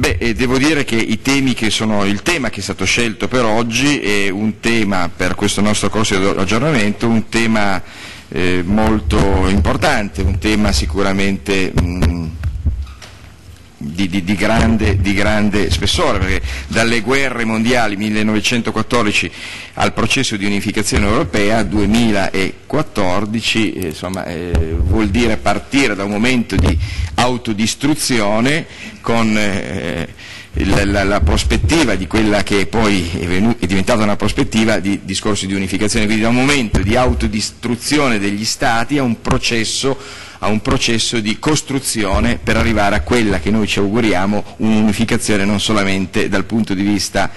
Beh, eh, devo dire che che sono, il tema che è stato scelto per oggi è un tema per questo nostro corso di aggiornamento, un tema eh, molto importante, un tema sicuramente mh, di, di, di, grande, di, grande, spessore, perché dalle guerre mondiali 1914 al processo di unificazione europea 2014 eh, insomma, eh, vuol dire partire da un momento di autodistruzione con eh, la, la, prospettiva di quella che poi è, venuta, è, diventata una prospettiva di discorsi di unificazione, quindi da un momento di autodistruzione degli Stati a un processo a un processo di costruzione per arrivare a quella che noi ci auguriamo un'unificazione non solamente dal punto di vista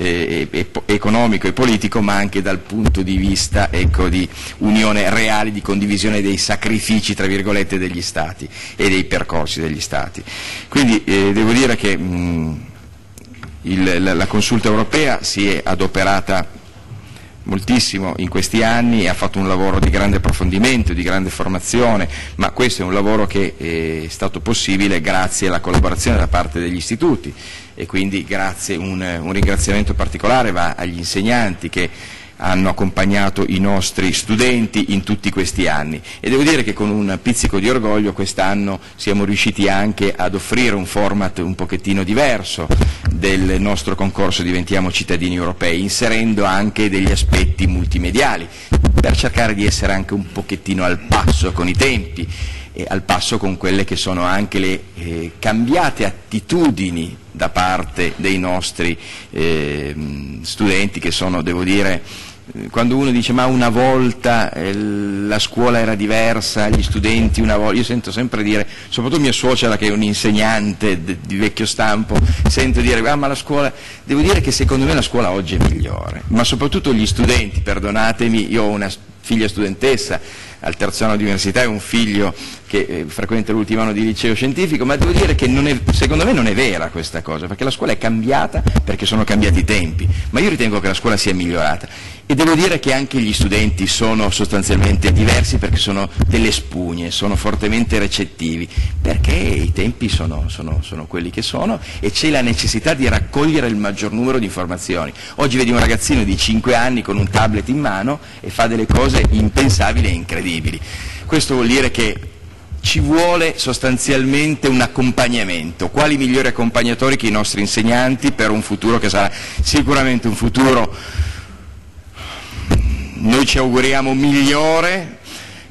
eh, economico e politico ma anche dal punto di vista ecco, di unione reale, di condivisione dei sacrifici tra virgolette degli Stati e dei percorsi degli Stati. Quindi eh, devo dire che mh, il, la, la consulta europea si è adoperata moltissimo in questi anni ha fatto un lavoro di grande approfondimento, di grande formazione, ma questo è un lavoro che è stato possibile grazie alla collaborazione da parte degli istituti. E quindi grazie, un, un ringraziamento particolare va agli insegnanti che hanno accompagnato i nostri studenti in tutti questi anni. E devo dire che con un pizzico di orgoglio quest'anno siamo riusciti anche ad offrire un format un pochettino diverso del nostro concorso Diventiamo cittadini europei, inserendo anche degli aspetti multimediali per cercare di essere anche un pochettino al passo con i tempi e al passo con quelle che sono anche le eh, cambiate attitudini da parte dei nostri eh, studenti che sono, devo dire, quando uno dice ma una volta eh, la scuola era diversa, gli studenti una volta, io sento sempre dire, soprattutto mia suocera che è un insegnante di vecchio stampo, sento dire ah, ma la scuola, devo dire che secondo me la scuola oggi è migliore, ma soprattutto gli studenti, perdonatemi, io ho una figlia studentessa al terzo anno di università e un figlio che eh, frequenta l'ultimo anno di liceo scientifico, ma devo dire che è, secondo me non è vera questa cosa, perché la scuola è cambiata perché sono cambiati i tempi, ma io ritengo che la scuola sia migliorata e devo dire che anche gli studenti sono sostanzialmente diversi perché sono delle spugne, sono fortemente recettivi, perché i tempi sono, sono, sono quelli che sono e c'è la necessità di raccogliere il maggior numero di informazioni. Oggi vedi un ragazzino di 5 anni con un tablet in mano e fa delle cose impensabili e incredibili. Questo vuol dire che ci vuole sostanzialmente un accompagnamento. Quali migliori accompagnatori che i nostri insegnanti per un futuro che sarà sicuramente un futuro, noi ci auguriamo migliore,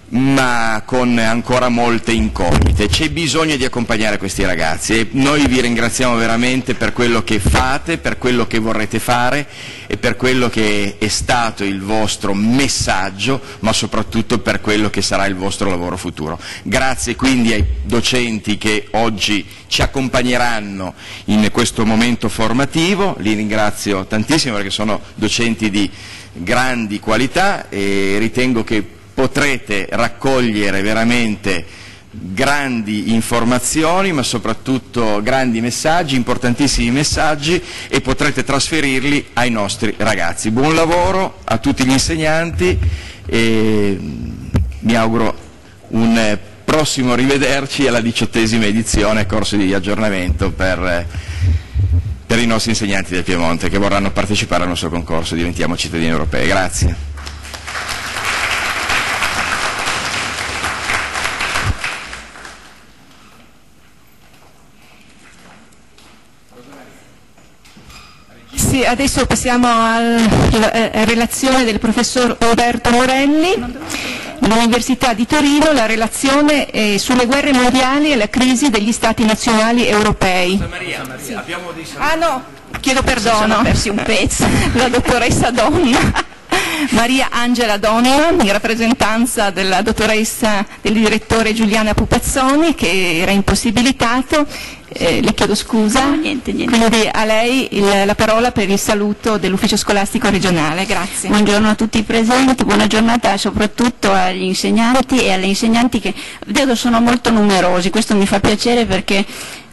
ma con ancora molte incognite. C'è bisogno di accompagnare questi ragazzi e noi vi ringraziamo veramente per quello che fate, per quello che vorrete fare e per quello che è stato il vostro messaggio, ma soprattutto per quello che sarà il vostro lavoro futuro. Grazie quindi ai docenti che oggi ci accompagneranno in questo momento formativo, li ringrazio tantissimo perché sono docenti di grandi qualità e ritengo che potrete raccogliere veramente grandi informazioni ma soprattutto grandi messaggi, importantissimi messaggi e potrete trasferirli ai nostri ragazzi. Buon lavoro a tutti gli insegnanti e mi auguro un prossimo rivederci alla diciottesima edizione corso di aggiornamento per, per i nostri insegnanti del Piemonte che vorranno partecipare al nostro concorso Diventiamo cittadini europei. Grazie. Sì, adesso passiamo alla eh, relazione del professor Roberto Morelli, all'Università di Torino, la relazione è sulle guerre mondiali e la crisi degli Stati nazionali europei. Maria, abbiamo dei Ah no, chiedo perdono. Siamo persi un pezzo. La dottoressa Donna. Maria Angela Donovan, in rappresentanza della dottoressa del direttore Giuliana Pupazzoni che era impossibilitato, eh, le chiedo scusa, no, niente, niente. quindi a lei il, la parola per il saluto dell'ufficio scolastico regionale, grazie. Buongiorno a tutti i presenti, buona giornata soprattutto agli insegnanti e alle insegnanti che vedo sono molto numerosi, questo mi fa piacere perché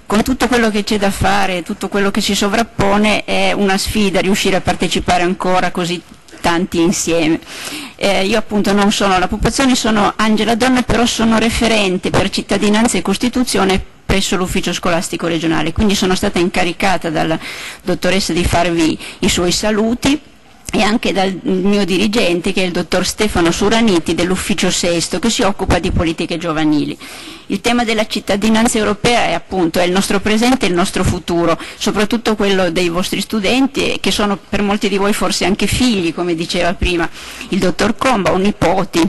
con tutto quello che c'è da fare, tutto quello che si sovrappone è una sfida riuscire a partecipare ancora così tanti insieme. Eh, io appunto non sono la popolazione, sono Angela Donna, però sono referente per cittadinanza e Costituzione presso l'ufficio scolastico regionale, quindi sono stata incaricata dalla dottoressa di farvi i suoi saluti e anche dal mio dirigente che è il dottor Stefano Suraniti dell'ufficio Sesto che si occupa di politiche giovanili. Il tema della cittadinanza europea è appunto è il nostro presente e il nostro futuro, soprattutto quello dei vostri studenti che sono per molti di voi forse anche figli, come diceva prima il dottor Comba, o nipoti.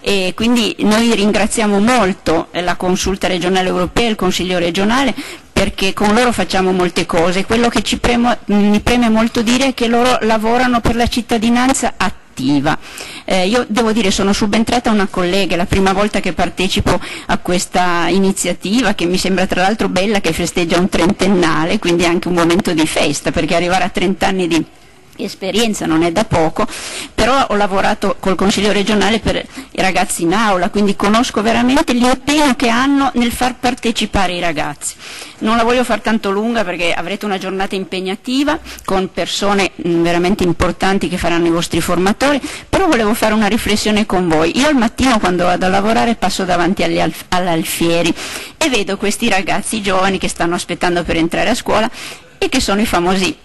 E quindi noi ringraziamo molto la consulta regionale europea e il Consiglio regionale perché con loro facciamo molte cose. Quello che premo, mi preme molto dire è che loro lavorano per la cittadinanza attiva. Eh, io devo dire sono subentrata una collega, è la prima volta che partecipo a questa iniziativa che mi sembra tra l'altro bella che festeggia un trentennale, quindi anche un momento di festa, perché arrivare a 30 anni di esperienza non è da poco, però ho lavorato col Consiglio regionale per i ragazzi in aula, quindi conosco veramente l'impegno che hanno nel far partecipare i ragazzi. Non la voglio far tanto lunga perché avrete una giornata impegnativa con persone mh, veramente importanti che faranno i vostri formatori, però volevo fare una riflessione con voi. Io al mattino quando vado a lavorare passo davanti agli alf all'alfieri e vedo questi ragazzi giovani che stanno aspettando per entrare a scuola e che sono i famosi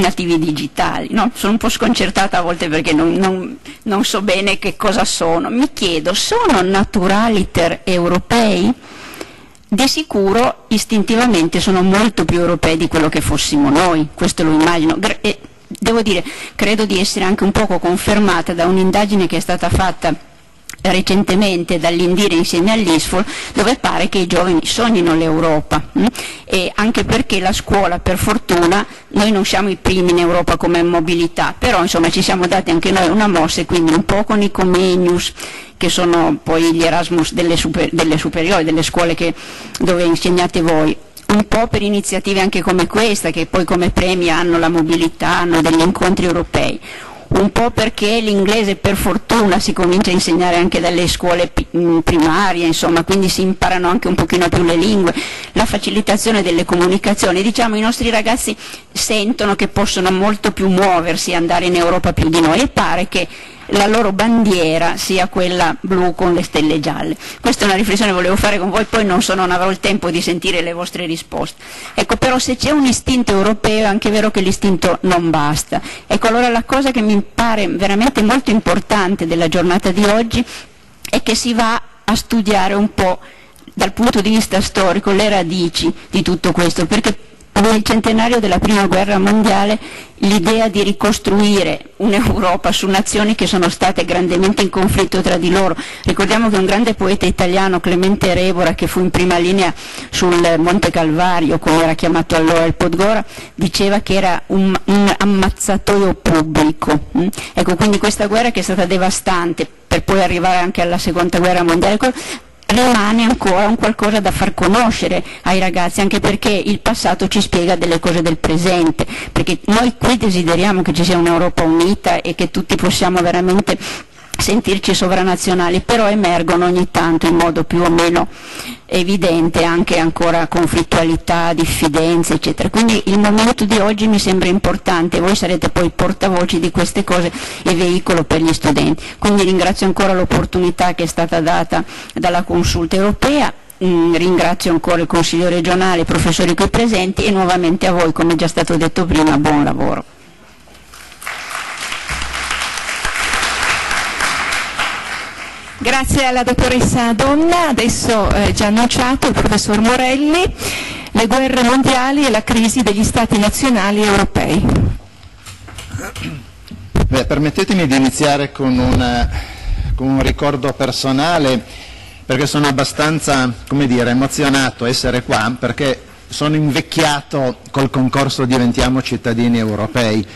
nativi digitali. No? Sono un po' sconcertata a volte perché non, non, non, so bene che cosa sono. Mi chiedo, sono naturaliter europei? Di sicuro istintivamente sono molto più europei di quello che fossimo noi, questo lo immagino. E devo dire, credo di essere anche un poco confermata da un'indagine che è stata fatta recentemente dall'Indire insieme all'ISFOL dove pare che i giovani sognino l'Europa hm? e anche perché la scuola per fortuna noi non siamo i primi in Europa come mobilità però insomma ci siamo dati anche noi una mossa e quindi un po' con i Comenius che sono poi gli Erasmus delle, super, delle superiori, delle scuole che, dove insegnate voi un po' per iniziative anche come questa che poi come premi hanno la mobilità, hanno degli incontri europei un po' perché l'inglese per fortuna si comincia a insegnare anche dalle scuole mm, primarie, insomma, quindi si imparano anche un pochino più le lingue, la facilitazione delle comunicazioni, diciamo i nostri ragazzi sentono che possono molto più muoversi, andare in Europa più di noi. E pare che la loro bandiera sia quella blu con le stelle gialle. Questa è una riflessione che volevo fare con voi, poi non, so, non avrò il tempo di sentire le vostre risposte. Ecco, però se c'è un istinto europeo è anche vero che l'istinto non basta. Ecco, allora la cosa che mi pare veramente molto importante della giornata di oggi è che si va a studiare un po' dal punto di vista storico le radici di tutto questo, perché nel centenario della prima guerra mondiale l'idea di ricostruire un'Europa su nazioni che sono state grandemente in conflitto tra di loro. Ricordiamo che un grande poeta italiano, Clemente Rebora, che fu in prima linea sul Monte Calvario, come era chiamato allora il Podgora, diceva che era un, un ammazzatoio pubblico. Mm? Ecco, quindi questa guerra che è stata devastante per poi arrivare anche alla seconda guerra mondiale, rimane ancora un qualcosa da far conoscere ai ragazzi, anche perché il passato ci spiega delle cose del presente, perché noi qui desideriamo che ci sia un'Europa unita e che tutti possiamo veramente sentirci sovranazionali, però emergono ogni tanto in modo più o meno evidente anche ancora conflittualità, diffidenze, eccetera. Quindi il momento di oggi mi sembra importante, voi sarete poi portavoci di queste cose e veicolo per gli studenti. Quindi ringrazio ancora l'opportunità che è stata data dalla consulta europea. Mm, ringrazio ancora il Consiglio regionale, i professori qui presenti e nuovamente a voi, come già stato detto prima, buon lavoro. Grazie alla dottoressa Donna, adesso eh, già annunciato il professor Morelli, le guerre mondiali e la crisi degli stati nazionali europei. Beh, permettetemi di iniziare con, una, con, un ricordo personale, perché sono abbastanza dire, emozionato essere qua, perché sono invecchiato col concorso Diventiamo cittadini europei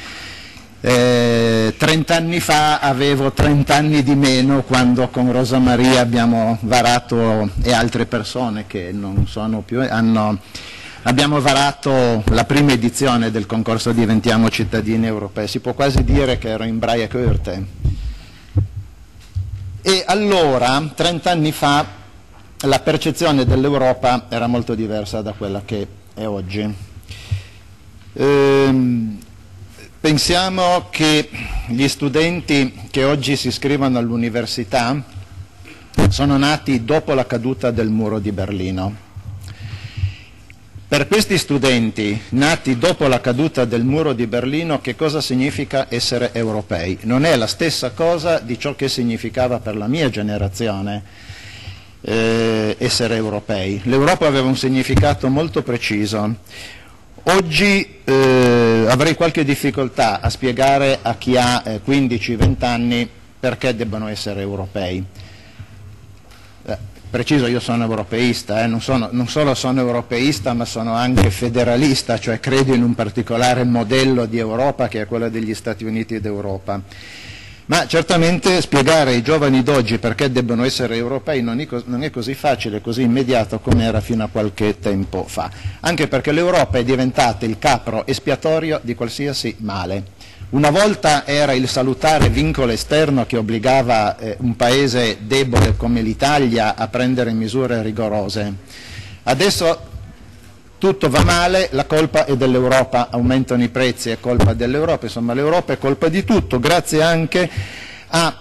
eh, 30 anni fa avevo 30 anni di meno quando con Rosa Maria abbiamo varato e altre persone che non sono più, hanno, abbiamo varato la prima edizione del concorso Diventiamo cittadini europei, si può quasi dire che ero in Braia Curte. E allora, 30 anni fa, la percezione dell'Europa era molto diversa da quella che è oggi. Ehm, Pensiamo che gli studenti che oggi si iscrivono all'università sono nati dopo la caduta del muro di Berlino Per questi studenti nati dopo la caduta del muro di Berlino che cosa significa essere europei? Non è la stessa cosa di ciò che significava per la mia generazione eh, essere europei. L'Europa aveva un significato molto preciso. Oggi eh, avrei qualche difficoltà a spiegare a chi ha eh, 15-20 anni perché debbano essere europei. Eh, preciso, io sono europeista, eh, non, sono, non, solo sono europeista ma sono anche federalista, cioè credo in un particolare modello di Europa che è quello degli Stati Uniti d'Europa. Ma certamente spiegare ai giovani d'oggi perché debbono essere europei non è così facile, così immediato come era fino a qualche tempo fa, anche perché l'Europa è diventata il capro espiatorio di qualsiasi male. Una volta era il salutare vincolo esterno che obbligava eh, un paese debole come l'Italia a prendere misure rigorose. Adesso tutto va male, la colpa è dell'Europa, aumentano i prezzi, è colpa dell'Europa, insomma l'Europa è colpa di tutto, grazie anche a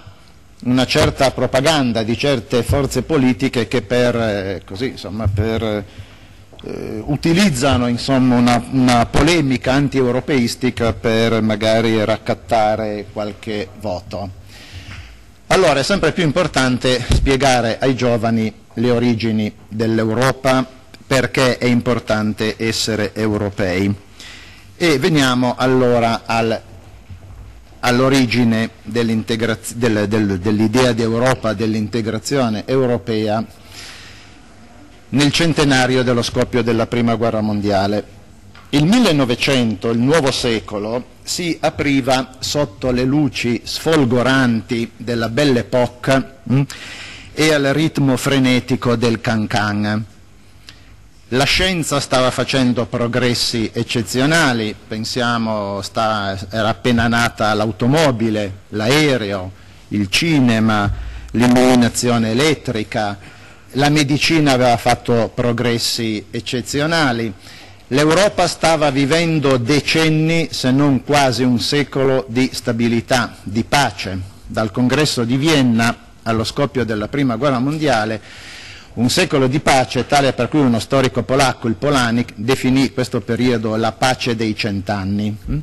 una certa propaganda di certe forze politiche che per, eh, così, insomma, per, eh, utilizzano insomma, una, una, polemica anti-europeistica per magari raccattare qualche voto. Allora è sempre più importante spiegare ai giovani le origini dell'Europa, perché è importante essere europei. E veniamo allora al, all'origine del, del, dell'idea di Europa, dell'integrazione europea nel centenario dello scoppio della Prima Guerra Mondiale. Il 1900, il nuovo secolo, si apriva sotto le luci sfolgoranti della Belle Époque hm, e al ritmo frenetico del cancan. La scienza stava facendo progressi eccezionali, pensiamo sta, era appena nata l'automobile, l'aereo, il cinema, l'illuminazione elettrica, la medicina aveva fatto progressi eccezionali, l'Europa stava vivendo decenni, se non quasi un secolo, di stabilità, di pace. Dal congresso di Vienna allo scoppio della Prima Guerra Mondiale un secolo di pace tale per cui uno storico polacco, il Polanik, definì questo periodo la pace dei cent'anni. Mm?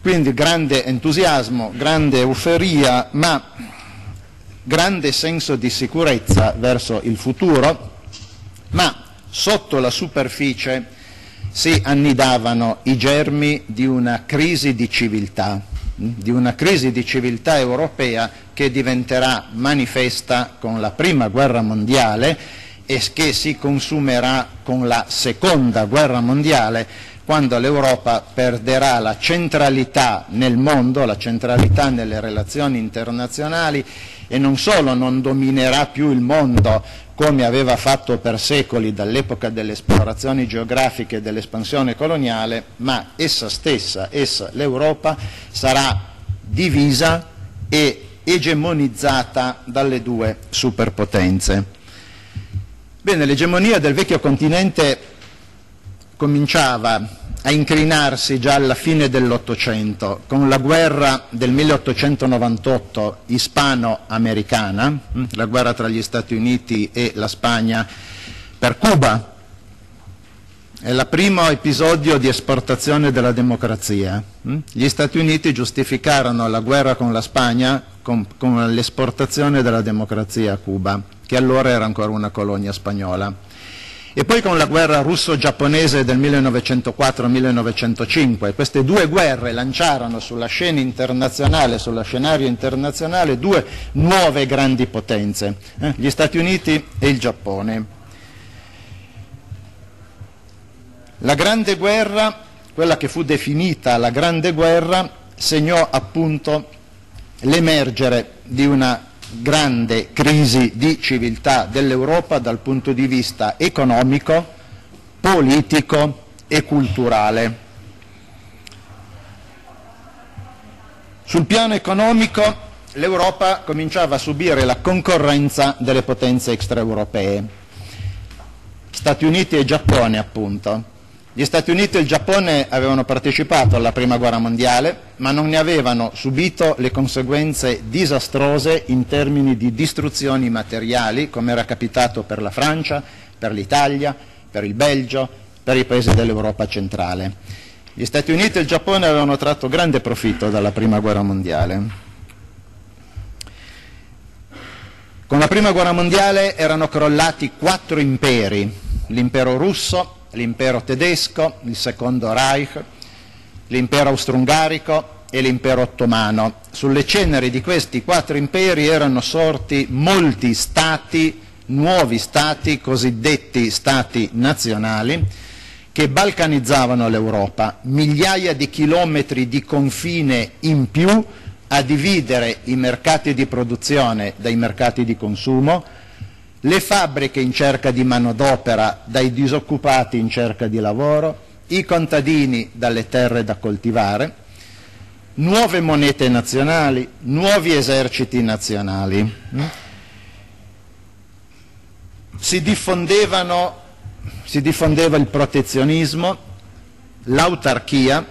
Quindi grande entusiasmo, grande euforia, ma grande senso di sicurezza verso il futuro, ma sotto la superficie si annidavano i germi di una crisi di civiltà, mm? di una crisi di civiltà europea che diventerà manifesta con la prima guerra mondiale e che si consumerà con la seconda guerra mondiale quando l'Europa perderà la centralità nel mondo, la centralità nelle relazioni internazionali e non solo non dominerà più il mondo come aveva fatto per secoli dall'epoca delle esplorazioni geografiche e dell'espansione coloniale, ma essa stessa, essa, l'Europa, sarà divisa e egemonizzata dalle due superpotenze. Bene, l'egemonia del vecchio continente cominciava a incrinarsi già alla fine dell'Ottocento, con la guerra del 1898 ispano-americana, la guerra tra gli Stati Uniti e la Spagna per Cuba, è il primo episodio di esportazione della democrazia. Mm? Gli Stati Uniti giustificarono la guerra con la Spagna con, con l'esportazione della democrazia a Cuba, che allora era ancora una colonia spagnola. E poi con la guerra russo-giapponese del 1904-1905. Queste due guerre lanciarono sulla scena internazionale, sullo scenario internazionale, due nuove grandi potenze, eh? gli Stati Uniti e il Giappone. La Grande Guerra, quella che fu definita la Grande Guerra, segnò appunto l'emergere di una grande crisi di civiltà dell'Europa dal punto di vista economico, politico e culturale. Sul piano economico l'Europa cominciava a subire la concorrenza delle potenze extraeuropee, Stati Uniti e Giappone appunto, gli Stati Uniti e il Giappone avevano partecipato alla Prima Guerra Mondiale, ma non ne avevano subito le conseguenze disastrose in termini di distruzioni materiali, come era capitato per la Francia, per l'Italia, per il Belgio, per i paesi dell'Europa centrale. Gli Stati Uniti e il Giappone avevano tratto grande profitto dalla Prima Guerra Mondiale. Con la Prima Guerra Mondiale erano crollati quattro imperi, l'impero russo, l'impero tedesco, il secondo Reich, l'impero austro-ungarico e l'impero ottomano. Sulle ceneri di questi quattro imperi erano sorti molti stati, nuovi stati, cosiddetti stati nazionali, che balcanizzavano l'Europa, migliaia di chilometri di confine in più a dividere i mercati di produzione dai mercati di consumo, le fabbriche in cerca di manodopera dai disoccupati in cerca di lavoro, i contadini dalle terre da coltivare, nuove monete nazionali, nuovi eserciti nazionali. Si, si diffondeva il protezionismo, l'autarchia,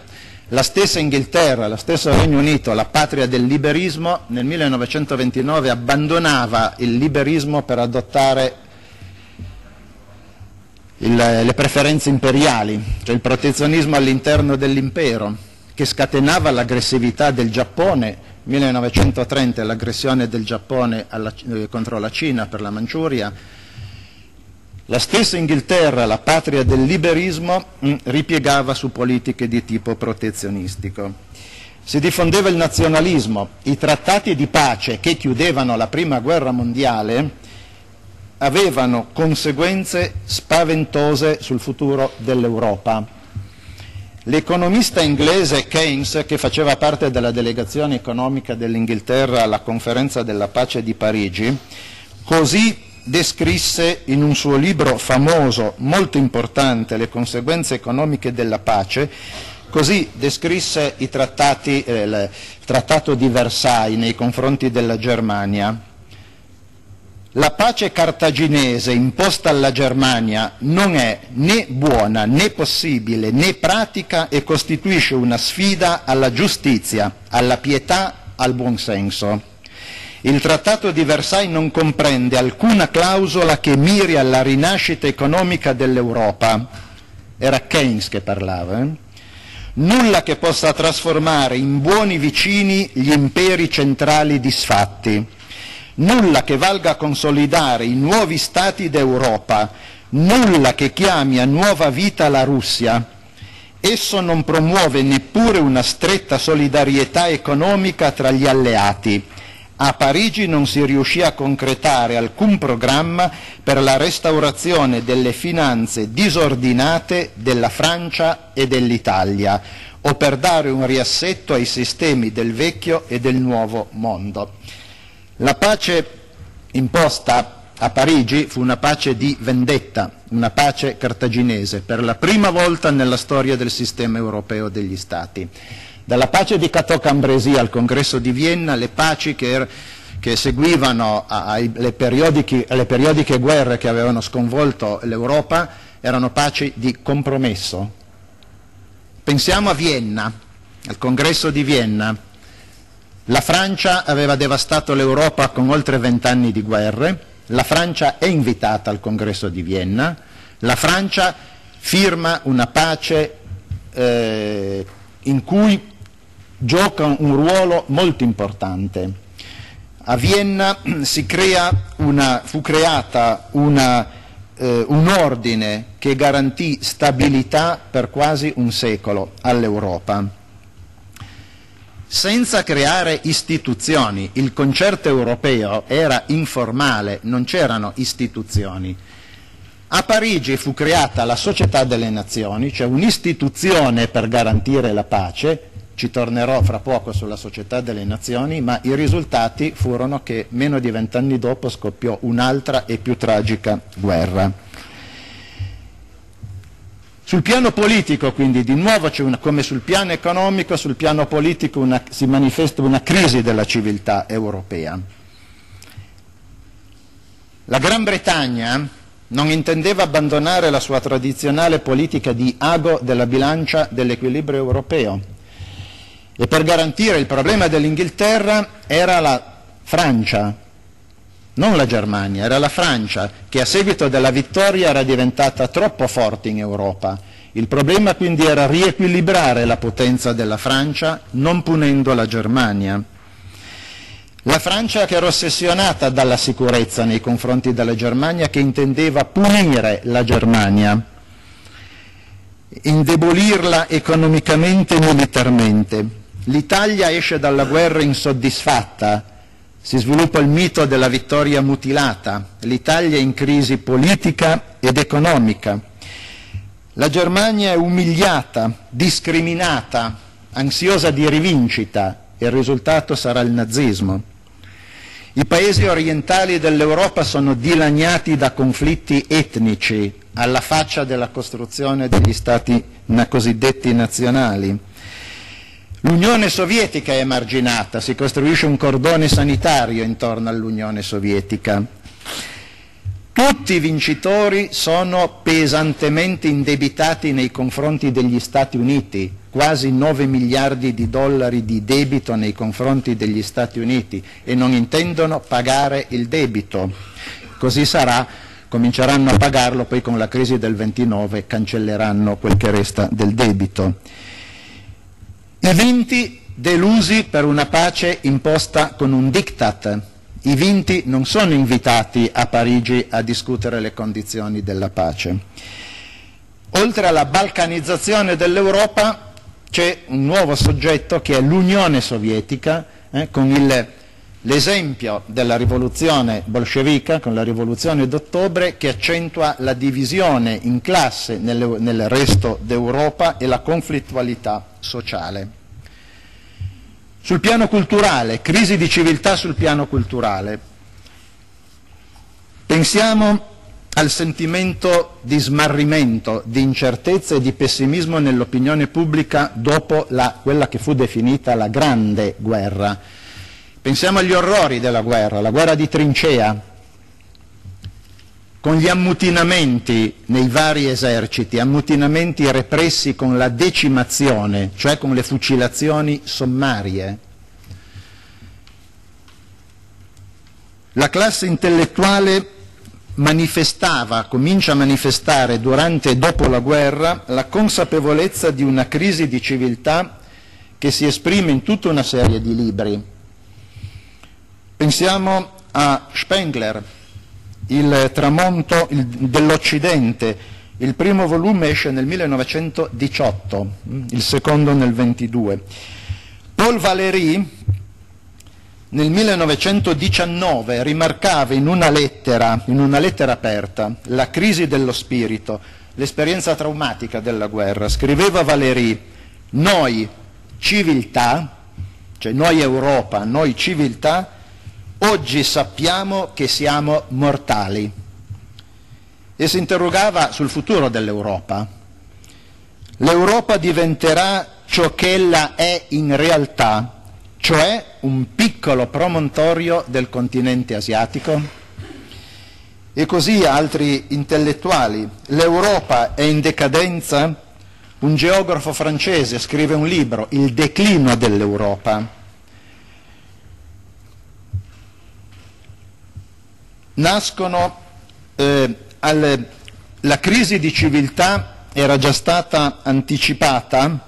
la stessa Inghilterra, lo stesso Regno Unito, la patria del liberismo, nel 1929 abbandonava il liberismo per adottare il, le preferenze imperiali, cioè il protezionismo all'interno dell'impero, che scatenava l'aggressività del Giappone, 1930 l'aggressione del Giappone alla, eh, contro la Cina per la Manciuria, la stessa Inghilterra, la patria del liberismo, mh, ripiegava su politiche di tipo protezionistico. Si diffondeva il nazionalismo, i trattati di pace che chiudevano la prima guerra mondiale avevano conseguenze spaventose sul futuro dell'Europa. L'economista inglese Keynes, che faceva parte della delegazione economica dell'Inghilterra alla conferenza della pace di Parigi, così descrisse in un suo libro famoso, molto importante, Le conseguenze economiche della pace, così descrisse trattati, eh, il trattato di Versailles nei confronti della Germania. La pace cartaginese imposta alla Germania non è né buona né possibile né pratica e costituisce una sfida alla giustizia, alla pietà, al buonsenso. Il Trattato di Versailles non comprende alcuna clausola che miri alla rinascita economica dell'Europa. Era Keynes che parlava. Eh? Nulla che possa trasformare in buoni vicini gli imperi centrali disfatti. Nulla che valga a consolidare i nuovi stati d'Europa. Nulla che chiami a nuova vita la Russia. Esso non promuove neppure una stretta solidarietà economica tra gli alleati a Parigi non si riuscì a concretare alcun programma per la restaurazione delle finanze disordinate della Francia e dell'Italia o per dare un riassetto ai sistemi del vecchio e del nuovo mondo. La pace imposta a Parigi fu una pace di vendetta, una pace cartaginese, per la prima volta nella storia del sistema europeo degli Stati. Dalla pace di Cateau-Cambrésis al congresso di Vienna, le paci che, er, che seguivano alle periodiche, periodiche guerre che avevano sconvolto l'Europa erano paci di compromesso. Pensiamo a Vienna, al congresso di Vienna. La Francia aveva devastato l'Europa con oltre vent'anni di guerre, la Francia è invitata al congresso di Vienna, la Francia firma una pace eh, in cui gioca un ruolo molto importante. A Vienna crea una, fu creata una, eh, un ordine che garantì stabilità per quasi un secolo all'Europa. Senza creare istituzioni, il concerto europeo era informale, non c'erano istituzioni. A Parigi fu creata la Società delle Nazioni, cioè un'istituzione per garantire la pace, ci tornerò fra poco sulla Società delle Nazioni, ma i risultati furono che meno di vent'anni dopo scoppiò un'altra e più tragica guerra. Sul piano politico, quindi, di nuovo, una, come sul piano economico, sul piano politico una, si manifesta una crisi della civiltà europea. La Gran Bretagna non intendeva abbandonare la sua tradizionale politica di ago della bilancia dell'equilibrio europeo, e per garantire il problema dell'Inghilterra era la Francia non la Germania, era la Francia, che a seguito della vittoria era diventata troppo forte in Europa. Il problema quindi era riequilibrare la potenza della Francia non punendo la Germania. La Francia che era ossessionata dalla sicurezza nei confronti della Germania, che intendeva punire la Germania, indebolirla economicamente e militarmente. L'Italia esce dalla guerra insoddisfatta, si sviluppa il mito della vittoria mutilata, l'Italia è in crisi politica ed economica. La Germania è umiliata, discriminata, ansiosa di rivincita e il risultato sarà il nazismo. I paesi orientali dell'Europa sono dilaniati da conflitti etnici alla faccia della costruzione degli stati cosiddetti nazionali. L'Unione Sovietica è emarginata, si costruisce un cordone sanitario intorno all'Unione Sovietica. Tutti i vincitori sono pesantemente indebitati nei confronti degli Stati Uniti, quasi 9 miliardi di dollari di debito nei confronti degli Stati Uniti e non intendono pagare il debito. Così sarà, cominceranno a pagarlo, poi con la crisi del 29 cancelleranno quel che resta del debito. I vinti delusi per una pace imposta con un diktat. I vinti non sono invitati a Parigi a discutere le condizioni della pace. Oltre alla balcanizzazione dell'Europa c'è un nuovo soggetto che è l'Unione Sovietica, eh, con l'esempio della rivoluzione bolscevica, con la rivoluzione d'ottobre, che accentua la divisione in classe nel, nel resto d'Europa e la conflittualità sociale. Sul piano culturale, crisi di civiltà sul piano culturale. Pensiamo al sentimento di smarrimento, di incertezza e di pessimismo nell'opinione pubblica dopo la, quella che fu definita la grande guerra. Pensiamo agli orrori della guerra, la guerra di trincea, con gli ammutinamenti nei vari eserciti, ammutinamenti repressi con la decimazione, cioè con le fucilazioni sommarie. La classe intellettuale manifestava, comincia a manifestare durante e dopo la guerra la consapevolezza di una crisi di civiltà che si esprime in tutta una serie di libri. Pensiamo a Spengler, il tramonto dell'Occidente. Il primo volume esce nel 1918, il secondo nel 22. Paul Valéry nel 1919 rimarcava in una lettera, in una lettera aperta, la crisi dello spirito, l'esperienza traumatica della guerra. Scriveva Valéry, noi civiltà, cioè noi Europa, noi civiltà, Oggi sappiamo che siamo mortali. E si interrogava sul futuro dell'Europa. L'Europa diventerà ciò che ella è in realtà, cioè un piccolo promontorio del continente asiatico? E così altri intellettuali. L'Europa è in decadenza? Un geografo francese scrive un libro, Il declino dell'Europa nascono, eh, al, la crisi di civiltà era già stata anticipata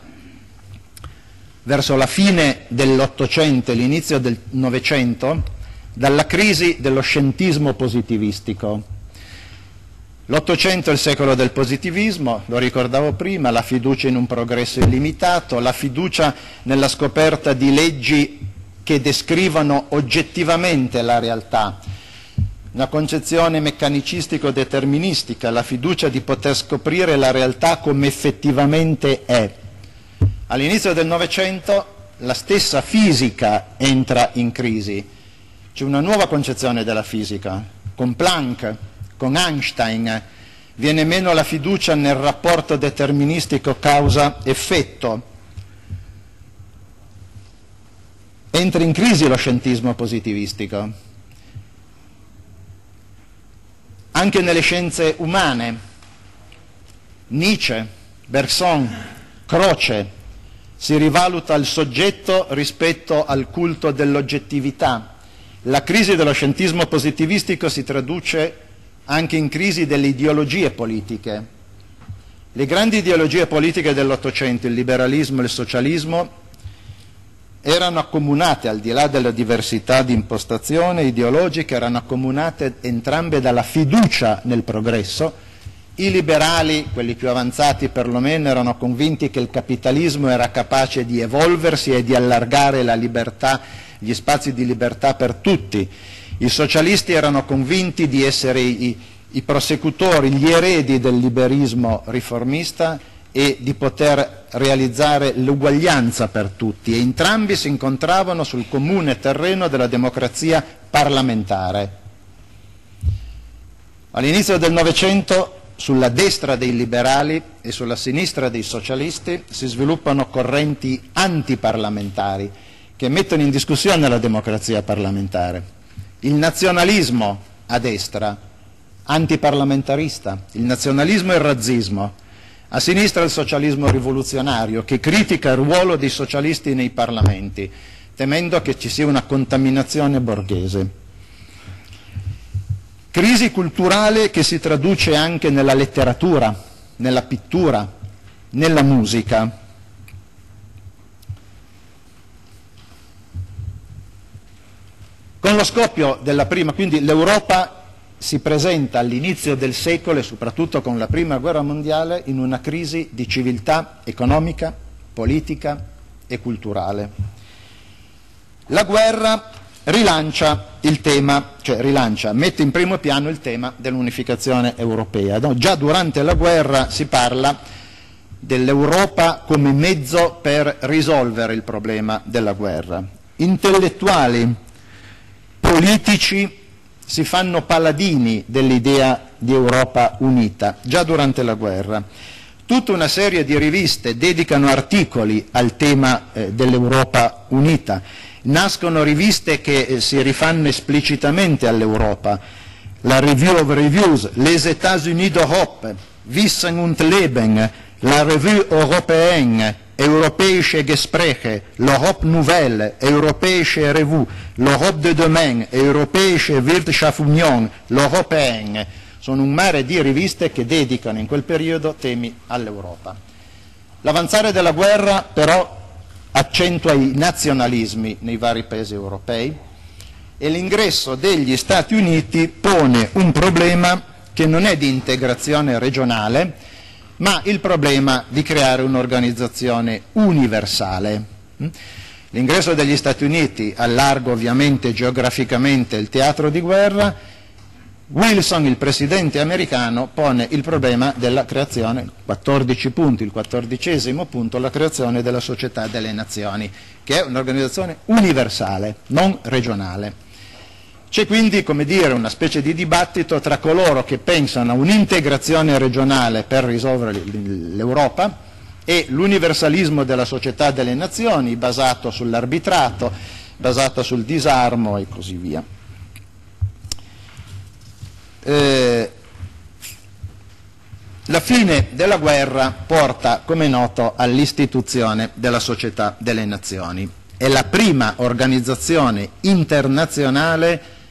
verso la fine dell'Ottocento e l'inizio del Novecento dalla crisi dello scientismo positivistico. L'Ottocento è il secolo del positivismo, lo ricordavo prima, la fiducia in un progresso illimitato, la fiducia nella scoperta di leggi che descrivano oggettivamente la realtà, una concezione meccanicistico-deterministica, la fiducia di poter scoprire la realtà come effettivamente è. All'inizio del Novecento la stessa fisica entra in crisi, c'è una nuova concezione della fisica, con Planck, con Einstein, viene meno la fiducia nel rapporto deterministico causa-effetto, entra in crisi lo scientismo positivistico anche nelle scienze umane. Nietzsche, Bergson, Croce, si rivaluta il soggetto rispetto al culto dell'oggettività. La crisi dello scientismo positivistico si traduce anche in crisi delle ideologie politiche. Le grandi ideologie politiche dell'Ottocento, il liberalismo e il socialismo, erano accomunate, al di là della diversità di impostazione ideologica, erano accomunate entrambe dalla fiducia nel progresso. I liberali, quelli più avanzati perlomeno, erano convinti che il capitalismo era capace di evolversi e di allargare la libertà, gli spazi di libertà per tutti. I socialisti erano convinti di essere i, i prosecutori, gli eredi del liberismo riformista e di poter realizzare l'uguaglianza per tutti e entrambi si incontravano sul comune terreno della democrazia parlamentare. All'inizio del Novecento sulla destra dei liberali e sulla sinistra dei socialisti si sviluppano correnti antiparlamentari che mettono in discussione la democrazia parlamentare. Il nazionalismo a destra, antiparlamentarista, il nazionalismo e il razzismo, a sinistra il socialismo rivoluzionario che critica il ruolo dei socialisti nei parlamenti, temendo che ci sia una contaminazione borghese. Crisi culturale che si traduce anche nella letteratura, nella pittura, nella musica. Con lo scoppio della prima, quindi l'Europa si presenta all'inizio del secolo e soprattutto con la Prima Guerra Mondiale in una crisi di civiltà economica, politica e culturale. La guerra rilancia il tema, cioè rilancia, mette in primo piano il tema dell'unificazione europea. No, già durante la guerra si parla dell'Europa come mezzo per risolvere il problema della guerra. Intellettuali, politici, si fanno paladini dell'idea di Europa unita, già durante la guerra. Tutta una serie di riviste dedicano articoli al tema eh, dell'Europa unita, nascono riviste che eh, si rifanno esplicitamente all'Europa, la Review of Reviews, Les États-Unis d'Europe, Wissen und Leben, la Revue Européenne, Europäische Gespräche, l'Europe Nouvelle, Europäische Revue, l'Europe de Demain, Europäische Wirtschaftsunion, l'Européenne. Sono un mare di riviste che dedicano in quel periodo temi all'Europa. L'avanzare della guerra però accentua i nazionalismi nei vari paesi europei e l'ingresso degli Stati Uniti pone un problema che non è di integrazione regionale, ma il problema di creare un'organizzazione universale. Mm? L'ingresso degli Stati Uniti allarga ovviamente geograficamente il teatro di guerra, Wilson, il presidente americano, pone il problema della creazione, 14 punti, il quattordicesimo punto, la creazione della Società delle Nazioni, che è un'organizzazione universale, non regionale. C'è quindi come dire, una specie di dibattito tra coloro che pensano a un'integrazione regionale per risolvere l'Europa e l'universalismo della società delle nazioni basato sull'arbitrato, basato sul disarmo e così via. Eh, la fine della guerra porta, come noto, all'istituzione della società delle nazioni. È la prima organizzazione internazionale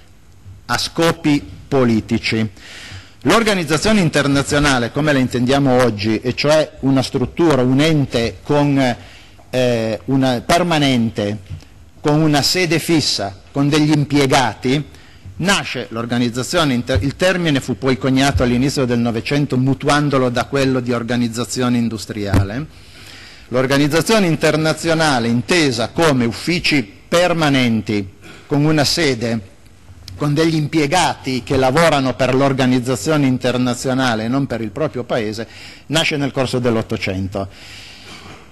a scopi politici. L'organizzazione internazionale, come la intendiamo oggi, e cioè una struttura, un ente con, eh, una, permanente, con una sede fissa, con degli impiegati, nasce l'organizzazione, il termine fu poi coniato all'inizio del Novecento mutuandolo da quello di organizzazione industriale. L'organizzazione internazionale intesa come uffici permanenti con una sede con degli impiegati che lavorano per l'organizzazione internazionale e non per il proprio paese, nasce nel corso dell'Ottocento.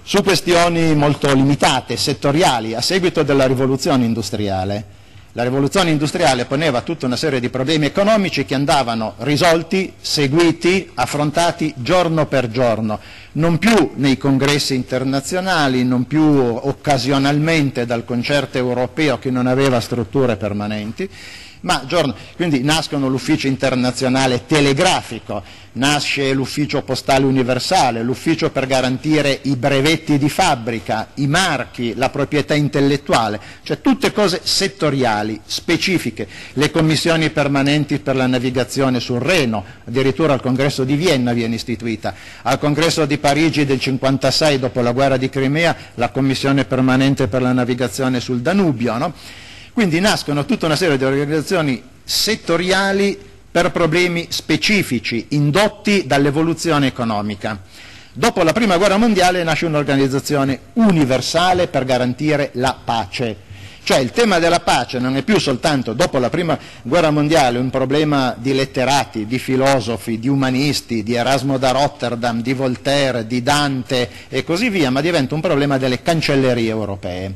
Su questioni molto limitate, settoriali, a seguito della rivoluzione industriale. La rivoluzione industriale poneva tutta una serie di problemi economici che andavano risolti, seguiti, affrontati giorno per giorno, non più nei congressi internazionali, non più occasionalmente dal concerto europeo che non aveva strutture permanenti, Ma, giorno, quindi nascono l'ufficio internazionale telegrafico, nasce l'ufficio postale universale, l'ufficio per garantire i brevetti di fabbrica, i marchi, la proprietà intellettuale, cioè tutte cose settoriali, specifiche, le commissioni permanenti per la navigazione sul Reno, addirittura al congresso di Vienna viene istituita, al congresso di Parigi del 56 dopo la guerra di Crimea la commissione permanente per la navigazione sul Danubio, no? Quindi nascono tutta una serie di organizzazioni settoriali per problemi specifici indotti dall'evoluzione economica. Dopo la Prima Guerra Mondiale nasce un'organizzazione universale per garantire la pace. Cioè il tema della pace non è più soltanto dopo la Prima Guerra Mondiale un problema di letterati, di filosofi, di umanisti, di Erasmo da Rotterdam, di Voltaire, di Dante e così via, ma diventa un problema delle cancellerie europee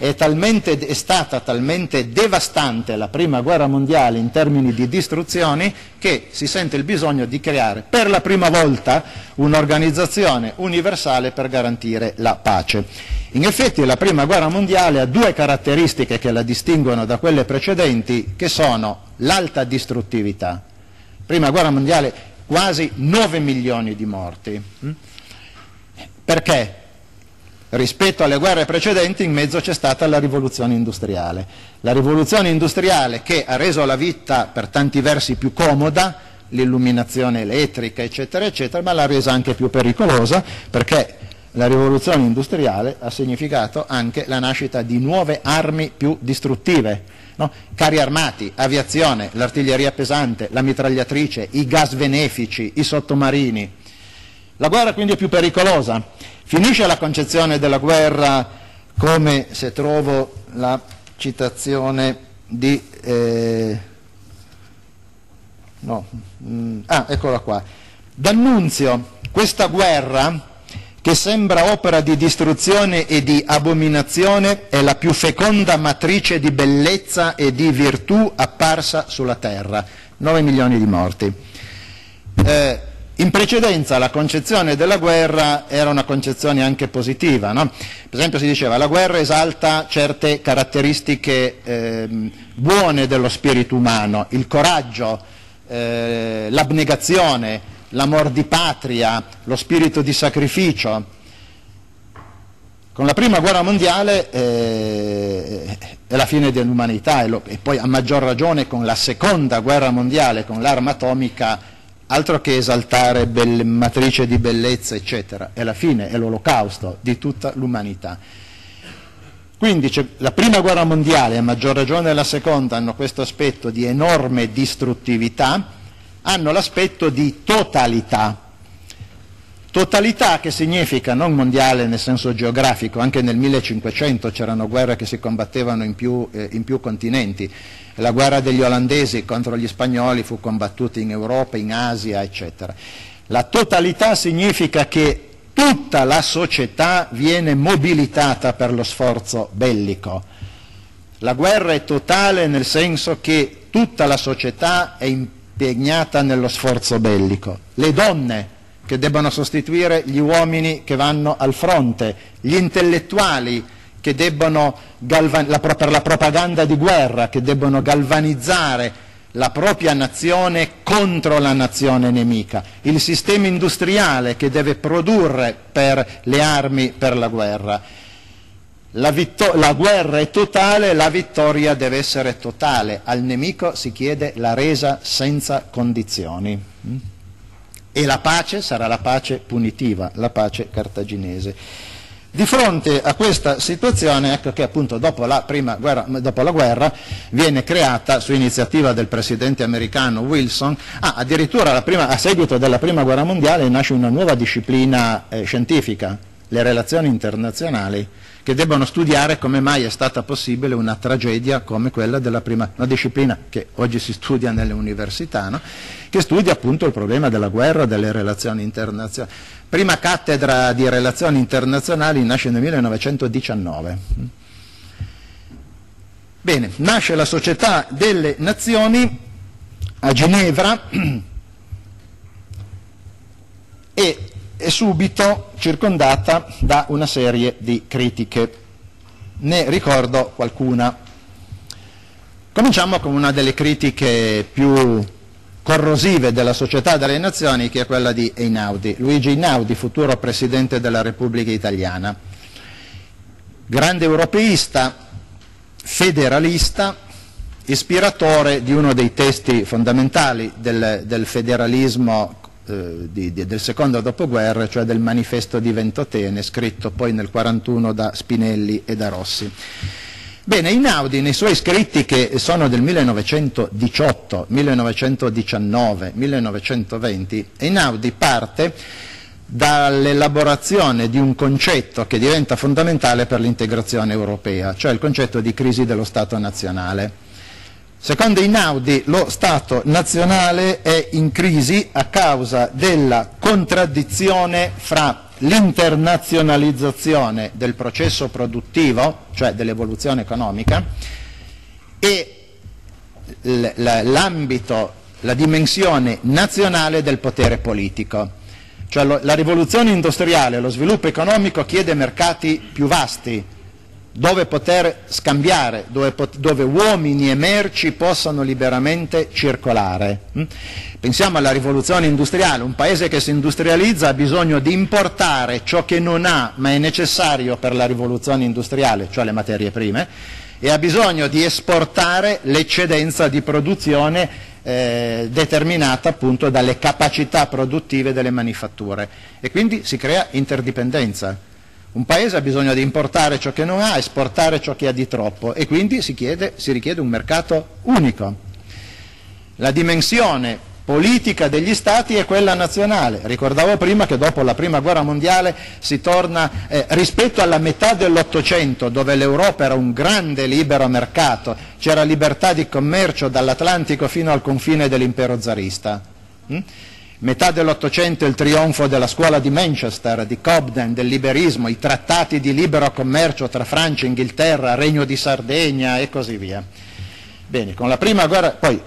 è, talmente, è, stata talmente devastante la prima guerra mondiale in termini di distruzioni che si sente il bisogno di creare per la prima volta un'organizzazione universale per garantire la pace. In effetti la prima guerra mondiale ha due caratteristiche che la distinguono da quelle precedenti, che sono l'alta distruttività. Prima guerra mondiale quasi 9 milioni di morti. Perché? Rispetto alle guerre precedenti in mezzo c'è stata la rivoluzione industriale. La rivoluzione industriale che ha reso la vita per tanti versi più comoda, l'illuminazione elettrica, eccetera, eccetera, ma l'ha resa anche più pericolosa perché la rivoluzione industriale ha significato anche la nascita di nuove armi più distruttive. No? Carri armati, aviazione, l'artiglieria pesante, la mitragliatrice, i gas benefici, i sottomarini. La guerra quindi è più pericolosa Finisce la concezione della guerra come, se trovo la citazione di... Eh, no, mm, ah, eccola qua. D'Annunzio, questa guerra che sembra opera di distruzione e di abominazione è la più feconda matrice di bellezza e di virtù apparsa sulla terra. 9 milioni di morti. Eh, in precedenza la concezione della guerra era una concezione anche positiva, no? per esempio si diceva la guerra esalta certe caratteristiche eh, buone dello spirito umano, il coraggio, eh, l'abnegazione, l'amor di patria, lo spirito di sacrificio. Con la prima guerra mondiale eh, è la fine dell'umanità e, lo, e poi a maggior ragione con la seconda guerra mondiale, con l'arma atomica, altro che esaltare belle, matrice di bellezza, eccetera, è la fine, è l'olocausto di tutta l'umanità. Quindi la prima guerra mondiale, a maggior ragione la seconda, hanno questo aspetto di enorme distruttività, hanno l'aspetto di totalità. Totalità che significa non mondiale nel senso geografico, anche nel 1500 c'erano guerre che si combattevano in più, eh, in più continenti, la guerra degli olandesi contro gli spagnoli fu combattuta in Europa, in Asia, eccetera. La totalità significa che tutta la società viene mobilitata per lo sforzo bellico. La guerra è totale nel senso che tutta la società è impegnata nello sforzo bellico. Le donne che debbono sostituire gli uomini che vanno al fronte, gli intellettuali che debbono, la, per la propaganda di guerra, che debbono galvanizzare la propria nazione contro la nazione nemica, il sistema industriale che deve produrre per le armi per la guerra. La, la, guerra è totale, la vittoria deve essere totale, al nemico si chiede la resa senza condizioni e la pace sarà la pace punitiva, la pace cartaginese. Di fronte a questa situazione, ecco che appunto dopo la, guerra, dopo la guerra, viene creata, su iniziativa del presidente americano Wilson, ah, addirittura prima, a seguito della prima guerra mondiale nasce una nuova disciplina eh, scientifica, le relazioni internazionali, che debbono studiare come mai è stata possibile una tragedia come quella della prima, una disciplina che oggi si studia nelle università, no? che studia appunto il problema della guerra, delle relazioni internazionali Prima cattedra di relazioni internazionali nasce nel 1919. Bene, nasce la Società delle Nazioni a Ginevra e è subito circondata da una serie di critiche. Ne ricordo qualcuna. Cominciamo con una delle critiche più corrosive della società delle nazioni che è quella di Einaudi, Luigi Einaudi, futuro Presidente della Repubblica Italiana. Grande europeista, federalista, ispiratore di uno dei testi fondamentali del, del federalismo di, di, del secondo dopoguerra, cioè del manifesto di Ventotene, scritto poi nel 1941 da Spinelli e da Rossi. Bene, Inaudi nei suoi scritti che sono del 1918, 1919, 1920, Inaudi parte dall'elaborazione di un concetto che diventa fondamentale per l'integrazione europea, cioè il concetto di crisi dello Stato nazionale. Secondo Inaudi lo Stato nazionale è in crisi a causa della contraddizione fra l'internazionalizzazione del processo produttivo, cioè dell'evoluzione economica, e l'ambito, la dimensione nazionale del potere politico. Cioè la rivoluzione industriale, lo sviluppo economico chiede mercati più vasti, dove poter scambiare, dove, dove, uomini e merci possano liberamente circolare. Mm? Pensiamo alla rivoluzione industriale, un paese che si industrializza ha bisogno di importare ciò che non ha ma è necessario per la rivoluzione industriale, cioè le materie prime, e ha bisogno di esportare l'eccedenza di produzione eh, determinata appunto dalle capacità produttive delle manifatture e quindi si crea interdipendenza. Un paese ha bisogno di importare ciò che non ha, esportare ciò che ha di troppo e quindi si, chiede, si richiede un mercato unico. La dimensione politica degli Stati è quella nazionale. Ricordavo prima che dopo la Prima Guerra Mondiale si torna eh, rispetto alla metà dell'Ottocento, dove l'Europa era un grande libero mercato, c'era libertà di commercio dall'Atlantico fino al confine dell'impero zarista. Mm? Metà dell'Ottocento il trionfo della scuola di Manchester, di Cobden, del liberismo, i trattati di libero commercio tra Francia, Inghilterra, Regno di Sardegna e così via. Bene, con la prima guerra, poi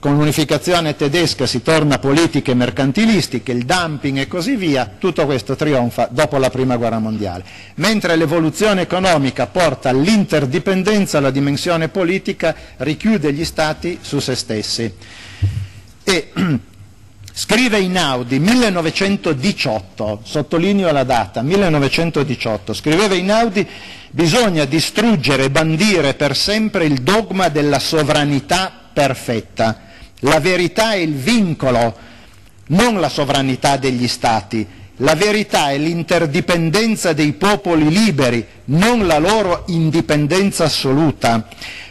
con l'unificazione tedesca si torna politiche mercantilistiche, il dumping e così via, tutto questo trionfa dopo la prima guerra mondiale. Mentre l'evoluzione economica porta all'interdipendenza, la dimensione politica richiude gli stati su se stessi. E, Scrive Inaudi, 1918, sottolineo la data, 1918, scriveva Inaudi, bisogna distruggere e bandire per sempre il dogma della sovranità perfetta. La verità è il vincolo, non la sovranità degli Stati. La verità è l'interdipendenza dei popoli liberi, non la loro indipendenza assoluta.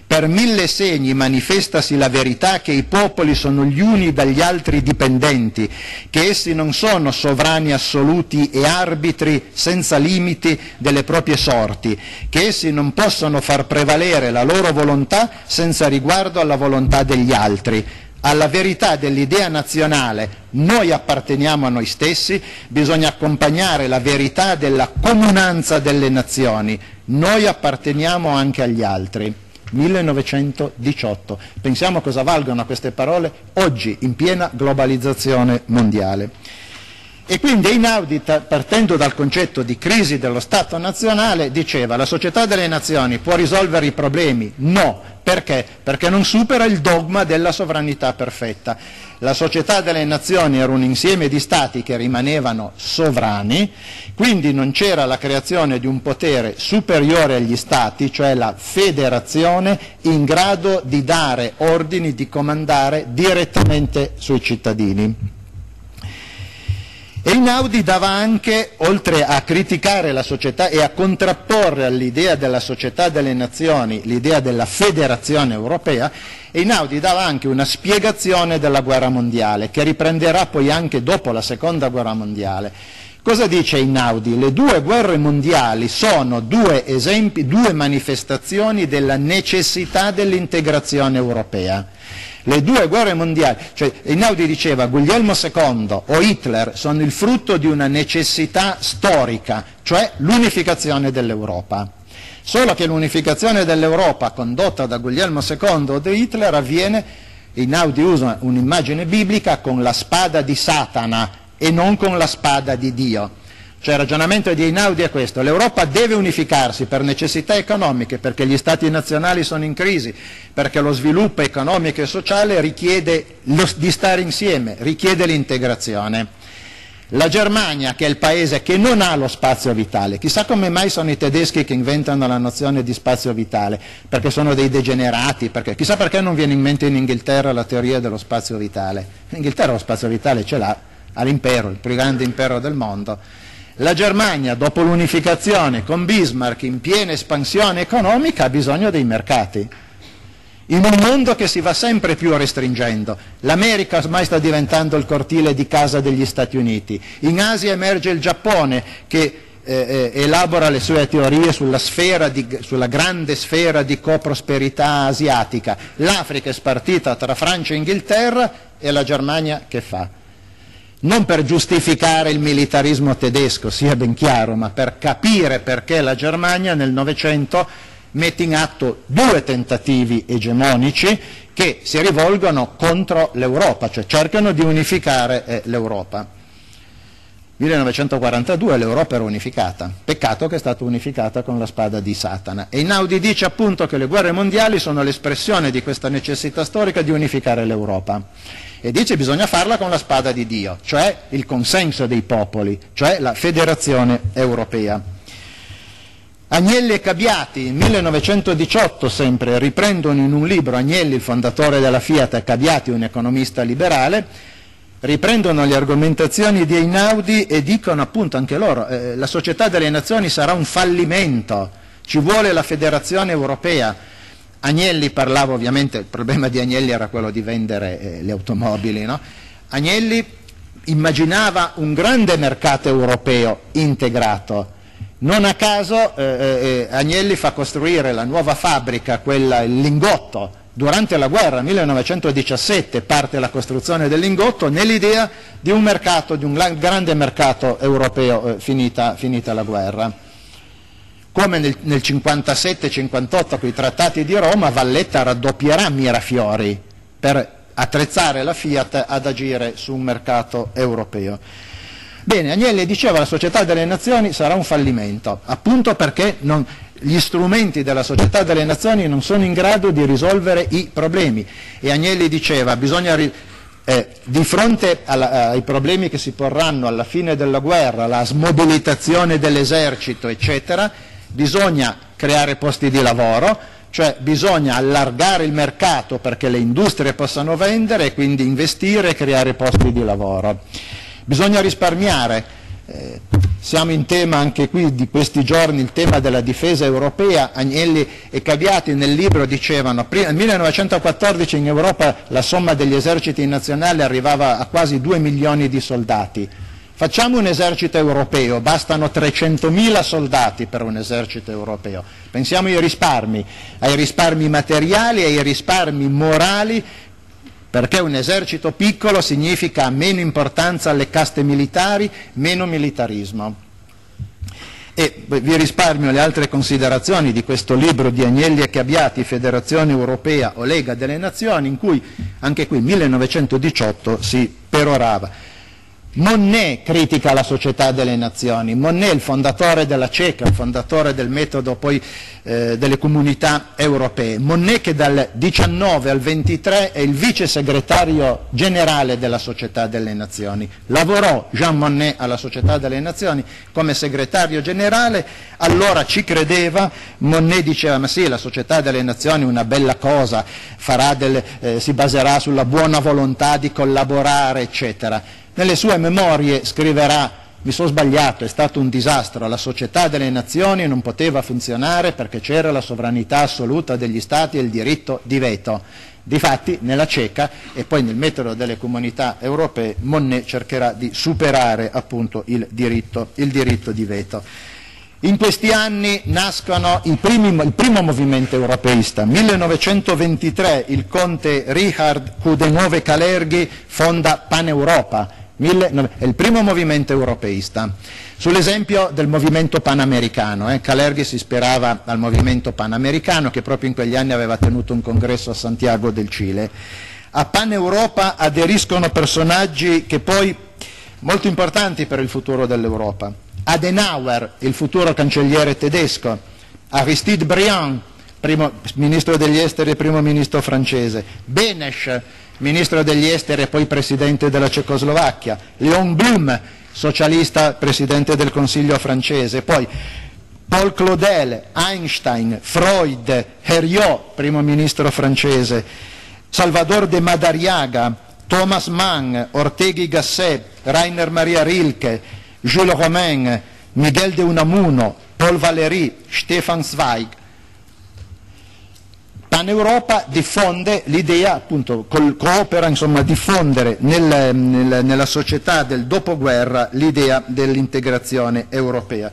Per mille segni manifestasi la verità che i popoli sono gli uni dagli altri dipendenti, che essi non sono sovrani assoluti e arbitri senza limiti delle proprie sorti, che essi non possono far prevalere la loro volontà senza riguardo alla volontà degli altri. Alla verità dell'idea nazionale noi apparteniamo a noi stessi, bisogna accompagnare la verità della comunanza delle nazioni, noi apparteniamo anche agli altri. 1918. Pensiamo cosa valgono queste parole oggi in piena globalizzazione mondiale. E quindi Einaudi, partendo dal concetto di crisi dello Stato nazionale, diceva la società delle nazioni può risolvere i problemi? No. Perché? Perché non supera il dogma della sovranità perfetta. La società delle nazioni era un insieme di stati che rimanevano sovrani, quindi non c'era la creazione di un potere superiore agli stati, cioè la federazione, in grado di dare ordini, di comandare direttamente sui cittadini. Einaudi dava anche, oltre a criticare la società e a contrapporre all'idea della società delle nazioni l'idea della federazione europea, Einaudi dava anche una spiegazione della guerra mondiale, che riprenderà poi anche dopo la seconda guerra mondiale. Cosa dice Einaudi? Le due guerre mondiali sono due esempi, due manifestazioni della necessità dell'integrazione europea. Le due guerre mondiali, cioè Einaudi diceva Guglielmo II o Hitler sono il frutto di una necessità storica, cioè l'unificazione dell'Europa. Solo che l'unificazione dell'Europa condotta da Guglielmo II o da Hitler avviene, Einaudi usa un'immagine biblica, con la spada di Satana e non con la spada di Dio. Cioè il ragionamento di Einaudi è questo, l'Europa deve unificarsi per necessità economiche, perché gli stati nazionali sono in crisi, perché lo sviluppo economico e sociale richiede lo, di stare insieme, richiede l'integrazione. La Germania, che è il paese che non ha lo spazio vitale, chissà come mai sono i tedeschi che inventano la nozione di spazio vitale, perché sono dei degenerati, perché, chissà perché non viene in mente in Inghilterra la teoria dello spazio vitale. In Inghilterra lo spazio vitale ce l'ha, all'impero, il più grande impero del mondo la Germania, dopo l'unificazione con Bismarck in piena espansione economica, ha bisogno dei mercati. In un mondo che si va sempre più restringendo. L'America ormai sta diventando il cortile di casa degli Stati Uniti. In Asia emerge il Giappone che eh, eh elabora le sue teorie sulla, di, sulla, grande sfera di coprosperità asiatica. L'Africa è spartita tra Francia e Inghilterra e la Germania che fa? Non per giustificare il militarismo tedesco, sia ben chiaro, ma per capire perché la Germania nel Novecento mette in atto due tentativi egemonici che si rivolgono contro l'Europa, cioè cercano di unificare eh, l'Europa. 1942 l'Europa era unificata, peccato che è stata unificata con la spada di Satana. E Inaudi dice appunto che le guerre mondiali sono l'espressione di questa necessità storica di unificare l'Europa e dice che bisogna farla con la spada di Dio, cioè il consenso dei popoli, cioè la federazione europea. Agnelli e Cabiati, nel 1918 sempre, riprendono in un libro, Agnelli, il fondatore della Fiat, e Cabiati, un economista liberale, riprendono le argomentazioni di Einaudi e dicono appunto anche loro, eh, la società delle nazioni sarà un fallimento, ci vuole la federazione europea. Agnelli parlava ovviamente, il problema di Agnelli era quello di vendere eh, le automobili, no? Agnelli immaginava un grande mercato europeo integrato. Non a caso eh, eh, eh Agnelli fa costruire la nuova fabbrica, quella, il lingotto, durante la guerra, 1917, parte la costruzione del lingotto nell'idea di un mercato, di un grande mercato europeo eh, finita, finita la guerra come nel, nel 57-58 con i trattati di Roma, Valletta raddoppierà Mirafiori per attrezzare la Fiat ad agire su un mercato europeo. Bene, Agnelli diceva che la società delle nazioni sarà un fallimento, appunto perché non, gli strumenti della società delle nazioni non sono in grado di risolvere i problemi. E Agnelli diceva bisogna eh, di fronte alla, ai problemi che si porranno alla fine della guerra, la smobilitazione dell'esercito, eccetera, bisogna creare posti di lavoro, cioè bisogna allargare il mercato perché le industrie possano vendere e quindi investire e creare posti di lavoro. Bisogna risparmiare. Eh, siamo in tema anche qui di questi giorni, il tema della difesa europea, Agnelli e Caviati nel libro dicevano che nel 1914 in Europa la somma degli eserciti nazionali arrivava a quasi 2 milioni di soldati, Facciamo un esercito europeo, bastano 300.000 soldati per un esercito europeo. Pensiamo ai risparmi, ai risparmi materiali, ai risparmi morali, perché un esercito piccolo significa meno importanza alle caste militari, meno militarismo. E vi risparmio le altre considerazioni di questo libro di Agnelli e Cabiati, Federazione Europea o Lega delle Nazioni, in cui anche qui 1918 si perorava. Monnet critica la società delle nazioni, Monnet il fondatore della CECA, il fondatore del metodo poi eh, delle comunità europee, Monnet che dal 19 al 23 è il vice segretario generale della società delle nazioni, lavorò Jean Monnet alla società delle nazioni come segretario generale, allora ci credeva, Monnet diceva ma sì la società delle nazioni è una bella cosa, delle, eh, si baserà sulla buona volontà di collaborare eccetera nelle sue memorie scriverà mi sono sbagliato, è stato un disastro, la società delle nazioni non poteva funzionare perché c'era la sovranità assoluta degli Stati e il diritto di veto. Difatti nella cieca e poi nel metodo delle comunità europee Monnet cercherà di superare appunto il diritto, il diritto di veto. In questi anni nascono primi, il primo movimento europeista. 1923 il conte Richard Cudenove Calerghi fonda È il primo movimento europeista. Sull'esempio del movimento panamericano, eh, Calerghi si ispirava al movimento panamericano che proprio in quegli anni aveva tenuto un congresso a Santiago del Cile. A Paneuropa aderiscono personaggi che poi molto importanti per il futuro dell'Europa. Adenauer, il futuro cancelliere tedesco, Aristide Briand, primo ministro degli esteri e primo ministro francese, Benesch, ministro degli esteri e poi presidente della Cecoslovacchia, Léon Blum, socialista presidente del Consiglio francese, poi Paul Claudel, Einstein, Freud, Herriot, primo ministro francese, Salvador de Madariaga, Thomas Mann, Ortegui Gasset, Rainer Maria Rilke, Jules Romain, Miguel de Unamuno, Paul Valéry, Stefan Zweig. Paneuropa diffonde l'idea, appunto, coopera insomma, a diffondere nel, nel, nella società del dopoguerra l'idea dell'integrazione europea.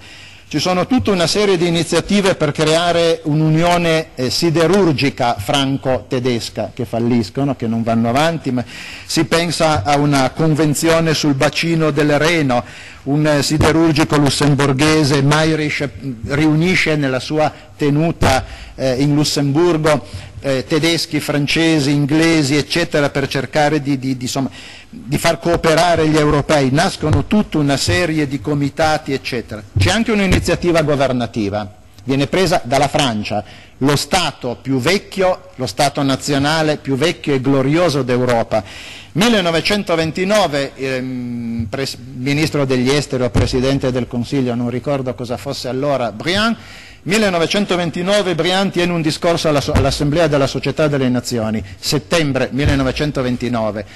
Ci sono tutta una serie di iniziative per creare un'unione eh, siderurgica franco-tedesca che falliscono, che non vanno avanti, ma si pensa a una convenzione sul bacino del Reno, un eh, siderurgico lussemburghese, Mayrisch, riunisce nella sua tenuta eh, in Lussemburgo eh, tedeschi, francesi, inglesi, eccetera, per cercare di, di, di, insomma, di, far cooperare gli europei. Nascono tutta una serie di comitati, eccetera. C'è anche un'iniziativa governativa, viene presa dalla Francia, lo Stato più vecchio, lo Stato nazionale più vecchio e glorioso d'Europa. 1929, ehm, ministro degli esteri o presidente del Consiglio, non ricordo cosa fosse allora, Briand, 1929 Briand tiene un discorso all'Assemblea della Società delle Nazioni, settembre 1929.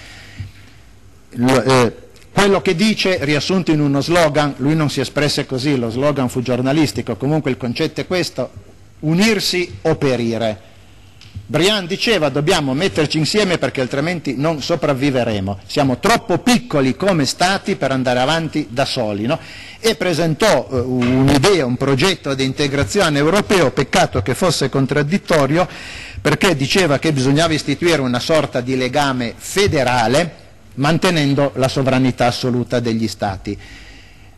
Eh, quello che dice, riassunto in uno slogan, lui non si espresse così, lo slogan fu giornalistico, comunque il concetto è questo, unirsi o perire. Briand diceva dobbiamo metterci insieme perché altrimenti non sopravviveremo, siamo troppo piccoli come stati per andare avanti da soli no? e presentò uh, un'idea, un progetto di integrazione europeo, peccato che fosse contraddittorio perché diceva che bisognava istituire una sorta di legame federale mantenendo la sovranità assoluta degli stati.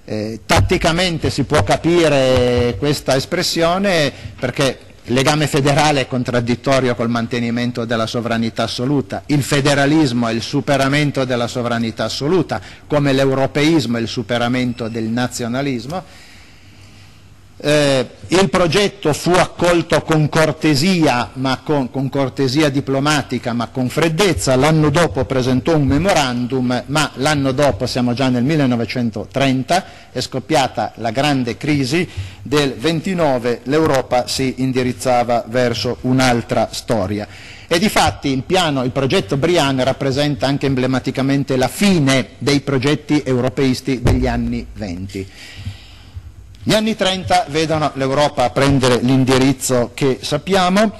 Eh, tatticamente si può capire questa espressione perché legame federale è contraddittorio col mantenimento della sovranità assoluta, il federalismo è il superamento della sovranità assoluta, come l'europeismo è il superamento del nazionalismo, eh, il progetto fu accolto con cortesia, con, con, cortesia diplomatica, ma con freddezza. L'anno dopo presentò un memorandum, ma l'anno dopo, siamo già nel 1930, è scoppiata la grande crisi del 29, l'Europa si indirizzava verso un'altra storia. E di fatti il, piano, il progetto Brian rappresenta anche emblematicamente la fine dei progetti europeisti degli anni 20. Gli anni 30 vedono l'Europa prendere l'indirizzo che sappiamo,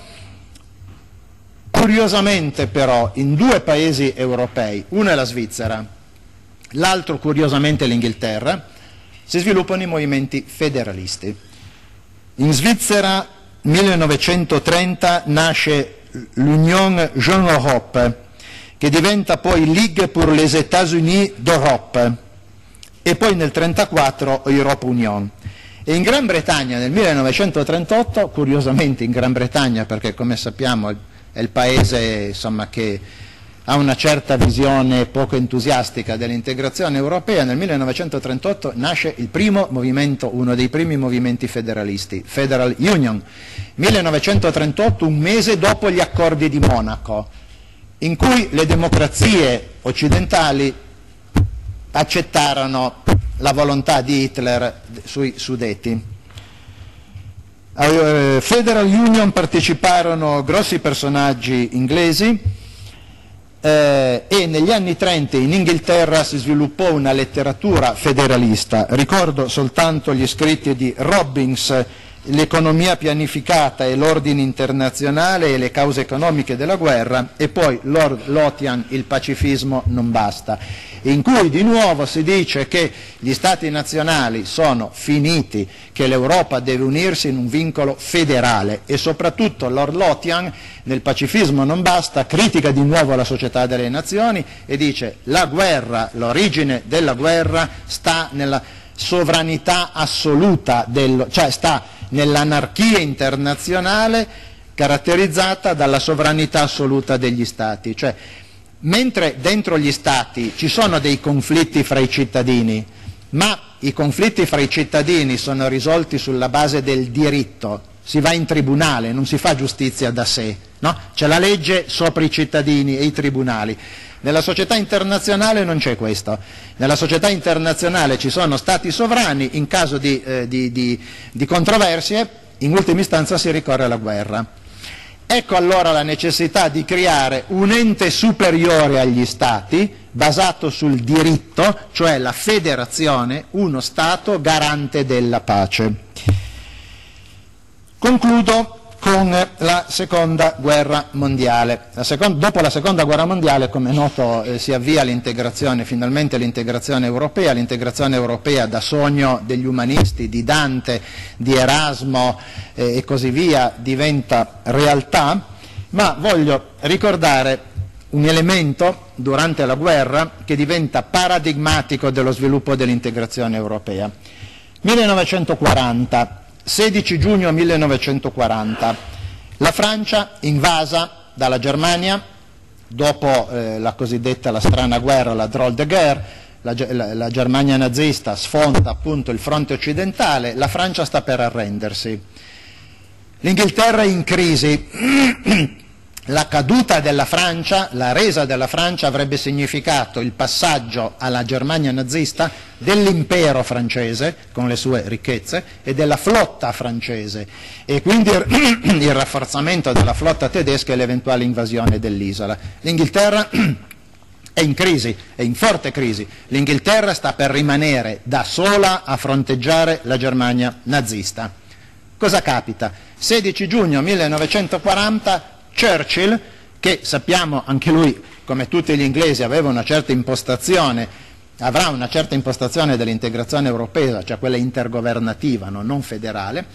curiosamente però in due paesi europei, uno è la Svizzera, l'altro curiosamente l'Inghilterra, si sviluppano i movimenti federalisti. In Svizzera 1930 nasce l'Union Jeune Europe, che diventa poi Ligue pour les États-Unis d'Europe, e poi nel 1934 Europe Union. E in Gran Bretagna nel 1938, curiosamente in Gran Bretagna, perché come sappiamo è il paese insomma, che ha una certa visione poco entusiastica dell'integrazione europea, nel 1938 nasce il primo movimento, uno dei primi movimenti federalisti, Federal Union, 1938, un mese dopo gli accordi di Monaco, in cui le democrazie occidentali accettarono la volontà di Hitler sui Sudeti. A Federal Union parteciparono grossi personaggi inglesi eh, e negli anni 30 in Inghilterra si sviluppò una letteratura federalista. Ricordo soltanto gli scritti di Robbins l'economia pianificata e l'ordine internazionale e le cause economiche della guerra e poi Lord Lothian il pacifismo non basta, in cui di nuovo si dice che gli stati nazionali sono finiti, che l'Europa deve unirsi in un vincolo federale e soprattutto Lord Lothian nel pacifismo non basta critica di nuovo la società delle nazioni e dice la guerra, l'origine della guerra sta nella sovranità assoluta, del, cioè sta nell'anarchia internazionale caratterizzata dalla sovranità assoluta degli Stati. Cioè, mentre dentro gli Stati ci sono dei conflitti fra i cittadini, ma i conflitti fra i cittadini sono risolti sulla base del diritto, si va in tribunale, non si fa giustizia da sé, no? c'è la legge sopra i cittadini e i tribunali. Nella società internazionale non c'è questo. Nella società internazionale ci sono stati sovrani, in caso di, eh, di, di, di controversie, in ultima istanza si ricorre alla guerra. Ecco allora la necessità di creare un ente superiore agli Stati, basato sul diritto, cioè la federazione, uno Stato garante della pace. Concludo con la seconda guerra mondiale. La seconda, dopo la seconda guerra mondiale, come è noto, eh, si avvia l'integrazione, finalmente l'integrazione europea, l'integrazione europea da sogno degli umanisti, di Dante, di Erasmo eh, e così via, diventa realtà, ma voglio ricordare un elemento durante la guerra che diventa paradigmatico dello sviluppo dell'integrazione europea. 1940 16 giugno 1940, la Francia invasa dalla Germania, dopo eh, la cosiddetta la strana guerra, la drôle de guerre, la, la, la Germania nazista sfonda appunto il fronte occidentale, la Francia sta per arrendersi. L'Inghilterra è in crisi, la caduta della Francia, la resa della Francia avrebbe significato il passaggio alla Germania nazista dell'impero francese con le sue ricchezze e della flotta francese e quindi il rafforzamento della flotta tedesca e l'eventuale invasione dell'isola. L'Inghilterra è in crisi, è in forte crisi. L'Inghilterra sta per rimanere da sola a fronteggiare la Germania nazista. Cosa capita? 16 giugno 1940 Churchill, che sappiamo anche lui, come tutti gli inglesi, aveva una certa impostazione, avrà una certa impostazione dell'integrazione europea, cioè quella intergovernativa, no? non federale,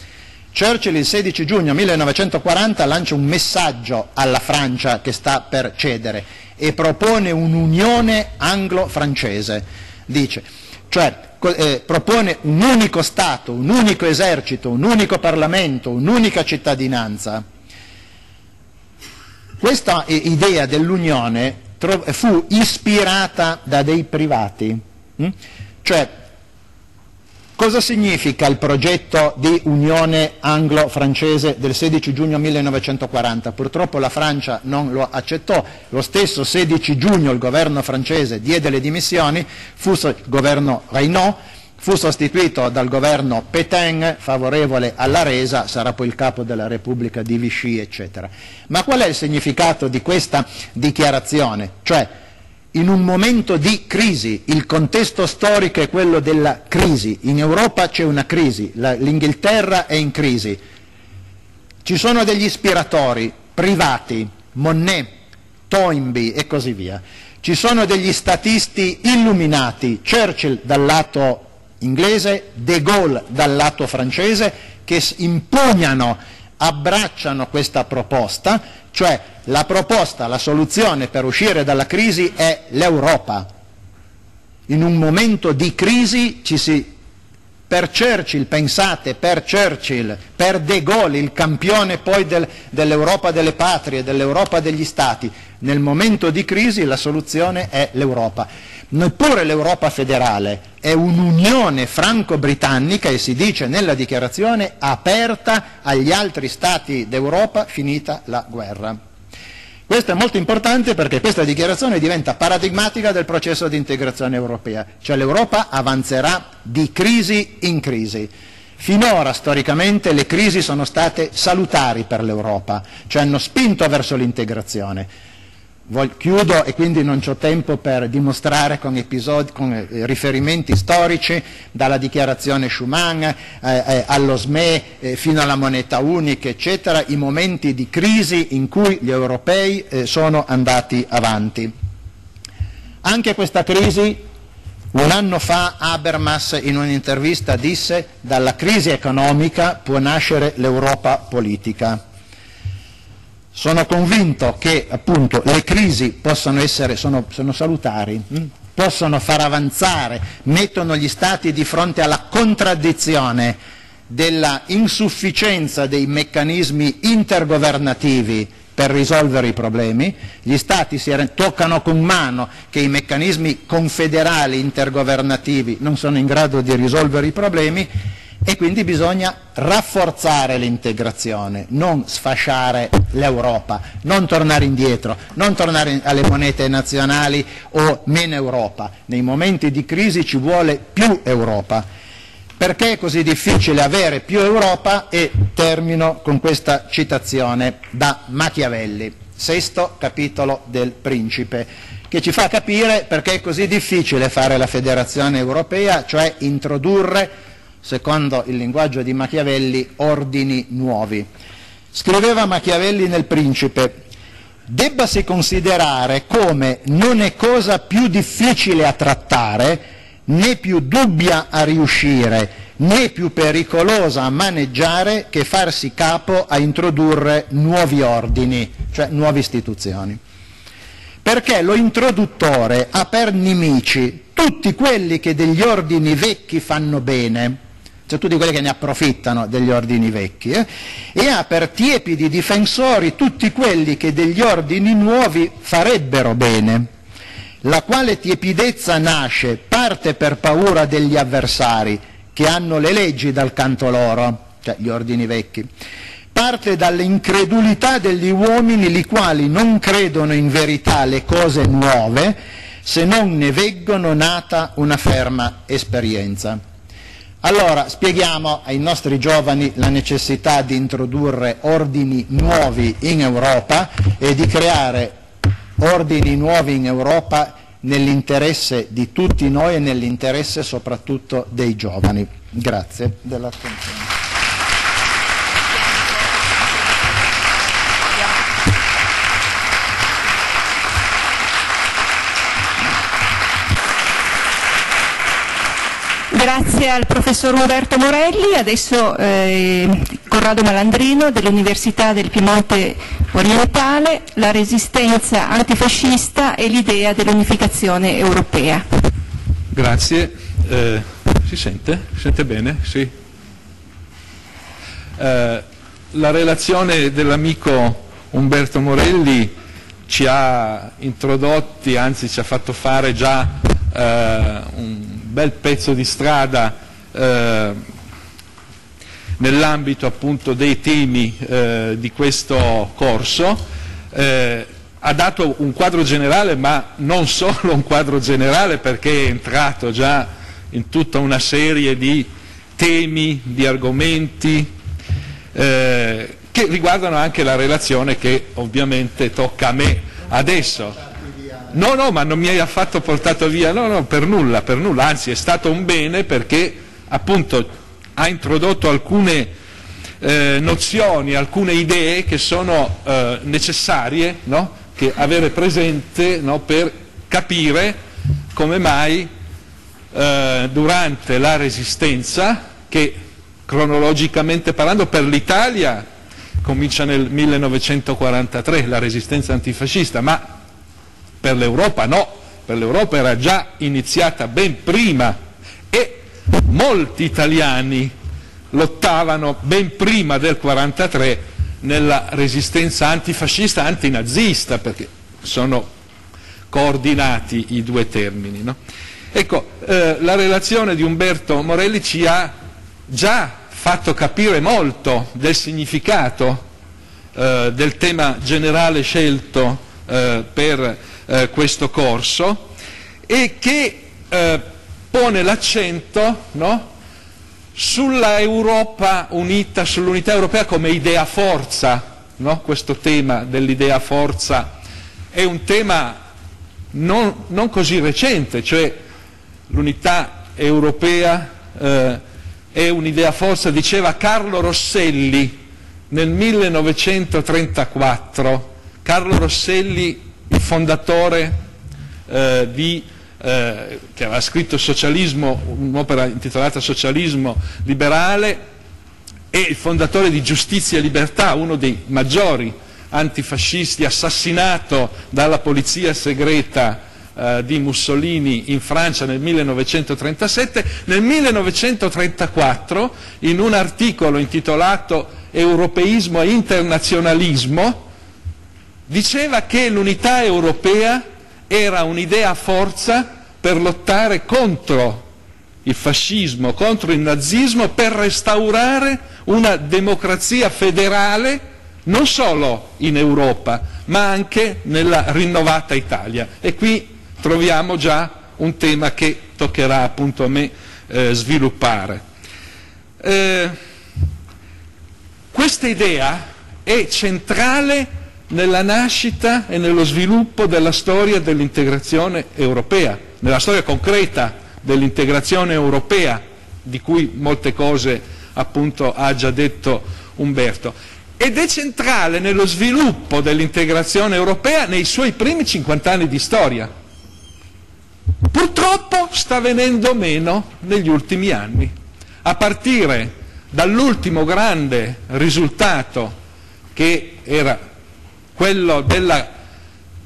Churchill il 16 giugno 1940 lancia un messaggio alla Francia che sta per cedere e propone un'unione anglo-francese. Dice, cioè eh, propone un unico Stato, un unico esercito, un unico Parlamento, un'unica cittadinanza questa idea dell'unione fu ispirata da dei privati, hm? cioè cosa significa il progetto di unione anglo-francese del 16 giugno 1940? Purtroppo la Francia non lo accettò, lo stesso 16 giugno il governo francese diede le dimissioni, fu il governo Reynaud, fu sostituito dal governo Pétain, favorevole alla resa, sarà poi il capo della Repubblica di Vichy, eccetera. Ma qual è il significato di questa dichiarazione? Cioè, in un momento di crisi, il contesto storico è quello della crisi, in Europa c'è una crisi, l'Inghilterra è in crisi, ci sono degli ispiratori privati, Monnet, Toynbee e così via, ci sono degli statisti illuminati, Churchill dal lato inglese, De Gaulle dal lato francese, che impugnano, abbracciano questa proposta, cioè la proposta, la soluzione per uscire dalla crisi è l'Europa. In un momento di crisi ci si per Churchill, pensate, per Churchill, per De Gaulle, il campione poi del, dell'Europa delle patrie, dell'Europa degli Stati, nel momento di crisi la soluzione è l'Europa. Neppure l'Europa federale è un'unione franco-britannica e si dice nella dichiarazione aperta agli altri Stati d'Europa finita la guerra. Questo è molto importante perché questa dichiarazione diventa paradigmatica del processo di integrazione europea, cioè l'Europa avanzerà di crisi in crisi. Finora, storicamente, le crisi sono state salutari per l'Europa, cioè hanno spinto verso l'integrazione chiudo e quindi non ho tempo per dimostrare con, episodi, con eh, riferimenti storici, dalla dichiarazione Schuman eh, eh, allo SME eh, fino alla moneta unica, eccetera, i momenti di crisi in cui gli europei eh, sono andati avanti. Anche questa crisi, un anno fa Habermas in un'intervista disse dalla crisi economica può nascere l'Europa politica sono convinto che appunto, le crisi essere, sono, sono salutari, mh? Hm? possono far avanzare, mettono gli Stati di fronte alla contraddizione della insufficienza dei meccanismi intergovernativi per risolvere i problemi, gli Stati si toccano con mano che i meccanismi confederali intergovernativi non sono in grado di risolvere i problemi e quindi bisogna rafforzare l'integrazione, non sfasciare l'Europa, non tornare indietro, non tornare alle monete nazionali o meno Europa. Nei momenti di crisi ci vuole più Europa. Perché è così difficile avere più Europa? E termino con questa citazione da Machiavelli, sesto capitolo del Principe, che ci fa capire perché è così difficile fare la federazione europea, cioè introdurre, secondo il linguaggio di Machiavelli, ordini nuovi. Scriveva Machiavelli nel Principe, debbasi considerare come non è cosa più difficile a trattare né più dubbia a riuscire, né più pericolosa a maneggiare che farsi capo a introdurre nuovi ordini, cioè nuove istituzioni. Perché lo introduttore ha per nemici tutti quelli che degli ordini vecchi fanno bene, cioè tutti quelli che ne approfittano degli ordini vecchi, eh? e ha per tiepidi difensori tutti quelli che degli ordini nuovi farebbero bene la quale tiepidezza nasce parte per paura degli avversari che hanno le leggi dal canto loro, cioè gli ordini vecchi, parte dall'incredulità degli uomini li quali non credono in verità le cose nuove se non ne veggono nata una ferma esperienza. Allora spieghiamo ai nostri giovani la necessità di introdurre ordini nuovi in Europa e di creare ordini nuovi in Europa nell'interesse di tutti noi e nell'interesse soprattutto dei giovani. Grazie dell'attenzione. Grazie al professor Umberto Morelli, adesso eh, Corrado Malandrino dell'Università del Piemonte Orientale, la resistenza antifascista e l'idea dell'unificazione europea. Grazie, eh, si sente? Si sente bene? Sì. Eh, la relazione dell'amico Umberto Morelli ci ha introdotti, anzi ci ha fatto fare già un bel pezzo di strada eh, nell'ambito appunto dei temi eh, di questo corso, eh, ha dato un quadro generale, ma non solo un quadro generale perché è entrato già in tutta una serie di temi, di argomenti eh, che riguardano anche la relazione che ovviamente tocca a me adesso. No, no, ma non mi hai affatto portato via, no, no, per nulla, per nulla, anzi è stato un bene perché appunto ha introdotto alcune eh, nozioni, alcune idee che sono eh, necessarie no? che avere presente no? per capire come mai eh, durante la resistenza, che cronologicamente parlando per l'Italia comincia nel 1943, la resistenza antifascista, ma per l'Europa no, per l'Europa era già iniziata ben prima e molti italiani lottavano ben prima del 1943 nella resistenza antifascista, antinazista, perché sono coordinati i due termini. No? Ecco, eh, la relazione di Umberto Morelli ci ha già fatto capire molto del significato eh, del tema generale scelto eh, per eh, questo corso e che eh, pone l'accento no, sulla Europa unita, sull'unità europea come idea forza, no? questo tema dell'idea forza è un tema non, non così recente, cioè l'unità europea eh, è un'idea forza, diceva Carlo Rosselli nel 1934, Carlo Rosselli fondatore eh, di, eh, che aveva scritto un'opera intitolata Socialismo liberale, e il fondatore di Giustizia e Libertà, uno dei maggiori antifascisti, assassinato dalla polizia segreta eh, di Mussolini in Francia nel 1937, nel 1934 in un articolo intitolato Europeismo e internazionalismo diceva che l'unità europea era un'idea a forza per lottare contro il fascismo, contro il nazismo, per restaurare una democrazia federale non solo in Europa, ma anche nella rinnovata Italia. E qui troviamo già un tema che toccherà appunto a me eh, sviluppare. Eh, questa idea è centrale nella nascita e nello sviluppo della storia dell'integrazione europea, nella storia concreta dell'integrazione europea, di cui molte cose appunto ha già detto Umberto, ed è centrale nello sviluppo dell'integrazione europea nei suoi primi 50 anni di storia. Purtroppo sta venendo meno negli ultimi anni, a partire dall'ultimo grande risultato che era quello della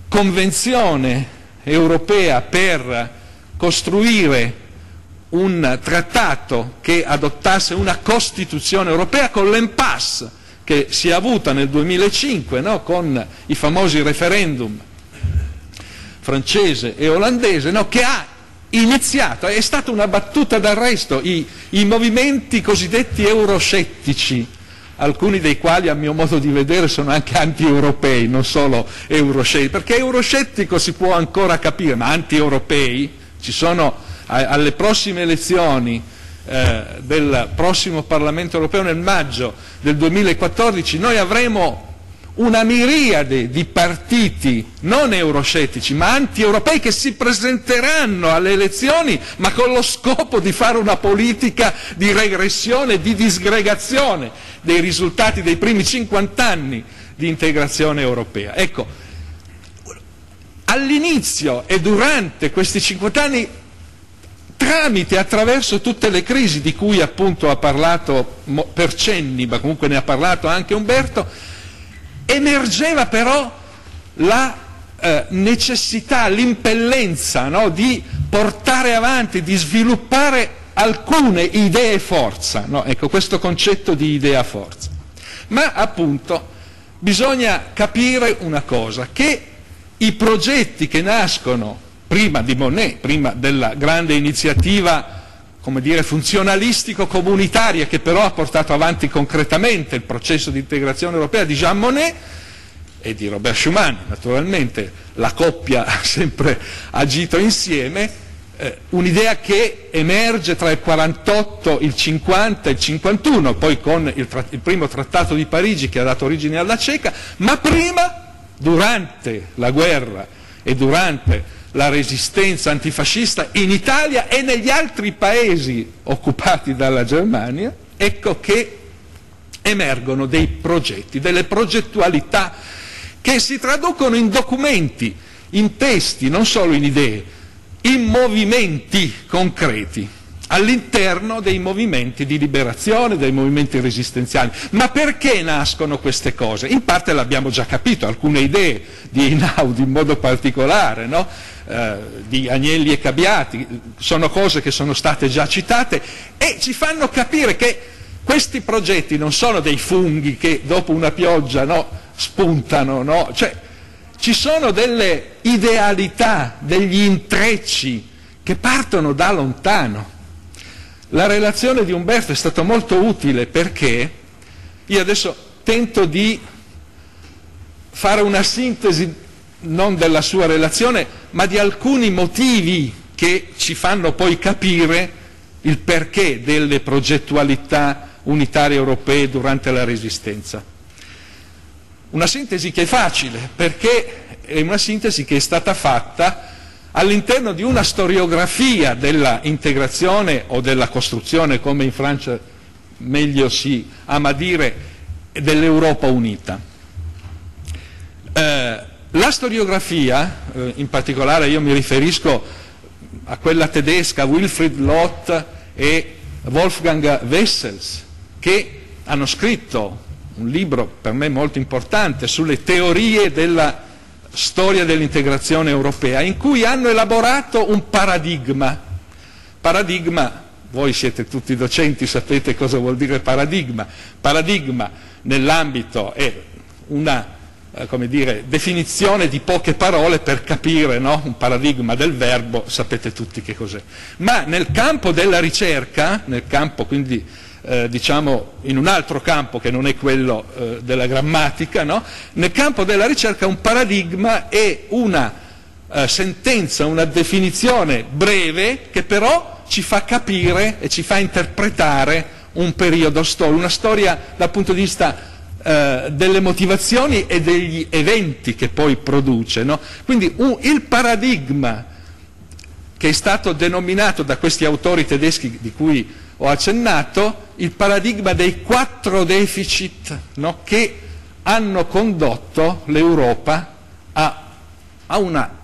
Convenzione europea per costruire un trattato che adottasse una Costituzione europea con l'impasse che si è avuta nel 2005 no? con i famosi referendum francese e olandese, no? che ha iniziato, è stata una battuta d'arresto, i, i movimenti cosiddetti euroscettici, alcuni dei quali a mio modo di vedere sono anche anti-europei, non solo euroscettici, perché euroscettico si può ancora capire, ma anti-europei ci sono alle prossime elezioni eh, del prossimo Parlamento europeo nel maggio del 2014 noi avremo una miriade di partiti non euroscettici ma anti-europei che si presenteranno alle elezioni ma con lo scopo di fare una politica di regressione, di disgregazione dei risultati dei primi 50 anni di integrazione europea. Ecco, all'inizio e durante questi 50 anni tramite, e attraverso tutte le crisi di cui appunto ha parlato per cenni, ma comunque ne ha parlato anche Umberto, emergeva però la eh, necessità, l'impellenza no, di portare avanti, di sviluppare alcune idee forza, no? ecco questo concetto di idea forza. Ma appunto bisogna capire una cosa, che i progetti che nascono prima di Monet, prima della grande iniziativa come dire, funzionalistico-comunitaria che però ha portato avanti concretamente il processo di integrazione europea di Jean Monnet e di Robert Schuman, naturalmente la coppia ha sempre agito insieme, eh, un'idea che emerge tra il 48, il 50 e il 51, poi con il, il primo trattato di Parigi che ha dato origine alla CECA, ma prima, durante la guerra e durante la resistenza antifascista in Italia e negli altri paesi occupati dalla Germania, ecco che emergono dei progetti, delle progettualità che si traducono in documenti, in testi, non solo in idee, in movimenti concreti all'interno dei movimenti di liberazione, dei movimenti resistenziali. Ma perché nascono queste cose? In parte l'abbiamo già capito, alcune idee di Einaudi in modo particolare, no? Eh, di Agnelli e Cabiati, sono cose che sono state già citate e ci fanno capire che questi progetti non sono dei funghi che dopo una pioggia no, spuntano, no? Cioè, ci sono delle idealità, degli intrecci che partono da lontano. La relazione di Umberto è stata molto utile perché io adesso tento di fare una sintesi non della sua relazione, ma di alcuni motivi che ci fanno poi capire il perché delle progettualità unitarie europee durante la Resistenza. Una sintesi che è facile, perché è una sintesi che è stata fatta all'interno di una storiografia della integrazione o della costruzione, come in Francia meglio si ama dire, dell'Europa unita. Eh, la storiografia, eh, in particolare io mi riferisco a quella tedesca Wilfried Lott e Wolfgang Wessels, che hanno scritto un libro per me molto importante sulle teorie della storia dell'integrazione europea, in cui hanno elaborato un paradigma. Paradigma, voi siete tutti docenti, sapete cosa vuol dire paradigma. Paradigma nell'ambito è una eh, come dire, definizione di poche parole per capire no? un paradigma del verbo, sapete tutti che cos'è. Ma nel campo della ricerca, nel campo quindi eh, diciamo in un altro campo che non è quello eh, della grammatica, no? nel campo della ricerca un paradigma è una eh, sentenza, una definizione breve che però ci fa capire e ci fa interpretare un periodo storico, una storia dal punto di vista eh, delle motivazioni e degli eventi che poi produce. No? Quindi un, il paradigma che è stato denominato da questi autori tedeschi di cui ho accennato, il paradigma dei quattro deficit no? che hanno condotto l'Europa a, a, una,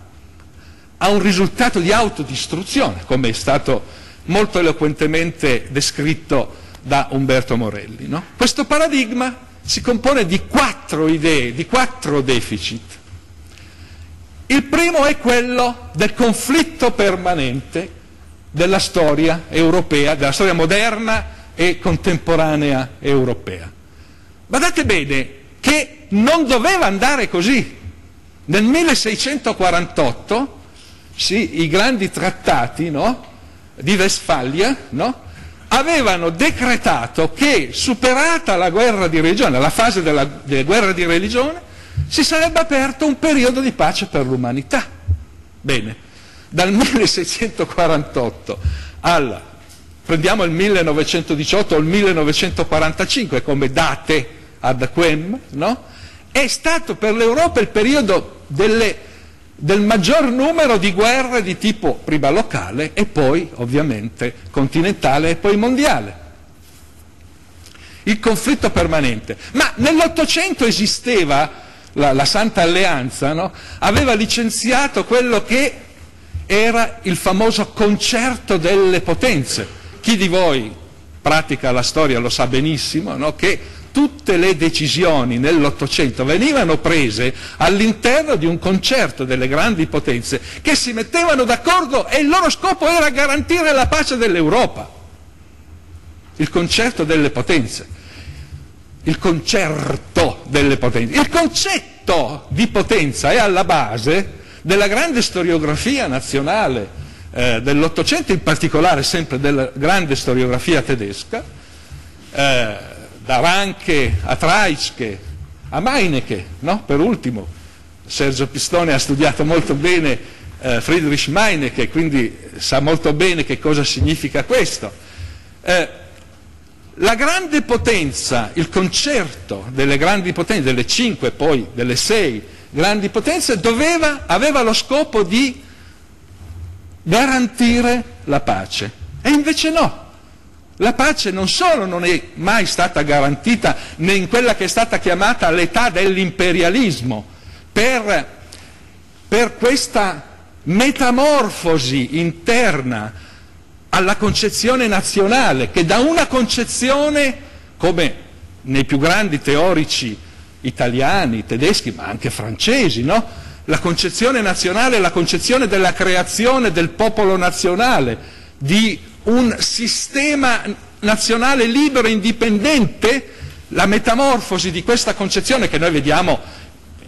a un risultato di autodistruzione, come è stato molto eloquentemente descritto da Umberto Morelli. No? Questo paradigma si compone di quattro idee, di quattro deficit. Il primo è quello del conflitto permanente della storia europea, della storia moderna e contemporanea europea. Badate bene che non doveva andare così. Nel 1648 sì, i grandi trattati no, di Westfalia no, avevano decretato che superata la guerra di religione, la fase della, della guerra di religione, si sarebbe aperto un periodo di pace per l'umanità. Bene, dal 1648 al, prendiamo il 1918 o il 1945 come date ad quem, no? è stato per l'Europa il periodo delle, del maggior numero di guerre di tipo prima locale e poi ovviamente continentale e poi mondiale. Il conflitto permanente. Ma nell'Ottocento esisteva la, la Santa Alleanza, no? aveva licenziato quello che era il famoso concerto delle potenze. Chi di voi pratica la storia lo sa benissimo, no? che tutte le decisioni nell'Ottocento venivano prese all'interno di un concerto delle grandi potenze che si mettevano d'accordo e il loro scopo era garantire la pace dell'Europa. Il concerto delle potenze. Il concerto delle potenze. Il concetto di potenza è alla base della grande storiografia nazionale eh, dell'Ottocento, in particolare sempre della grande storiografia tedesca, eh, da Ranke a Treitschke a Meinecke, no? per ultimo. Sergio Pistone ha studiato molto bene eh, Friedrich Meinecke, quindi sa molto bene che cosa significa questo. Eh, la grande potenza, il concerto delle grandi potenze, delle cinque poi delle sei grandi potenze, doveva, aveva lo scopo di garantire la pace. E invece no. La pace non solo non è mai stata garantita né in quella che è stata chiamata l'età dell'imperialismo, per, per questa metamorfosi interna alla concezione nazionale, che da una concezione, come nei più grandi teorici italiani, tedeschi, ma anche francesi, no? La concezione nazionale è la concezione della creazione del popolo nazionale, di un sistema nazionale libero e indipendente, la metamorfosi di questa concezione che noi vediamo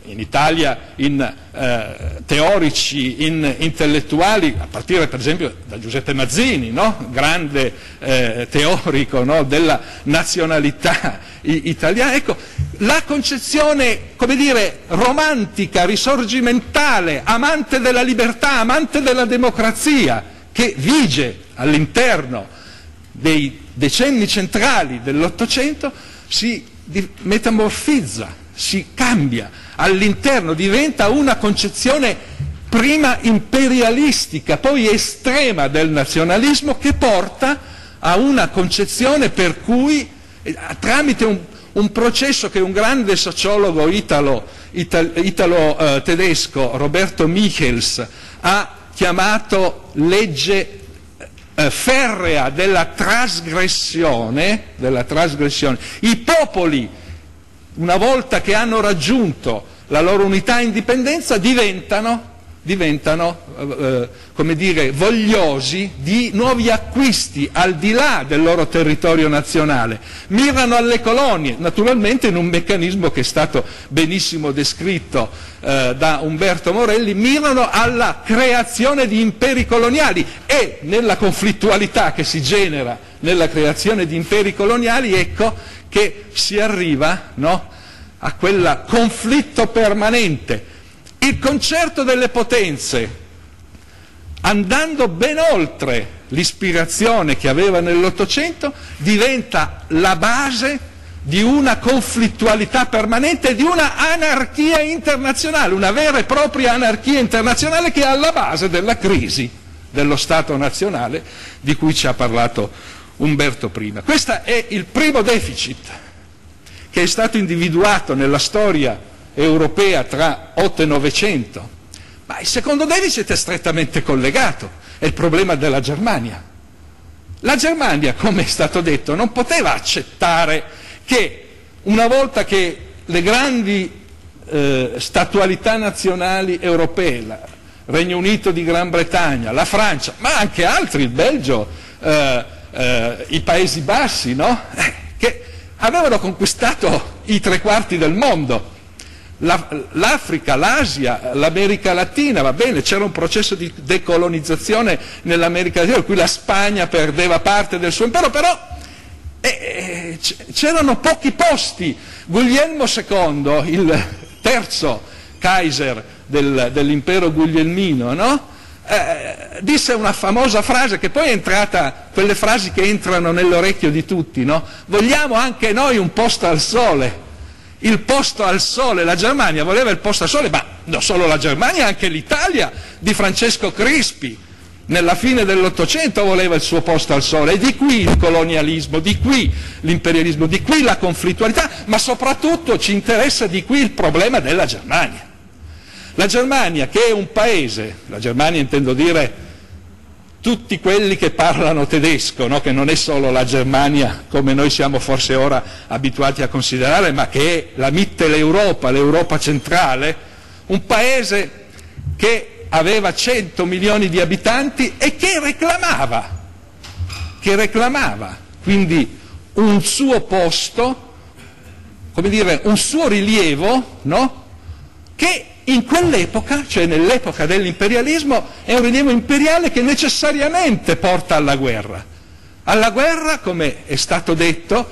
in Italia in eh, teorici, in intellettuali, a partire per esempio da Giuseppe Mazzini, no? grande eh, teorico no? della nazionalità italiana. Ecco, la concezione, come dire, romantica, risorgimentale, amante della libertà, amante della democrazia, che vige all'interno dei decenni centrali dell'Ottocento, si metamorfizza, si cambia. All'interno, diventa una concezione prima imperialistica, poi estrema del nazionalismo che porta a una concezione per cui eh, tramite un, un processo che un grande sociologo italo, italo, eh, Roberto Michels, ha chiamato legge eh, ferrea della trasgressione, della trasgressione. I popoli una volta che hanno raggiunto la loro unità e indipendenza, diventano diventano, eh, come dire, vogliosi di nuovi acquisti al di là del loro territorio nazionale, mirano alle colonie, naturalmente in un meccanismo che è stato benissimo descritto eh, da Umberto Morelli, mirano alla creazione di imperi coloniali e nella conflittualità che si genera nella creazione di imperi coloniali, ecco che si arriva no, a quel conflitto permanente il concerto delle potenze, andando ben oltre l'ispirazione che aveva nell'Ottocento, diventa la base di una conflittualità permanente di una anarchia internazionale, una vera e propria anarchia internazionale che è alla base della crisi dello Stato nazionale di cui ci ha parlato Umberto prima. Questo è il primo deficit che è stato individuato nella storia europea tra 8 e 900, ma il secondo deficit è strettamente collegato, è il problema della Germania. La Germania, come è stato detto, non poteva accettare che una volta che le grandi eh, statualità nazionali europee, il Regno Unito di Gran Bretagna, la Francia, ma anche altri, il Belgio, eh, eh, i Paesi Bassi, no? Eh, che avevano conquistato i tre quarti del mondo, l'Africa, l'Asia, l'America Latina, va bene, c'era un processo di decolonizzazione nell'America Latina, in cui la Spagna perdeva parte del suo impero, però eh, eh c'erano pochi posti. Guglielmo II, il terzo Kaiser del, dell'impero guglielmino, no? eh, disse una famosa frase che poi è entrata, quelle frasi che entrano nell'orecchio di tutti, no? Vogliamo anche noi un posto al sole il posto al sole, la Germania voleva il posto al sole, ma non solo la Germania, anche l'Italia di Francesco Crispi, nella fine dell'Ottocento voleva il suo posto al sole e di qui il colonialismo, di qui l'imperialismo, di qui la conflittualità, ma soprattutto ci interessa di qui il problema della Germania. La Germania che è un paese, la Germania intendo dire tutti quelli che parlano tedesco, no? che non è solo la Germania come noi siamo forse ora abituati a considerare, ma che è la Mitteleuropa, l'Europa centrale, un paese che aveva 100 milioni di abitanti e che reclamava, che reclamava quindi un suo posto, come dire, un suo rilievo, no? che in quell'epoca, cioè nell'epoca dell'imperialismo, è un rilievo imperiale che necessariamente porta alla guerra. Alla guerra, come è stato detto,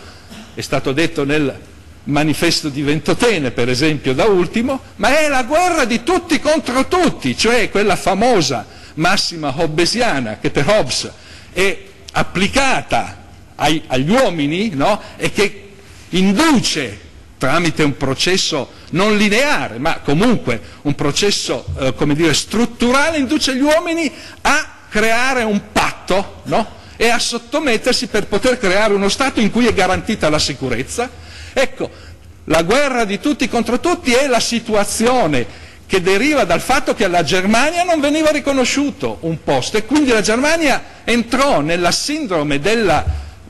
è stato detto nel manifesto di Ventotene, per esempio, da ultimo, ma è la guerra di tutti contro tutti, cioè quella famosa massima hobbesiana che per Hobbes è applicata ai, agli uomini no? e che induce tramite un processo non lineare, ma comunque un processo eh, dire, strutturale, induce gli uomini a creare un patto no? e a sottomettersi per poter creare uno Stato in cui è garantita la sicurezza. Ecco, la guerra di tutti contro tutti è la situazione che deriva dal fatto che alla Germania non veniva riconosciuto un posto e quindi la Germania entrò nella sindrome della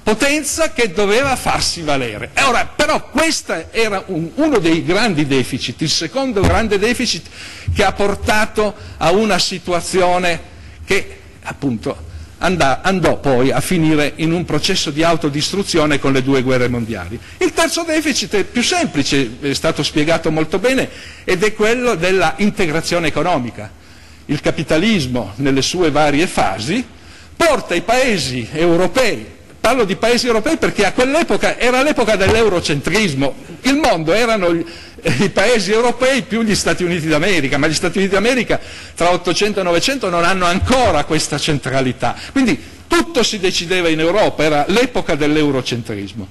potenza che doveva farsi valere. Ora, però questo era un, uno dei grandi deficit, il secondo grande deficit che ha portato a una situazione che appunto andà, andò poi a finire in un processo di autodistruzione con le due guerre mondiali. Il terzo deficit è più semplice, è stato spiegato molto bene, ed è quello della integrazione economica. Il capitalismo nelle sue varie fasi porta i paesi europei Parlo di paesi europei perché a quell'epoca era l'epoca dell'eurocentrismo, il mondo erano i paesi europei più gli Stati Uniti d'America, ma gli Stati Uniti d'America tra 800 e 900 non hanno ancora questa centralità. Quindi tutto si decideva in Europa, era l'epoca dell'eurocentrismo.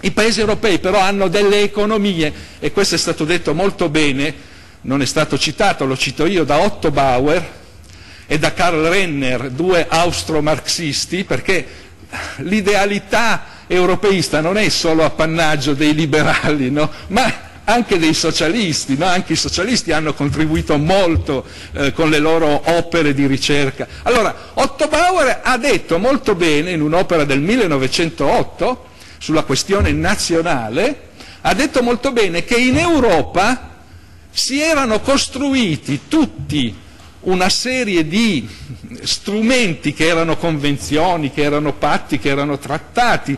I paesi europei però hanno delle economie, e questo è stato detto molto bene, non è stato citato, lo cito io, da Otto Bauer e da Karl Renner, due austro-marxisti, perché l'idealità europeista non è solo appannaggio dei liberali, no? ma anche dei socialisti, no? anche i socialisti hanno contribuito molto eh, con le loro opere di ricerca. Allora, Otto Bauer ha detto molto bene in un'opera del 1908 sulla questione nazionale, ha detto molto bene che in Europa si erano costruiti tutti una serie di strumenti che erano convenzioni, che erano patti, che erano trattati,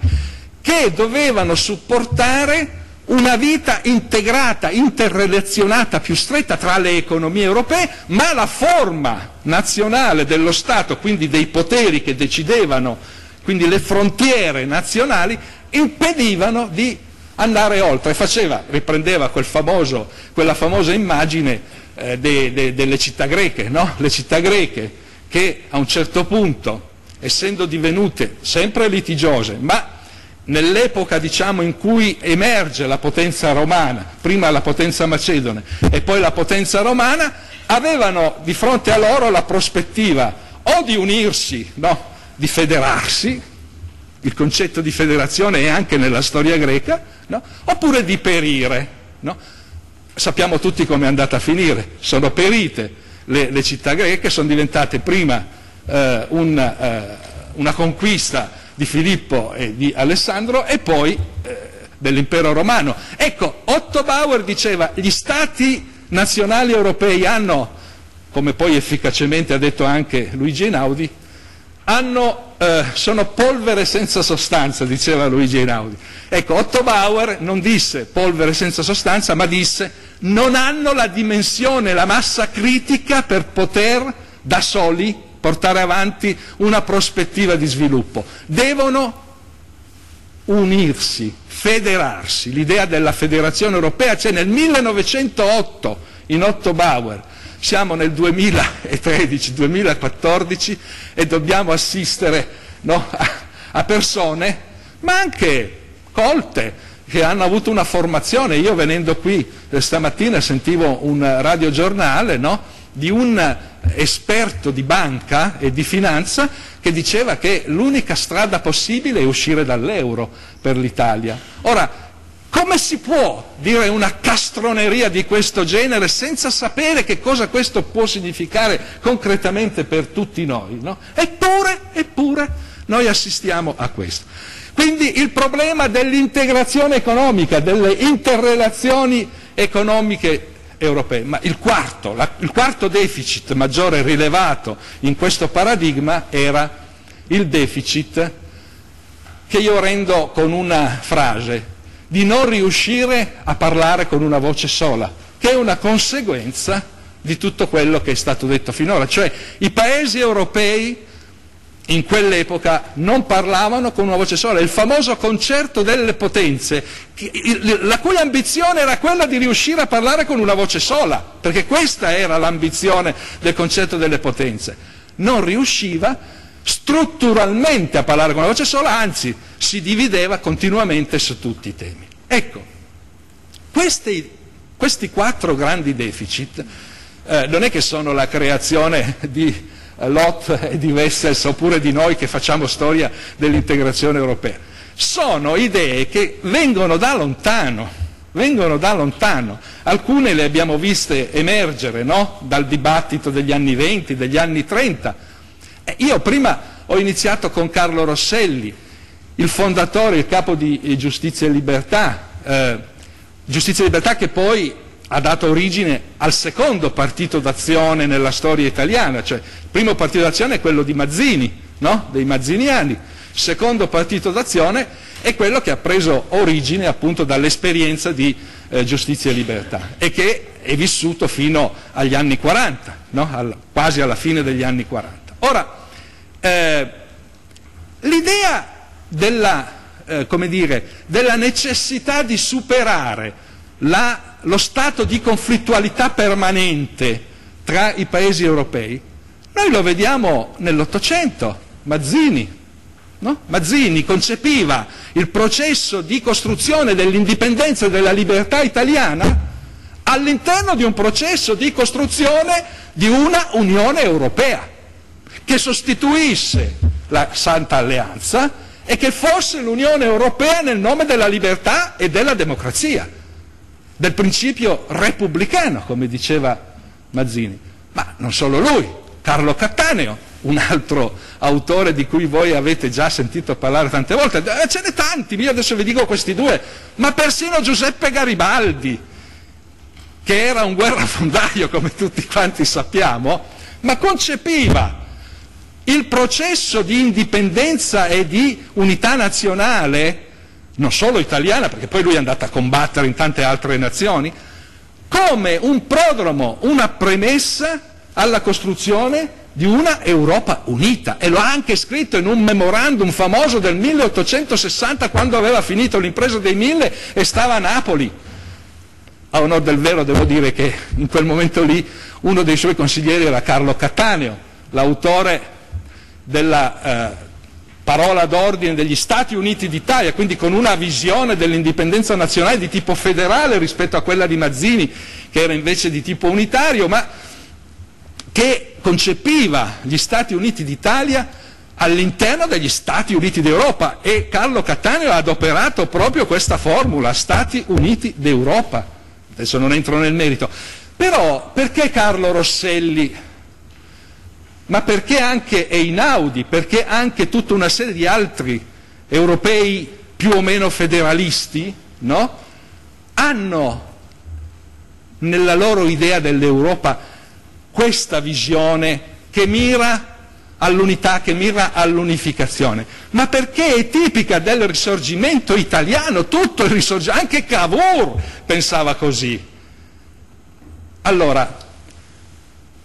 che dovevano supportare una vita integrata, interrelazionata, più stretta tra le economie europee, ma la forma nazionale dello Stato, quindi dei poteri che decidevano, quindi le frontiere nazionali, impedivano di andare oltre. Faceva, riprendeva quel famoso, quella famosa immagine eh, de, de, delle città greche, no? le città greche che a un certo punto, essendo divenute sempre litigiose, ma nell'epoca diciamo, in cui emerge la potenza romana, prima la potenza macedone e poi la potenza romana, avevano di fronte a loro la prospettiva o di unirsi, no? di federarsi, il concetto di federazione è anche nella storia greca, no? oppure di perire. No? Sappiamo tutti come è andata a finire, sono perite le, le città greche, sono diventate prima eh, un, eh, una conquista di Filippo e di Alessandro e poi eh, dell'impero romano. Ecco, Otto Bauer diceva gli stati nazionali europei hanno, come poi efficacemente ha detto anche Luigi Einaudi, hanno, eh, sono polvere senza sostanza, diceva Luigi Einaudi. Ecco, Otto Bauer non disse polvere senza sostanza, ma disse non hanno la dimensione, la massa critica per poter da soli portare avanti una prospettiva di sviluppo. Devono unirsi, federarsi. L'idea della federazione europea c'è nel 1908 in Otto Bauer. Siamo nel 2013-2014 e dobbiamo assistere no, a, a persone, ma anche colte, che hanno avuto una formazione. Io venendo qui stamattina sentivo un radiogiornale no, di un esperto di banca e di finanza che diceva che l'unica strada possibile è uscire dall'euro per l'Italia. Ora, come si può dire una castroneria di questo genere senza sapere che cosa questo può significare concretamente per tutti noi? No? Eppure, eppure, noi assistiamo a questo. Quindi il problema dell'integrazione economica, delle interrelazioni economiche europee. Ma il quarto, la, il quarto deficit maggiore rilevato in questo paradigma era il deficit che io rendo con una frase, di non riuscire a parlare con una voce sola, che è una conseguenza di tutto quello che è stato detto finora. Cioè i paesi europei in quell'epoca non parlavano con una voce sola, il famoso concerto delle potenze, la cui ambizione era quella di riuscire a parlare con una voce sola, perché questa era l'ambizione del concerto delle potenze. Non riusciva strutturalmente a parlare con una voce sola, anzi si divideva continuamente su tutti i temi. Ecco, questi, questi quattro grandi deficit eh, non è che sono la creazione di Lot e di Wessels oppure di noi che facciamo storia dell'integrazione europea. Sono idee che vengono da lontano, vengono da lontano. Alcune le abbiamo viste emergere no? dal dibattito degli anni 20, degli anni 30. Eh, io prima ho iniziato con Carlo Rosselli, il fondatore, il capo di Giustizia e Libertà, eh, Giustizia e Libertà che poi ha dato origine al secondo partito d'azione nella storia italiana, cioè il primo partito d'azione è quello di Mazzini, no? dei mazziniani, il secondo partito d'azione è quello che ha preso origine appunto dall'esperienza di eh, giustizia e libertà e che è vissuto fino agli anni 40, no? Al, quasi alla fine degli anni 40. Ora, eh, l'idea della, eh, della necessità di superare la lo stato di conflittualità permanente tra i paesi europei, noi lo vediamo nell'Ottocento, Mazzini. No? Mazzini concepiva il processo di costruzione dell'indipendenza e della libertà italiana all'interno di un processo di costruzione di una Unione Europea che sostituisse la Santa Alleanza e che fosse l'Unione Europea nel nome della libertà e della democrazia del principio repubblicano, come diceva Mazzini. Ma non solo lui, Carlo Cattaneo, un altro autore di cui voi avete già sentito parlare tante volte, eh, ce n'è tanti, io adesso vi dico questi due, ma persino Giuseppe Garibaldi, che era un guerrafondaio come tutti quanti sappiamo, ma concepiva il processo di indipendenza e di unità nazionale, non solo italiana, perché poi lui è andato a combattere in tante altre nazioni, come un prodromo, una premessa alla costruzione di una Europa unita e lo ha anche scritto in un memorandum famoso del 1860 quando aveva finito l'impresa dei mille e stava a Napoli. A onor del vero devo dire che in quel momento lì uno dei suoi consiglieri era Carlo Cattaneo, l'autore della eh, parola d'ordine degli Stati Uniti d'Italia, quindi con una visione dell'indipendenza nazionale di tipo federale rispetto a quella di Mazzini, che era invece di tipo unitario, ma che concepiva gli Stati Uniti d'Italia all'interno degli Stati Uniti d'Europa e Carlo Cattaneo ha adoperato proprio questa formula, Stati Uniti d'Europa. Adesso non entro nel merito. Però perché Carlo Rosselli ma perché anche Einaudi, perché anche tutta una serie di altri europei più o meno federalisti, no? hanno nella loro idea dell'Europa questa visione che mira all'unità, che mira all'unificazione, ma perché è tipica del risorgimento italiano, tutto il risorgimento, anche Cavour pensava così. Allora,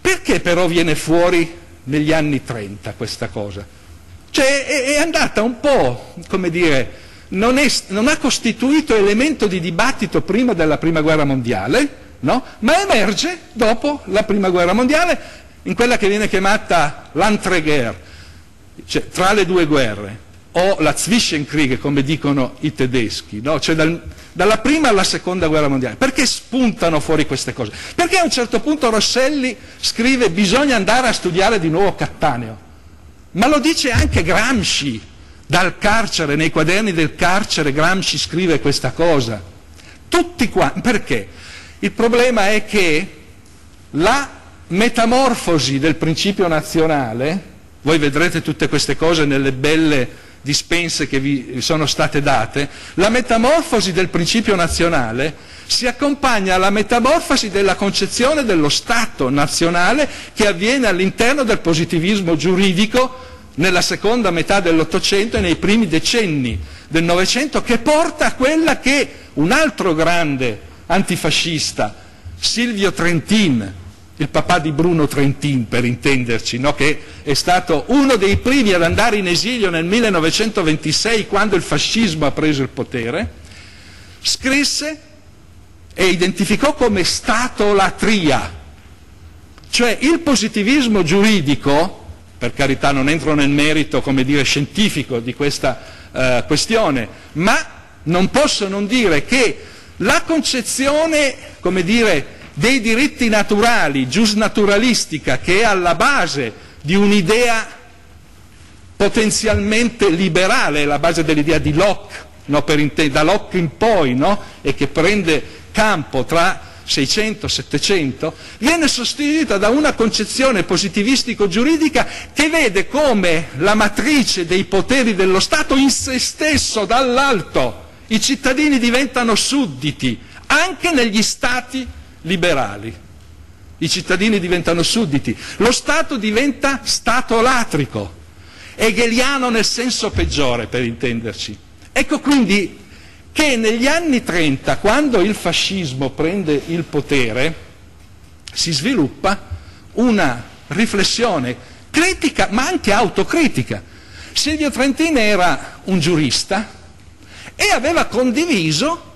perché però viene fuori negli anni 30 questa cosa. Cioè è, è andata un po', come dire, non, è, non, ha costituito elemento di dibattito prima della Prima Guerra Mondiale, no? ma emerge dopo la Prima Guerra Mondiale in quella che viene chiamata l'Entreguerre, cioè tra le due guerre, o la Zwischenkrieg, come dicono i tedeschi, no? cioè dal, dalla prima alla seconda guerra mondiale. Perché spuntano fuori queste cose? Perché a un certo punto Rosselli scrive bisogna andare a studiare di nuovo Cattaneo, ma lo dice anche Gramsci, dal carcere, nei quaderni del carcere Gramsci scrive questa cosa. Tutti qua, perché? Il problema è che la metamorfosi del principio nazionale, voi vedrete tutte queste cose nelle belle dispense che vi sono state date, la metamorfosi del principio nazionale si accompagna alla metamorfosi della concezione dello Stato nazionale che avviene all'interno del positivismo giuridico nella seconda metà dell'Ottocento e nei primi decenni del Novecento, che porta a quella che un altro grande antifascista, Silvio Trentin, il papà di Bruno Trentin per intenderci, no? che è stato uno dei primi ad andare in esilio nel 1926 quando il fascismo ha preso il potere, scrisse e identificò come statolatria, cioè il positivismo giuridico, per carità non entro nel merito dire scientifico di questa uh, questione, ma non posso non dire che la concezione, come dire, dei diritti naturali, giusnaturalistica, che è alla base di un'idea potenzialmente liberale, è la base dell'idea di Locke, no, da Locke in poi, no, e che prende campo tra 600 700, viene sostituita da una concezione positivistico-giuridica che vede come la matrice dei poteri dello Stato in se stesso, dall'alto. I cittadini diventano sudditi, anche negli Stati liberali. I cittadini diventano sudditi, lo Stato diventa Stato latrico, hegeliano nel senso peggiore per intenderci. Ecco quindi che negli anni 30, quando il fascismo prende il potere, si sviluppa una riflessione critica ma anche autocritica. Silvio Trentini era un giurista e aveva condiviso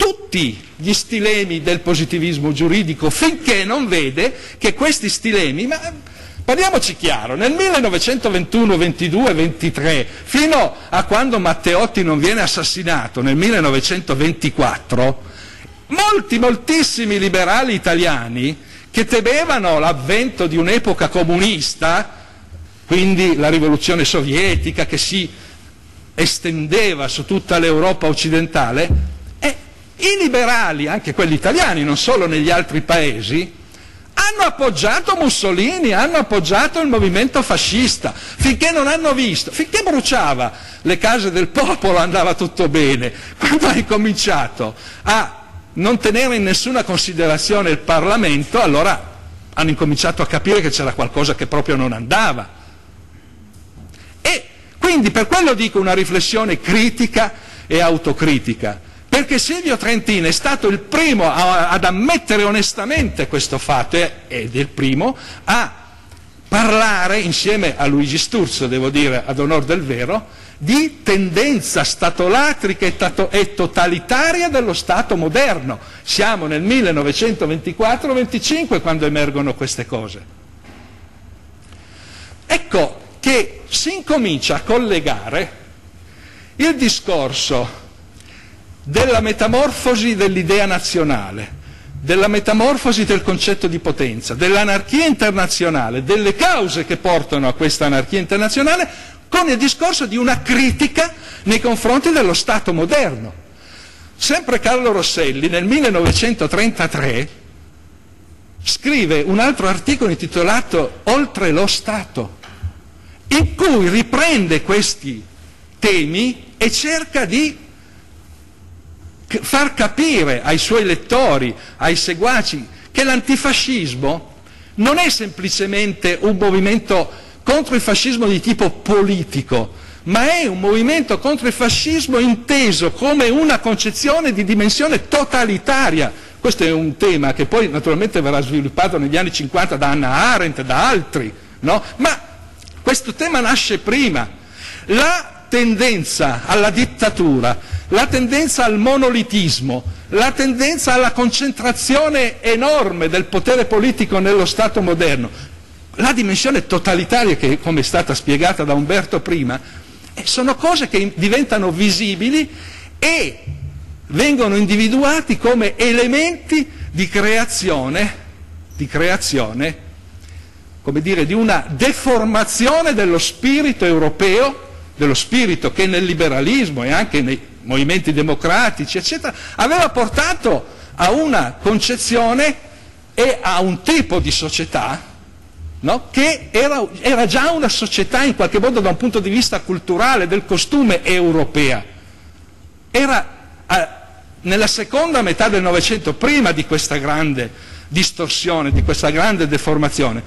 tutti gli stilemi del positivismo giuridico finché non vede che questi stilemi, ma parliamoci chiaro, nel 1921, 22, 23, fino a quando Matteotti non viene assassinato nel 1924, molti, moltissimi liberali italiani che temevano l'avvento di un'epoca comunista, quindi la rivoluzione sovietica che si estendeva su tutta l'Europa occidentale, i liberali, anche quelli italiani, non solo negli altri paesi, hanno appoggiato Mussolini, hanno appoggiato il movimento fascista, finché non hanno visto, finché bruciava le case del popolo andava tutto bene, quando ha incominciato a non tenere in nessuna considerazione il Parlamento, allora hanno incominciato a capire che c'era qualcosa che proprio non andava. E quindi per quello dico una riflessione critica e autocritica, perché Silvio Trentino è stato il primo a, ad ammettere onestamente questo fatto ed è il primo a parlare insieme a Luigi Sturzo, devo dire ad onor del vero, di tendenza statolatrica e totalitaria dello Stato moderno. Siamo nel 1924-25 quando emergono queste cose. Ecco che si incomincia a collegare il discorso della metamorfosi dell'idea nazionale, della metamorfosi del concetto di potenza, dell'anarchia internazionale, delle cause che portano a questa anarchia internazionale, con il discorso di una critica nei confronti dello Stato moderno. Sempre Carlo Rosselli nel 1933 scrive un altro articolo intitolato Oltre lo Stato, in cui riprende questi temi e cerca di far capire ai suoi lettori, ai seguaci, che l'antifascismo non è semplicemente un movimento contro il fascismo di tipo politico, ma è un movimento contro il fascismo inteso come una concezione di dimensione totalitaria. Questo è un tema che poi naturalmente verrà sviluppato negli anni 50 da Anna Arendt, da altri, no? ma questo tema nasce prima. La tendenza alla dittatura, la tendenza al monolitismo, la tendenza alla concentrazione enorme del potere politico nello Stato moderno, la dimensione totalitaria che, come è stata spiegata da Umberto prima, eh, sono cose che diventano visibili e vengono individuati come elementi di creazione, di creazione come dire, di una deformazione dello spirito europeo, dello spirito che nel liberalismo e anche nei movimenti democratici, eccetera, aveva portato a una concezione e a un tipo di società no? che era, era, già una società in qualche modo da un punto di vista culturale, del costume europea. Era a, nella seconda metà del Novecento, prima di questa grande distorsione, di questa grande deformazione,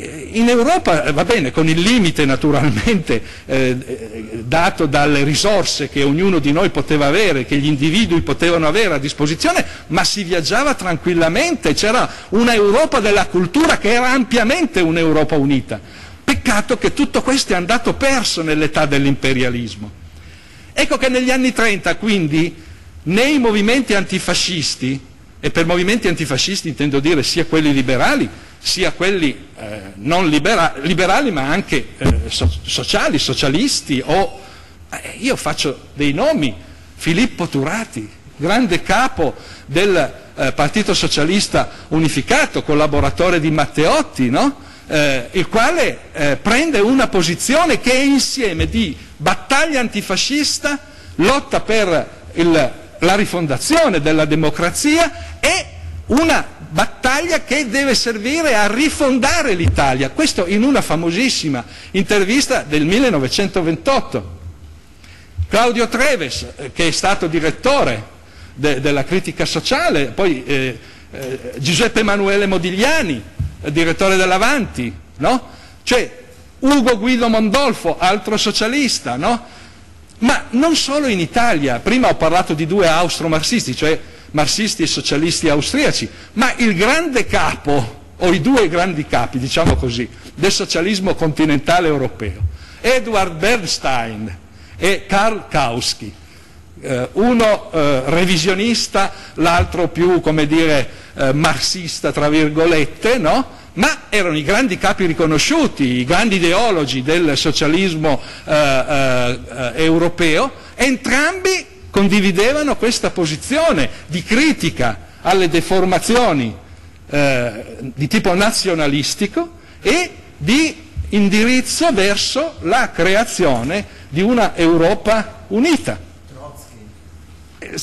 in Europa eh, va bene, con il limite naturalmente eh, eh, dato dalle risorse che ognuno di noi poteva avere, che gli individui potevano avere a disposizione, ma si viaggiava tranquillamente, c'era una Europa della cultura che era ampiamente un'Europa unita. Peccato che tutto questo è andato perso nell'età dell'imperialismo. Ecco che negli anni 30 quindi nei movimenti antifascisti, e per movimenti antifascisti intendo dire sia quelli liberali, sia quelli eh, non libera liberali ma anche eh, so sociali, socialisti o eh, io faccio dei nomi, Filippo Turati, grande capo del eh, Partito Socialista Unificato, collaboratore di Matteotti, no? Eh, il quale eh, prende una posizione che è insieme di battaglia antifascista, lotta per il, la rifondazione della democrazia e una battaglia che deve servire a rifondare l'Italia. Questo in una famosissima intervista del 1928. Claudio Treves, eh, che è stato direttore de della critica sociale, poi eh, eh, Giuseppe Emanuele Modigliani, eh, direttore dell'Avanti, no? Cioè Ugo Guido Mondolfo, altro socialista, no? Ma non solo in Italia, prima ho parlato di due austro-marxisti, cioè marxisti e socialisti austriaci, ma il grande capo, o i due grandi capi, diciamo così, del socialismo continentale europeo, Edward Bernstein e Karl Kautsky, eh, uno eh, revisionista, l'altro più, come dire, eh, marxista, tra virgolette, no? ma erano i grandi capi riconosciuti, i grandi ideologi del socialismo eh, eh, europeo, entrambi condividevano questa posizione di critica alle deformazioni eh, di tipo nazionalistico e di indirizzo verso la creazione di una Europa unita.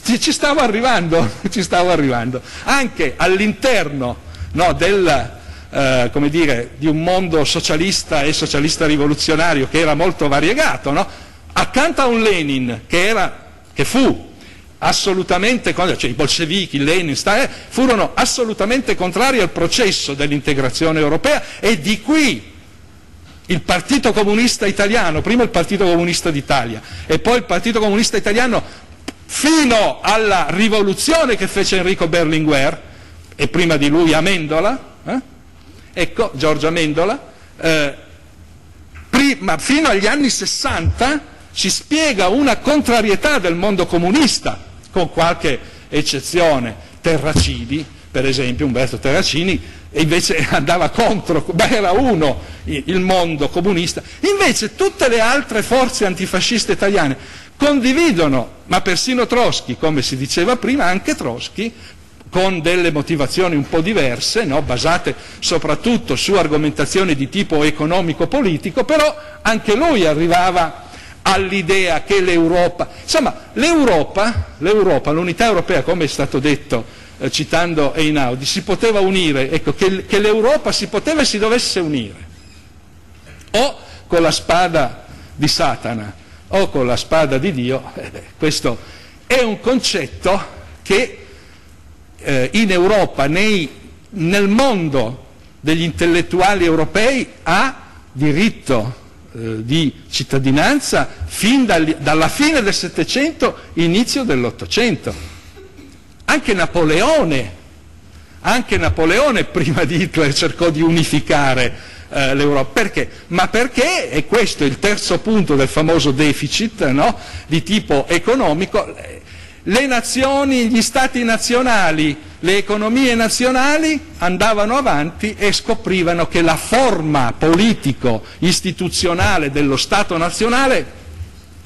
Ci stavo arrivando, ci stavo arrivando. Anche all'interno no, del, eh, dire, di un mondo socialista e socialista rivoluzionario che era molto variegato, no? accanto a un Lenin che era che fu assolutamente, cioè i bolscevichi, Lenin, Stalin, furono assolutamente contrari al processo dell'integrazione europea e di qui il Partito Comunista Italiano, prima il Partito Comunista d'Italia e poi il Partito Comunista Italiano fino alla rivoluzione che fece Enrico Berlinguer e prima di lui Amendola, eh? ecco Giorgio Amendola, eh, prima, fino agli anni 60 ci spiega una contrarietà del mondo comunista, con qualche eccezione, Terracini, per esempio Umberto Terracini, invece andava contro, era uno il mondo comunista, invece tutte le altre forze antifasciste italiane condividono, ma persino Trotsky, come si diceva prima, anche Trotsky, con delle motivazioni un po' diverse, no? basate soprattutto su argomentazioni di tipo economico-politico, però anche lui arrivava all'idea che l'Europa, insomma l'Europa, l'Europa, l'unità europea, come è stato detto eh, citando Einaudi, si poteva unire, ecco, che, che l'Europa si poteva e si dovesse unire, o con la spada di Satana o con la spada di Dio, eh, questo è un concetto che eh, in Europa, nei, nel mondo degli intellettuali europei ha diritto eh, di cittadinanza fin dal, dalla fine del Settecento, inizio dell'Ottocento. Anche Napoleone, anche Napoleone prima di Hitler cercò di unificare eh, l'Europa. Perché? Ma perché, e questo è il terzo punto del famoso deficit no? di tipo economico, le nazioni, gli stati nazionali, le economie nazionali andavano avanti e scoprivano che la forma politico-istituzionale dello Stato nazionale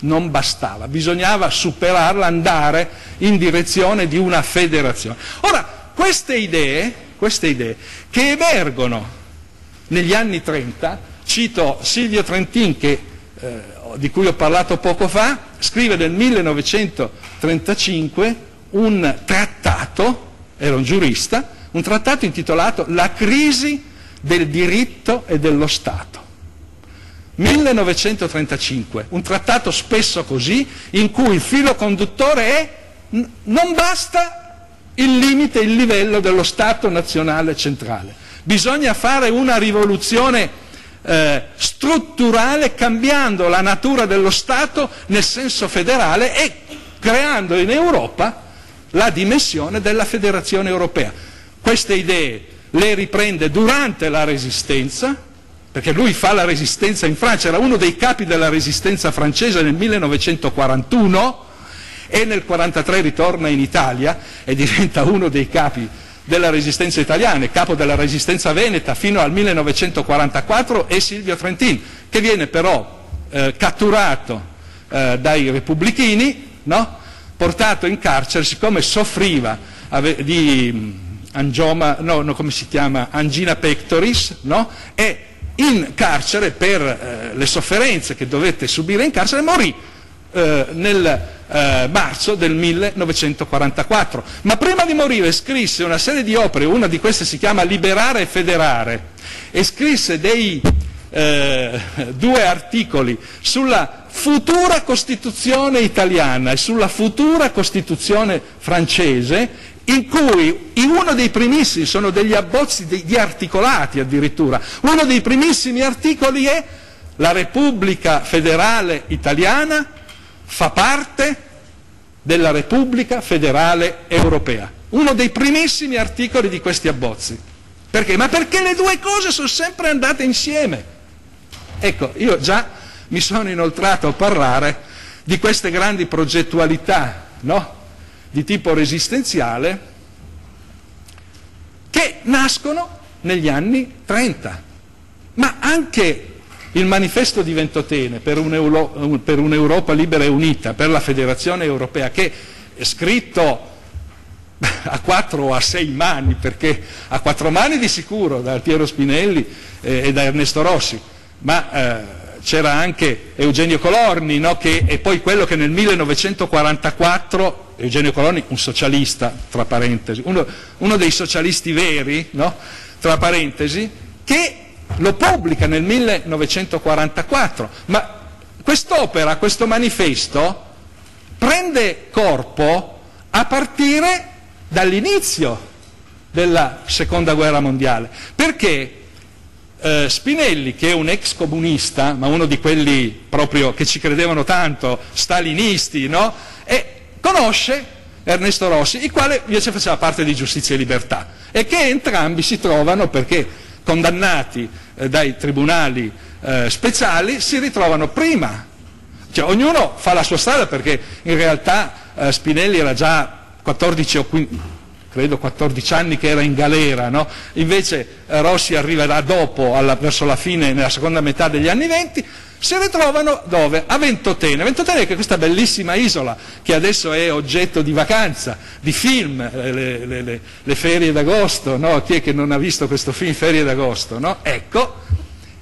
non bastava, bisognava superarla, andare in direzione di una federazione. Ora, queste idee, queste idee che emergono negli anni 30, cito Silvio Trentin che eh, di cui ho parlato poco fa, scrive nel 1935 un trattato, era un giurista, un trattato intitolato La crisi del diritto e dello Stato. 1935, un trattato spesso così, in cui il filo conduttore è non basta il limite, il livello dello Stato nazionale centrale, bisogna fare una rivoluzione eh, strutturale cambiando la natura dello Stato nel senso federale e creando in Europa la dimensione della federazione europea. Queste idee le riprende durante la resistenza, perché lui fa la resistenza in Francia, era uno dei capi della resistenza francese nel 1941 e nel 1943 ritorna in Italia e diventa uno dei capi della resistenza italiana, capo della resistenza veneta fino al 1944 è Silvio Trentin, che viene però eh, catturato eh, dai repubblichini, no? portato in carcere, siccome soffriva di mm, angioma, no, no, come si chiama, angina pectoris, no? e in carcere per eh, le sofferenze che dovette subire in carcere morì eh, nel eh, marzo del 1944. Ma prima di morire scrisse una serie di opere, una di queste si chiama Liberare e Federare, e scrisse dei eh, due articoli sulla futura Costituzione italiana e sulla futura Costituzione francese, in cui uno dei primissimi, sono degli abbozzi di, di articolati addirittura, uno dei primissimi articoli è la Repubblica federale italiana fa parte della Repubblica federale europea. Uno dei primissimi articoli di questi abbozzi. Perché? Ma perché le due cose sono sempre andate insieme. Ecco, io già mi sono inoltrato a parlare di queste grandi progettualità no? di tipo resistenziale che nascono negli anni 30, ma anche il manifesto di Ventotene per, un per un'Europa libera e unita, per la federazione europea, che è scritto a quattro o a sei mani, perché a quattro mani di sicuro da Piero Spinelli eh, e da Ernesto Rossi, ma eh, c'era anche Eugenio Colorni, no, che è poi quello che nel 1944, Eugenio Colorni un socialista, tra parentesi, uno, uno dei socialisti veri, no, tra parentesi, che lo pubblica nel 1944, ma quest'opera, questo manifesto, prende corpo a partire dall'inizio della seconda guerra mondiale. Perché eh, Spinelli, che è un ex comunista, ma uno di quelli proprio che ci credevano tanto, stalinisti, no? e conosce Ernesto Rossi, il quale invece faceva parte di Giustizia e Libertà, e che entrambi si trovano perché condannati eh, dai tribunali eh, speciali si ritrovano prima. Cioè, ognuno fa la sua strada perché in realtà eh, Spinelli era già 14 o 15, credo 14 anni che era in galera, no? invece eh, Rossi arriverà dopo, alla, verso la fine, nella seconda metà degli anni 20, si ritrovano dove? A Ventotene. Ventotene è questa bellissima isola che adesso è oggetto di vacanza, di film, eh, le, le, le, le ferie d'agosto, no? chi è che non ha visto questo film Ferie d'agosto? No? Ecco,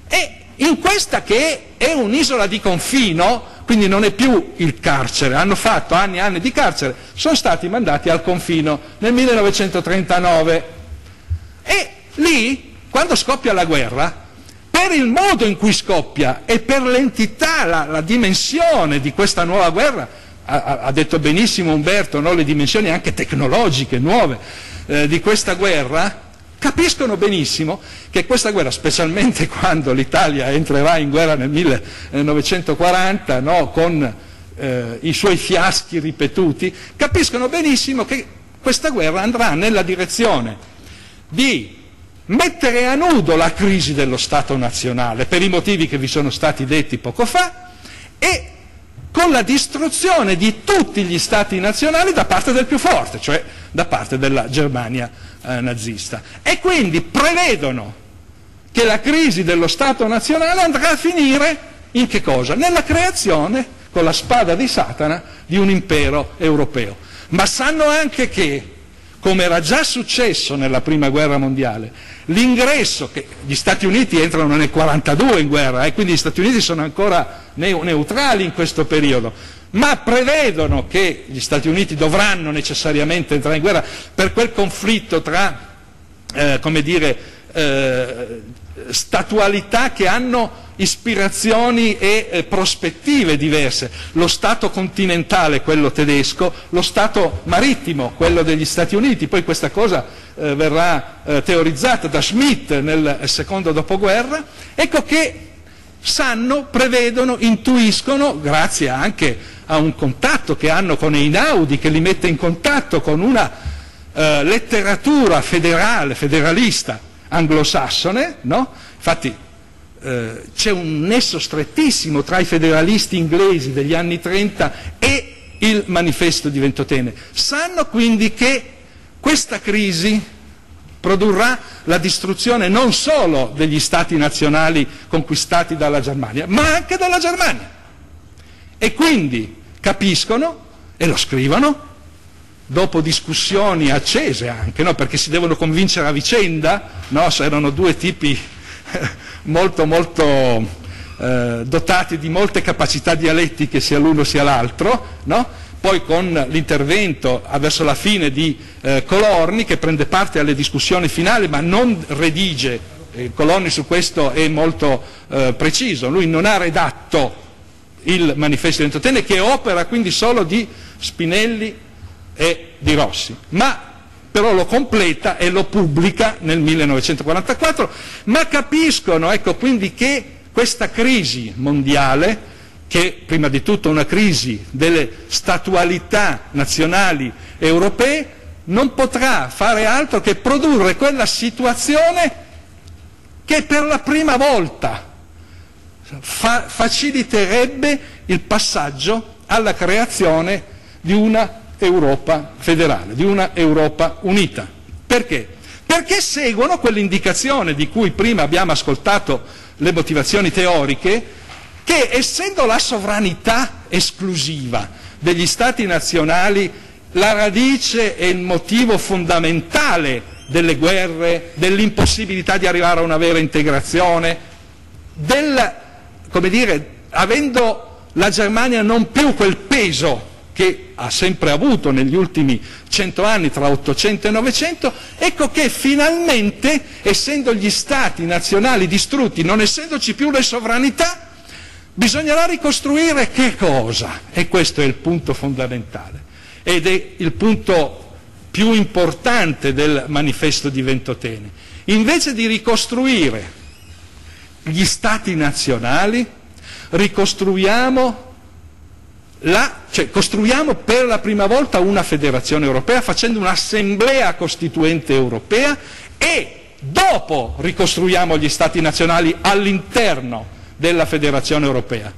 e in questa che è un'isola di confino, quindi non è più il carcere, hanno fatto anni e anni di carcere, sono stati mandati al confino nel 1939 e lì, quando scoppia la guerra, per il modo in cui scoppia e per l'entità, la, la dimensione di questa nuova guerra, ha, ha detto benissimo Umberto, no? le dimensioni anche tecnologiche nuove eh, di questa guerra, capiscono benissimo che questa guerra, specialmente quando l'Italia entrerà in guerra nel 1940 no, con eh, i suoi fiaschi ripetuti, capiscono benissimo che questa guerra andrà nella direzione di mettere a nudo la crisi dello Stato nazionale per i motivi che vi sono stati detti poco fa e con la distruzione di tutti gli Stati nazionali da parte del più forte, cioè da parte della Germania eh, nazista. E quindi prevedono che la crisi dello Stato nazionale andrà a finire in che cosa? Nella creazione, con la spada di Satana, di un impero europeo. Ma sanno anche che, come era già successo nella Prima Guerra Mondiale, l'ingresso, che gli Stati Uniti entrano nel 1942 in guerra, e eh, quindi gli Stati Uniti sono ancora neutrali in questo periodo, ma prevedono che gli Stati Uniti dovranno necessariamente entrare in guerra per quel conflitto tra, eh, come dire, eh, statualità che hanno ispirazioni e eh, prospettive diverse, lo Stato continentale, quello tedesco, lo Stato marittimo, quello degli Stati Uniti, poi questa cosa eh, verrà eh, teorizzata da Schmidt nel secondo dopoguerra, ecco che sanno, prevedono, intuiscono, grazie anche a un contatto che hanno con Einaudi, che li mette in contatto con una eh, letteratura federale, federalista anglosassone, no? infatti eh, c'è un nesso strettissimo tra i federalisti inglesi degli anni 30 e il manifesto di Ventotene. Sanno quindi che questa crisi produrrà la distruzione non solo degli stati nazionali conquistati dalla Germania, ma anche dalla Germania. E quindi capiscono e lo scrivono, dopo discussioni accese anche, no? perché si devono convincere a vicenda, no? erano due tipi molto, molto eh, dotati di molte capacità dialettiche sia l'uno sia l'altro, no? poi con l'intervento verso la fine di eh, Colorni che prende parte alle discussioni finali ma non redige, eh, Colorni su questo è molto eh, preciso, lui non ha redatto il manifesto di Ventotene che opera quindi solo di Spinelli e di Rossi, ma però lo completa e lo pubblica nel 1944, ma capiscono ecco, quindi che questa crisi mondiale che prima di tutto una crisi delle statualità nazionali europee non potrà fare altro che produrre quella situazione che per la prima volta fa faciliterebbe il passaggio alla creazione di una Europa federale, di una Europa unita. Perché? Perché seguono quell'indicazione di cui prima abbiamo ascoltato le motivazioni teoriche, che essendo la sovranità esclusiva degli Stati nazionali la radice e il motivo fondamentale delle guerre, dell'impossibilità di arrivare a una vera integrazione, del, dire, avendo la Germania non più quel peso che ha sempre avuto negli ultimi cento anni, tra 800 e 900, ecco che finalmente, essendo gli stati nazionali distrutti, non essendoci più le sovranità, Bisognerà ricostruire che cosa? E questo è il punto fondamentale. ed è il punto più importante del manifesto di Ventotene. Invece di ricostruire gli stati nazionali, ricostruiamo la, cioè, costruiamo per la prima volta una federazione europea facendo un'assemblea costituente europea e dopo ricostruiamo gli stati nazionali all'interno della federazione europea.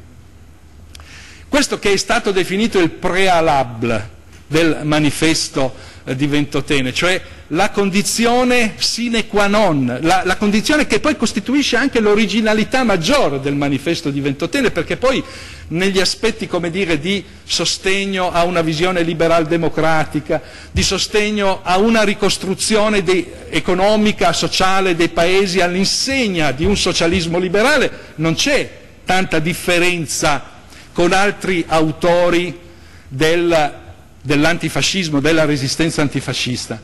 Questo che è stato definito il prealable del manifesto di Ventotene, cioè la condizione sine qua non, la, la condizione che poi costituisce anche l'originalità maggiore del manifesto di Ventotene, perché poi negli aspetti come dire, di sostegno a una visione liberal-democratica, di sostegno a una ricostruzione dei, economica, sociale dei paesi all'insegna di un socialismo liberale, non c'è tanta differenza con altri autori del, dell'antifascismo, della resistenza antifascista.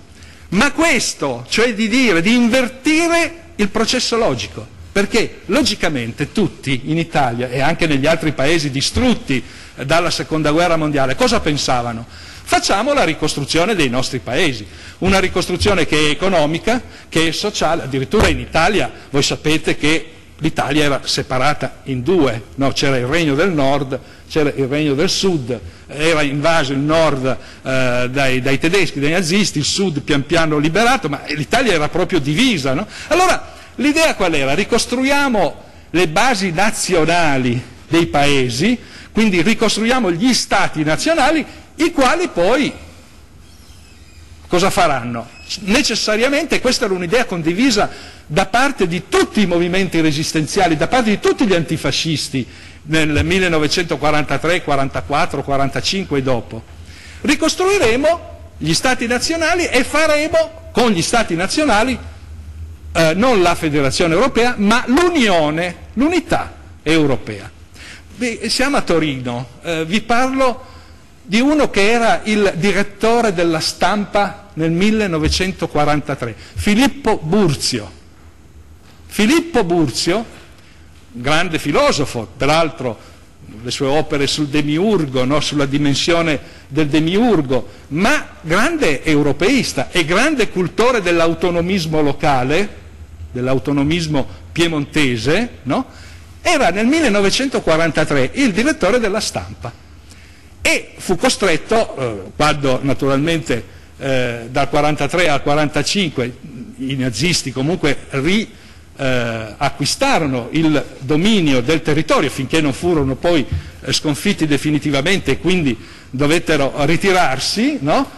Ma questo, cioè di dire, di invertire il processo logico, perché logicamente tutti in Italia e anche negli altri paesi distrutti dalla seconda guerra mondiale cosa pensavano? Facciamo la ricostruzione dei nostri paesi, una ricostruzione che è economica, che è sociale, addirittura in Italia voi sapete che l'Italia era separata in due, no? c'era il regno del nord, c'era il regno del sud, era invaso il nord eh, dai, dai, tedeschi, dai nazisti, il sud pian piano liberato, ma l'Italia era proprio divisa. No? Allora l'idea qual era? Ricostruiamo le basi nazionali dei paesi, quindi ricostruiamo gli stati nazionali, i quali poi cosa faranno? Necessariamente questa era un'idea condivisa da parte di tutti i movimenti resistenziali, da parte di tutti gli antifascisti nel 1943, 44, 45 e dopo. Ricostruiremo gli stati nazionali e faremo con gli stati nazionali eh, non la federazione europea, ma l'unione, l'unità europea. Beh, siamo a Torino, eh, vi parlo di uno che era il direttore della stampa nel 1943, Filippo Burzio. Filippo Burzio, grande filosofo, peraltro le sue opere sul demiurgo, no? sulla dimensione del demiurgo, ma grande europeista e grande cultore dell'autonomismo locale, dell'autonomismo piemontese, no? era nel 1943 il direttore della stampa e fu costretto, eh, quando naturalmente eh, dal 43 al 45 i nazisti comunque ri, eh, acquistarono il dominio del territorio finché non furono poi eh, sconfitti definitivamente e quindi dovettero ritirarsi, no?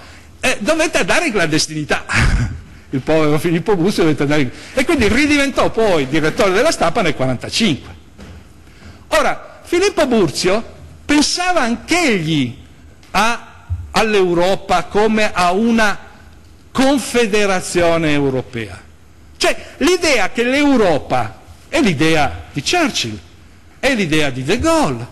eh, dovette andare in clandestinità. il povero Filippo Bussi dovette andare in... E quindi ridiventò poi direttore della stampa nel 1945. Ora, Filippo Burzio pensava anch'egli all'Europa come a una confederazione europea. Cioè l'idea che l'Europa è l'idea di Churchill, è l'idea di De Gaulle,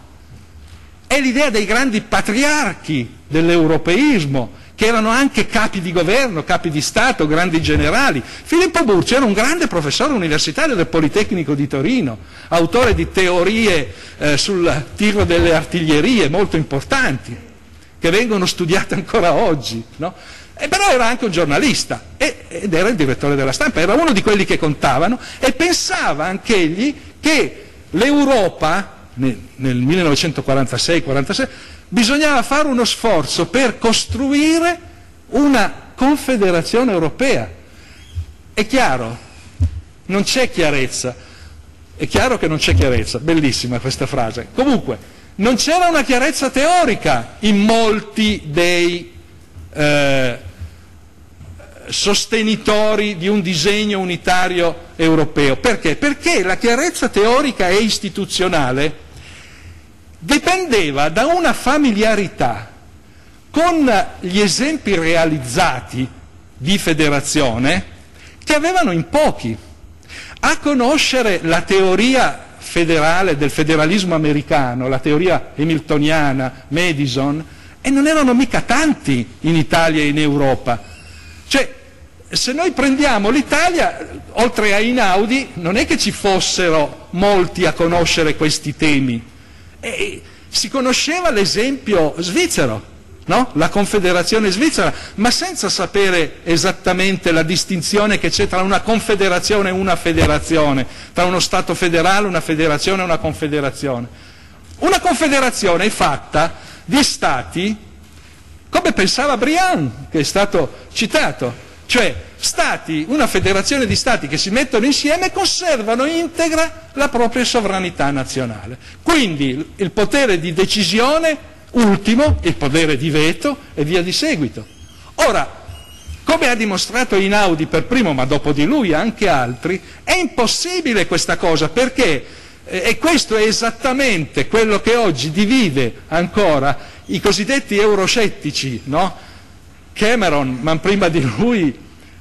è l'idea dei grandi patriarchi dell'europeismo, che erano anche capi di governo, capi di Stato, grandi generali. Filippo Burci era un grande professore universitario del Politecnico di Torino, autore di teorie eh, sul tiro delle artiglierie molto importanti, che vengono studiate ancora oggi. No? E però era anche un giornalista ed era il direttore della stampa, era uno di quelli che contavano e pensava anch'egli che l'Europa nel, nel 1946-46 bisognava fare uno sforzo per costruire una confederazione europea. È chiaro, non c'è chiarezza, è chiaro che non c'è chiarezza, bellissima questa frase. Comunque, non c'era una chiarezza teorica in molti dei eh, sostenitori di un disegno unitario europeo. Perché? Perché la chiarezza teorica e istituzionale dipendeva da una familiarità con gli esempi realizzati di federazione che avevano in pochi. A conoscere la teoria federale del federalismo americano, la teoria hamiltoniana, Madison, e non erano mica tanti in Italia e in Europa. Cioè, se noi prendiamo l'Italia, oltre ai Inaudi, non è che ci fossero molti a conoscere questi temi. E si conosceva l'esempio svizzero, no? la confederazione svizzera, ma senza sapere esattamente la distinzione che c'è tra una confederazione e una federazione, tra uno Stato federale, una federazione e una confederazione. Una confederazione è fatta di Stati, come pensava Briand, che è stato citato, cioè stati, una federazione di Stati che si mettono insieme conservano integra la propria sovranità nazionale. Quindi il potere di decisione ultimo, il potere di veto e via di seguito. Ora, come ha dimostrato Inaudi per primo, ma dopo di lui anche altri, è impossibile questa cosa perché, eh, e questo è esattamente quello che oggi divide ancora i cosiddetti euroscettici, no? Cameron, ma prima di lui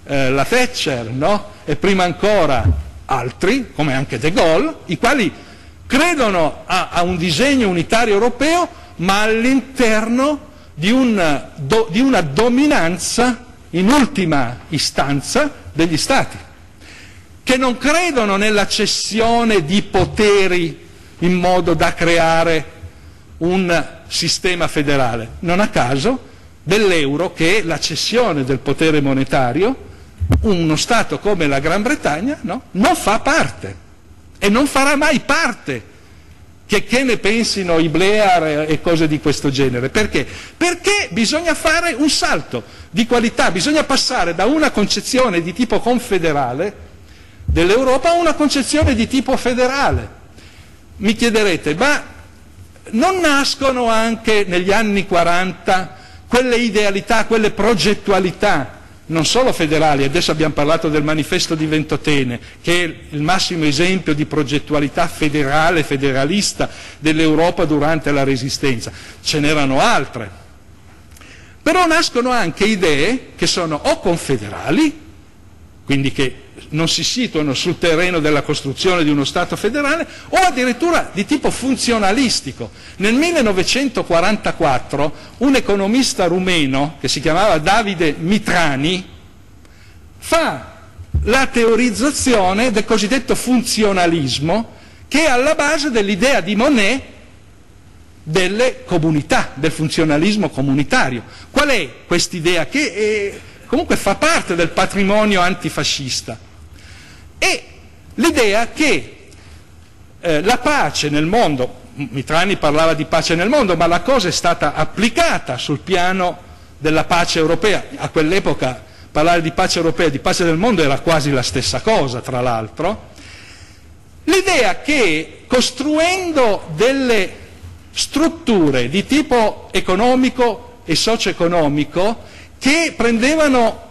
eh, la Thatcher, no? e prima ancora altri, come anche De Gaulle, i quali credono a, a un disegno unitario europeo, ma all'interno di, un, do, di una dominanza, in ultima istanza, degli Stati, che non credono nella cessione di poteri in modo da creare un sistema federale. Non a caso dell'euro, che è la cessione del potere monetario, uno Stato come la Gran Bretagna no, non fa parte e non farà mai parte. Che, che, ne pensino i Blair e cose di questo genere. Perché? Perché bisogna fare un salto di qualità, bisogna passare da una concezione di tipo confederale dell'Europa a una concezione di tipo federale. Mi chiederete, ma non nascono anche negli anni 40 quelle idealità, quelle progettualità, non solo federali, adesso abbiamo parlato del manifesto di Ventotene, che è il massimo esempio di progettualità federale, federalista dell'Europa durante la Resistenza, ce n'erano altre. Però nascono anche idee che sono o confederali, quindi che non si situano sul terreno della costruzione di uno Stato federale o addirittura di tipo funzionalistico. Nel 1944 un economista rumeno che si chiamava Davide Mitrani fa la teorizzazione del cosiddetto funzionalismo che è alla base dell'idea di Monet delle comunità, del funzionalismo comunitario. Qual è quest'idea? Che è, comunque fa parte del patrimonio antifascista e l'idea che eh, la pace nel mondo, Mitrani parlava di pace nel mondo, ma la cosa è stata applicata sul piano della pace europea. A quell'epoca parlare di pace europea e di pace del mondo era quasi la stessa cosa, tra l'altro. L'idea che costruendo delle strutture di tipo economico e socio-economico che prendevano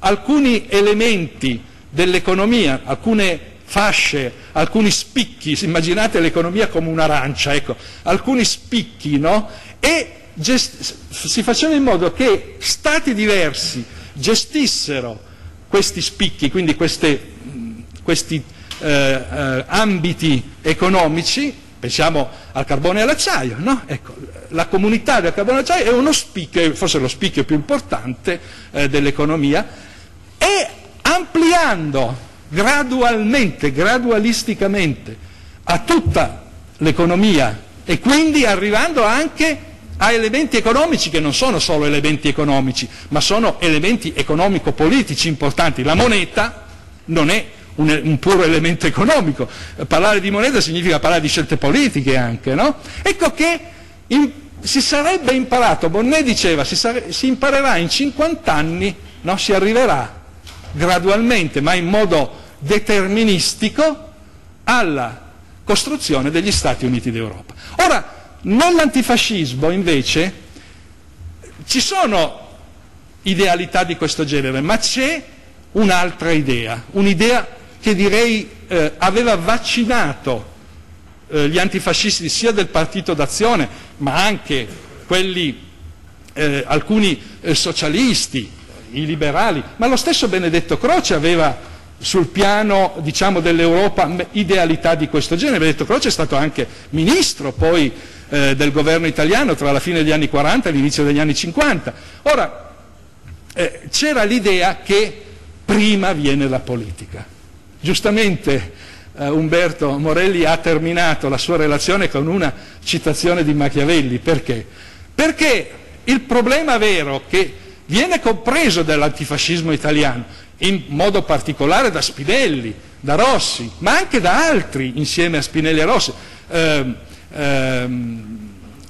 alcuni elementi dell'economia, alcune fasce, alcuni spicchi, immaginate l'economia come un'arancia, ecco, alcuni spicchi, no? E si faceva in modo che stati diversi gestissero questi spicchi, quindi queste, questi eh, eh, ambiti economici, pensiamo al carbone e all'acciaio, no? ecco, la comunità del carbone e all'acciaio è uno spicchio, forse lo spicchio più importante eh, dell'economia, e ampliando gradualmente, gradualisticamente a tutta l'economia e quindi arrivando anche a elementi economici che non sono solo elementi economici, ma sono elementi economico-politici importanti. La moneta non è un, un, puro elemento economico, parlare di moneta significa parlare di scelte politiche anche, no? Ecco che in, si sarebbe imparato, Bonnet diceva, si, sare, si imparerà in 50 anni, no? si arriverà gradualmente ma in modo deterministico alla costruzione degli Stati Uniti d'Europa. Ora, nell'antifascismo invece ci sono idealità di questo genere, ma c'è un'altra idea, un'idea che direi eh, aveva vaccinato eh, gli antifascisti sia del Partito d'Azione, ma anche quelli, eh, alcuni eh, socialisti, i liberali, ma lo stesso Benedetto Croce aveva sul piano diciamo, dell'Europa idealità di questo genere. Benedetto Croce è stato anche ministro poi eh, del governo italiano tra la fine degli anni 40 e l'inizio degli anni 50. Ora, eh, c'era l'idea che prima viene la politica. Giustamente eh, Umberto Morelli ha terminato la sua relazione con una citazione di Machiavelli. Perché? Perché il problema vero che viene compreso dall'antifascismo italiano, in modo particolare da Spinelli, da Rossi, ma anche da altri insieme a Spinelli e Rossi. Eh, ehm,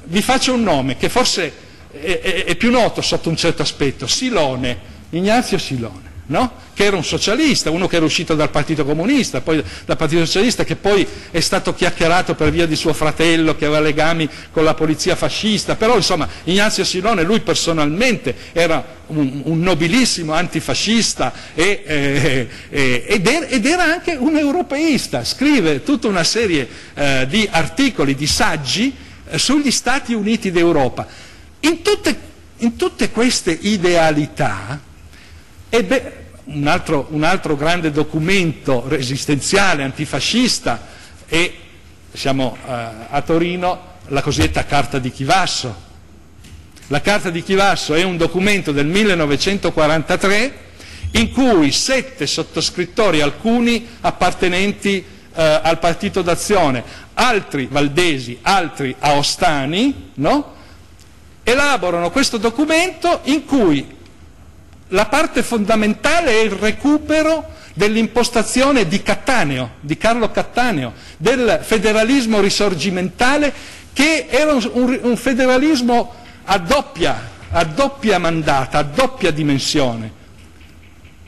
vi faccio un nome che forse è, è, è più noto sotto un certo aspetto, Silone, Ignazio Silone no? che era un socialista, uno che era uscito dal Partito Comunista, poi dal Partito Socialista, che poi è stato chiacchierato per via di suo fratello che aveva legami con la polizia fascista, però insomma Ignazio Silone, lui personalmente era un, un nobilissimo antifascista e, eh, eh, ed, era, ed, era, anche un europeista, scrive tutta una serie eh, di articoli, di saggi eh, sugli Stati Uniti d'Europa. In tutte, in tutte queste idealità, Ebbe un altro, un altro grande documento resistenziale, antifascista, e siamo uh, a Torino, la cosiddetta Carta di Chivasso. La Carta di Chivasso è un documento del 1943 in cui sette sottoscrittori, alcuni appartenenti uh, al Partito d'Azione, altri valdesi, altri aostani, no? elaborano questo documento in cui la parte fondamentale è il recupero dell'impostazione di Cattaneo, di Carlo Cattaneo, del federalismo risorgimentale che era un, un, federalismo a doppia, a doppia mandata, a doppia dimensione,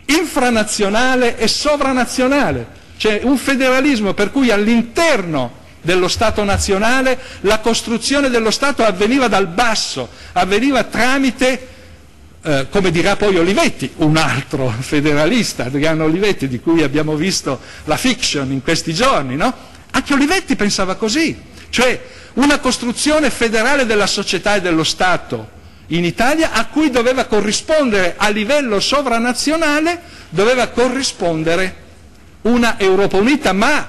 infranazionale e sovranazionale, cioè un federalismo per cui all'interno dello Stato nazionale la costruzione dello Stato avveniva dal basso, avveniva tramite eh, come dirà poi Olivetti, un altro federalista, Adriano Olivetti, di cui abbiamo visto la fiction in questi giorni, no? Anche Olivetti pensava così, cioè una costruzione federale della società e dello Stato in Italia a cui doveva corrispondere a livello sovranazionale, doveva corrispondere una Europa unita, ma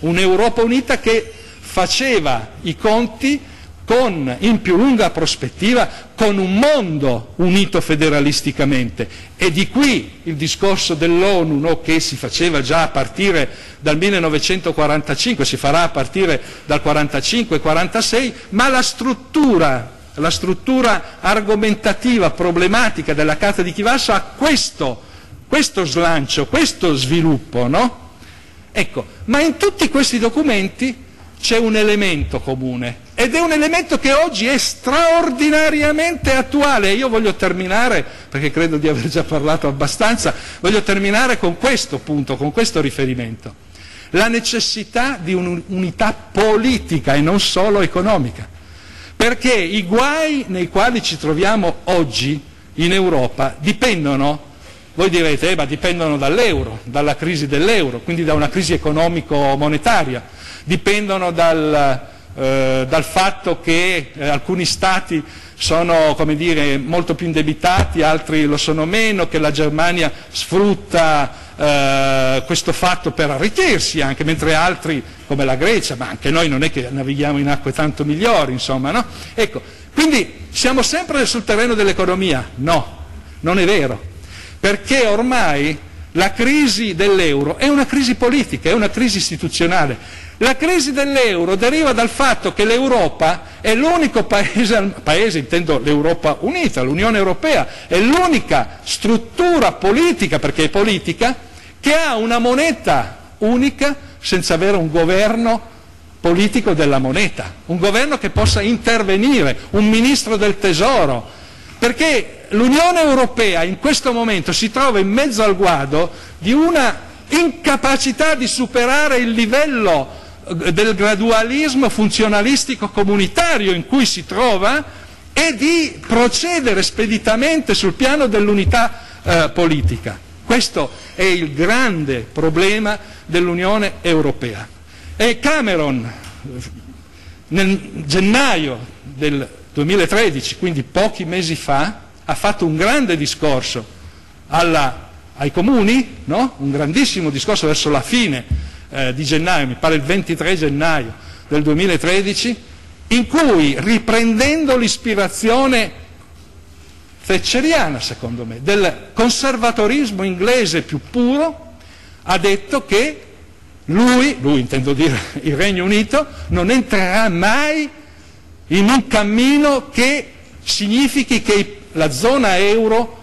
un'Europa unita che faceva i conti con, in più lunga prospettiva, con un mondo unito federalisticamente. E di qui il discorso dell'ONU no, che si faceva già a partire dal 1945, si farà a partire dal 1945-1946, ma la struttura, la struttura, argomentativa, problematica della Carta di Chivasso ha questo, questo slancio, questo sviluppo. No? Ecco, ma in tutti questi documenti c'è un elemento comune ed è un elemento che oggi è straordinariamente attuale. Io voglio terminare, perché credo di aver già parlato abbastanza, voglio terminare con questo punto, con questo riferimento. La necessità di un'unità politica e non solo economica. Perché i guai nei quali ci troviamo oggi in Europa dipendono voi direte, eh, ma dipendono dall'euro, dalla crisi dell'euro, quindi da una crisi economico-monetaria dipendono dal, eh, dal fatto che eh, alcuni Stati sono dire, molto più indebitati, altri lo sono meno, che la Germania sfrutta eh, questo fatto per arricchirsi anche, mentre altri, come la Grecia, ma anche noi non è che navighiamo in acque tanto migliori, insomma, no? Ecco, quindi siamo sempre sul terreno dell'economia? No, non è vero, perché ormai la crisi dell'euro è una crisi politica, è una crisi istituzionale la crisi dell'euro deriva dal fatto che l'Europa è l'unico paese, paese intendo l'Europa unita, l'Unione Europea, è l'unica struttura politica, perché è politica, che ha una moneta unica senza avere un governo politico della moneta, un governo che possa intervenire, un ministro del tesoro, perché l'Unione Europea in questo momento si trova in mezzo al guado di una incapacità di superare il livello del gradualismo funzionalistico comunitario in cui si trova e di procedere speditamente sul piano dell'unità eh, politica. Questo è il grande problema dell'Unione Europea. E Cameron nel gennaio del 2013, quindi pochi mesi fa, ha fatto un grande discorso alla, ai comuni, no? un grandissimo discorso verso la fine eh, di gennaio, mi pare il 23 gennaio del 2013, in cui riprendendo l'ispirazione thatcheriana, secondo me, del conservatorismo inglese più puro, ha detto che lui, lui intendo dire il Regno Unito, non entrerà mai in un cammino che significhi che la zona euro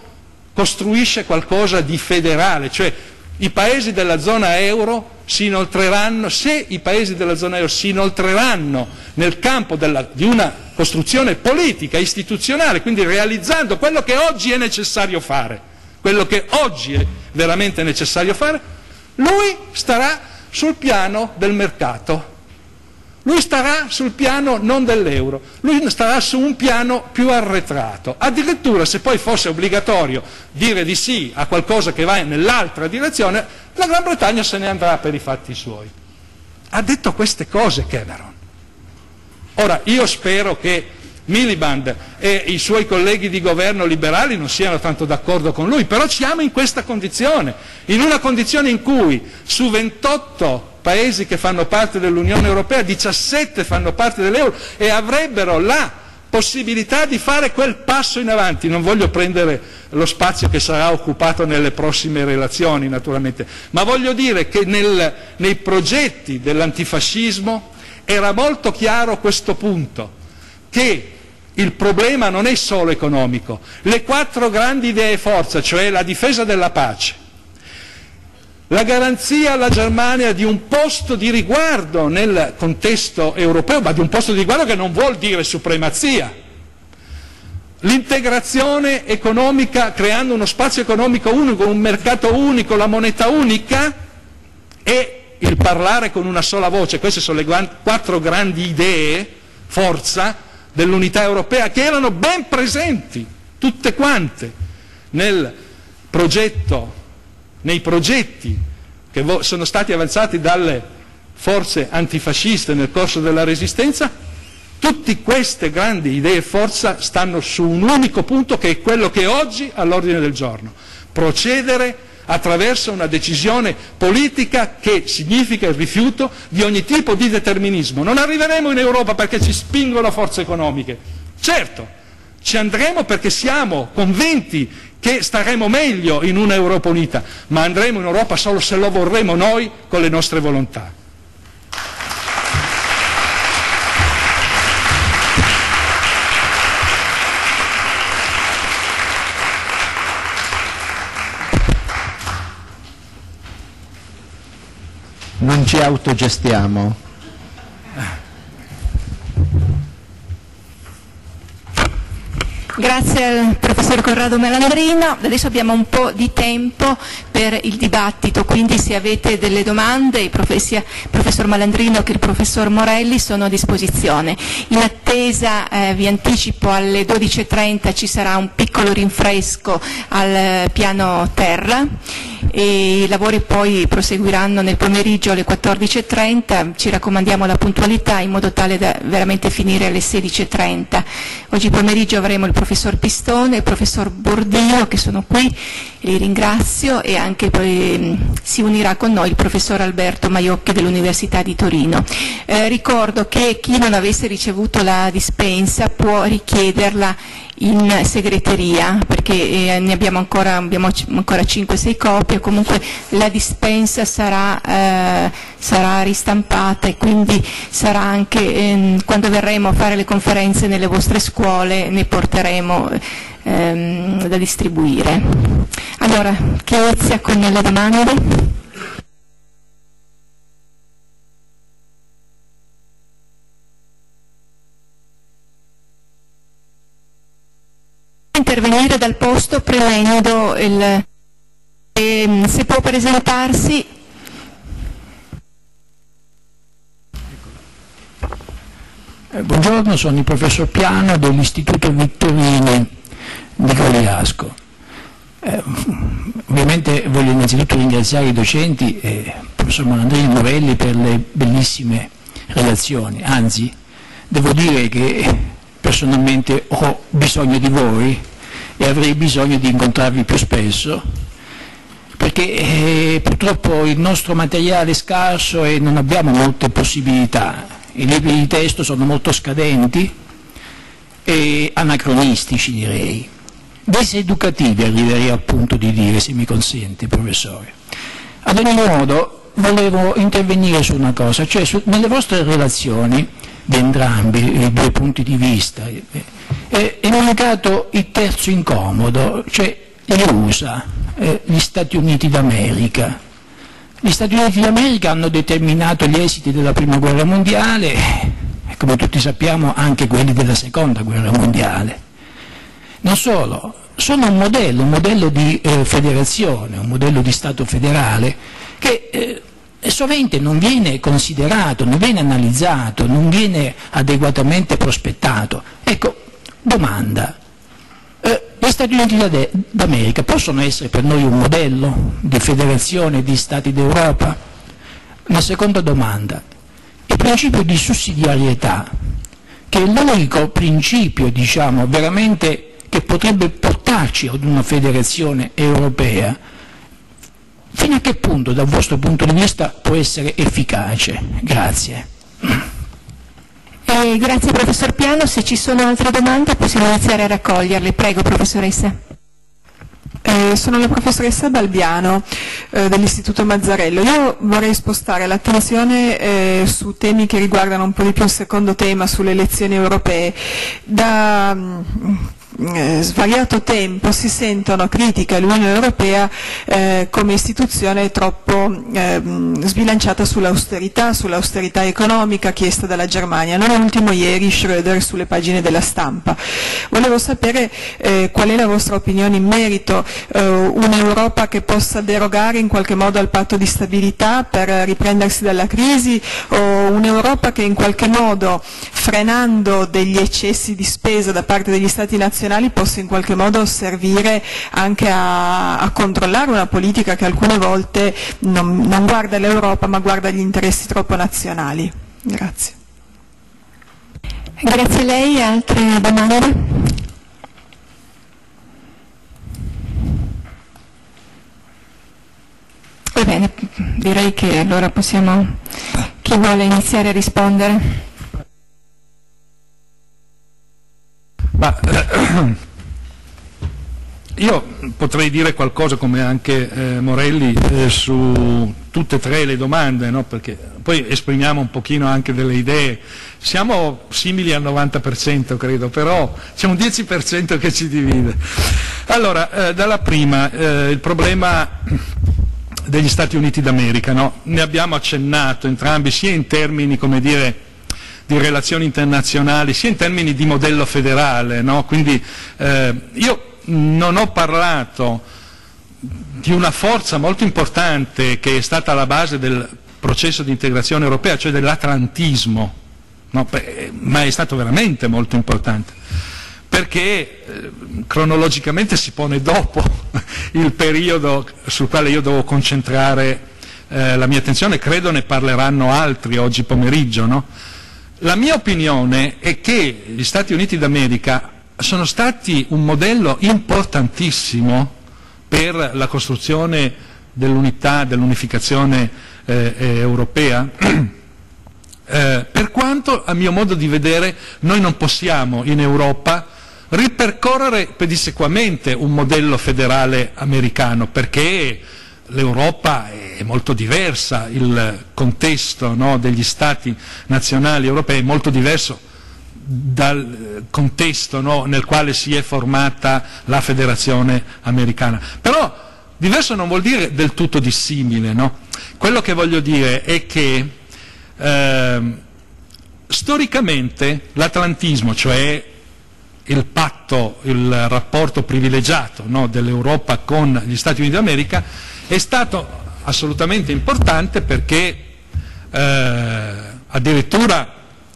costruisce qualcosa di federale, cioè i paesi della zona euro si inoltreranno, se i paesi della zona euro si inoltreranno nel campo della, di una costruzione politica, istituzionale, quindi realizzando quello che oggi è necessario fare, quello che oggi è veramente necessario fare, lui starà sul piano del mercato, lui starà sul piano non dell'euro, lui starà su un piano più arretrato. Addirittura se poi fosse obbligatorio dire di sì a qualcosa che va nell'altra direzione, la Gran Bretagna se ne andrà per i fatti suoi. Ha detto queste cose Cameron. Ora, io spero che Miliband e i suoi colleghi di governo liberali non siano tanto d'accordo con lui, però siamo in questa condizione, in una condizione in cui su 28 paesi che fanno parte dell'Unione Europea, 17 fanno parte dell'euro e avrebbero la possibilità di fare quel passo in avanti. Non voglio prendere lo spazio che sarà occupato nelle prossime relazioni, naturalmente, ma voglio dire che nel, nei progetti dell'antifascismo era molto chiaro questo punto, che il problema non è solo economico. Le quattro grandi idee forza, cioè la difesa della pace, la garanzia alla Germania di un posto di riguardo nel contesto europeo, ma di un posto di riguardo che non vuol dire supremazia. L'integrazione economica creando uno spazio economico unico, un mercato unico, la moneta unica e il parlare con una sola voce. Queste sono le quattro grandi idee, forza, dell'unità europea che erano ben presenti, tutte quante, nel progetto nei progetti che sono stati avanzati dalle forze antifasciste nel corso della resistenza, tutte queste grandi idee e forza stanno su un unico punto che è quello che è oggi all'ordine del giorno, procedere attraverso una decisione politica che significa il rifiuto di ogni tipo di determinismo. Non arriveremo in Europa perché ci spingono forze economiche, certo, ci andremo perché siamo convinti che staremo meglio in una Europa unita, ma andremo in Europa solo se lo vorremo noi con le nostre volontà. Non ci autogestiamo. Grazie al professor Corrado Melandrino, adesso abbiamo un po' di tempo per il dibattito, quindi se avete delle domande il professor Malandrino che il professor Morelli sono a disposizione. In attesa eh, vi anticipo alle 12.30 ci sarà un piccolo rinfresco al piano terra e i lavori poi proseguiranno nel pomeriggio alle 14.30, ci raccomandiamo la puntualità in modo tale da veramente finire alle 16.30. Oggi pomeriggio avremo il professor Pistone il professor Bordino che sono qui, li ringrazio e anche poi si unirà con noi il professor Alberto Maiocchi dell'Università di Torino. Eh, ricordo che chi non avesse ricevuto la dispensa può richiederla in segreteria perché eh, ne abbiamo ancora, abbiamo ancora 5-6 copie, comunque la dispensa sarà, eh, sarà, ristampata e quindi sarà anche eh, quando verremo a fare le conferenze nelle vostre scuole ne porteremo ehm, da distribuire. Allora, chi inizia con le domande? Intervenire dal posto premendo il, eh, se può presentarsi. Eh, buongiorno, sono il professor Piano dell'Istituto Vittorini di Coliasco. Eh, ovviamente voglio innanzitutto ringraziare i docenti e il professor Malandrini Morelli per le bellissime relazioni, anzi devo dire che personalmente ho bisogno di voi e avrei bisogno di incontrarvi più spesso perché eh, purtroppo il nostro materiale è scarso e non abbiamo molte possibilità. I libri di testo sono molto scadenti e anacronistici direi. Diseducativi arriverei al punto di dire, se mi consente, professore. Ad ogni modo, volevo intervenire su una cosa, cioè su, nelle vostre relazioni di entrambi i due punti di vista, eh, è mancato il terzo incomodo, cioè gli USA, eh, gli Stati Uniti d'America. Gli Stati Uniti d'America hanno determinato gli esiti della Prima Guerra Mondiale e come tutti sappiamo anche quelli della Seconda Guerra Mondiale. Non solo, sono un modello, un modello di eh, federazione, un modello di Stato federale che eh, sovente non viene considerato, non viene analizzato, non viene adeguatamente prospettato. Ecco, domanda, eh, gli Stati Uniti d'America possono essere per noi un modello di federazione di Stati d'Europa? La seconda domanda, il principio di sussidiarietà, che è l'unico principio, diciamo, veramente che potrebbe portarci ad una federazione europea, fino a che punto dal vostro punto di vista può essere efficace? Grazie. Eh, grazie professor Piano, se ci sono altre domande possiamo iniziare a raccoglierle. Prego professoressa. Eh, sono la professoressa Balbiano eh, dell'Istituto Mazzarello. Io vorrei spostare l'attenzione eh, su temi che riguardano un po' di più il secondo tema, sulle elezioni europee. Da, mh, eh, svariato tempo si sentono critiche all'Unione Europea eh, come istituzione troppo eh, sbilanciata sull'austerità, sull'austerità economica chiesta dalla Germania, non ultimo ieri Schröder sulle pagine della stampa. Volevo sapere eh, qual è la vostra opinione in merito, eh, un'Europa che possa derogare in qualche modo al patto di stabilità per riprendersi dalla crisi o un'Europa che in qualche modo frenando degli eccessi di spesa da parte degli Stati nazionali nazionali possa in qualche modo servire anche a, a controllare una politica che alcune volte non, non guarda l'Europa ma guarda gli interessi troppo nazionali. Grazie. Grazie a lei, altre domande? Va bene, direi che allora possiamo, chi vuole iniziare a rispondere? Ma, eh, io potrei dire qualcosa, come anche eh, Morelli, eh, su tutte e tre le domande, no? perché poi esprimiamo un pochino anche delle idee. Siamo simili al 90%, credo, però c'è un 10% che ci divide. Allora, eh, dalla prima, eh, il problema degli Stati Uniti d'America, no? ne abbiamo accennato entrambi, sia in termini, come dire, di relazioni internazionali, sia in termini di modello federale. No? Quindi eh, io non ho parlato di una forza molto importante che è stata alla base del processo di integrazione europea, cioè dell'atlantismo, no? ma è stato veramente molto importante perché eh, cronologicamente si pone dopo il periodo sul quale io devo concentrare eh, la mia attenzione, credo ne parleranno altri oggi pomeriggio. No? La mia opinione è che gli Stati Uniti d'America sono stati un modello importantissimo per la costruzione dell'unità, dell'unificazione eh, eh, europea, eh, per quanto a mio modo di vedere noi non possiamo in Europa ripercorrere pedissequamente un modello federale americano, perché l'Europa è molto diversa, il contesto no, degli stati nazionali europei è molto diverso dal contesto no, nel quale si è formata la federazione americana. Però diverso non vuol dire del tutto dissimile. No? Quello che voglio dire è che eh, storicamente l'atlantismo, cioè il patto, il rapporto privilegiato dell'Europa con gli Stati Uniti d'America, è stato assolutamente importante perché eh, addirittura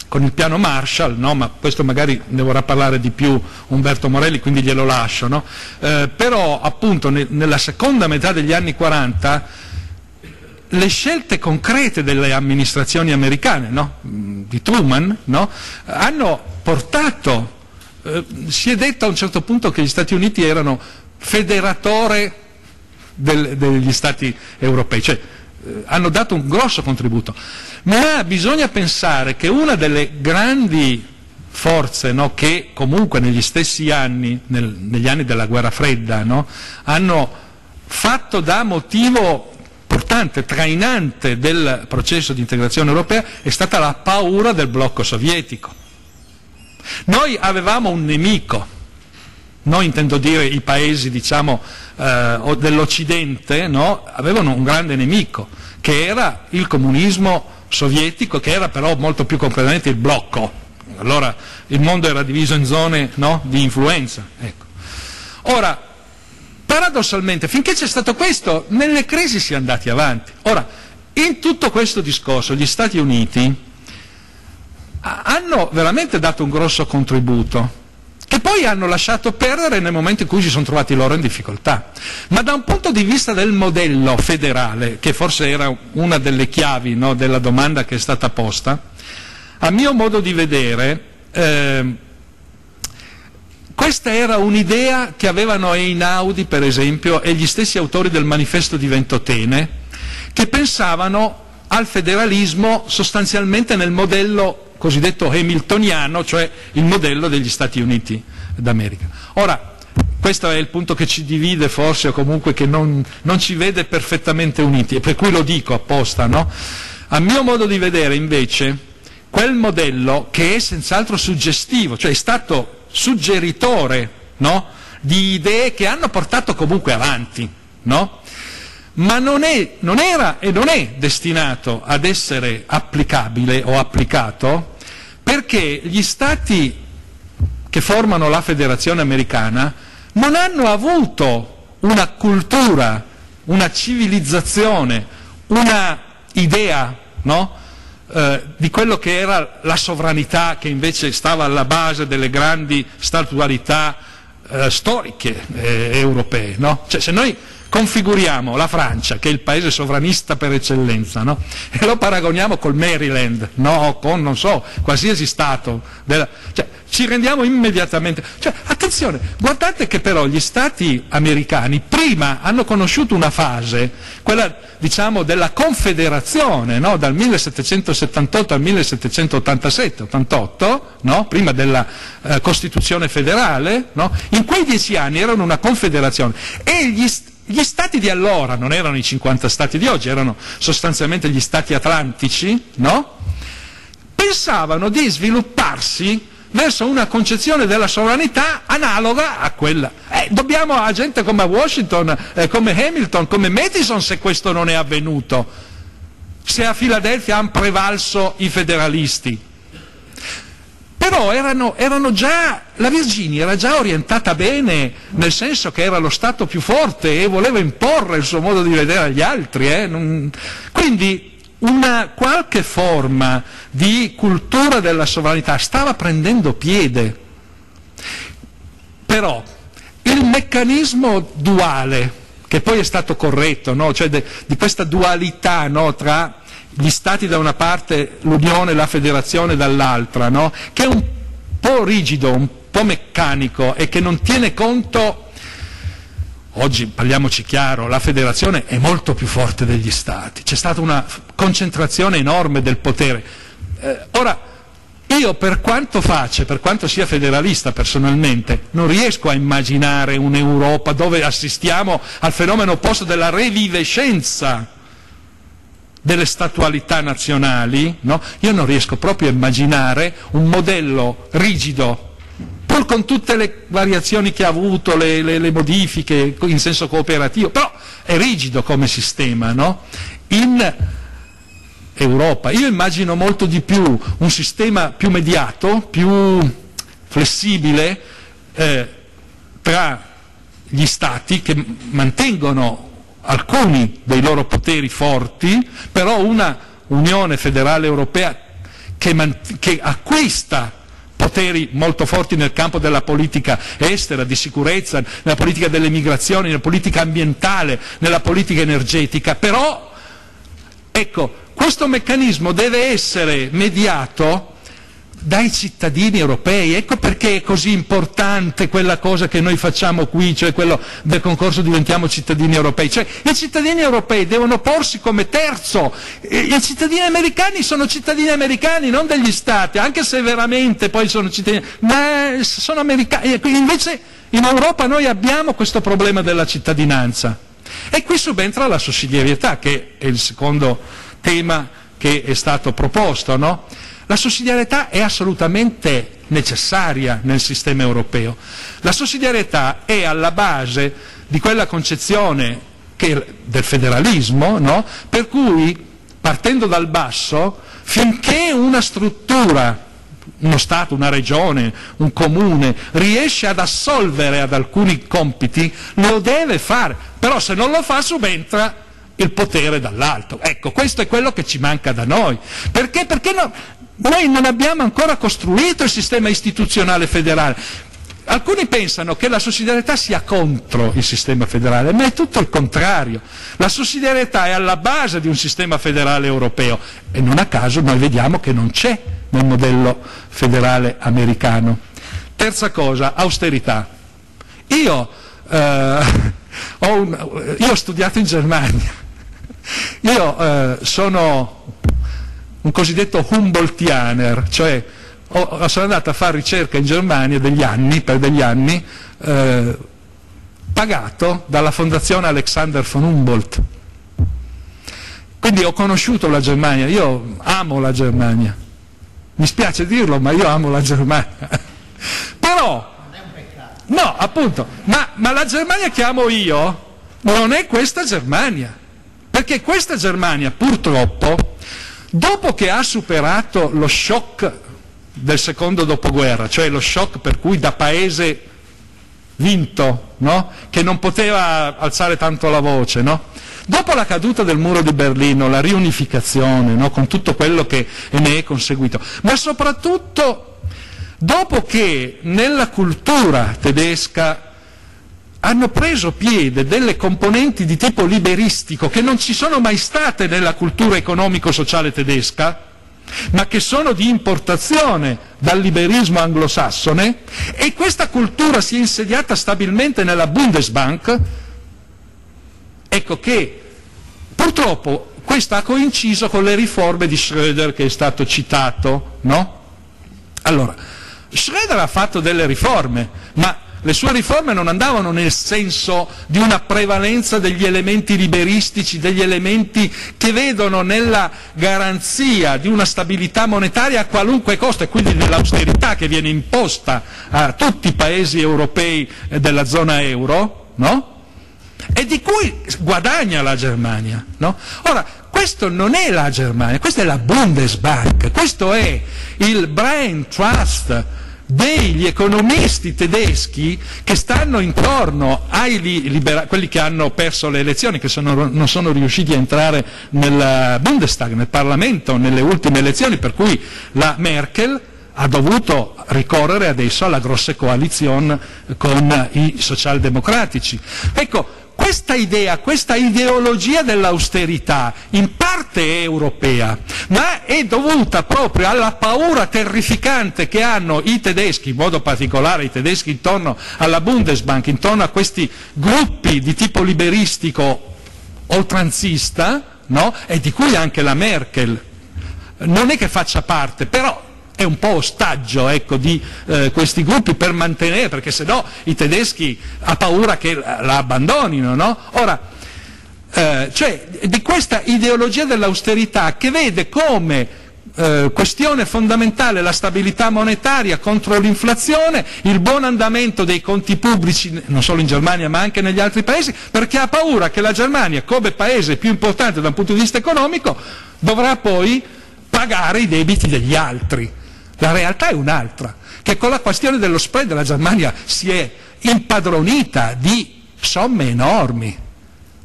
con il piano Marshall, no? ma questo magari ne vorrà parlare di più Umberto Morelli, quindi glielo lascio, no? eh, però appunto ne, nella seconda metà degli anni 40 le scelte concrete delle amministrazioni americane, no? di Truman, hanno portato, eh, si è detto a un certo punto che gli Stati Uniti erano federatore del, degli Stati europei, cioè eh, hanno dato un grosso contributo, ma bisogna pensare che una delle grandi forze no, che comunque negli stessi anni, nel, negli anni della guerra fredda, no, hanno fatto da motivo portante, trainante del processo di integrazione europea è stata la paura del blocco sovietico. Noi avevamo un nemico, noi intendo dire i paesi diciamo, eh, dell'Occidente, no? avevano un grande nemico, che era il comunismo sovietico, che era però molto più concretamente il blocco. Allora il mondo era diviso in zone no? di influenza. Ecco. Ora, paradossalmente, finché c'è stato questo, nelle crisi si è andati avanti. Ora, in tutto questo discorso gli Stati Uniti hanno veramente dato un grosso contributo, che poi hanno lasciato perdere nel momento in cui si sono trovati loro in difficoltà. Ma da un punto di vista del modello federale, che forse era una delle chiavi no, della domanda che è stata posta, a mio modo di vedere, eh, questa era un'idea che avevano Einaudi, per esempio, e gli stessi autori del manifesto di Ventotene, che pensavano al federalismo sostanzialmente nel modello cosiddetto hamiltoniano, cioè il modello degli Stati Uniti d'America. Ora, questo è il punto che ci divide forse o comunque che non, non ci vede perfettamente uniti e per cui lo dico apposta. No? A mio modo di vedere invece quel modello che è senz'altro suggestivo, cioè è stato suggeritore no? di idee che hanno portato comunque avanti, no? Ma non, è, non era e non è destinato ad essere applicabile o applicato perché gli Stati che formano la federazione americana non hanno avuto una cultura, una civilizzazione, una idea no? eh, di quello che era la sovranità che invece stava alla base delle grandi statualità eh, storiche eh, europee. No? Cioè, se noi configuriamo la Francia, che è il paese sovranista per eccellenza, no? e lo paragoniamo col Maryland, no? con, non so, qualsiasi Stato, della... cioè, ci rendiamo immediatamente... Cioè, attenzione, guardate che però gli Stati americani prima hanno conosciuto una fase, quella diciamo della confederazione, no? dal 1778 al 1787-88, no? prima della eh, Costituzione federale, in quei dieci anni erano una confederazione gli, stati di allora non erano i 50 stati di oggi, erano sostanzialmente gli stati atlantici, no? pensavano di svilupparsi verso una concezione della sovranità analoga a quella. Eh, dobbiamo a gente come Washington, eh, come Hamilton, come Madison se questo non è avvenuto, se a Filadelfia hanno prevalso i federalisti però erano, erano già, la Virginia era già orientata bene, nel senso che era lo Stato più forte e voleva imporre il suo modo di vedere agli altri. Eh? Non... Quindi una qualche forma di cultura della sovranità stava prendendo piede. Però il meccanismo duale, che poi è stato corretto, no? cioè de, di questa dualità no? tra gli stati da una parte, l'Unione la Federazione dall'altra, no? che è un po' rigido, un po' meccanico e che non tiene conto Oggi parliamoci chiaro, la federazione è molto più forte degli Stati, c'è stata una concentrazione enorme del potere. Eh, ora, io per quanto faccia, per quanto sia federalista personalmente, non riesco a immaginare un'Europa dove assistiamo al fenomeno opposto della revivescenza delle statualità nazionali, no? io non riesco proprio a immaginare un modello rigido, pur con tutte le variazioni che ha avuto, le, le, le modifiche in senso cooperativo, però è rigido come sistema. No? In Europa io immagino molto di più un sistema più mediato, più flessibile eh, tra gli stati che mantengono alcuni dei loro poteri forti, però una Unione federale europea che, che acquista poteri molto forti nel campo della politica estera, di sicurezza, nella politica delle migrazioni, nella politica ambientale, nella politica energetica, però ecco, questo meccanismo deve essere mediato dai cittadini europei. Ecco perché è così importante quella cosa che noi facciamo qui, cioè quello del concorso diventiamo cittadini europei. Cioè i cittadini europei devono porsi come terzo. I cittadini americani sono cittadini americani, non degli stati, anche se veramente poi sono cittadini, ma sono americani. Invece in Europa noi abbiamo questo problema della cittadinanza. E qui subentra la sussidiarietà, che è il secondo tema che è stato proposto, no? La sussidiarietà è assolutamente necessaria nel sistema europeo. La sussidiarietà è alla base di quella concezione che, del federalismo, no? per cui partendo dal basso, finché una struttura uno Stato, una regione, un comune riesce ad assolvere ad alcuni compiti, lo deve fare, però se non lo fa subentra il potere dall'alto. Ecco, questo è quello che ci manca da noi. Perché? Perché no, noi non abbiamo ancora costruito il sistema istituzionale federale. Alcuni pensano che la sussidiarietà sia contro il sistema federale, ma è tutto il contrario. La sussidiarietà è alla base di un sistema federale europeo e non a caso noi vediamo che non c'è nel modello federale americano. Terza cosa, austerità. Io, eh, ho, un, io ho, studiato in Germania, io eh, sono un cosiddetto Humboldtianer, cioè ho, sono andato a fare ricerca in Germania degli anni, per degli anni, eh, pagato dalla fondazione Alexander von Humboldt. Quindi ho conosciuto la Germania, io amo la Germania mi spiace dirlo, ma io amo la Germania. Però, no, appunto, ma, ma la Germania che amo io non è questa Germania. Perché questa Germania, purtroppo, dopo che ha superato lo shock del secondo dopoguerra, cioè lo shock per cui da paese vinto, no? che non poteva alzare tanto la voce, no? Dopo la caduta del muro di Berlino, la riunificazione, no, con tutto quello che ne è conseguito, ma soprattutto dopo che nella cultura tedesca hanno preso piede delle componenti di tipo liberistico che non ci sono mai state nella cultura economico-sociale tedesca, ma che sono di importazione dal liberismo anglosassone, e questa cultura si è insediata stabilmente nella Bundesbank, Ecco che purtroppo questo ha coinciso con le riforme di Schröder che è stato citato, no? Allora, Schröder ha fatto delle riforme, ma le sue riforme non andavano nel senso di una prevalenza degli elementi liberistici, degli elementi che vedono nella garanzia di una stabilità monetaria a qualunque costo e quindi nell'austerità che viene imposta a tutti i paesi europei della zona euro, no? e di cui guadagna la Germania. No? Ora, questo non è la Germania, questa è la Bundesbank, questo è il brain trust degli economisti tedeschi che stanno intorno ai libera- quelli che hanno perso le elezioni, che sono, non sono riusciti a entrare nel Bundestag, nel Parlamento, nelle ultime elezioni, per cui la Merkel ha dovuto ricorrere adesso alla grossa coalizione con i socialdemocratici. Ecco, questa idea, questa ideologia dell'austerità, in parte è europea, ma è dovuta proprio alla paura terrificante che hanno i tedeschi, in modo particolare i tedeschi intorno alla Bundesbank, intorno a questi gruppi di tipo liberistico oltranzista, no? e di cui anche la Merkel non è che faccia parte, però è un po' ostaggio ecco, di eh, questi gruppi per mantenere, perché se no i tedeschi ha paura che la abbandonino. No? Ora, eh, cioè di questa ideologia dell'austerità che vede come eh, questione fondamentale la stabilità monetaria contro l'inflazione, il buon andamento dei conti pubblici, non solo in Germania ma anche negli altri paesi, perché ha paura che la Germania, come paese più importante da un punto di vista economico, dovrà poi pagare i debiti degli altri. La realtà è un'altra, che con la questione dello spread la Germania si è impadronita di somme enormi.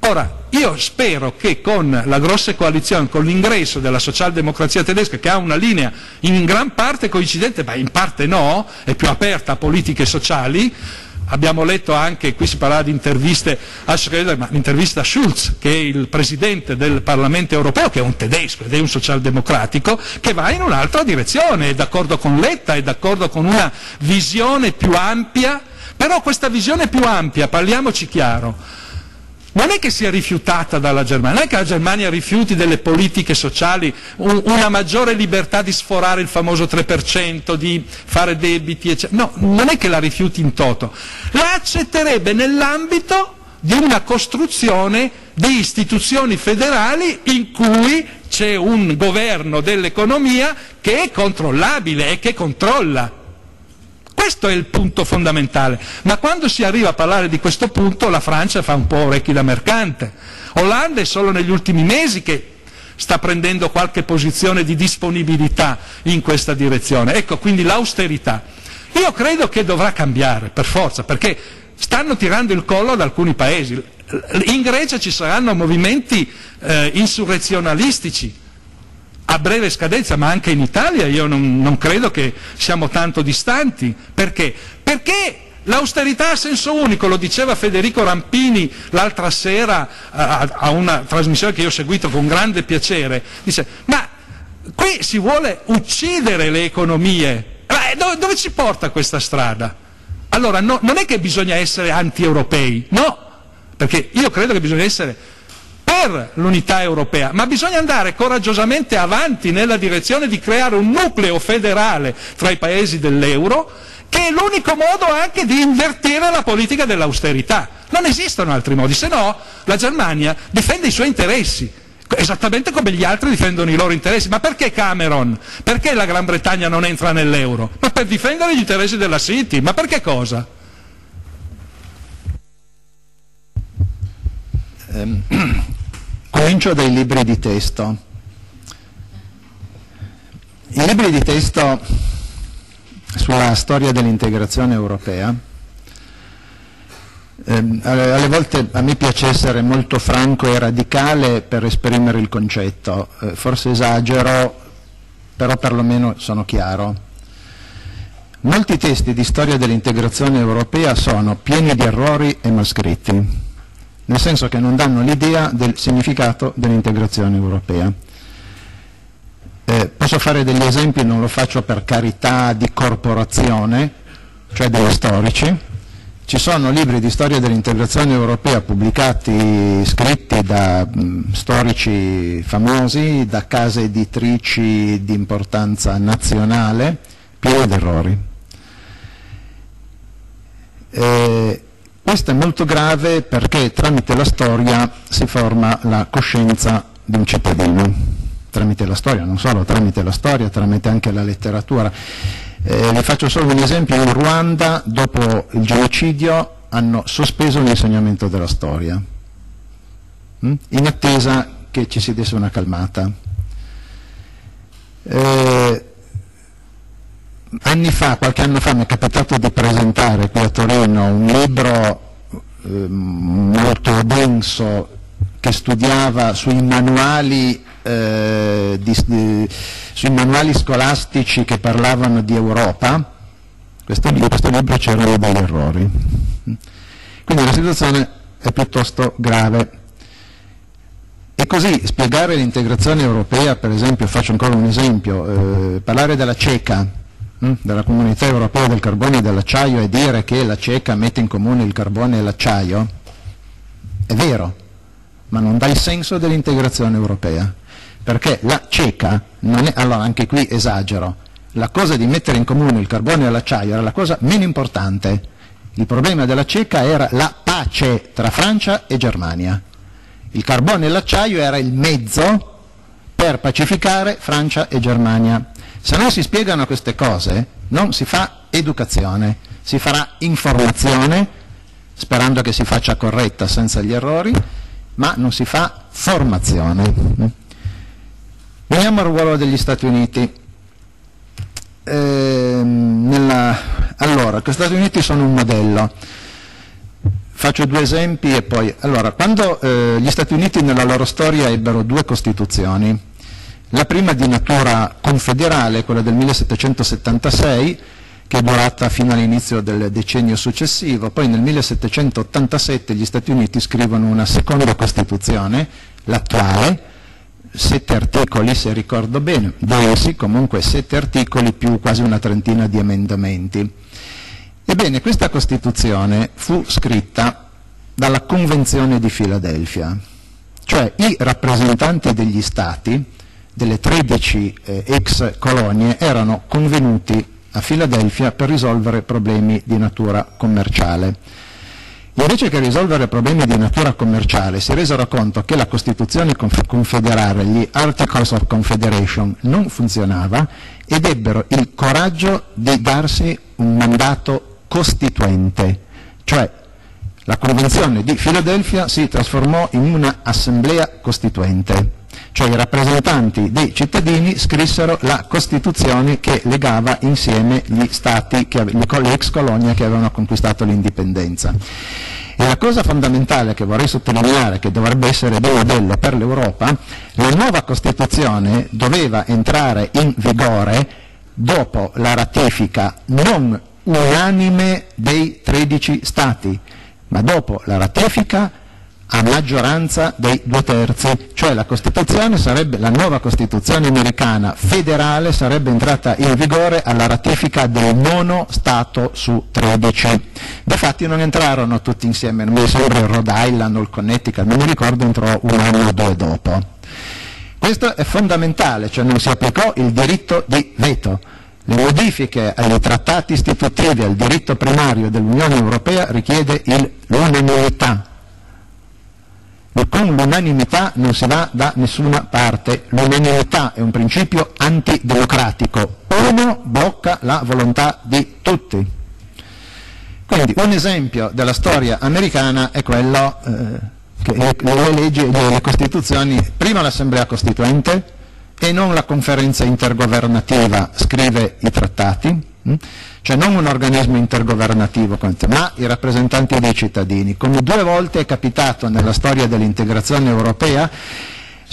Ora, io spero che con la grossa coalizione, con l'ingresso della socialdemocrazia tedesca, che ha una linea in gran parte coincidente, ma in parte no, è più aperta a politiche sociali, Abbiamo letto anche, qui si parlava di interviste a Schröder, ma l'intervista a Schulz, che è il presidente del Parlamento europeo, che è un tedesco ed è un socialdemocratico, che va in un'altra direzione, è d'accordo con Letta, è d'accordo con una visione più ampia, però questa visione più ampia, parliamoci chiaro, non è che sia rifiutata dalla Germania, non è che la Germania rifiuti delle politiche sociali, un, una maggiore libertà di sforare il famoso 3%, di fare debiti, eccetera. No, non è che la rifiuti in toto, la accetterebbe nell'ambito di una costruzione di istituzioni federali in cui c'è un governo dell'economia che è controllabile e che controlla. Questo è il punto fondamentale. Ma quando si arriva a parlare di questo punto la Francia fa un po' orecchi da mercante. Hollande è solo negli ultimi mesi che sta prendendo qualche posizione di disponibilità in questa direzione. Ecco, quindi l'austerità. Io credo che dovrà cambiare, per forza, perché stanno tirando il collo ad alcuni paesi. In Grecia ci saranno movimenti eh, insurrezionalistici a breve scadenza, ma anche in Italia io non, non credo che siamo tanto distanti. Perché? Perché L'austerità ha senso unico, lo diceva Federico Rampini l'altra sera a, a, una trasmissione che io ho seguito con grande piacere. Dice, ma qui si vuole uccidere le economie. Ma dove, dove ci porta questa strada? Allora no, non è che bisogna essere anti-europei, no, perché io credo che bisogna essere per l'unità europea, ma bisogna andare coraggiosamente avanti nella direzione di creare un nucleo federale tra i paesi dell'euro, che è l'unico modo anche di invertire la politica dell'austerità. Non esistono altri modi, se no la Germania difende i suoi interessi, esattamente come gli altri difendono i loro interessi. Ma perché Cameron? Perché la Gran Bretagna non entra nell'euro? Ma per difendere gli interessi della City, ma perché cosa? Um, comincio dai libri di testo. I libri di testo sulla storia dell'integrazione europea, eh, alle volte a me piace essere molto franco e radicale per esprimere il concetto, eh, forse esagero, però perlomeno sono chiaro. Molti testi di storia dell'integrazione europea sono pieni di errori e malscritti, nel senso che non danno l'idea del significato dell'integrazione europea. Eh, posso fare degli esempi, non lo faccio per carità di corporazione, cioè degli storici. Ci sono libri di storia dell'integrazione europea pubblicati, scritti da mh, storici famosi, da case editrici di importanza nazionale, pieni di errori. Eh, questo è molto grave perché tramite la storia si forma la coscienza di un cittadino tramite la storia, non solo tramite la storia, tramite anche la letteratura. Eh, vi faccio solo un esempio, in Ruanda dopo il genocidio hanno sospeso l'insegnamento della storia, hm? in attesa che ci si desse una calmata. Eh, anni fa, qualche anno fa mi è capitato di presentare qui a Torino un libro eh, molto denso che studiava sui manuali eh, di, di, sui manuali scolastici che parlavano di Europa, questo, in questo libro c'erano degli errori. Quindi la situazione è piuttosto grave. E così spiegare l'integrazione europea, per esempio, faccio ancora un esempio, eh, parlare della CECA, hm, della comunità europea del carbone e dell'acciaio e dire che la CECA mette in comune il carbone e l'acciaio, è vero, ma non dà il senso dell'integrazione europea perché la CECA non è, allora anche qui esagero, la cosa di mettere in comune il carbone e l'acciaio era la cosa meno importante, il problema della CECA era la pace tra Francia e Germania, il carbone e l'acciaio era il mezzo per pacificare Francia e Germania. Se non si spiegano queste cose non si fa educazione, si farà informazione, sperando che si faccia corretta senza gli errori, ma non si fa formazione. Veniamo al ruolo degli Stati Uniti. Eh, nella, allora, gli Stati Uniti sono un modello. Faccio due esempi e poi... Allora, quando eh, gli Stati Uniti nella loro storia ebbero due costituzioni, la prima di natura confederale, quella del 1776, che è durata fino all'inizio del decennio successivo, poi nel 1787 gli Stati Uniti scrivono una seconda Costituzione, l'attuale, sette articoli, se ricordo bene, densi, comunque sette articoli più quasi una trentina di emendamenti. Ebbene, questa Costituzione fu scritta dalla Convenzione di Filadelfia, cioè i rappresentanti degli Stati, delle 13 eh, ex colonie, erano convenuti a Filadelfia per risolvere problemi di natura commerciale. Invece che risolvere problemi di natura commerciale, si resero conto che la Costituzione confederale, gli Articles of Confederation, non funzionava ed ebbero il coraggio di darsi un mandato costituente, cioè la Convenzione di Filadelfia si trasformò in una assemblea costituente cioè i rappresentanti dei cittadini scrissero la Costituzione che legava insieme gli stati, che, le ex colonie che avevano conquistato l'indipendenza. E la cosa fondamentale che vorrei sottolineare, che dovrebbe essere di modello per l'Europa, la nuova Costituzione doveva entrare in vigore dopo la ratifica non unanime dei 13 Stati, ma dopo la ratifica a maggioranza dei due terzi, cioè la, sarebbe, la nuova Costituzione americana federale sarebbe entrata in vigore alla ratifica del nono Stato su 13. Difatti non entrarono tutti insieme, non mi sembra il Rhode Island o il Connecticut, non mi ricordo, entrò un anno o due dopo. Questo è fondamentale, cioè non si applicò il diritto di veto. Le modifiche ai trattati istitutivi al diritto primario dell'Unione Europea richiede l'unanimità con l'unanimità non si va da nessuna parte, l'unanimità è un principio antidemocratico, uno blocca la volontà di tutti. Quindi un esempio della storia americana è quello eh, che le leggi e le costituzioni, prima l'Assemblea Costituente e non la conferenza intergovernativa scrive i trattati? Cioè non un organismo intergovernativo, ma i rappresentanti dei cittadini. Come due volte è capitato nella storia dell'integrazione europea,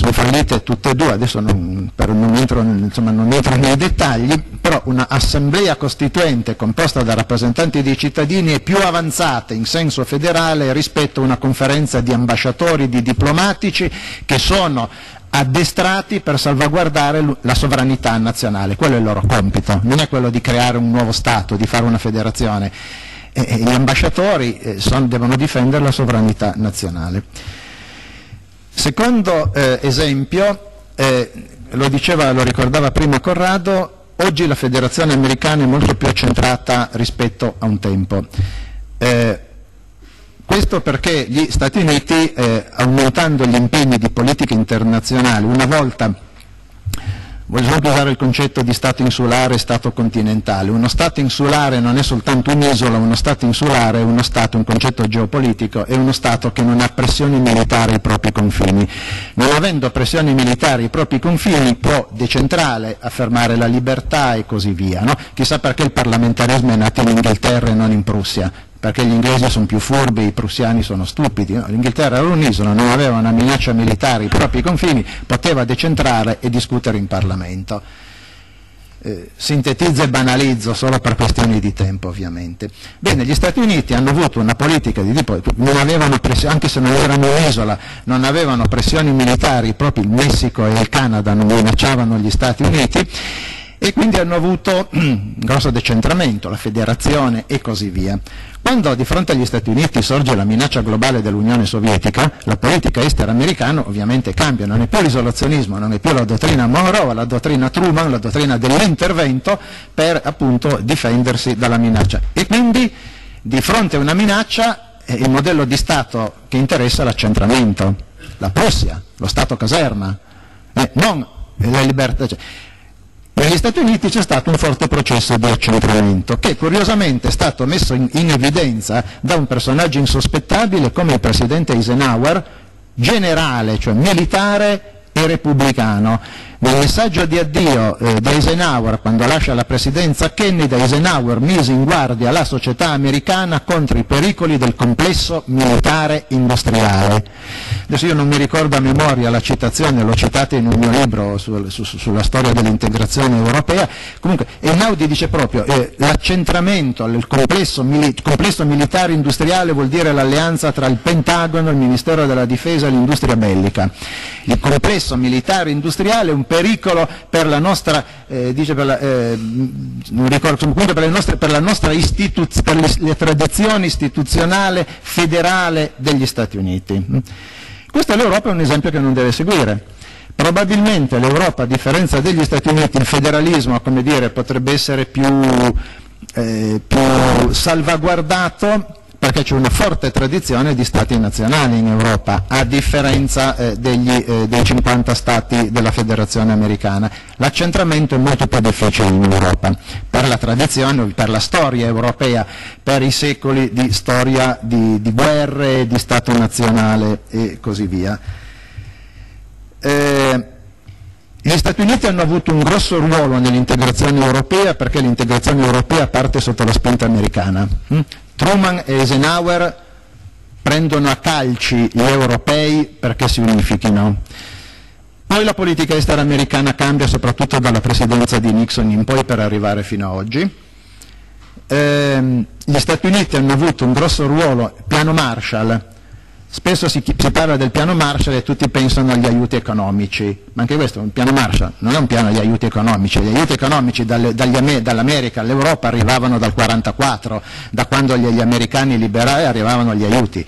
sono fallite tutte e due, adesso non, non, entro, insomma, non, entro, nei dettagli, però un'assemblea costituente composta da rappresentanti dei cittadini è più avanzata in senso federale rispetto a una conferenza di ambasciatori, di diplomatici che sono addestrati per salvaguardare la sovranità nazionale, quello è il loro compito, non è quello di creare un nuovo Stato, di fare una federazione. E, gli ambasciatori eh, son, devono difendere la sovranità nazionale. Secondo eh, esempio, eh, lo, diceva, lo ricordava prima Corrado, oggi la federazione americana è molto più accentrata rispetto a un tempo. Eh, questo perché gli Stati Uniti, eh, aumentando gli impegni di politica internazionale, una volta, voglio usare il concetto di Stato insulare e Stato continentale, uno Stato insulare non è soltanto un'isola, uno Stato insulare è uno Stato, un concetto geopolitico, è uno Stato che non ha pressioni militari ai propri confini. Non avendo pressioni militari ai propri confini può decentrare, affermare la libertà e così via. No? Chissà perché il parlamentarismo è nato in Inghilterra e non in Prussia perché gli inglesi sono più furbi, i prussiani sono stupidi. No? L'Inghilterra era un'isola, non aveva una minaccia militare ai propri confini, poteva decentrare e discutere in Parlamento. Eh, sintetizzo e banalizzo solo per questioni di tempo ovviamente. Bene, gli Stati Uniti hanno avuto una politica di tipo, anche se non erano un'isola, non avevano pressioni militari, proprio il Messico e il Canada non minacciavano gli Stati Uniti e quindi hanno avuto un grosso decentramento, la federazione e così via. Quando di fronte agli Stati Uniti sorge la minaccia globale dell'Unione Sovietica, la politica estera americana ovviamente cambia, non è più l'isolazionismo, non è più la dottrina Monroe, la dottrina Truman, la dottrina dell'intervento per appunto difendersi dalla minaccia. E quindi di fronte a una minaccia è il modello di Stato che interessa l'accentramento, la Prussia, lo Stato caserma, eh, non la libertà. Cioè, negli Stati Uniti c'è stato un forte processo di accentramento che curiosamente è stato messo in, in evidenza da un personaggio insospettabile come il presidente Eisenhower, generale, cioè militare e repubblicano nel messaggio di addio eh, di Eisenhower, quando lascia la presidenza Kennedy, Eisenhower mise in guardia la società americana contro i pericoli del complesso militare industriale. Adesso io non mi ricordo a memoria la citazione, l'ho citata in un mio libro su, su, sulla storia dell'integrazione europea, comunque Einaudi dice proprio eh, l'accentramento il complesso, mili complesso militare industriale vuol dire l'alleanza tra il Pentagono, il Ministero della Difesa e l'industria bellica. Il complesso militare industriale è un pericolo per la nostra, eh, dice per la, eh, ricordo, per, le nostre, per la nostra per le, le tradizioni istituzionale federale degli Stati Uniti. Questo l'Europa è un esempio che non deve seguire. Probabilmente l'Europa, a differenza degli Stati Uniti, il federalismo dire, potrebbe essere più, eh, più salvaguardato perché c'è una forte tradizione di stati nazionali in Europa, a differenza eh, degli, eh, dei 50 stati della federazione americana. L'accentramento è molto più difficile in Europa, per la tradizione, per la storia europea, per i secoli di storia di, di guerre, di Stato nazionale e così via. Eh, gli Stati Uniti hanno avuto un grosso ruolo nell'integrazione europea perché l'integrazione europea parte sotto la spinta americana. Truman e Eisenhower prendono a calci gli europei perché si unifichino. Poi la politica estera americana cambia soprattutto dalla presidenza di Nixon in poi per arrivare fino ad oggi. Eh, gli Stati Uniti hanno avuto un grosso ruolo, piano Marshall, Spesso si, si, parla del piano Marshall e tutti pensano agli aiuti economici, ma anche questo, un piano Marshall non è un piano di aiuti economici, gli aiuti economici dalle, dall'America all'Europa arrivavano dal 1944, da quando gli, gli americani liberali arrivavano gli aiuti.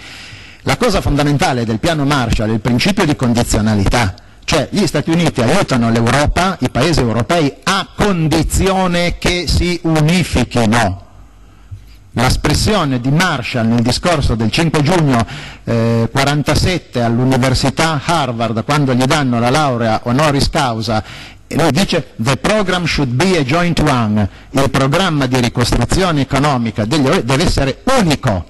La cosa fondamentale del piano Marshall è il principio di condizionalità, cioè gli Stati Uniti aiutano l'Europa, i paesi europei, a condizione che si unifichino L'espressione di Marshall nel discorso del 5 giugno eh, 47 all'Università Harvard, quando gli danno la laurea honoris causa, lui dice the program should be a joint one, il programma di ricostruzione economica degli, deve essere unico.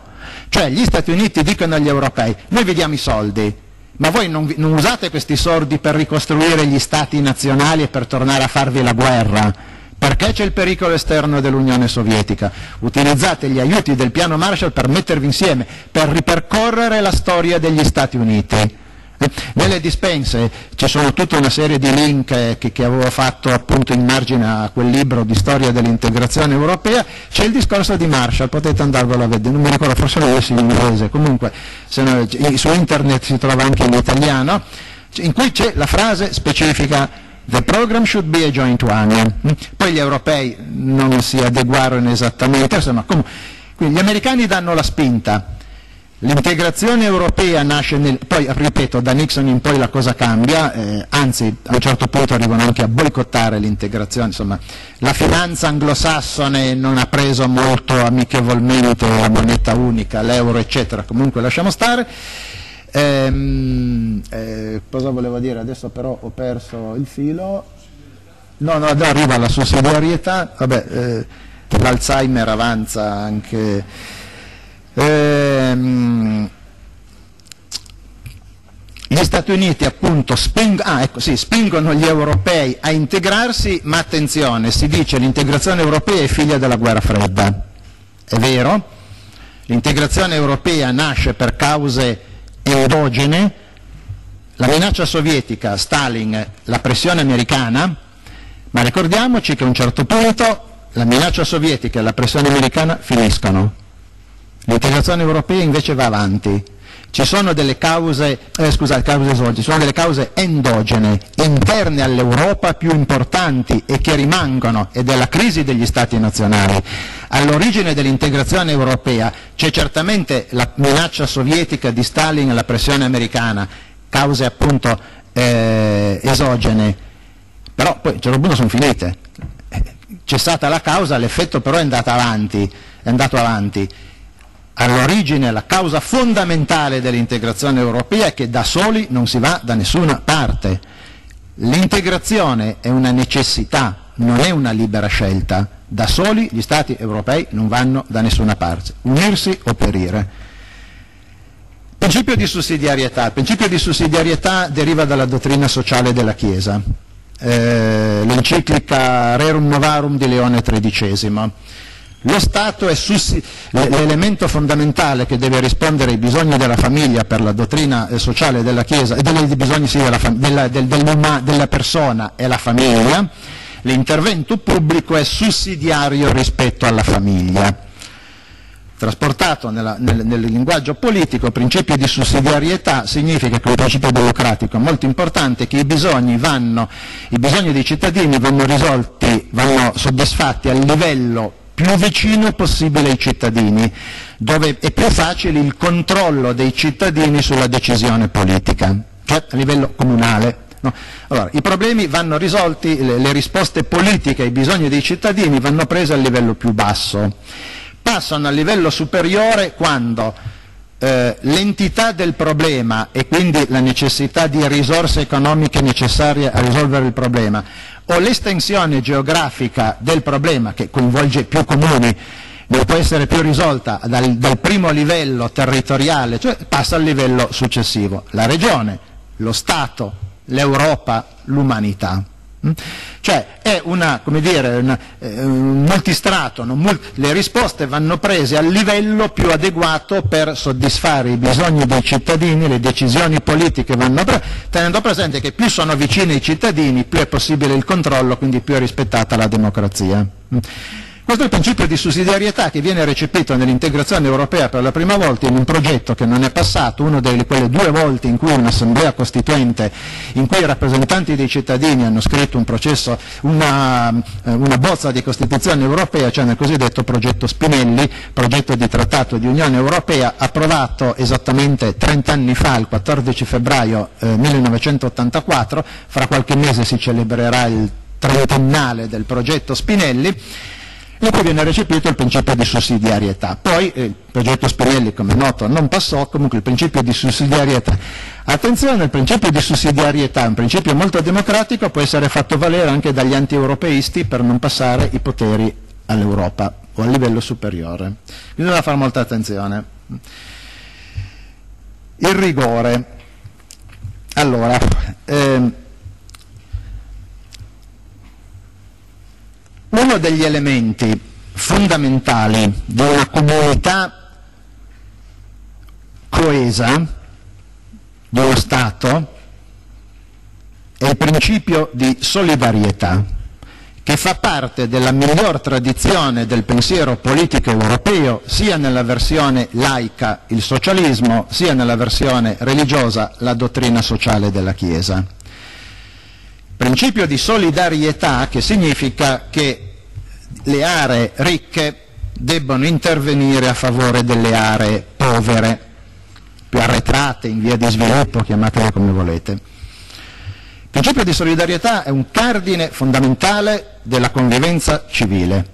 Cioè gli Stati Uniti dicono agli europei, noi vi diamo i soldi, ma voi non, non usate questi soldi per ricostruire gli stati nazionali e per tornare a farvi la guerra perché c'è il pericolo esterno dell'Unione Sovietica? Utilizzate gli aiuti del piano Marshall per mettervi insieme, per ripercorrere la storia degli Stati Uniti. Eh, nelle dispense ci sono tutta una serie di link eh, che, che, avevo fatto appunto in margine a quel libro di storia dell'integrazione europea, c'è il discorso di Marshall, potete andarvelo a vedere, non mi ricordo, forse lo avessi in inglese, comunque no, su internet si trova anche in italiano, in cui c'è la frase specifica The program should be a joint one. Poi gli europei non si adeguarono esattamente, insomma, quindi gli americani danno la spinta. L'integrazione europea nasce nel, poi ripeto, da Nixon in poi la cosa cambia, eh, anzi a un certo punto arrivano anche a boicottare l'integrazione, insomma la finanza anglosassone non ha preso molto amichevolmente la moneta unica, l'euro eccetera, comunque lasciamo stare. Ehm, eh, cosa volevo dire? Adesso però ho perso il filo. No, no, arriva la sussidiarietà, vabbè, eh, l'Alzheimer avanza anche. Ehm, gli Stati Uniti appunto sping ah, ecco, sì, spingono gli europei a integrarsi, ma attenzione, si dice che l'integrazione europea è figlia della guerra fredda. È vero? L'integrazione europea nasce per cause endogene, la minaccia sovietica, Stalin, la pressione americana, ma ricordiamoci che a un certo punto la minaccia sovietica e la pressione americana finiscono. L'integrazione europea invece va avanti. Ci sono delle cause, eh, scusate, cause ci sono delle cause endogene, interne all'Europa più importanti e che rimangono, ed è la crisi degli Stati nazionali. All'origine dell'integrazione europea c'è certamente la minaccia sovietica di Stalin e la pressione americana, cause appunto eh, esogene, però poi a un certo punto sono finite. Cessata la causa, l'effetto però è andato avanti. È andato avanti all'origine, la causa fondamentale dell'integrazione europea è che da soli non si va da nessuna parte. L'integrazione è una necessità, non è una libera scelta. Da soli gli Stati europei non vanno da nessuna parte. Unirsi o perire. Principio di sussidiarietà. Il principio di sussidiarietà deriva dalla dottrina sociale della Chiesa. Eh, l'enciclica Rerum Novarum di Leone XIII lo Stato è l'elemento fondamentale che deve rispondere ai bisogni della famiglia per la dottrina eh, sociale della Chiesa, e dei bisogni sì, della, della, del, della persona e la famiglia, l'intervento pubblico è sussidiario rispetto alla famiglia. Trasportato nella, nel, nel, linguaggio politico, principio di sussidiarietà significa che il principio democratico è molto importante, che i bisogni, vanno, i bisogni dei cittadini vanno risolti, vanno soddisfatti a livello più vicino possibile ai cittadini, dove è più facile il controllo dei cittadini sulla decisione politica, cioè a livello comunale. No? Allora, I problemi vanno risolti, le, le risposte politiche ai bisogni dei cittadini vanno prese a livello più basso. passano al livello superiore quando eh, l'entità del problema e quindi la necessità di risorse economiche necessarie a risolvere il problema o l'estensione geografica del problema che coinvolge più comuni non può essere più risolta dal, dal primo livello territoriale, cioè passa al livello successivo, la regione, lo Stato, l'Europa, l'umanità. Mm? Cioè è una, come dire, una, eh, un multistrato, no? le risposte vanno prese al livello più adeguato per soddisfare i bisogni dei cittadini, le decisioni politiche vanno prese, tenendo presente che più sono vicini ai cittadini, più è possibile il controllo, quindi più è rispettata la democrazia. Questo è il principio di sussidiarietà che viene recepito nell'integrazione europea per la prima volta in un progetto che non è passato, una delle quelle due volte in cui un'assemblea costituente, in cui i rappresentanti dei cittadini hanno scritto un processo, una, eh, una bozza di Costituzione europea, cioè nel cosiddetto progetto Spinelli, progetto di trattato di Unione Europea, approvato esattamente 30 anni fa, il 14 febbraio eh, 1984, fra qualche mese si celebrerà il trentennale del progetto Spinelli, in cui viene recepito il principio di sussidiarietà. Poi eh, il progetto Spinelli, come è noto, non passò, comunque il principio di sussidiarietà. Attenzione, il principio di sussidiarietà è un principio molto democratico, può essere fatto valere anche dagli anti-europeisti per non passare i poteri all'Europa o a livello superiore. Bisogna fare molta attenzione. Il rigore. Allora, ehm, Uno degli elementi fondamentali di una comunità coesa, di uno Stato, è il principio di solidarietà, che fa parte della miglior tradizione del pensiero politico europeo, sia nella versione laica, il socialismo, sia nella versione religiosa, la dottrina sociale della Chiesa principio di solidarietà che significa che le aree ricche debbono intervenire a favore delle aree povere, più arretrate, in via di sviluppo, chiamatele come volete. Il principio di solidarietà è un cardine fondamentale della convivenza civile,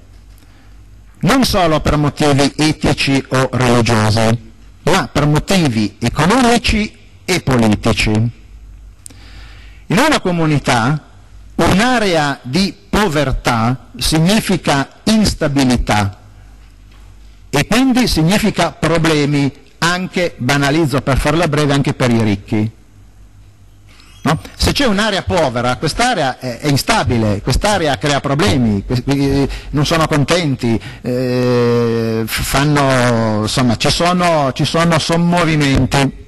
non solo per motivi etici o religiosi, ma per motivi economici e politici. In una comunità un'area di povertà significa instabilità e quindi significa problemi anche, banalizzo per farla breve, anche per i ricchi. No? Se c'è un'area povera, quest'area è, è instabile, quest'area crea problemi, non sono contenti, eh, fanno, insomma, ci sono, ci sono sommovimenti.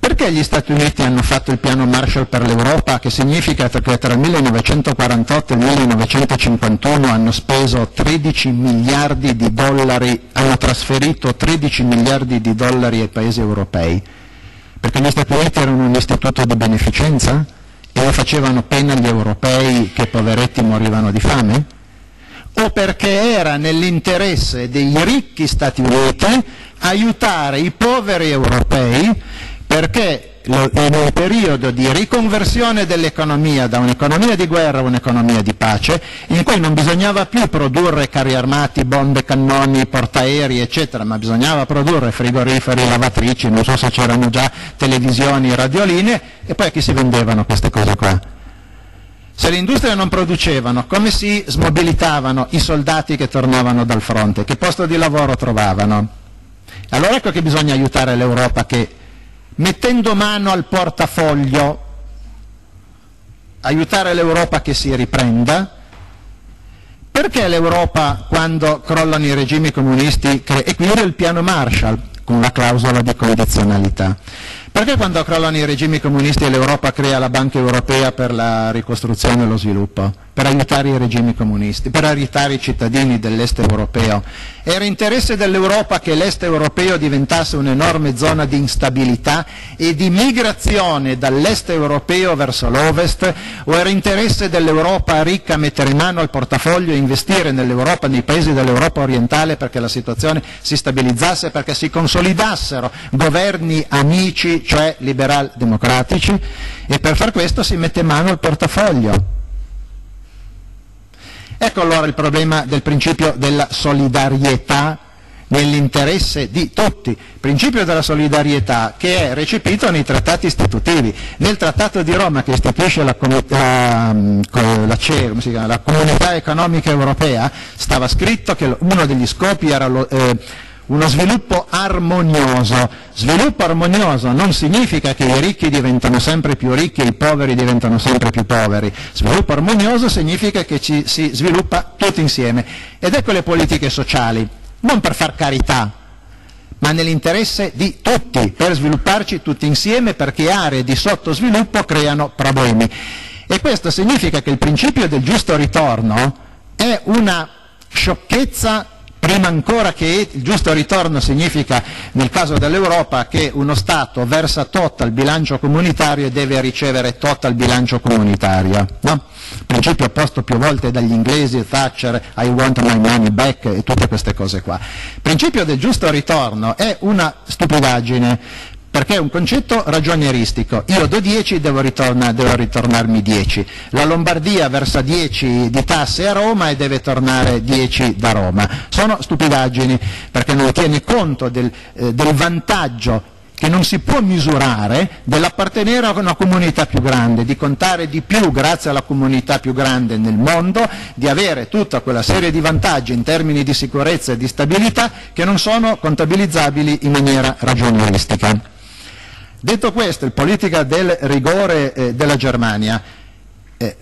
Perché gli Stati Uniti hanno fatto il piano Marshall per l'Europa, che significa che tra il 1948 e il 1951 hanno speso 13 miliardi di dollari, hanno trasferito 13 miliardi di dollari ai paesi europei? Perché gli Stati Uniti erano un istituto di beneficenza e lo facevano pena agli europei che poveretti morivano di fame? O perché era nell'interesse dei ricchi Stati Uniti aiutare i poveri europei perché in un periodo di riconversione dell'economia da un'economia di guerra a un'economia di pace, in cui non bisognava più produrre carri armati, bombe, cannoni, portaerei, eccetera, ma bisognava produrre frigoriferi, lavatrici, non so se c'erano già televisioni, radioline, e poi a chi si vendevano queste cose qua? Se le industrie non producevano, come si smobilitavano i soldati che tornavano dal fronte? Che posto di lavoro trovavano? Allora ecco che bisogna aiutare l'Europa che mettendo mano al portafoglio, aiutare l'Europa che si riprenda, perché l'Europa quando crollano i regimi comunisti, e qui era il piano Marshall con la clausola di condizionalità, perché quando crollano i regimi comunisti l'Europa crea la Banca Europea per la ricostruzione e lo sviluppo? Per aiutare i regimi comunisti, per aiutare i cittadini dell'est europeo. Era interesse dell'Europa che l'est europeo diventasse un'enorme zona di instabilità e di migrazione dall'est europeo verso l'ovest o era interesse dell'Europa ricca mettere mano al portafoglio e investire nell'Europa, nei paesi dell'Europa orientale perché la situazione si stabilizzasse, perché si consolidassero governi amici cioè liberal democratici, e per far questo si mette mano il portafoglio. Ecco allora il problema del principio della solidarietà nell'interesse di tutti, principio della solidarietà che è recepito nei trattati istitutivi. Nel trattato di Roma che istituisce la, la, la, CE, la comunità economica europea stava scritto che uno degli scopi era eh, uno sviluppo armonioso. Sviluppo armonioso non significa che i ricchi diventano sempre più ricchi e i poveri diventano sempre più poveri. Sviluppo armonioso significa che ci si sviluppa tutti insieme. Ed ecco le politiche sociali non per far carità, ma nell'interesse di tutti, per svilupparci tutti insieme, perché aree di sottosviluppo creano problemi. E questo significa che il principio del giusto ritorno è una sciocchezza Prima ancora che il giusto ritorno significa, nel caso dell'Europa, che uno Stato versa tot al bilancio comunitario e deve ricevere tot al bilancio comunitario. No? Principio opposto più volte dagli inglesi, Thatcher, I want my money back e tutte queste cose qua. Principio del giusto ritorno è una stupidaggine perché è un concetto ragionieristico. Io do 10, devo, ritorna, devo, ritornarmi 10. La Lombardia versa 10 di tasse a Roma e deve tornare 10 da Roma. Sono stupidaggini perché non tiene conto del, eh, del vantaggio che non si può misurare dell'appartenere a una comunità più grande, di contare di più grazie alla comunità più grande nel mondo, di avere tutta quella serie di vantaggi in termini di sicurezza e di stabilità che non sono contabilizzabili in maniera ragionieristica. Detto questo, il politica del rigore eh, della Germania, eh,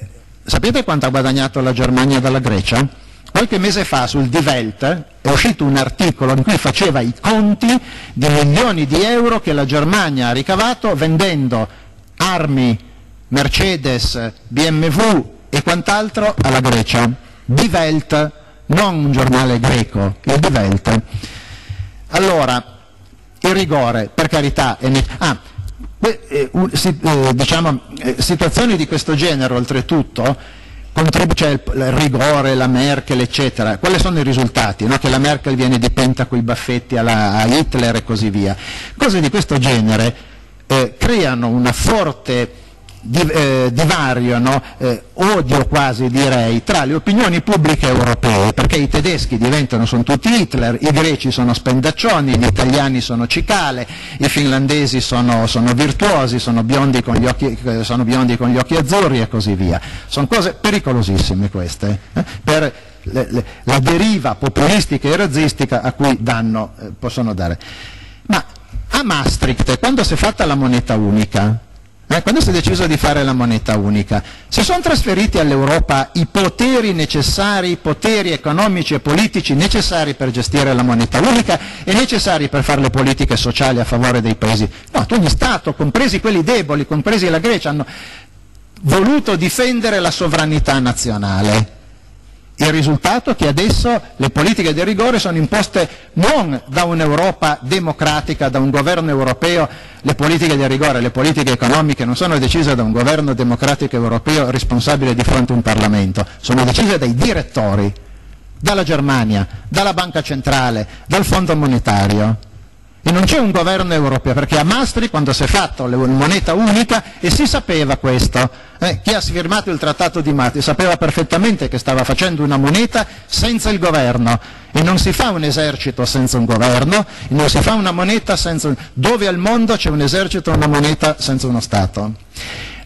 sapete quanto ha guadagnato la Germania dalla Grecia? Qualche mese fa sul Die Welt è uscito un articolo in cui faceva i conti di milioni di euro che la Germania ha ricavato vendendo armi, Mercedes, BMW e quant'altro alla Grecia. Die Welt, non un giornale greco, il Die Welt. Allora, il rigore, per carità, è... Ah, eh, eh, diciamo, eh, situazioni di questo genere, oltretutto, c'è il, il, rigore, la Merkel, eccetera. Quali sono i risultati? No? Che la Merkel viene dipenta con i baffetti alla, a Hitler e così via. Cose di questo genere eh, creano una forte eh, divario, no? eh, odio quasi direi, tra le opinioni pubbliche europee, perché i tedeschi diventano, sono tutti Hitler, i greci sono spendaccioni, gli italiani sono cicale, i finlandesi sono, sono virtuosi, sono biondi, occhi, eh, sono biondi, con gli occhi, azzurri e così via. Sono cose pericolosissime queste, eh, per le, le, la deriva populistica e razzistica a cui danno, eh, possono dare. Ma a Maastricht, quando si è fatta la moneta unica, eh, quando si è deciso di fare la moneta unica, si sono trasferiti all'Europa i poteri necessari, i poteri economici e politici necessari per gestire la moneta unica e necessari per fare le politiche sociali a favore dei paesi. No, ogni Stato, compresi quelli deboli, compresi la Grecia, hanno voluto difendere la sovranità nazionale. Il risultato è che adesso le politiche del rigore sono imposte non da un'Europa democratica, da un governo europeo, le politiche del rigore, le politiche economiche non sono decise da un governo democratico europeo responsabile di fronte a un Parlamento, sono decise dai direttori, dalla Germania, dalla Banca Centrale, dal Fondo Monetario. E non c'è un governo europeo, perché a Maastricht, quando si è fatto la moneta unica, e si sapeva questo, eh, chi ha firmato il trattato di Maastricht sapeva perfettamente che stava facendo una moneta senza il governo, e non si fa un esercito senza un governo, non si fa una moneta senza un... dove al mondo c'è un esercito e una moneta senza uno Stato.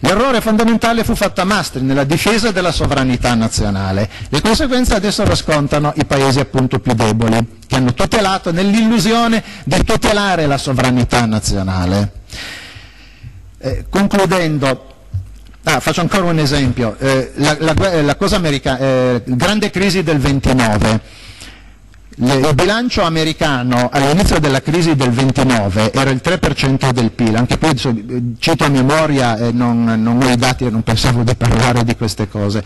L'errore fondamentale fu fatto a Maastricht nella difesa della sovranità nazionale. Le conseguenze adesso lo scontano i paesi appunto più deboli, che hanno tutelato nell'illusione di tutelare la sovranità nazionale. Eh, concludendo, ah, faccio ancora un esempio, eh, la, la, la, cosa americana, eh, grande crisi del 29 il bilancio americano all'inizio della crisi del 29 era il 3% del PIL, anche qui cito a memoria e non, non ho i dati e non pensavo di parlare di queste cose.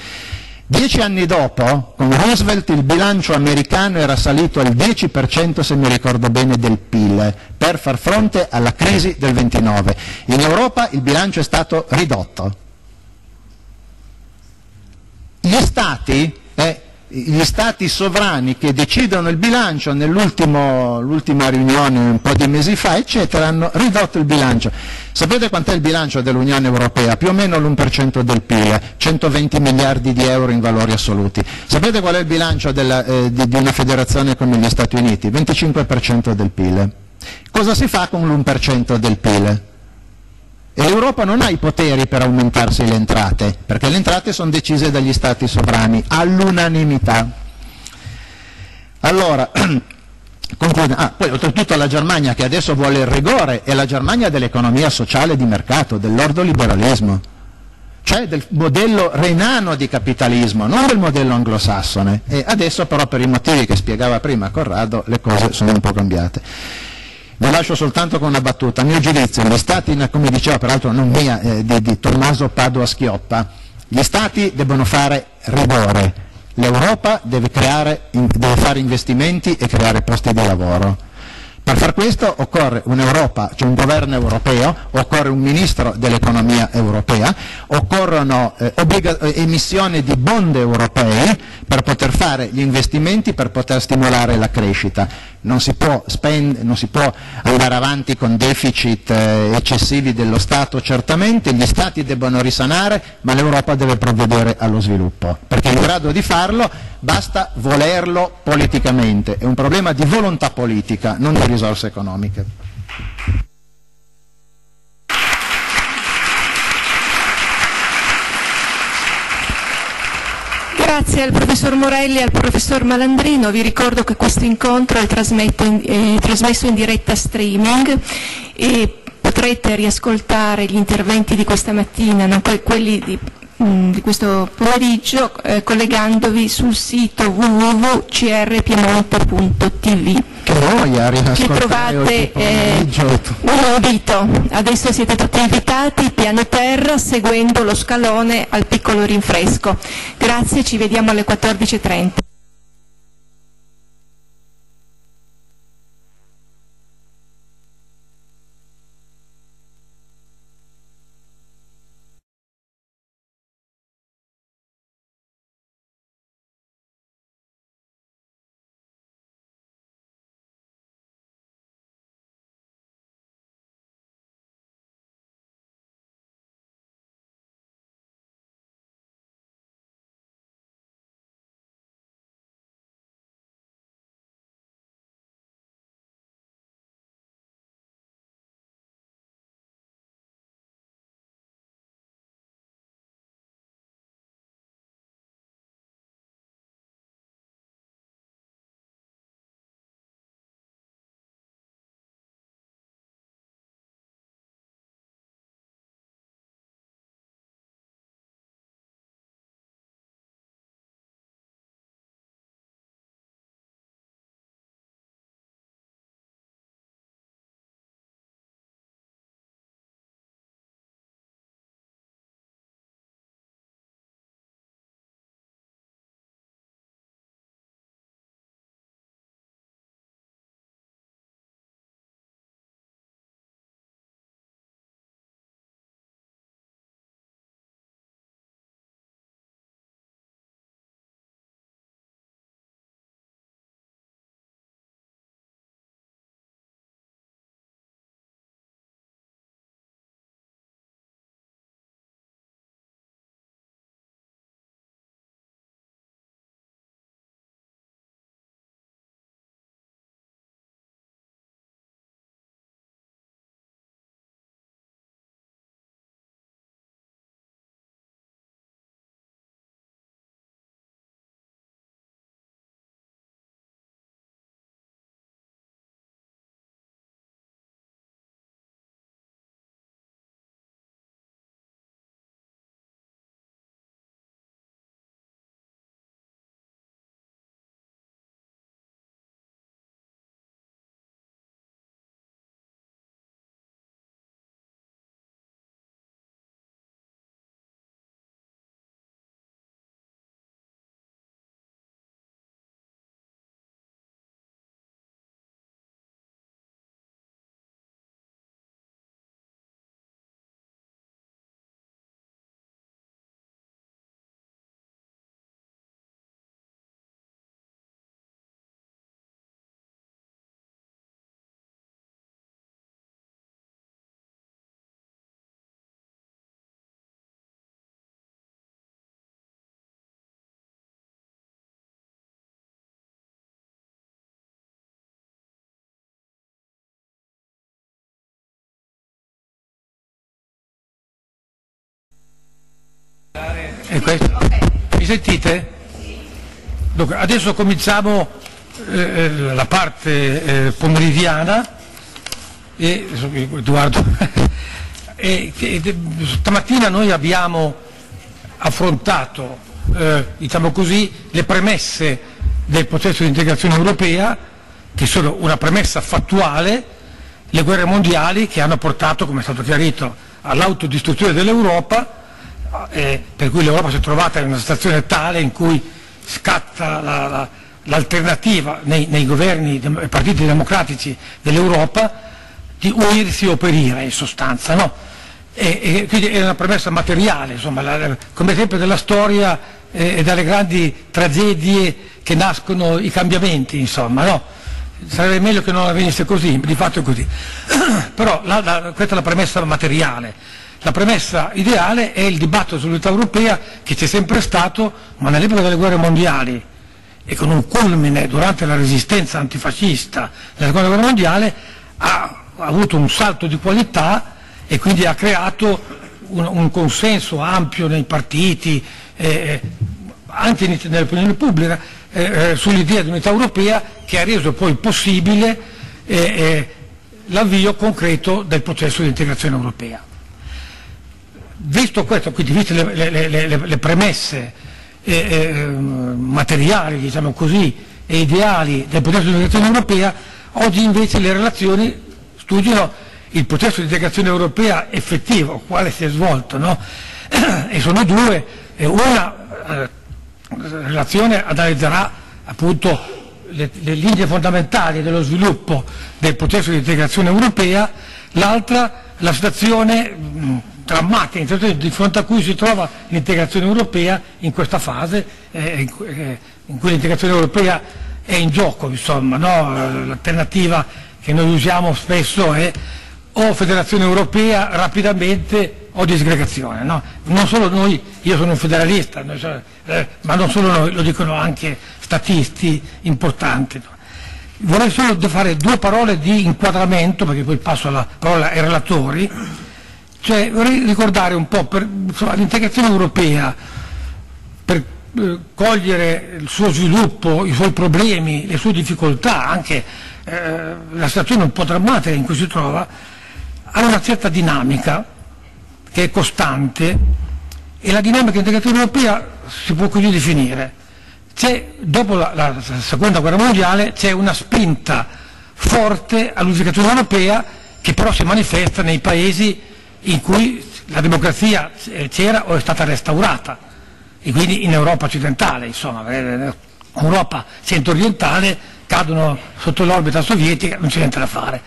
Dieci anni dopo, con Roosevelt, il bilancio americano era salito al 10%, se mi ricordo bene, del PIL, per far fronte alla crisi del 29. In Europa il bilancio è stato ridotto. Gli Stati, eh, gli stati sovrani che decidono il bilancio nell'ultima riunione un po' di mesi fa, eccetera, hanno ridotto il bilancio. Sapete quant'è il bilancio dell'Unione Europea? Più o meno l'1% del PIL, 120 miliardi di euro in valori assoluti. Sapete qual è il bilancio della, eh, di, di una federazione come gli Stati Uniti? 25% del PIL. Cosa si fa con l'1% del PIL? E l'Europa non ha i poteri per aumentarsi le entrate, perché le entrate sono decise dagli stati sovrani all'unanimità. Allora, ah, poi oltretutto la Germania che adesso vuole il rigore è la Germania dell'economia sociale di mercato, dell'ordoliberalismo, cioè del modello renano di capitalismo, non del modello anglosassone. E adesso però per i motivi che spiegava prima Corrado le cose sono un po' cambiate. Vi lascio soltanto con una battuta. A mio giudizio, gli Stati, come diceva peraltro non mia, eh, di, di Tommaso Padua Schioppa, gli Stati debbono fare rigore, l'Europa deve, deve fare investimenti e creare posti di lavoro. Per far questo occorre un'Europa, cioè un governo europeo, occorre un ministro dell'economia europea, occorrono eh, eh, emissioni di bond europei per poter fare gli investimenti, per poter stimolare la crescita. Non si può, spend, non si può andare avanti con deficit eh, eccessivi dello Stato certamente, gli Stati debbono risanare, ma l'Europa deve provvedere allo sviluppo, perché è in grado di farlo basta volerlo politicamente, è un problema di volontà politica, non di risorse economiche. Grazie al professor Morelli e al professor Malandrino, vi ricordo che questo incontro è, è trasmesso in diretta streaming e potrete riascoltare gli interventi di questa mattina, non quelli di di questo pomeriggio eh, collegandovi sul sito www.crpiemonte.tv che noia che trovate eh, un invito adesso siete tutti invitati piano terra seguendo lo scalone al piccolo rinfresco. Grazie ci vediamo alle 14.30 Mi sentite? Dunque, adesso cominciamo eh, eh la parte eh, pomeridiana. E, Edoardo, e, e, stamattina noi abbiamo affrontato eh, diciamo così, le premesse del processo di integrazione europea che sono una premessa fattuale, le guerre mondiali che hanno portato, come è stato chiarito, all'autodistruzione dell'Europa, eh, per cui l'Europa si è trovata in una situazione tale in cui scatta la, la, l'alternativa nei, nei governi e partiti democratici dell'Europa di unirsi o perire in sostanza. No? E, e, quindi è una premessa materiale, insomma, la, come esempio della storia eh, e dalle grandi tragedie che nascono i cambiamenti, insomma, no? Sarebbe meglio che non avvenisse così, di fatto è così. Però la, la, questa è la premessa materiale. La premessa ideale è il dibattito sull'unità europea che c'è sempre stato, ma nell'epoca delle guerre mondiali e con un culmine durante la resistenza antifascista nella seconda guerra mondiale ha, avuto un salto di qualità e quindi ha creato un, un consenso ampio nei partiti, eh anche nell'opinione pubblica, eh, eh, sull'idea di unità europea che ha reso poi possibile eh, eh, l'avvio concreto del processo di integrazione europea. Visto questo, quindi viste le, le, le, le premesse materiali, diciamo così, e ideali del processo di integrazione europea, oggi invece le relazioni studiano il processo di integrazione europea effettivo, quale si è svolto, no? e sono due, una relazione analizzerà appunto le, le, linee fondamentali dello sviluppo del processo di integrazione europea, l'altra la situazione drammatica di fronte a cui si trova l'integrazione europea in questa fase eh, in, eh, in, cui l'integrazione europea è in gioco, insomma, no? l'alternativa che noi usiamo spesso è o federazione europea rapidamente o disgregazione. No? Non solo noi, io sono un federalista, eh, ma non solo noi, lo dicono anche statisti importanti. No? Vorrei solo fare due parole di inquadramento, perché poi passo la parola ai relatori, cioè vorrei ricordare un po' l'integrazione europea, per eh, cogliere il suo sviluppo, i suoi problemi, le sue difficoltà, anche eh, la situazione un po' drammatica in cui si trova, ha una certa dinamica che è costante e la dinamica integrativa europea si può così definire. dopo la, la, seconda guerra mondiale c'è una spinta forte all'unificazione europea che però si manifesta nei paesi in cui la democrazia c'era o è stata restaurata e quindi in Europa occidentale, insomma, in Europa centro-orientale cadono sotto l'orbita sovietica, non c'è niente da fare.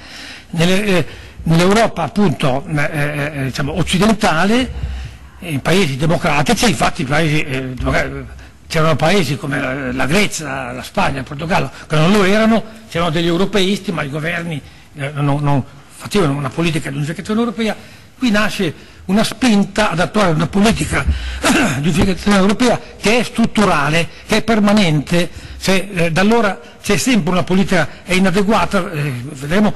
Nelle, eh, nell'Europa appunto eh, eh, eh, diciamo, occidentale, in paesi democratici, infatti eh, c'erano paesi come la Grecia, la Spagna, il Portogallo che non lo erano, c'erano degli europeisti ma i governi eh, non, non, facevano una politica di unificazione europea, qui nasce una spinta ad attuare una politica di unificazione europea che è strutturale, che è permanente, se, eh, da allora c'è sempre una politica inadeguata, eh, vedremo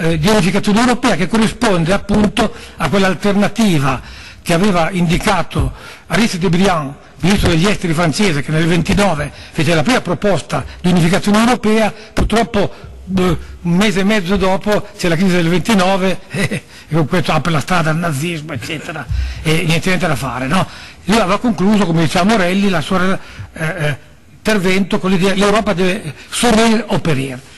eh, di unificazione europea che corrisponde appunto a quell'alternativa che aveva indicato Aristide Briand, ministro degli esteri francese, che nel 29 fece la prima proposta di unificazione europea, purtroppo un mese e mezzo dopo c'è la crisi del 29 e con questo apre la strada al nazismo, eccetera, e niente da fare. No? Lui aveva concluso, come diceva Morelli, il suo eh, eh, intervento con l'idea che l'Europa deve sourire o perire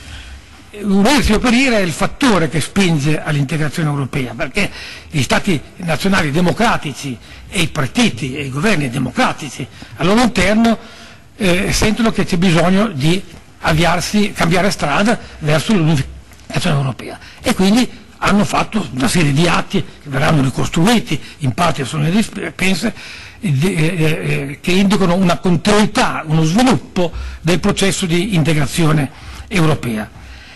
unirsi o perire è il fattore che spinge all'integrazione europea, perché gli Stati nazionali democratici e i partiti e i governi democratici al loro interno eh, sentono che c'è bisogno di avviarsi, cambiare strada verso l'unificazione europea e quindi hanno fatto una serie di atti che verranno ricostruiti, in parte sono le dispense, eh, eh, che indicano una continuità, uno sviluppo del processo di integrazione europea.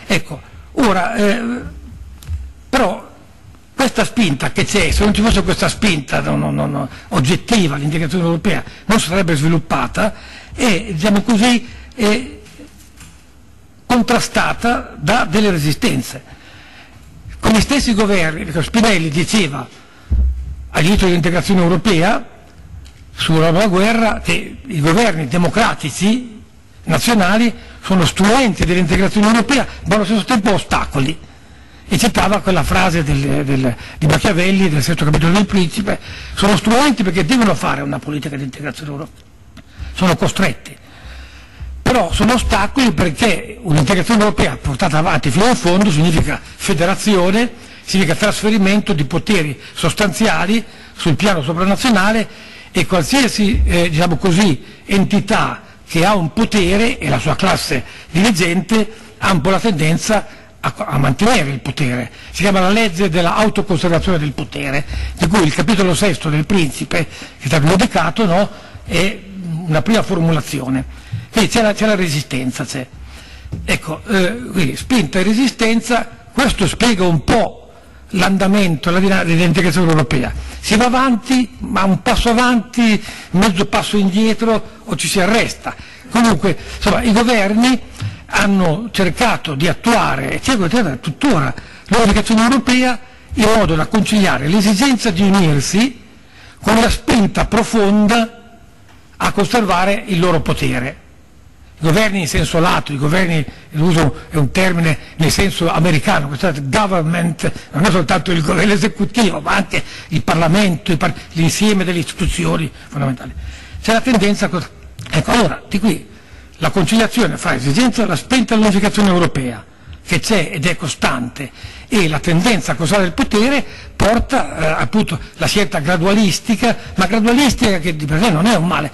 Ecco, ora, eh, però questa spinta che c'è, se non ci fosse questa spinta no, no, no, oggettiva all'integrazione europea, non sarebbe sviluppata e, diciamo così, è contrastata da delle resistenze. Con gli stessi governi, perché Spinelli diceva all'inizio dell'integrazione europea, sulla guerra che i governi democratici nazionali sono strumenti dell'integrazione europea, ma allo stesso tempo ostacoli. E citava quella frase del, del, di Machiavelli del sesto capitolo del Principe, sono strumenti perché devono fare una politica di integrazione europea, sono costretti. Però sono ostacoli perché un'integrazione europea portata avanti fino in fondo significa federazione, significa trasferimento di poteri sostanziali sul piano sopranazionale e qualsiasi eh, diciamo così, entità che ha un potere e la sua classe dirigente ha un po' la tendenza a, a mantenere il potere. Si chiama la legge dell'autoconservazione del potere, di cui il capitolo sesto del Principe, che è stato dedicato, no, è una prima formulazione. Quindi c'è la, la, resistenza. C'è. Ecco, eh, quindi, spinta e resistenza, questo spiega un po' l'andamento dell'integrazione europea. Si va avanti, ma un passo avanti, mezzo passo indietro o ci si arresta. Comunque, insomma, i governi hanno cercato di attuare, e cercano di attuare tuttora, l'unificazione europea in modo da conciliare l'esigenza di unirsi con la spinta profonda a conservare il loro potere governi in senso lato, i governi, l'uso è un termine nel senso americano, questo government non è soltanto il governo esecutivo, ma anche il Parlamento, l'insieme delle istituzioni fondamentali. C'è la tendenza, ecco allora, di qui la conciliazione fra esigenza la spenta dell'unificazione europea, che c'è ed è costante, e la tendenza a conservare il potere porta eh, appunto la scelta gradualistica, ma gradualistica che di per sé non è un male,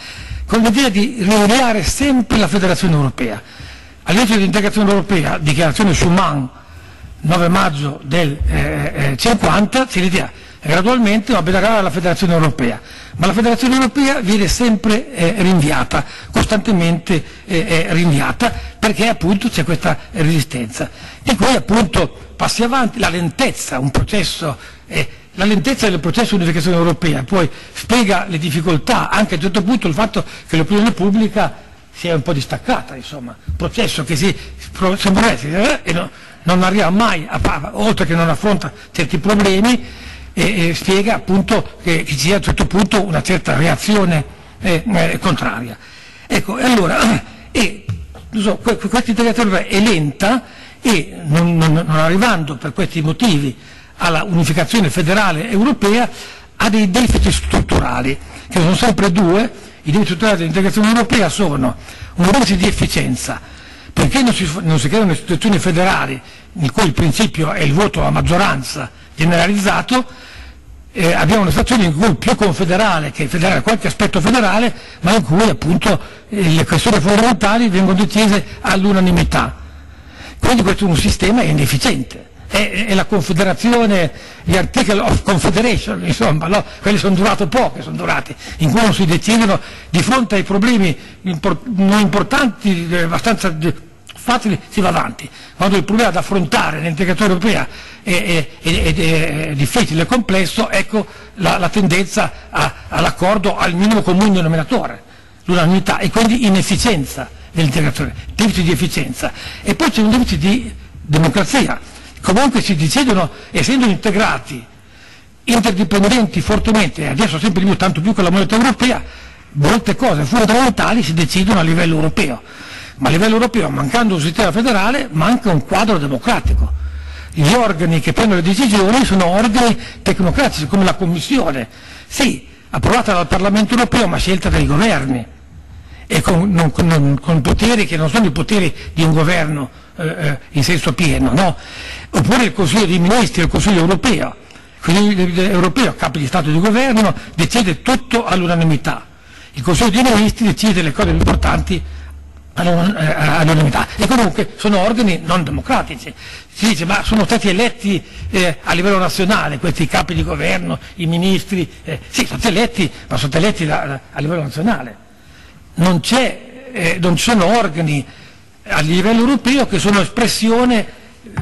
con l'idea di rinviare sempre la federazione europea. All'inizio dell'integrazione europea, dichiarazione Schuman, 9 maggio del eh, eh, 50, si ritira gradualmente obbederà alla federazione europea, ma la federazione europea viene sempre eh, rinviata, costantemente eh, rinviata, perché appunto c'è questa resistenza. E poi appunto passi avanti, la lentezza, un processo eh, la lentezza del processo di unificazione europea poi spiega le difficoltà, anche a un certo punto il fatto che l'opinione pubblica si è un po' distaccata, insomma, processo che si essere eh, e no, non arriva mai, a, oltre che non affronta certi problemi, e, e spiega appunto che, che, ci sia a un certo punto una certa reazione eh, eh, contraria. Ecco, e allora, e, so, questa integrazione è lenta e non, non, non arrivando per questi motivi alla unificazione federale europea ha dei deficit strutturali, che sono sempre due, i deficit strutturali dell'integrazione europea sono un deficit di efficienza, perché non si, non si creano istituzioni federali in cui il principio è il voto a maggioranza generalizzato, eh, abbiamo una situazione in cui più confederale che federale, qualche aspetto federale, ma in cui appunto eh, le questioni fondamentali vengono decise all'unanimità. Quindi questo è un sistema inefficiente è, è la confederazione, gli articoli of confederation, insomma, no? quelli sono durati poco, sono durati, in cui non si decidono di fronte ai problemi import non importanti, eh, abbastanza facili, si va avanti. Quando il problema da affrontare nell'integrazione europea è, è, è, è, difficile e complesso, ecco la, la tendenza all'accordo al minimo comune denominatore, l'unanimità e quindi inefficienza dell'integrazione, deficit di efficienza. E poi c'è un deficit di democrazia comunque si decidono, essendo integrati, interdipendenti fortemente, adesso sempre di più, tanto più con la moneta europea, molte cose fondamentali si decidono a livello europeo. Ma a livello europeo, mancando un sistema federale, manca un quadro democratico. Gli organi che prendono le decisioni sono organi tecnocratici, come la Commissione, sì, approvata dal Parlamento europeo ma scelta dai governi e con, non, con, con poteri che non sono i poteri di un governo eh, eh, in senso pieno, no? oppure il Consiglio dei Ministri, il Consiglio europeo, il Consiglio europeo, capi di Stato e di Governo, decide tutto all'unanimità, il Consiglio dei Ministri decide le cose importanti eh, all'unanimità e comunque sono organi non democratici. Si dice ma sono stati eletti eh, a livello nazionale questi capi di governo, i ministri, eh, sì sono stati eletti ma sono stati eletti da, da, a livello nazionale. Non, eh, non ci sono organi a livello europeo che sono espressione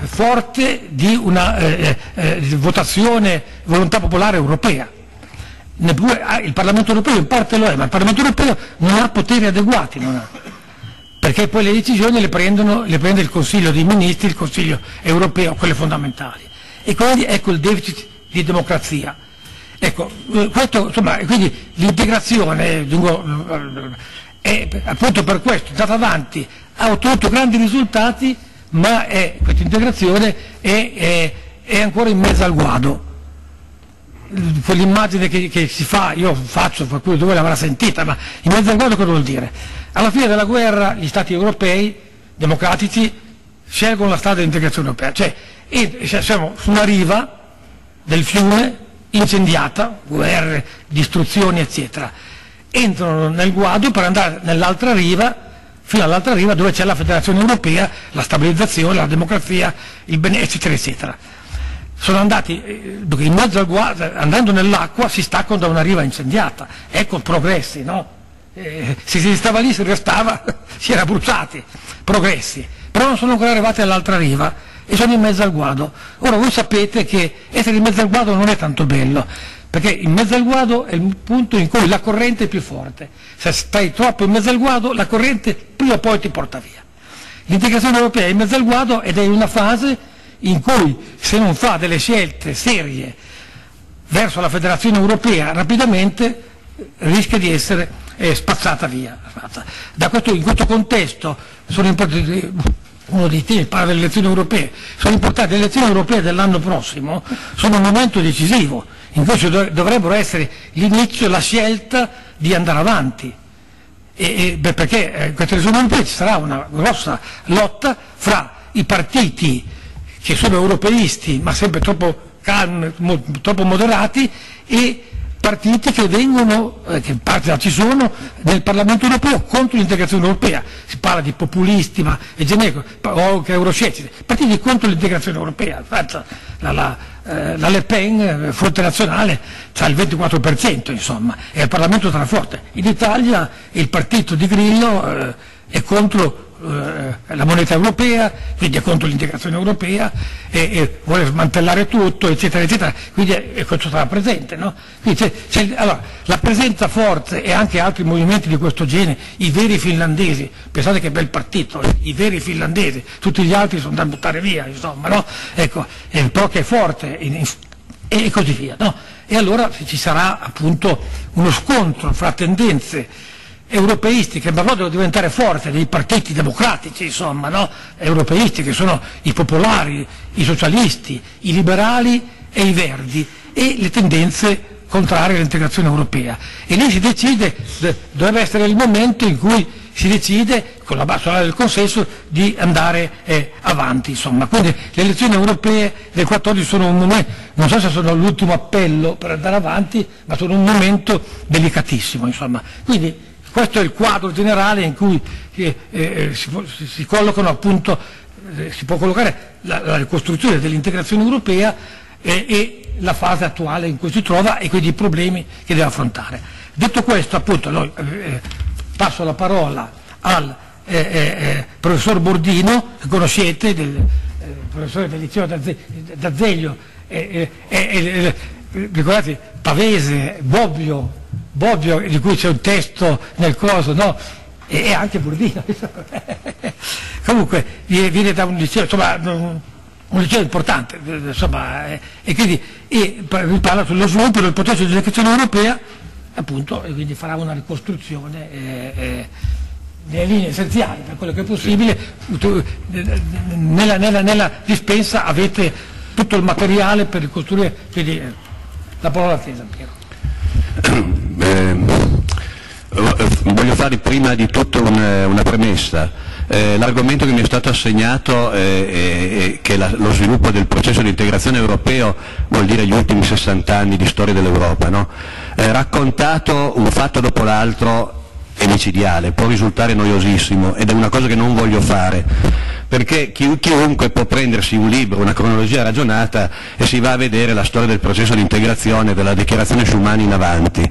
forte di una eh, eh, votazione, volontà popolare europea. Ah, il Parlamento europeo in parte lo è, ma il Parlamento europeo non ha poteri adeguati, ha, perché poi le decisioni le, prendono, le prende il Consiglio dei Ministri, il Consiglio europeo, quelle fondamentali. E quindi ecco il deficit di democrazia. Ecco, eh, questo, insomma, quindi l'integrazione è appunto per questo, è andata avanti, ha ottenuto grandi risultati, ma è, questa integrazione è, è, è ancora in mezzo al guado. Quell'immagine che, che, si fa, io faccio, qualcuno di voi l'avrà sentita, ma in mezzo al guado cosa vuol dire? Alla fine della guerra gli stati europei democratici scelgono la strada dell'integrazione europea, cioè, cioè siamo su una riva del fiume incendiata, guerre, distruzioni eccetera, entrano nel guado per andare nell'altra riva fino all'altra riva dove c'è la federazione europea, la stabilizzazione, la democrazia, il benessere eccetera eccetera. Sono andati, eh, in mezzo al guado, andando nell'acqua si staccano da una riva incendiata, ecco progressi, no? Eh, se si stava lì si restava, si era bruciati, progressi, però non sono ancora arrivati all'altra riva e sono in mezzo al guado. Ora voi sapete che essere in mezzo al guado non è tanto bello, perché in mezzo al guado è il punto in cui la corrente è più forte, se stai troppo in mezzo al guado la corrente prima o poi ti porta via. L'integrazione europea è in mezzo al guado ed è in una fase in cui se non fa delle scelte serie verso la federazione europea rapidamente rischia di essere eh, spazzata via. Questo, in questo contesto sono importanti, uno dei temi parla delle elezioni europee, sono importanti, le elezioni europee dell'anno prossimo sono un momento decisivo in cui dovrebbero essere l'inizio, la scelta di andare avanti. E, e, beh, perché eh, queste elezioni europee ci sarà una grossa lotta fra i partiti che sono europeisti ma sempre troppo, calmi, mo, troppo moderati e partiti che vengono, eh, che parte, ci sono nel Parlamento europeo contro l'integrazione europea, si parla di populisti ma è generico, o che euroscettici, partiti contro l'integrazione europea, la, la, eh, la Le Pen, eh, Fronte Nazionale, ha il 24% insomma, e il Parlamento sarà forte. In Italia il partito di Grillo eh, è contro eh, la moneta europea, quindi è contro l'integrazione europea e, e, vuole smantellare tutto, eccetera, eccetera, quindi è, questo sarà presente. No? C'è, c'è, allora, la presenza forte e anche altri movimenti di questo genere, i veri finlandesi, pensate che bel partito, i veri finlandesi, tutti gli altri sono da buttare via, insomma, no? ecco, eh, però che è forte in, in, e così via. No? E allora ci sarà appunto uno scontro fra tendenze europeisti che però devono diventare forte, dei partiti democratici, insomma, no? europeisti che sono i popolari, i socialisti, i liberali e i verdi e le tendenze contrarie all'integrazione europea. E lì si decide, dovrebbe essere il momento in cui si decide, con la base del consenso, di andare eh, avanti. Insomma. Quindi le elezioni europee del 14 sono un momento, non so se sono l'ultimo appello per andare avanti, ma sono un momento delicatissimo. Insomma. Quindi questo è il quadro generale in cui eh, eh, si, si, appunto, eh, si può collocare la, la ricostruzione dell'integrazione europea e la fase attuale in cui si trova e quindi i problemi che deve affrontare. Detto questo, appunto, noi, eh, passo la parola al eh, eh, professor Bordino, che conoscete, del professore del liceo d'Azeglio, ricordate Pavese, Bobbio, Bobbio di cui c'è un testo nel coso, no? E, anche Burdino. Comunque viene da un liceo, insomma, un liceo importante, insomma, eh, e quindi e parla sullo sviluppo del processo di educazione europea, appunto, e quindi farà una ricostruzione eh, eh, nelle linee essenziali, per quello che è possibile. Nella, nella, nella dispensa avete tutto il materiale per ricostruire, quindi la parola a te, Piero. Eh, voglio fare prima di tutto una, una premessa. Eh, l'argomento che mi è stato assegnato è, è che la, lo sviluppo del processo di integrazione europeo vuol dire gli ultimi 60 anni di storia dell'Europa. No? Eh, raccontato un fatto dopo l'altro è micidiale, può risultare noiosissimo ed è una cosa che non voglio fare perché chiunque può prendersi un libro, una cronologia ragionata e si va a vedere la storia del processo di integrazione della dichiarazione Schumann in avanti.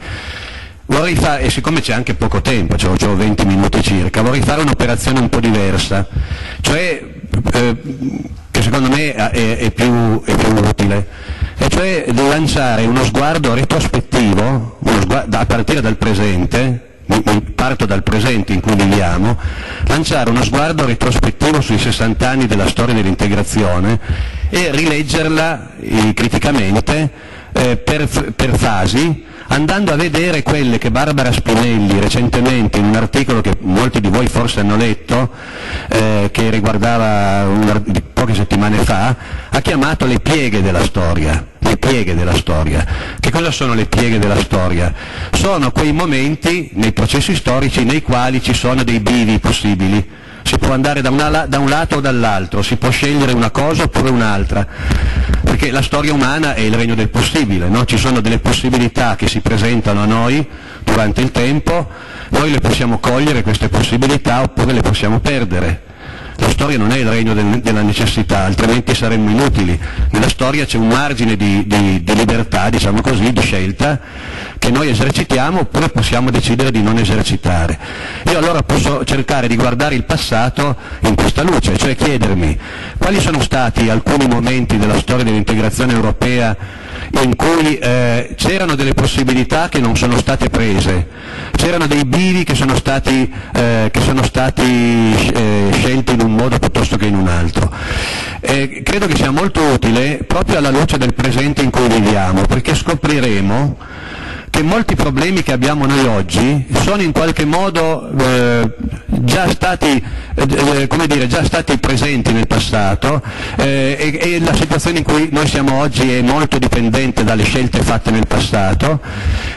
Vorrei fare, e siccome c'è anche poco tempo, cioè ho 20 minuti circa, vorrei fare un'operazione un po' diversa, cioè eh, che secondo me è, è, più, è, più, utile, e cioè lanciare uno sguardo retrospettivo, uno sguardo, a partire dal presente, parto dal presente in cui viviamo, lanciare uno sguardo retrospettivo sui 60 anni della storia dell'integrazione e rileggerla eh, criticamente eh, per, per fasi, andando a vedere quelle che Barbara Spinelli recentemente in un articolo che molti di voi forse hanno letto, eh, che riguardava un, poche settimane fa, ha chiamato le pieghe della storia. Le pieghe della storia. Che cosa sono le pieghe della storia? Sono quei momenti nei processi storici nei quali ci sono dei bivi possibili si può andare da, una, da un lato o dall'altro, si può scegliere una cosa oppure un'altra, perché la storia umana è il regno del possibile, no? ci sono delle possibilità che si presentano a noi durante il tempo, noi le possiamo cogliere queste possibilità oppure le possiamo perdere. La storia non è il regno del, della necessità, altrimenti saremmo inutili. Nella storia c'è un margine di, di, di libertà, diciamo così, di scelta, che noi esercitiamo oppure possiamo decidere di non esercitare. Io allora posso cercare di guardare il passato in questa luce, cioè chiedermi quali sono stati alcuni momenti della storia dell'integrazione europea in cui eh, c'erano delle possibilità che non sono state prese, c'erano dei bivi che sono stati, eh, che sono stati eh, scelti in un modo piuttosto che in un altro. credo che sia molto utile proprio alla luce del presente in cui viviamo, perché scopriremo che molti problemi che abbiamo noi oggi sono in qualche modo eh, già, stati, eh, eh dire, già, stati, presenti nel passato eh, e, e, la situazione in cui noi siamo oggi è molto dipendente dalle scelte fatte nel passato,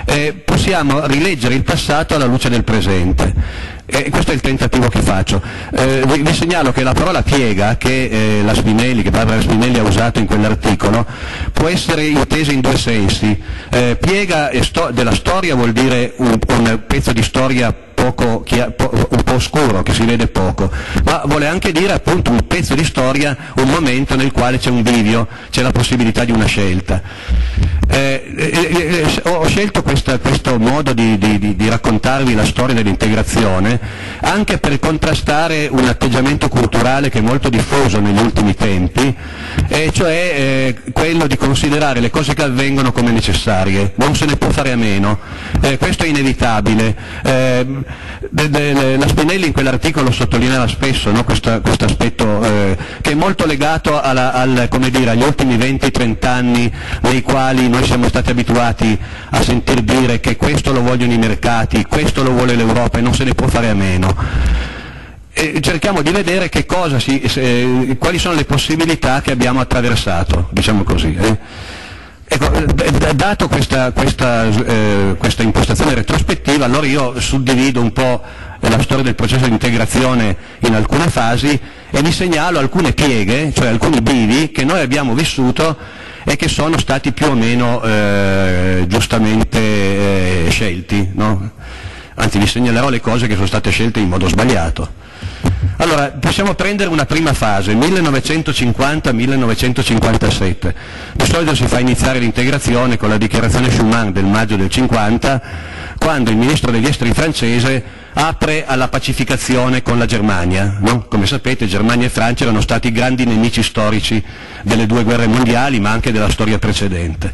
eh, possiamo rileggere il passato alla luce del presente. E questo è il tentativo che faccio. Eh, vi, vi, segnalo che la parola piega che, eh, Spinelli, che Barbara Spinelli ha usato in quell'articolo può essere intesa in due sensi. Eh, piega sto- della storia vuol dire un, un pezzo di storia poco, un po' oscuro, che si vede poco, ma vuole anche dire appunto un pezzo di storia, un momento nel quale c'è un bivio, c'è la possibilità di una scelta. Eh, eh, eh, ho scelto questa, questo modo di, di, di, raccontarvi la storia dell'integrazione anche per contrastare un atteggiamento culturale che è molto diffuso negli ultimi tempi, e cioè eh, quello di considerare le cose che avvengono come necessarie, non se ne può fare a meno, eh, questo è inevitabile. Eh, de, de, la Spinelli in quell'articolo sottolineava spesso no, questo aspetto eh, che è molto legato alla, al, dire, agli ultimi 20-30 anni nei quali noi siamo stati abituati a sentir dire che questo lo vogliono i mercati, questo lo vuole l'Europa e non se ne può fare a meno. E cerchiamo di vedere si, eh, quali sono le possibilità che abbiamo attraversato, diciamo così. Eh. Ecco, dato questa, questa, eh, questa, impostazione retrospettiva, allora io suddivido un po' la storia del processo di integrazione in alcune fasi e vi segnalo alcune pieghe, cioè alcuni bivi che noi abbiamo vissuto e che sono stati più o meno eh, giustamente eh, scelti. No? Anzi, vi segnalerò le cose che sono state scelte in modo sbagliato. Allora, possiamo prendere una prima fase, 1950-1957. Di solito si fa iniziare l'integrazione con la dichiarazione Schuman del maggio del 50, quando il ministro degli esteri francese apre alla pacificazione con la Germania. No? Come sapete Germania e Francia erano stati grandi nemici storici delle due guerre mondiali, ma anche della storia precedente.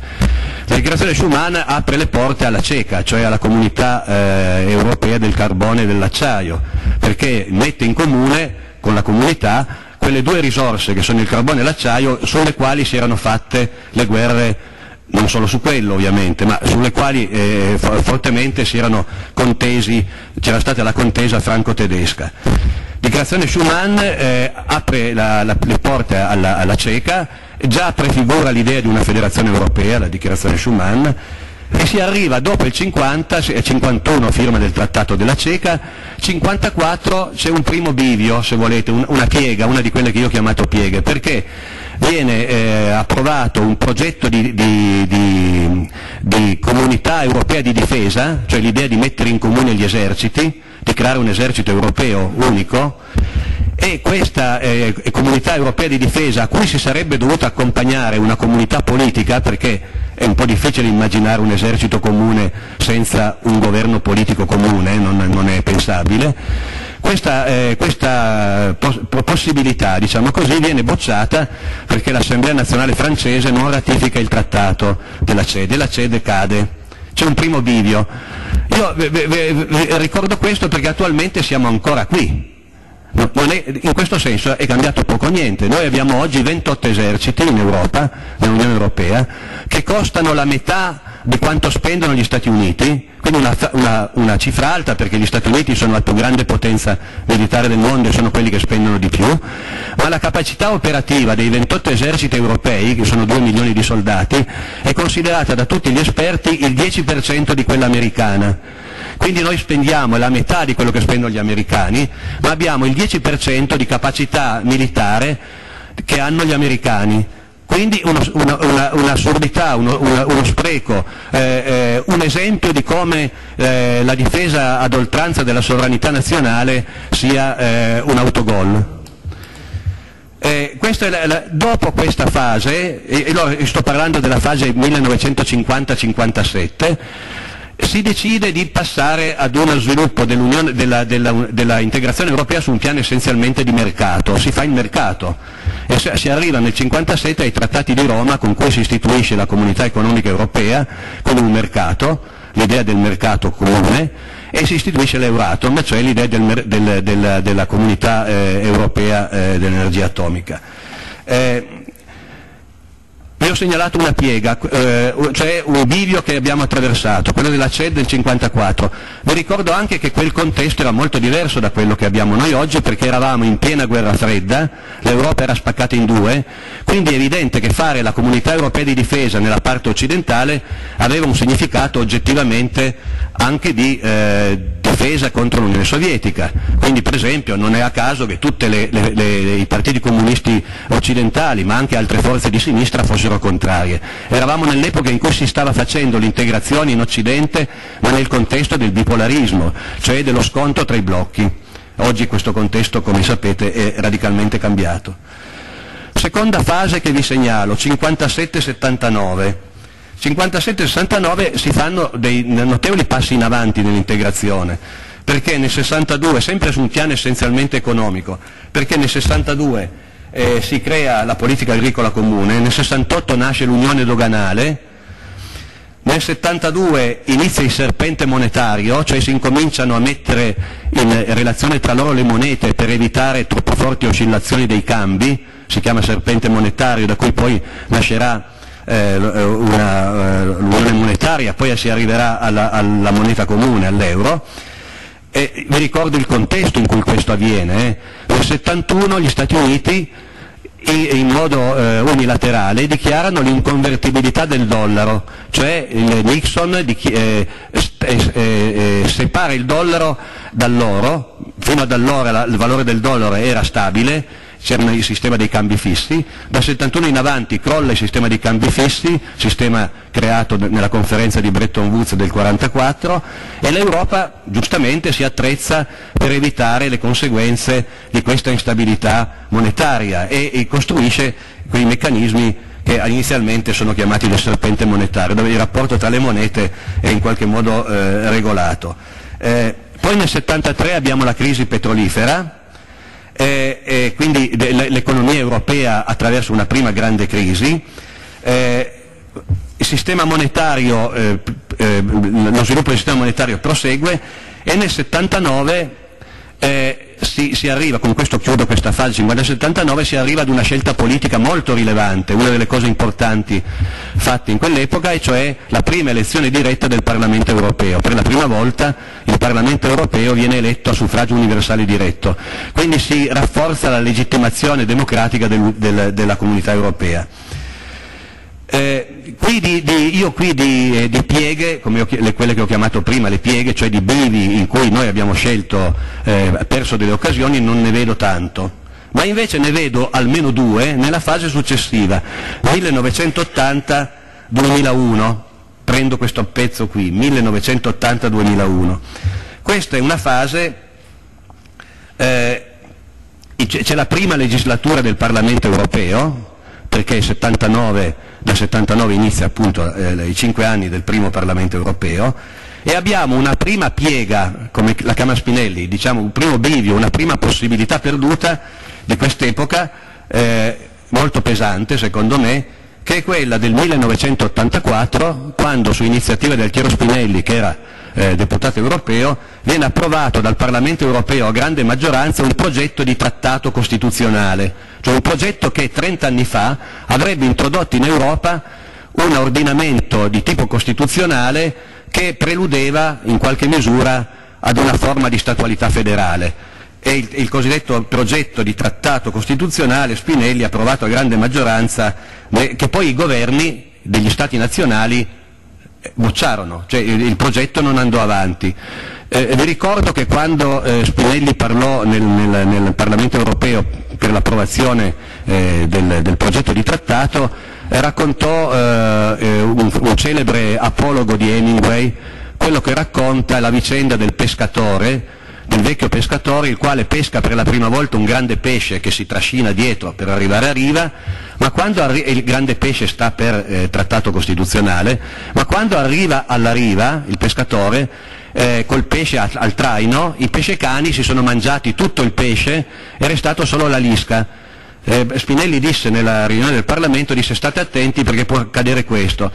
La dichiarazione Schuman apre le porte alla CECA, cioè alla comunità eh, europea del carbone e dell'acciaio, perché mette in comune con la comunità quelle due risorse che sono il carbone e l'acciaio sulle quali si erano fatte le guerre non solo su quello ovviamente, ma sulle quali eh, fortemente c'era stata la contesa franco-tedesca. Dichiarazione Schuman eh, apre la, la, le porte alla, alla CECA, già prefigura l'idea di una federazione europea, la dichiarazione Schuman, e si arriva dopo il 50, 51 firma del trattato della CECA, 54 c'è un primo bivio, se volete, un, una piega, una di quelle che io ho chiamato pieghe, perché viene eh, approvato un progetto di, di, di, di, comunità europea di difesa, cioè l'idea di mettere in comune gli eserciti, di creare un esercito europeo unico, e questa eh, comunità europea di difesa a cui si sarebbe dovuta accompagnare una comunità politica, perché è un po' difficile immaginare un esercito comune senza un governo politico comune, non, non è pensabile, questa, eh, questa pos possibilità diciamo così, viene bocciata perché l'Assemblea nazionale francese non ratifica il trattato della CEDE, la CEDE cade. C'è un primo bivio. Io ricordo questo perché attualmente siamo ancora qui, è, in questo senso è cambiato poco o niente. Noi abbiamo oggi 28 eserciti in Europa, nell'Unione Europea, che costano la metà di quanto spendono gli Stati Uniti, quindi una, una, una, cifra alta perché gli Stati Uniti sono la più grande potenza militare del mondo e sono quelli che spendono di più, ma la capacità operativa dei 28 eserciti europei, che sono 2 milioni di soldati, è considerata da tutti gli esperti il 10% di quella americana. Quindi noi spendiamo la metà di quello che spendono gli americani, ma abbiamo il 10% di capacità militare che hanno gli americani quindi uno, una, una, un'assurdità, uno, una, uno spreco, eh, eh, un esempio di come eh, la difesa ad oltranza della sovranità nazionale sia eh, un autogol. Eh, la, la, dopo questa fase, e, e sto parlando della fase 1950-57, si decide di passare ad uno sviluppo della, della, della, integrazione europea su un piano essenzialmente di mercato, si fa il mercato e si arriva nel 1957 ai trattati di Roma con cui si istituisce la comunità economica europea con un mercato, l'idea del mercato comune e si istituisce l'Euratom, cioè l'idea del, del, del, della comunità eh, europea eh, dell'energia atomica. Eh, vi ho segnalato una piega, eh, cioè un bivio che abbiamo attraversato, quello della CED del 54. Vi ricordo anche che quel contesto era molto diverso da quello che abbiamo noi oggi perché eravamo in piena guerra fredda, l'Europa era spaccata in due, quindi è evidente che fare la comunità europea di difesa nella parte occidentale aveva un significato oggettivamente anche di eh, difesa contro l'Unione Sovietica. Quindi per esempio non è a caso che tutti i partiti comunisti occidentali, ma anche altre forze di sinistra fossero contrarie. Eravamo nell'epoca in cui si stava facendo l'integrazione in Occidente, ma nel contesto del bipolarismo, cioè dello scontro tra i blocchi. Oggi questo contesto, come sapete, è radicalmente cambiato. Seconda fase che vi segnalo, 57-79. 57-69 si fanno dei notevoli passi in avanti nell'integrazione, perché nel 62, sempre su un piano essenzialmente economico, perché nel 62 eh, si crea la politica agricola comune, nel 68 nasce l'unione doganale, nel 72 inizia il serpente monetario, cioè si incominciano a mettere in relazione tra loro le monete per evitare troppo forti oscillazioni dei cambi, si chiama serpente monetario, da cui poi nascerà eh, eh, l'unione monetaria, poi si arriverà alla, alla moneta comune, all'euro. E vi ricordo il contesto in cui questo avviene. Eh? Nel 71 gli Stati Uniti in modo eh, unilaterale dichiarano l'inconvertibilità del dollaro, cioè Nixon di, eh, eh, eh, separa il dollaro dall'oro, fino ad allora la, il valore del dollaro era stabile, c'era il sistema dei cambi fissi, dal 71 in avanti crolla il sistema dei cambi fissi, sistema creato nella conferenza di Bretton Woods del 1944 e l'Europa giustamente si attrezza per evitare le conseguenze di questa instabilità monetaria e, e costruisce quei meccanismi che inizialmente sono chiamati del serpente monetario, dove il rapporto tra le monete è in qualche modo eh, regolato. Eh, poi nel 1973 abbiamo la crisi petrolifera, eh, eh, quindi l'economia europea attraverso una prima grande crisi, eh, monetario, eh, eh, lo sviluppo del sistema monetario prosegue e nel 79 eh, si, si, arriva, con questo chiudo questa fase 50-79, si arriva ad una scelta politica molto rilevante, una delle cose importanti fatte in quell'epoca, e cioè la prima elezione diretta del Parlamento europeo. Per la prima volta il Parlamento europeo viene eletto a suffragio universale diretto, quindi si rafforza la legittimazione democratica del, del, della comunità europea. Eh, qui di, di, io qui di, eh, di pieghe, come ho, le, quelle che ho chiamato prima, le pieghe, cioè di bivi in cui noi abbiamo scelto, eh, perso delle occasioni, non ne vedo tanto. Ma invece ne vedo almeno due nella fase successiva, 1980-2001, prendo questo pezzo qui, 1980-2001. Questa è una fase, eh, c'è la prima legislatura del Parlamento europeo, perché 79, dal 79 inizia appunto eh, i cinque anni del primo Parlamento europeo, e abbiamo una prima piega, come la chiama Spinelli, diciamo un primo bivio, una prima possibilità perduta di quest'epoca, eh, molto pesante secondo me, che è quella del 1984, quando su iniziativa del Chiero Spinelli, che era eh, deputato europeo, viene approvato dal Parlamento europeo a grande maggioranza un progetto di trattato costituzionale, cioè un progetto che 30 anni fa avrebbe introdotto in Europa un ordinamento di tipo costituzionale che preludeva in qualche misura ad una forma di statualità federale. E il, il cosiddetto progetto di trattato costituzionale Spinelli approvato a grande maggioranza, che poi i governi degli Stati nazionali bocciarono, cioè il, il progetto non andò avanti. Eh, vi ricordo che quando eh, Spinelli parlò nel, nel, nel, Parlamento europeo per l'approvazione eh, del, del, progetto di trattato, eh, raccontò eh, un, un, celebre apologo di Hemingway, quello che racconta la vicenda del pescatore, del vecchio pescatore, il quale pesca per la prima volta un grande pesce che si trascina dietro per arrivare a riva, ma quando arri- il grande pesce sta per eh, trattato costituzionale, ma quando arriva alla riva, il pescatore, eh, col pesce al, al traino, i pescecani si sono mangiati tutto il pesce, è restato solo la lisca. Eh, Spinelli disse nella riunione del Parlamento, disse state attenti perché può accadere questo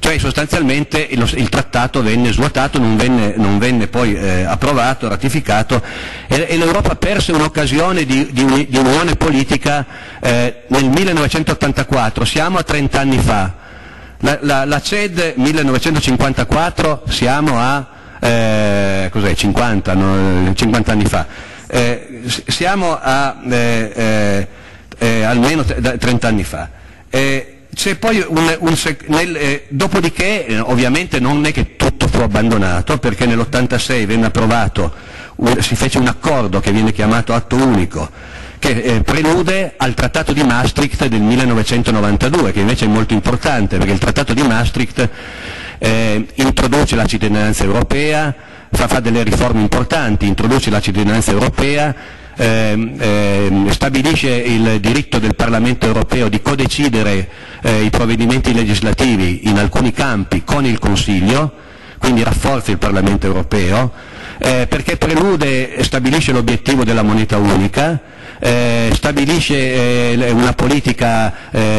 cioè sostanzialmente il, il trattato venne svuotato, non venne, non venne poi eh, approvato, ratificato e, e l'Europa perse un'occasione di, di, di, unione politica eh, nel 1984, siamo a 30 anni fa. La, la, la CED 1954 siamo a eh, 50, no, 50, anni fa. Eh, siamo a eh, eh, eh almeno 30 anni fa. Un, un nel, eh, dopodiché eh, ovviamente non è che tutto fu abbandonato perché nell'86 venne approvato, un, si fece un accordo che viene chiamato atto unico che eh, prelude al trattato di Maastricht del 1992 che invece è molto importante perché il trattato di Maastricht eh, introduce la cittadinanza europea, fa, fa delle riforme importanti, introduce la cittadinanza europea, eh, eh, stabilisce il diritto del Parlamento europeo di codecidere eh, i provvedimenti legislativi in alcuni campi con il Consiglio, quindi rafforza il Parlamento europeo, eh, perché prelude e stabilisce l'obiettivo della moneta unica, eh, stabilisce eh, una politica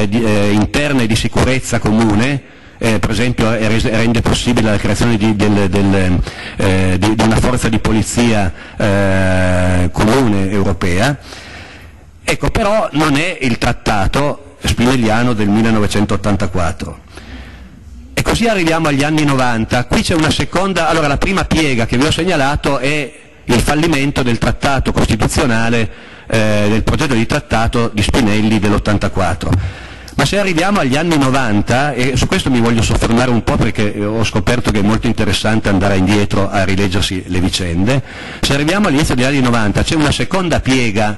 di, interna e di sicurezza comune, eh, per esempio rende possibile la creazione di, del, del, eh, di, di una forza di polizia eh, comune europea, ecco però non è il trattato spinelliano del 1984. E così arriviamo agli anni 90, qui c'è una seconda, allora la prima piega che vi ho segnalato è il fallimento del trattato costituzionale, eh, del progetto di trattato di Spinelli dell'84. Ma se arriviamo agli anni 90, e su questo mi voglio soffermare un po' perché ho scoperto che è molto interessante andare indietro a rileggersi le vicende, se arriviamo all'inizio degli anni 90 c'è una seconda piega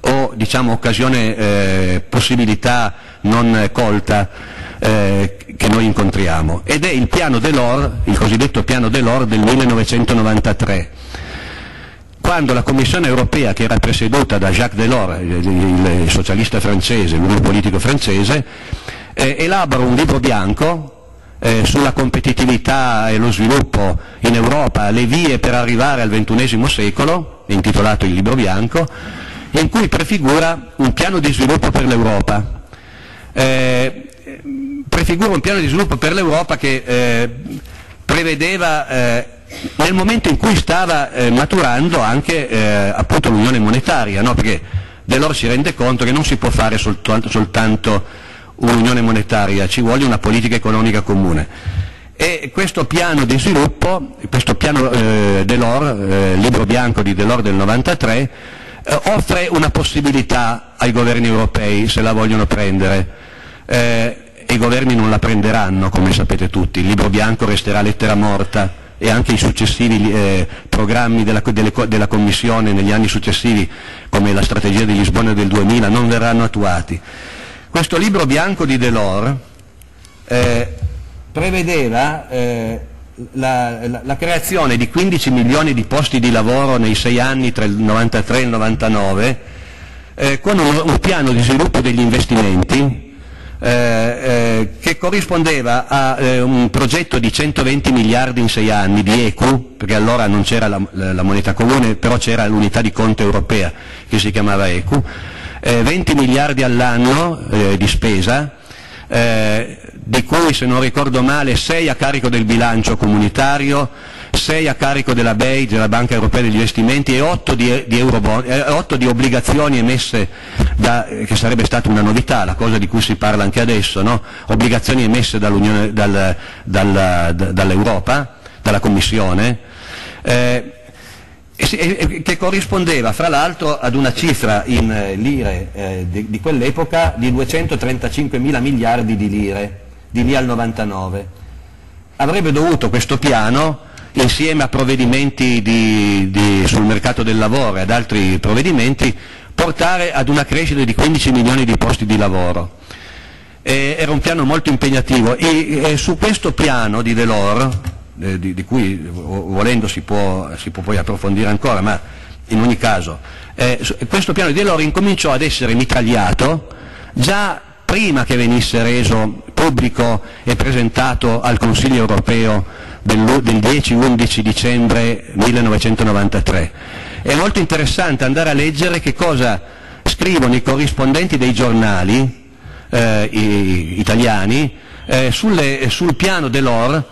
o diciamo occasione, eh, possibilità non colta eh, che noi incontriamo. Ed è il piano Delors, il cosiddetto piano Delors del 1993 quando la Commissione europea, che era presieduta da Jacques Delors, il, socialista francese, l'uomo politico francese, eh, elabora un libro bianco eh, sulla competitività e lo sviluppo in Europa, le vie per arrivare al XXI secolo, intitolato il libro bianco, in cui prefigura un piano di sviluppo per l'Europa. Eh, prefigura un piano di sviluppo per l'Europa che eh, prevedeva eh, nel momento in cui stava eh, maturando anche eh, l'unione monetaria, no? perché Delors si rende conto che non si può fare soltanto, soltanto un'unione monetaria, ci vuole una politica economica comune. E questo piano di sviluppo, questo piano eh, Delors, eh, libro bianco di Delors del 93, eh, offre una possibilità ai governi europei se la vogliono prendere eh, i governi non la prenderanno, come sapete tutti, il libro bianco resterà lettera morta e anche i successivi eh, programmi della, delle, della, Commissione negli anni successivi, come la strategia di Lisbona del 2000, non verranno attuati. Questo libro bianco di Delors eh, prevedeva eh, la, la, la, creazione di 15 milioni di posti di lavoro nei sei anni tra il 93 e il 99, eh, con un, un piano di sviluppo degli investimenti eh, eh, che corrispondeva a eh, un progetto di 120 miliardi in sei anni di ECU, perché allora non c'era la, la, moneta comune, però c'era l'unità di conto europea che si chiamava ECU, 20 eh, miliardi all'anno eh, di spesa, di cui se non ricordo male 6 a carico del bilancio comunitario, 6 a carico della BEI, della Banca Europea degli Investimenti e 8 di, di, Eurobond, eh, 8 di obbligazioni emesse da, eh, che sarebbe stata una novità, la cosa di cui si parla anche adesso, no? obbligazioni emesse dal, dal, dall'Europa, dalla Commissione, eh, che corrispondeva fra l'altro ad una cifra in eh, lire eh, di, di quell'epoca di 235 mila miliardi di lire, di lì al 99. Avrebbe dovuto questo piano, insieme a provvedimenti di, di, sul mercato del lavoro e ad altri provvedimenti, portare ad una crescita di 15 milioni di posti di lavoro. E era un piano molto impegnativo e, e su questo piano di Delors eh, di, di, cui volendo si può, si può, poi approfondire ancora, ma in ogni caso eh, questo piano di Delors incominciò ad essere mitragliato già prima che venisse reso pubblico e presentato al Consiglio europeo del, del 10-11 dicembre 1993. È molto interessante andare a leggere che cosa scrivono i corrispondenti dei giornali eh, italiani eh, sulle, sul piano Delors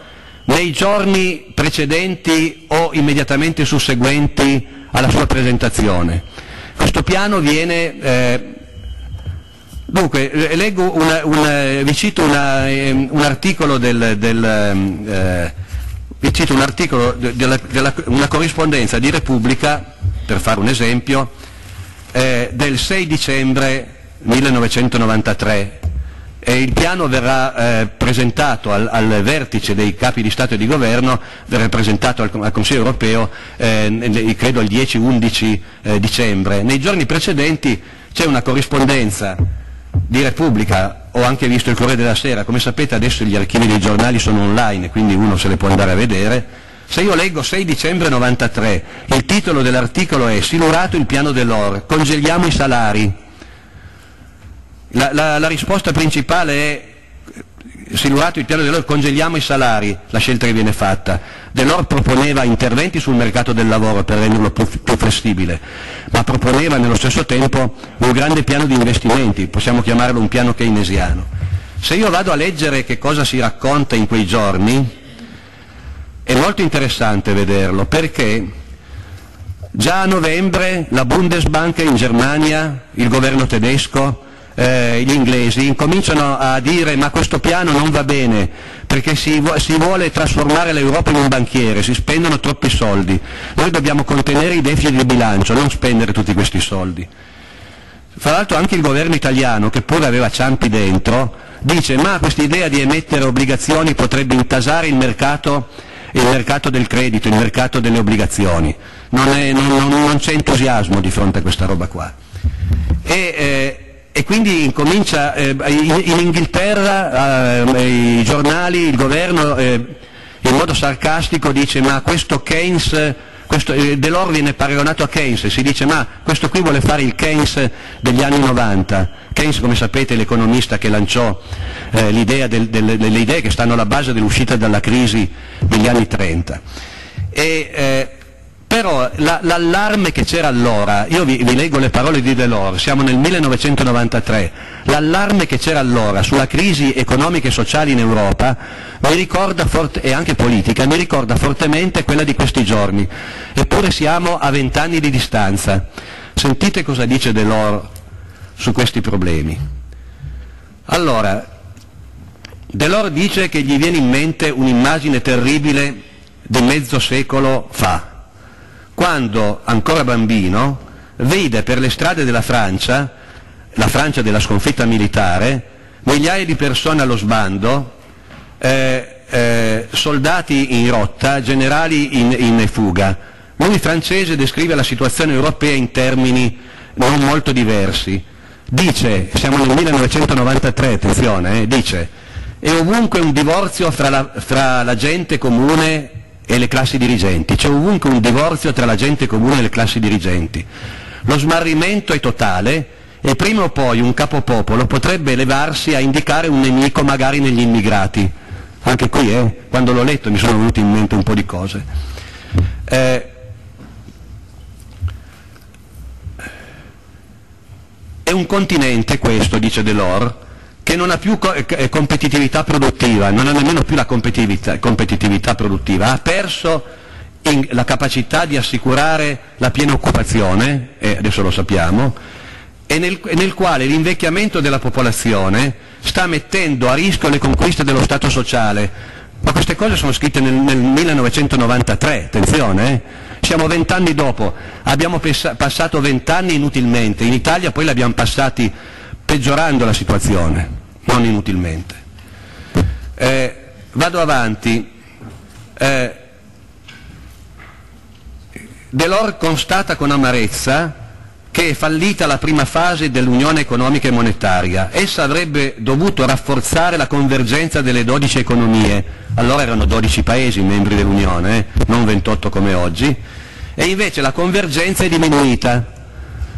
nei giorni precedenti o immediatamente susseguenti alla sua presentazione. Questo piano viene... Eh, dunque, una, una, vi cito una, um, un articolo del... del eh, vi cito un articolo della, della, una corrispondenza di Repubblica, per fare un esempio, eh, del 6 dicembre 1993 e il piano verrà eh, presentato al, al, vertice dei capi di Stato e di Governo, verrà presentato al, al Consiglio europeo eh, credo il 10-11 eh, dicembre. Nei giorni precedenti c'è una corrispondenza di Repubblica, ho anche visto il Corriere della Sera, come sapete adesso gli archivi dei giornali sono online, quindi uno se le può andare a vedere. Se io leggo 6 dicembre 93, il titolo dell'articolo è Silurato il piano dell'OR, congeliamo i salari, la, la, la risposta principale è silurato il piano dell'OR, congeliamo i salari, la scelta che viene fatta. Delors proponeva interventi sul mercato del lavoro per renderlo più, più, flessibile, ma proponeva nello stesso tempo un grande piano di investimenti, possiamo chiamarlo un piano keynesiano. Se io vado a leggere che cosa si racconta in quei giorni, è molto interessante vederlo, perché già a novembre la Bundesbank in Germania, il governo tedesco, eh, gli inglesi incominciano a dire ma questo piano non va bene perché si, si vuole trasformare l'Europa in un banchiere, si spendono troppi soldi, noi dobbiamo contenere i deficit di bilancio, non spendere tutti questi soldi. Fra l'altro anche il governo italiano, che pure aveva Ciampi dentro, dice ma questa idea di emettere obbligazioni potrebbe intasare il mercato, il mercato del credito, il mercato delle obbligazioni. Non, c'è entusiasmo di fronte a questa roba qua. E, eh, e quindi incomincia eh, in, in, Inghilterra eh, i giornali, il governo eh, in modo sarcastico dice ma questo Keynes, questo, eh, Delors viene paragonato a Keynes, si dice ma questo qui vuole fare il Keynes degli anni 90. Keynes come sapete è l'economista che lanciò eh, l'idea del, del, delle idee che stanno alla base dell'uscita dalla crisi degli anni 30. E, eh, però la, l'allarme che c'era allora, io vi, vi, leggo le parole di Delors, siamo nel 1993, l'allarme che c'era allora sulla crisi economica e sociale in Europa forte, e anche politica, mi ricorda fortemente quella di questi giorni, eppure siamo a vent'anni di distanza. Sentite cosa dice Delors su questi problemi. Allora, Delors dice che gli viene in mente un'immagine terribile di mezzo secolo fa quando ancora bambino vide per le strade della Francia, la Francia della sconfitta militare, migliaia di persone allo sbando, eh, eh, soldati in rotta, generali in, in fuga. Lui francese descrive la situazione europea in termini non molto diversi. Dice, siamo nel 1993, attenzione, eh, dice, è ovunque un divorzio fra la, fra la gente comune e le classi dirigenti, c'è ovunque un divorzio tra la gente comune e le classi dirigenti. Lo smarrimento è totale e prima o poi un capopopolo potrebbe elevarsi a indicare un nemico magari negli immigrati. Anche qui, eh, quando l'ho letto mi sono venute in mente un po' di cose. Eh, è un continente questo, dice Delors, che non ha più eh, eh, competitività produttiva, non ha nemmeno più la competitività, competitività produttiva, ha perso in- la capacità di assicurare la piena occupazione, e adesso lo sappiamo, e nel, nel quale l'invecchiamento della popolazione sta mettendo a rischio le conquiste dello Stato sociale. Ma queste cose sono scritte nel, nel 1993, attenzione, eh. siamo vent'anni dopo, abbiamo pessa- passato vent'anni inutilmente, in Italia poi li abbiamo passati peggiorando la situazione, non inutilmente. Eh, vado avanti. Eh, Delors constata con amarezza che è fallita la prima fase dell'Unione economica e monetaria. Essa avrebbe dovuto rafforzare la convergenza delle 12 economie, allora erano 12 paesi membri dell'Unione, eh, non 28 come oggi, e invece la convergenza è diminuita.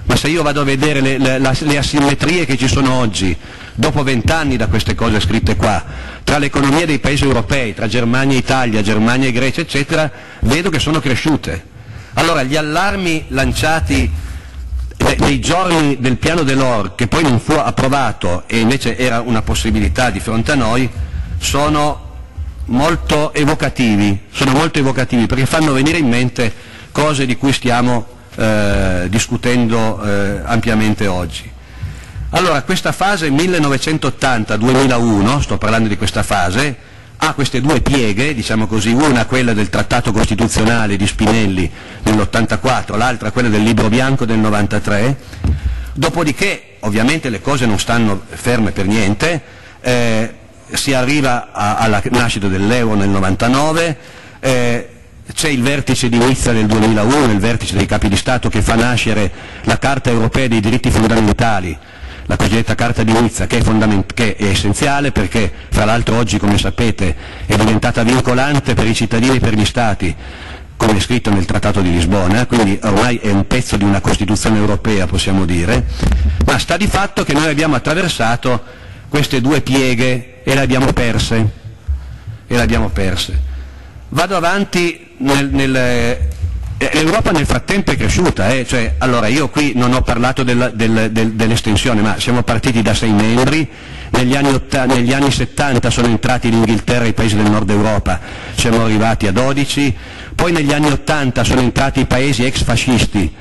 Ma se io vado a vedere le, le- le asimmetrie che ci sono oggi, dopo vent'anni da queste cose scritte qua, tra l'economia dei paesi europei, tra Germania e Italia, Germania e Grecia, eccetera, vedo che sono cresciute. Allora gli allarmi lanciati ne- nei giorni del piano dell'OR, che poi non fu approvato e invece era una possibilità di fronte a noi, sono molto evocativi, sono molto evocativi perché fanno venire in mente cose di cui stiamo eh, discutendo eh, ampiamente oggi. Allora, questa fase 1980-2001, sto parlando di questa fase, ha queste due pieghe, diciamo così, una quella del Trattato Costituzionale di Spinelli nell'84, l'altra quella del Libro Bianco del 93, dopodiché ovviamente le cose non stanno ferme per niente, eh, si arriva a- alla nascita dell'euro nel 99, eh, c'è il vertice di Nizza del 2001, il vertice dei capi di Stato che fa nascere la Carta europea dei diritti fondamentali, la cosiddetta Carta di Nizza, che è, che è essenziale perché, fra l'altro oggi, come sapete, è diventata vincolante per i cittadini e per gli Stati, come è scritto nel Trattato di Lisbona, quindi ormai è un pezzo di una Costituzione europea, possiamo dire, ma sta di fatto che noi abbiamo attraversato queste due pieghe e le abbiamo perse. E le abbiamo perse. Vado avanti nel, nel, eh, L'Europa nel frattempo è cresciuta, eh, cioè, allora io qui non ho parlato della- del- del- dell'estensione, ma siamo partiti da sei membri, negli anni, otta- negli anni 70 sono entrati l'Inghilterra e i paesi del nord Europa, siamo arrivati a 12, poi negli anni 80 sono entrati i paesi ex fascisti,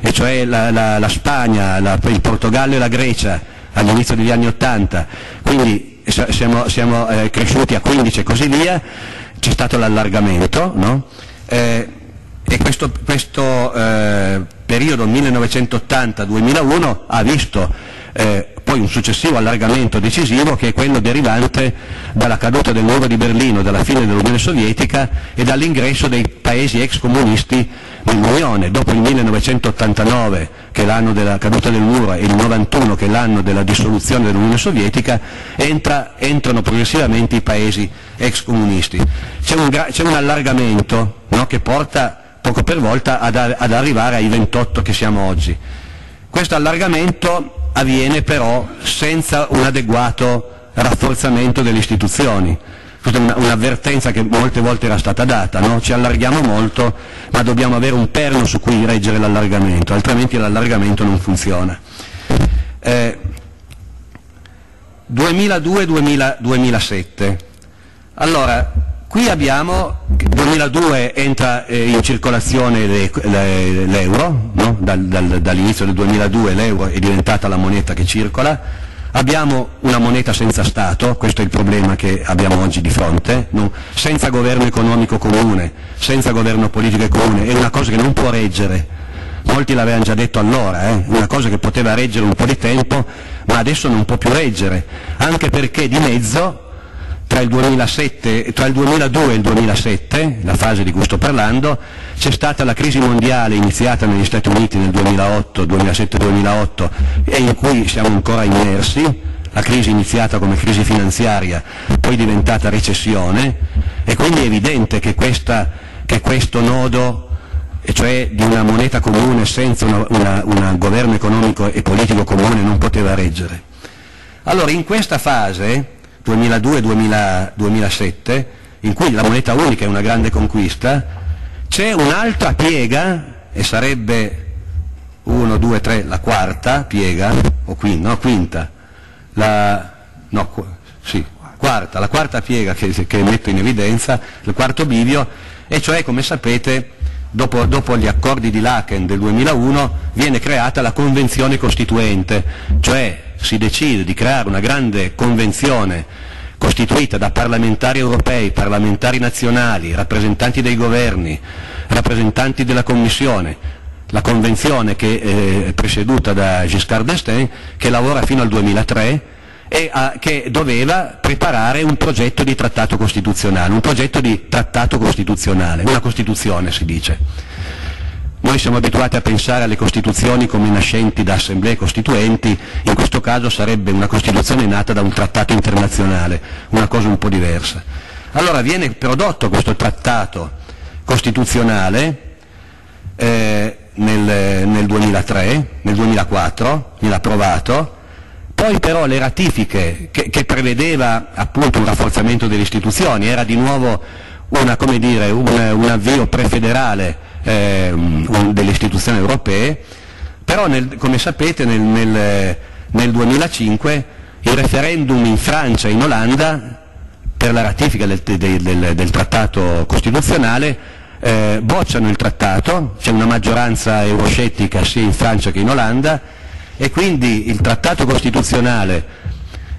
e cioè la, la- la Spagna, la- il Portogallo e la Grecia all'inizio degli anni 80, quindi sa- siamo, siamo, eh, cresciuti a 15 e così via, c'è stato l'allargamento, no? Eh, e questo, questo, eh, periodo 1980-2001 ha visto eh, poi un successivo allargamento decisivo che è quello derivante dalla caduta del muro di Berlino, dalla fine dell'Unione Sovietica e dall'ingresso dei paesi ex comunisti nell'Unione. Dopo il 1989, che è l'anno della caduta del muro, e il 91, che è l'anno della dissoluzione dell'Unione Sovietica, entra- entrano progressivamente i paesi ex comunisti. C'è un, un allargamento no, che porta poco per volta ad, ad arrivare ai 28 che siamo oggi. Questo allargamento avviene però senza un adeguato rafforzamento delle istituzioni. Questa è una- un'avvertenza che molte volte era stata data, no? ci allarghiamo molto ma dobbiamo avere un perno su cui reggere l'allargamento, altrimenti l'allargamento non funziona. Eh, 2002-2007. Allora, qui abbiamo, 2002 entra eh, in circolazione le- le- l'euro, no? Dal- dal- dall'inizio del 2002 l'euro è diventata la moneta che circola, abbiamo una moneta senza Stato, questo è il problema che abbiamo oggi di fronte, no? senza governo economico comune, senza governo politico comune, è una cosa che non può reggere, molti l'avevano già detto allora, eh, una cosa che poteva reggere un po' di tempo, ma adesso non può più reggere, anche perché di mezzo tra il, 2007, tra il 2002 e il 2007, la fase di cui sto parlando, c'è stata la crisi mondiale iniziata negli Stati Uniti nel 2008, 2007-2008 e in cui siamo ancora immersi, la crisi iniziata come crisi finanziaria, poi diventata recessione e quindi è evidente che, questa, che questo nodo cioè di una moneta comune senza un governo economico e politico comune non poteva reggere. Allora in questa fase, 2002-2007, in cui la moneta unica è una grande conquista, c'è un'altra piega, e sarebbe 1, 2, 3, la quarta piega, o quinta, no, quinta, la, no, qu- sì, quarta, la quarta piega che, che metto in evidenza, il quarto bivio, e cioè, come sapete, dopo, dopo gli accordi di Laken del 2001 viene creata la Convenzione Costituente, cioè si decide di creare una grande convenzione costituita da parlamentari europei, parlamentari nazionali, rappresentanti dei governi, rappresentanti della Commissione, la convenzione che è presieduta da Giscard d'Estaing, che lavora fino al 2003 e a, che doveva preparare un progetto di trattato costituzionale, un progetto di trattato costituzionale, una Costituzione si dice. Noi siamo abituati a pensare alle Costituzioni come nascenti da assemblee costituenti, in questo caso sarebbe una Costituzione nata da un trattato internazionale, una cosa un po' diversa. Allora viene prodotto questo trattato costituzionale eh, nel, nel 2003, nel 2004, viene approvato, poi però le ratifiche che, che, prevedeva appunto un rafforzamento delle istituzioni, era di nuovo una, dire, un, un, avvio prefederale eh, delle istituzioni europee, però nel, come sapete nel, nel, nel 2005 il referendum in Francia e in Olanda per la ratifica del, del, del, del trattato costituzionale eh, bocciano il trattato, c'è una maggioranza euroscettica sia in Francia che in Olanda e quindi il trattato costituzionale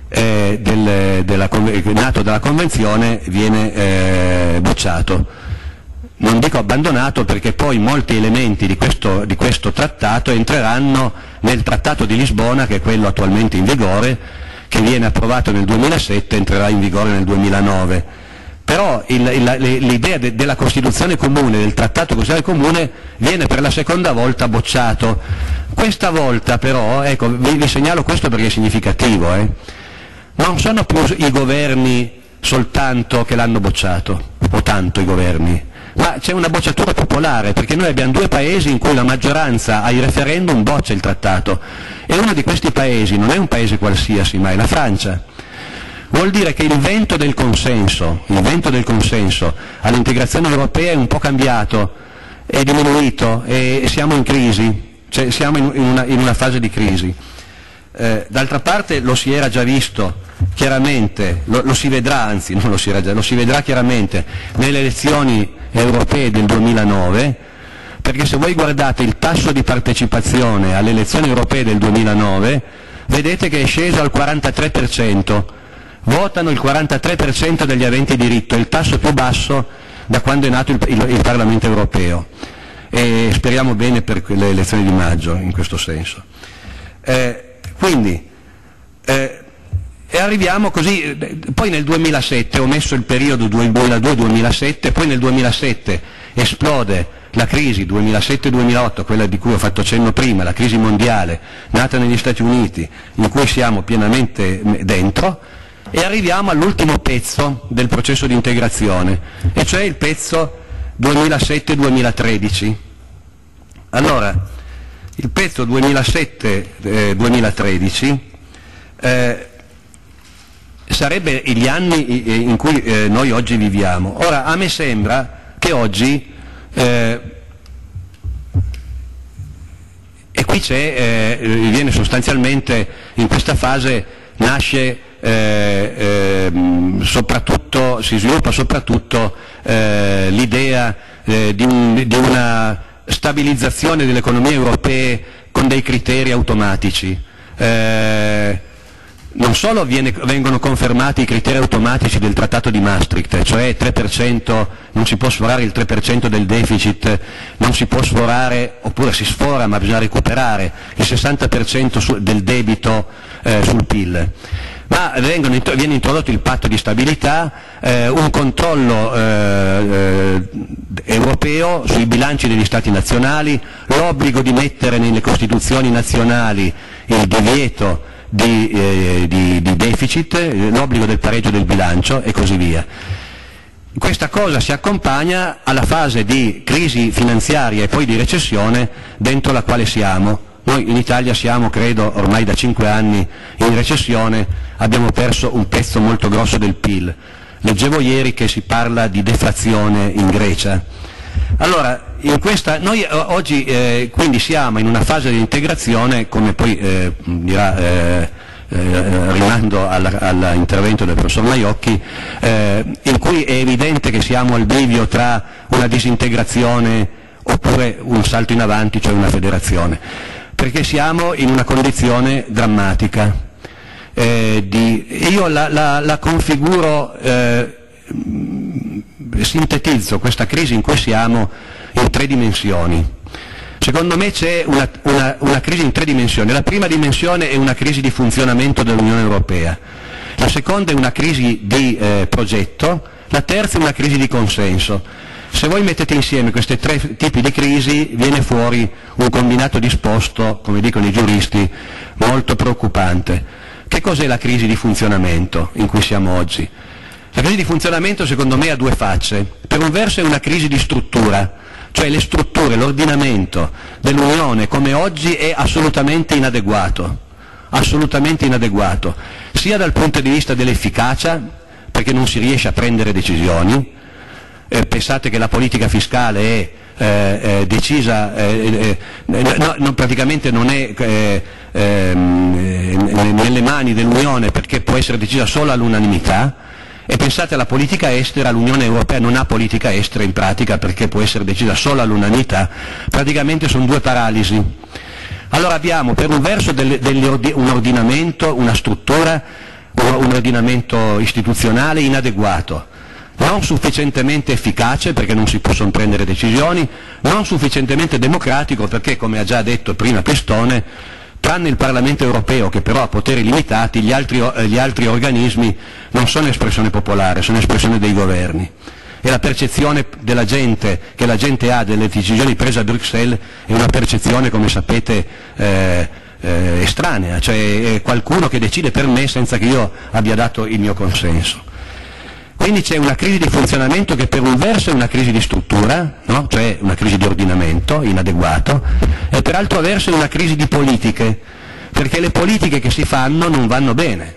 eh, del, della, nato dalla Convenzione viene eh, bocciato. Non dico abbandonato perché poi molti elementi di questo, di questo trattato entreranno nel trattato di Lisbona, che è quello attualmente in vigore, che viene approvato nel 2007 e entrerà in vigore nel 2009 però l'idea de, della Costituzione comune, del Trattato Costituzionale comune, viene per la seconda volta bocciato. Questa volta però, ecco, vi, vi segnalo questo perché è significativo, eh, non sono più i governi soltanto che l'hanno bocciato, o tanto i governi, ma c'è una bocciatura popolare, perché noi abbiamo due paesi in cui la maggioranza ai referendum boccia il trattato, e uno di questi paesi non è un paese qualsiasi, ma è la Francia vuol dire che il vento del consenso, consenso all'integrazione europea è un po' cambiato, è diminuito e siamo in crisi, cioè siamo in una, in una fase di crisi. Eh, d'altra parte lo si era già visto chiaramente, lo, lo si vedrà, anzi non lo si, era già, lo si vedrà chiaramente nelle elezioni europee del 2009, perché se voi guardate il tasso di partecipazione alle elezioni europee del 2009, vedete che è sceso al 43%, votano il 43% degli aventi diritto, il tasso più basso da quando è nato il, il, il Parlamento europeo e speriamo bene per le elezioni di maggio in questo senso. Eh, quindi, eh, e arriviamo così, poi nel 2007, ho messo il periodo 2002-2007, poi nel 2007 esplode la crisi 2007-2008, quella di cui ho fatto cenno prima, la crisi mondiale, nata negli Stati Uniti, in cui siamo pienamente dentro, e arriviamo all'ultimo pezzo del processo di integrazione, e cioè il pezzo 2007-2013. Allora, il pezzo 2007-2013 eh, sarebbe gli anni in cui eh, noi oggi viviamo. Ora, a me sembra che oggi, eh, e qui c'è, eh, viene sostanzialmente, in questa fase nasce eh, eh, soprattutto, si sviluppa soprattutto eh, l'idea eh, di, un, di, una stabilizzazione delle economie europee con dei criteri automatici. Eh, non solo viene, vengono confermati i criteri automatici del trattato di Maastricht, cioè 3%, non si può sforare il 3% del deficit, non si può sforare, oppure si sfora ma bisogna recuperare il 60% su, del debito eh, sul PIL ma vengono, viene introdotto il patto di stabilità, eh, un controllo eh, eh, europeo sui bilanci degli Stati nazionali, l'obbligo di mettere nelle Costituzioni nazionali il divieto di, eh, di, di deficit, l'obbligo del pareggio del bilancio e così via. Questa cosa si accompagna alla fase di crisi finanziaria e poi di recessione dentro la quale siamo noi in Italia siamo, credo, ormai da cinque anni in recessione, abbiamo perso un pezzo molto grosso del PIL. Leggevo ieri che si parla di deflazione in Grecia. Allora, questa, noi eh, oggi eh, quindi siamo in una fase di integrazione, come poi eh, dirà eh, eh, rimando all'intervento del professor Maiocchi, eh, in cui è evidente che siamo al bivio tra una disintegrazione oppure un salto in avanti, cioè una federazione, perché siamo in una condizione drammatica. Di, io la, la, la configuro, sintetizzo questa crisi in cui siamo in tre dimensioni. Secondo me c'è una, una, una, crisi in tre dimensioni. La prima dimensione è una crisi di funzionamento dell'Unione Europea, la seconda è una crisi di eh, progetto, la terza è una crisi di consenso. Se voi mettete insieme questi tre tipi di crisi viene fuori un combinato disposto, come dicono i giuristi, molto preoccupante. Che cos'è la crisi di funzionamento in cui siamo oggi? La crisi di funzionamento secondo me ha due facce. Per un verso è una crisi di struttura, cioè le strutture, l'ordinamento dell'Unione come oggi è assolutamente inadeguato, assolutamente inadeguato, sia dal punto di vista dell'efficacia, perché non si riesce a prendere decisioni, eh, pensate che la politica fiscale è eh, eh, decisa, eh, eh, no, no, praticamente non è eh, ehm, nelle mani dell'Unione perché può essere decisa solo all'unanimità, e pensate alla politica estera, l'Unione Europea non ha politica estera in pratica perché può essere decisa solo all'unanimità, praticamente sono due paralisi. Allora abbiamo per un verso delle, delle, un ordinamento, una struttura, un ordinamento istituzionale inadeguato, non sufficientemente efficace perché non si possono prendere decisioni, non sufficientemente democratico perché, come ha già detto prima Pestone, tranne il Parlamento europeo che però ha poteri limitati, gli altri, eh, gli altri organismi non sono espressione popolare, sono espressione dei governi. E la percezione della gente, che la gente ha delle decisioni prese a Bruxelles è una percezione, come sapete, eh, eh, estranea, cioè è qualcuno che decide per me senza che io abbia dato il mio consenso. Quindi c'è una crisi di funzionamento che per un verso è una crisi di struttura, no? cioè una crisi di ordinamento inadeguato, e per altro verso è una crisi di politiche, perché le politiche che si fanno non vanno bene.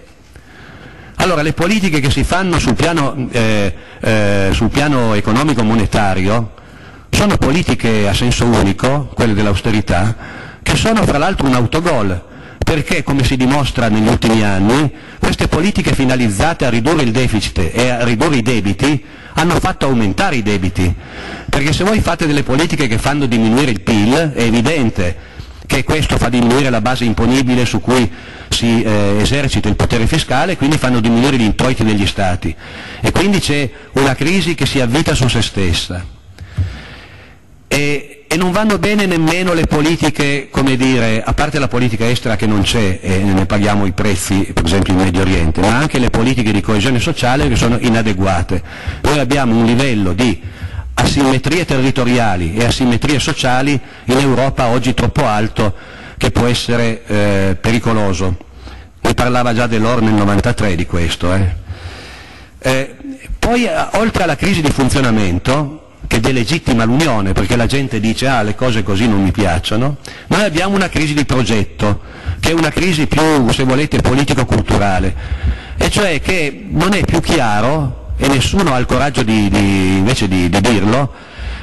Allora le politiche che si fanno sul piano, eh, eh, sul piano economico-monetario sono politiche a senso unico, quelle dell'austerità, che sono fra l'altro un autogol, perché, come si dimostra negli ultimi anni, queste politiche finalizzate a ridurre il deficit e a ridurre i debiti hanno fatto aumentare i debiti, perché se voi fate delle politiche che fanno diminuire il PIL, è evidente che questo fa diminuire la base imponibile su cui si eh, esercita il potere fiscale e quindi fanno diminuire gli introiti degli Stati. E quindi c'è una crisi che si avvita su se stessa. E, e non vanno bene nemmeno le politiche, come dire, a parte la politica estera che non c'è e ne paghiamo i prezzi, per esempio in Medio Oriente, ma anche le politiche di coesione sociale che sono inadeguate. Noi abbiamo un livello di asimmetrie territoriali e asimmetrie sociali in Europa oggi troppo alto che può essere eh, pericoloso. Ne parlava già Delors nel 93 di questo. Eh. Eh, poi oltre alla crisi di funzionamento, che delegittima l'Unione perché la gente dice ah le cose così non mi piacciono, noi abbiamo una crisi di progetto, che è una crisi più, se volete, politico-culturale, e cioè che non è più chiaro, e nessuno ha il coraggio di, di, invece di, di dirlo,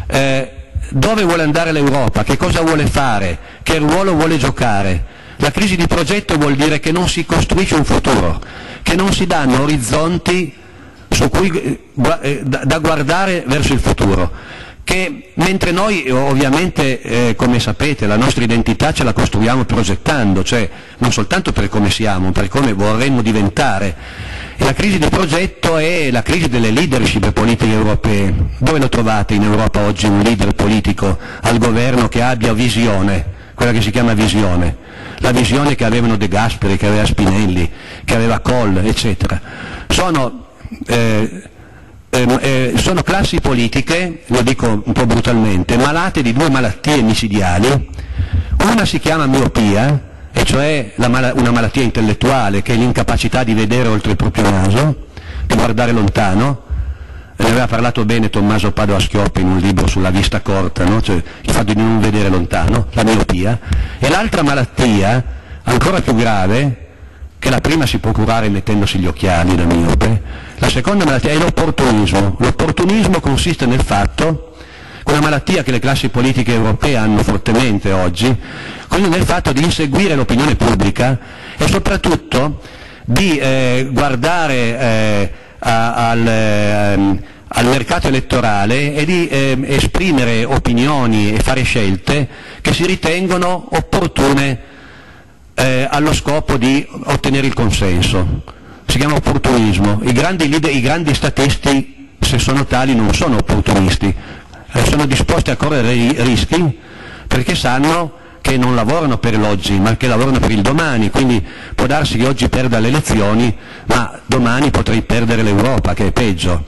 eh, dove vuole andare l'Europa, che cosa vuole fare, che ruolo vuole giocare. La crisi di progetto vuol dire che non si costruisce un futuro, che non si danno orizzonti cui, eh, eh, da guardare verso il futuro, che mentre noi ovviamente, eh, come sapete, la nostra identità ce la costruiamo progettando, cioè non soltanto per come siamo, per come vorremmo diventare. E la crisi di progetto è la crisi delle leadership politiche europee. Dove lo trovate in Europa oggi un leader politico al governo che abbia visione? quella che si chiama visione, la visione che avevano De Gasperi, che aveva Spinelli, che aveva Kohl, eccetera. Sono eh, eh, eh, sono classi politiche, lo dico un po' brutalmente, malate di due malattie micidiali, una si chiama miopia, e cioè mala una malattia intellettuale che è l'incapacità di vedere oltre il proprio naso, di guardare lontano, ne aveva parlato bene Tommaso Padova Schioppi in un libro sulla vista corta, no? cioè il fatto di non vedere lontano, la miopia, e l'altra malattia, ancora più grave, che la prima si può curare mettendosi gli occhiali da miope, la seconda malattia è l'opportunismo. L'opportunismo consiste nel fatto quella malattia che le classi politiche europee hanno fortemente oggi, quindi nel fatto di inseguire l'opinione pubblica e soprattutto di eh, guardare eh, a, al, eh, al, mercato elettorale e di ehm, esprimere opinioni e fare scelte che si ritengono opportune eh, allo scopo di ottenere il consenso. Si chiama opportunismo. I grandi, leader, i grandi statisti, se sono tali, non sono opportunisti, eh, sono disposti a correre rischi perché sanno che non lavorano per l'oggi, ma che lavorano per il domani, quindi può darsi che oggi perda le elezioni, ma domani potrei perdere l'Europa, che è peggio.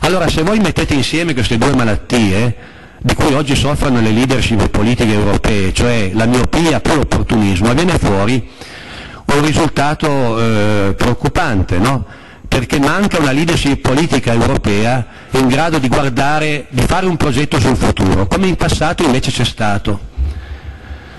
Allora, se voi mettete insieme queste due malattie, di cui oggi soffrono le leadership politiche europee, cioè la miopia più l'opportunismo, viene fuori un risultato eh, preoccupante, no? perché manca una leadership politica europea in grado di guardare, di fare un progetto sul futuro, come in passato invece c'è stato.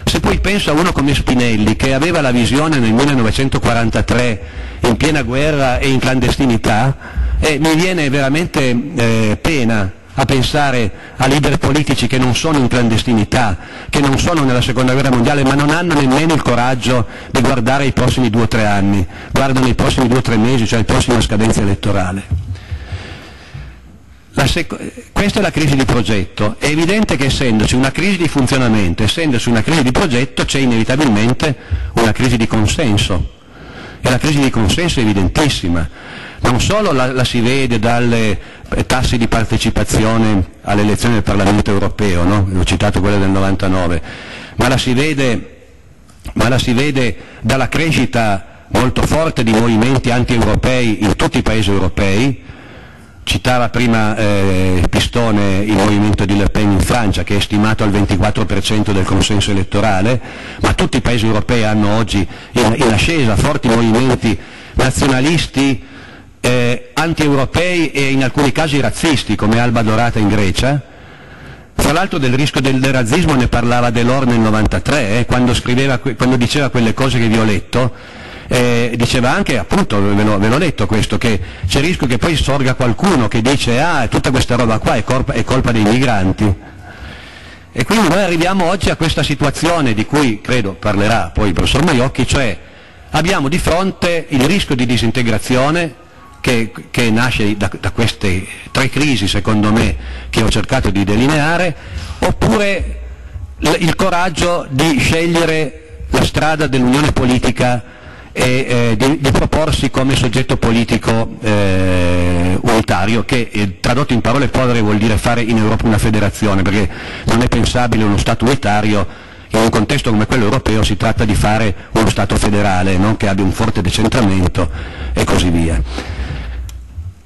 Se poi penso a uno come Spinelli, che aveva la visione nel 1943 in piena guerra e in clandestinità, eh, mi viene veramente eh, pena a pensare a leader politici che non sono in clandestinità, che non sono nella seconda guerra mondiale, ma non hanno nemmeno il coraggio di guardare i prossimi due o tre anni, guardano i prossimi due o tre mesi, cioè la prossima scadenza elettorale questa è la crisi di progetto. È evidente che essendoci una crisi di funzionamento, essendoci una crisi di progetto, c'è inevitabilmente una crisi di consenso. E la crisi di consenso è evidentissima. Non solo la, la si vede dalle tassi di partecipazione alle elezioni del Parlamento europeo, no? ho citato quelle del 99, ma la si vede, la si vede dalla crescita molto forte di movimenti anti-europei in tutti i paesi europei, Citava prima eh, Pistone il movimento di Le Pen in Francia che è stimato al 24% del consenso elettorale, ma tutti i paesi europei hanno oggi in, in ascesa forti movimenti nazionalisti, eh, anti-europei e in alcuni casi razzisti come Alba Dorata in Grecia. Tra l'altro del rischio del, del razzismo ne parlava Delors nel 93, eh, quando, scriveva, quando diceva quelle cose che vi ho letto, eh, diceva anche, appunto, ve l'ho, ve l'ho, detto questo, che c'è il rischio che poi sorga qualcuno che dice ah, tutta questa roba qua è colpa, è colpa dei migranti. E quindi noi arriviamo oggi a questa situazione di cui credo parlerà poi il professor Maiocchi, cioè abbiamo di fronte il rischio di disintegrazione che, che nasce da, da, queste tre crisi, secondo me, che ho cercato di delineare, oppure il coraggio di scegliere la strada dell'unione politica e eh, di, di, proporsi come soggetto politico eh, unitario che eh, tradotto in parole povere vuol dire fare in Europa una federazione perché non è pensabile uno Stato unitario in un contesto come quello europeo si tratta di fare uno Stato federale no? che abbia un forte decentramento e così via.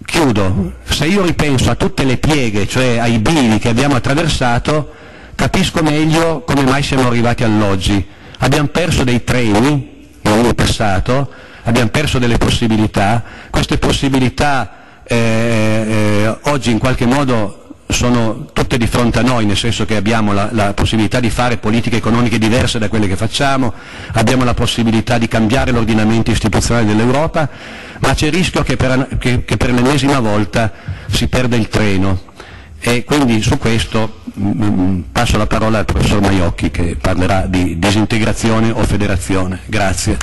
Chiudo, se io ripenso a tutte le pieghe, cioè ai bivi che abbiamo attraversato, capisco meglio come mai siamo arrivati all'oggi. Abbiamo perso dei treni, nel passato, abbiamo perso delle possibilità, queste possibilità eh, eh, oggi in qualche modo sono tutte di fronte a noi, nel senso che abbiamo la, la, possibilità di fare politiche economiche diverse da quelle che facciamo, abbiamo la possibilità di cambiare l'ordinamento istituzionale dell'Europa, ma c'è il rischio che per, che, che per l'ennesima volta si perda il treno. E quindi su questo mh, mm, mm, passo la parola al professor Maiocchi che parlerà di disintegrazione o federazione. Grazie.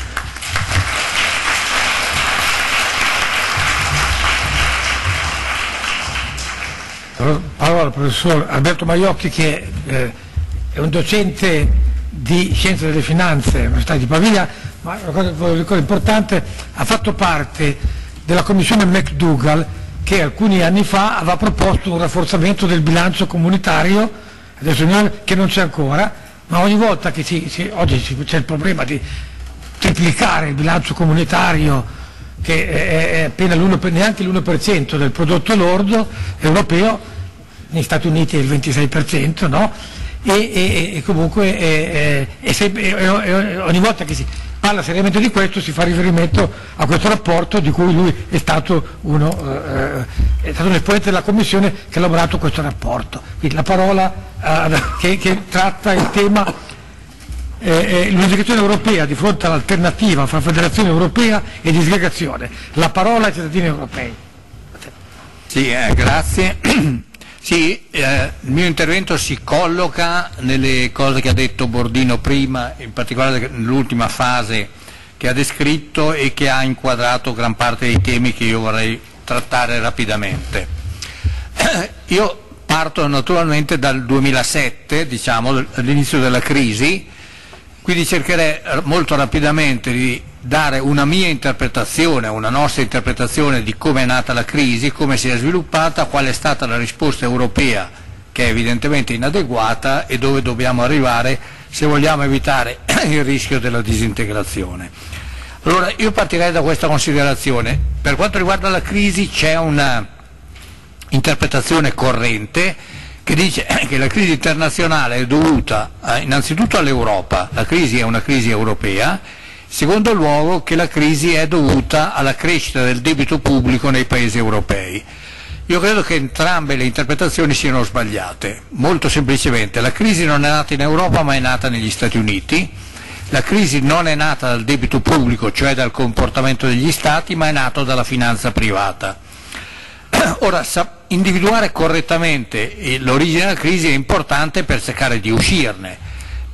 Parola al professor Alberto Maiocchi che eh, è un docente di Scienze delle Finanze all'Università di Pavia, ma una cosa, una cosa importante, ha fatto parte della commissione McDougall che alcuni anni fa aveva proposto un rafforzamento del bilancio comunitario, adesso che non c'è ancora, ma ogni volta che si, si, oggi c'è il problema di triplicare il bilancio comunitario che è, appena neanche l'1% del prodotto lordo europeo, negli Stati Uniti è il 26%, no? e, e, e, comunque è, è sempre, ogni volta che si parla seriamente di questo si fa riferimento a questo rapporto di cui lui è stato, uno, eh, è stato un esponente della Commissione che ha elaborato questo rapporto. Quindi la parola eh, che, che, tratta il tema eh, l'unificazione europea di fronte all'alternativa fra federazione europea e disgregazione. La parola ai cittadini europei. Sì, eh, grazie. Sì, eh, il mio intervento si colloca nelle cose che ha detto Bordino prima, in particolare nell'ultima fase che ha descritto e che ha inquadrato gran parte dei temi che io vorrei trattare rapidamente. Io parto naturalmente dal 2007, diciamo, all'inizio della crisi, quindi cercherei molto rapidamente di dare una mia interpretazione, una nostra interpretazione di come è nata la crisi, come si è sviluppata, qual è stata la risposta europea che è evidentemente inadeguata e dove dobbiamo arrivare se vogliamo evitare il rischio della disintegrazione. Allora io partirei da questa considerazione. Per quanto riguarda la crisi c'è una interpretazione corrente che dice che la crisi internazionale è dovuta eh, innanzitutto all'Europa, la crisi è una crisi europea, secondo luogo che la crisi è dovuta alla crescita del debito pubblico nei paesi europei. Io credo che entrambe le interpretazioni siano sbagliate, molto semplicemente la crisi non è nata in Europa ma è nata negli Stati Uniti, la crisi non è nata dal debito pubblico, cioè dal comportamento degli Stati, ma è nata dalla finanza privata. Ora, individuare correttamente eh, l'origine della crisi è importante per cercare di uscirne,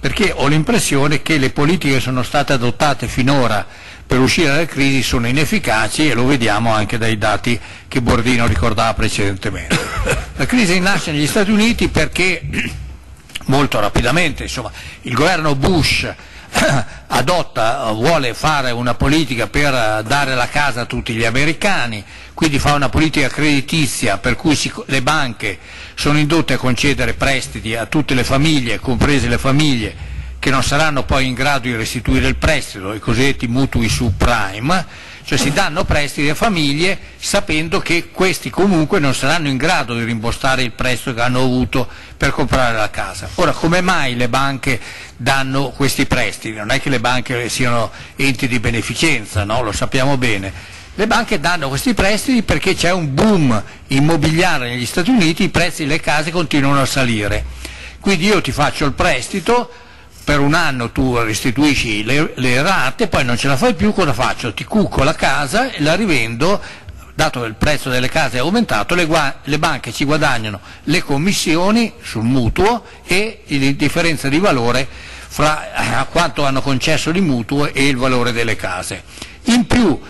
perché ho l'impressione che le politiche che sono state adottate finora per uscire dalla crisi sono inefficaci e lo vediamo anche dai dati che Bordino ricordava precedentemente. La crisi nasce negli Stati Uniti perché molto rapidamente insomma, il governo Bush adotta, vuole fare una politica per dare la casa a tutti gli americani, quindi fa una politica creditizia per cui si, le banche sono indotte a concedere prestiti a tutte le famiglie, comprese le famiglie che non saranno poi in grado di restituire il prestito, i cosiddetti mutui subprime, cioè si danno prestiti a famiglie sapendo che questi comunque non saranno in grado di rimborsare il prestito che hanno avuto per comprare la casa. Ora, come mai le banche danno questi prestiti? Non è che le banche siano enti di beneficenza, no? lo sappiamo bene. Le banche danno questi prestiti perché c'è un boom immobiliare negli Stati Uniti, i prezzi delle case continuano a salire. Quindi io ti faccio il prestito, per un anno tu restituisci le, le, rate, poi non ce la fai più, cosa faccio? Ti cucco la casa e la rivendo, dato che il prezzo delle case è aumentato, le, le banche ci guadagnano le commissioni sul mutuo e la differenza di valore fra eh, quanto hanno concesso di mutuo e il valore delle case. In più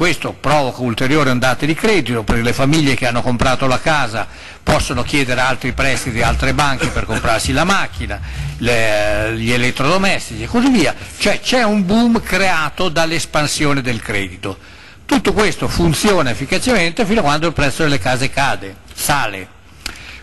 questo provoca ulteriori ondate di credito perché le famiglie che hanno comprato la casa possono chiedere altri prestiti a altre banche per comprarsi la macchina, le, gli elettrodomestici e così via. Cioè c'è un boom creato dall'espansione del credito. Tutto questo funziona efficacemente fino a quando il prezzo delle case cade, sale.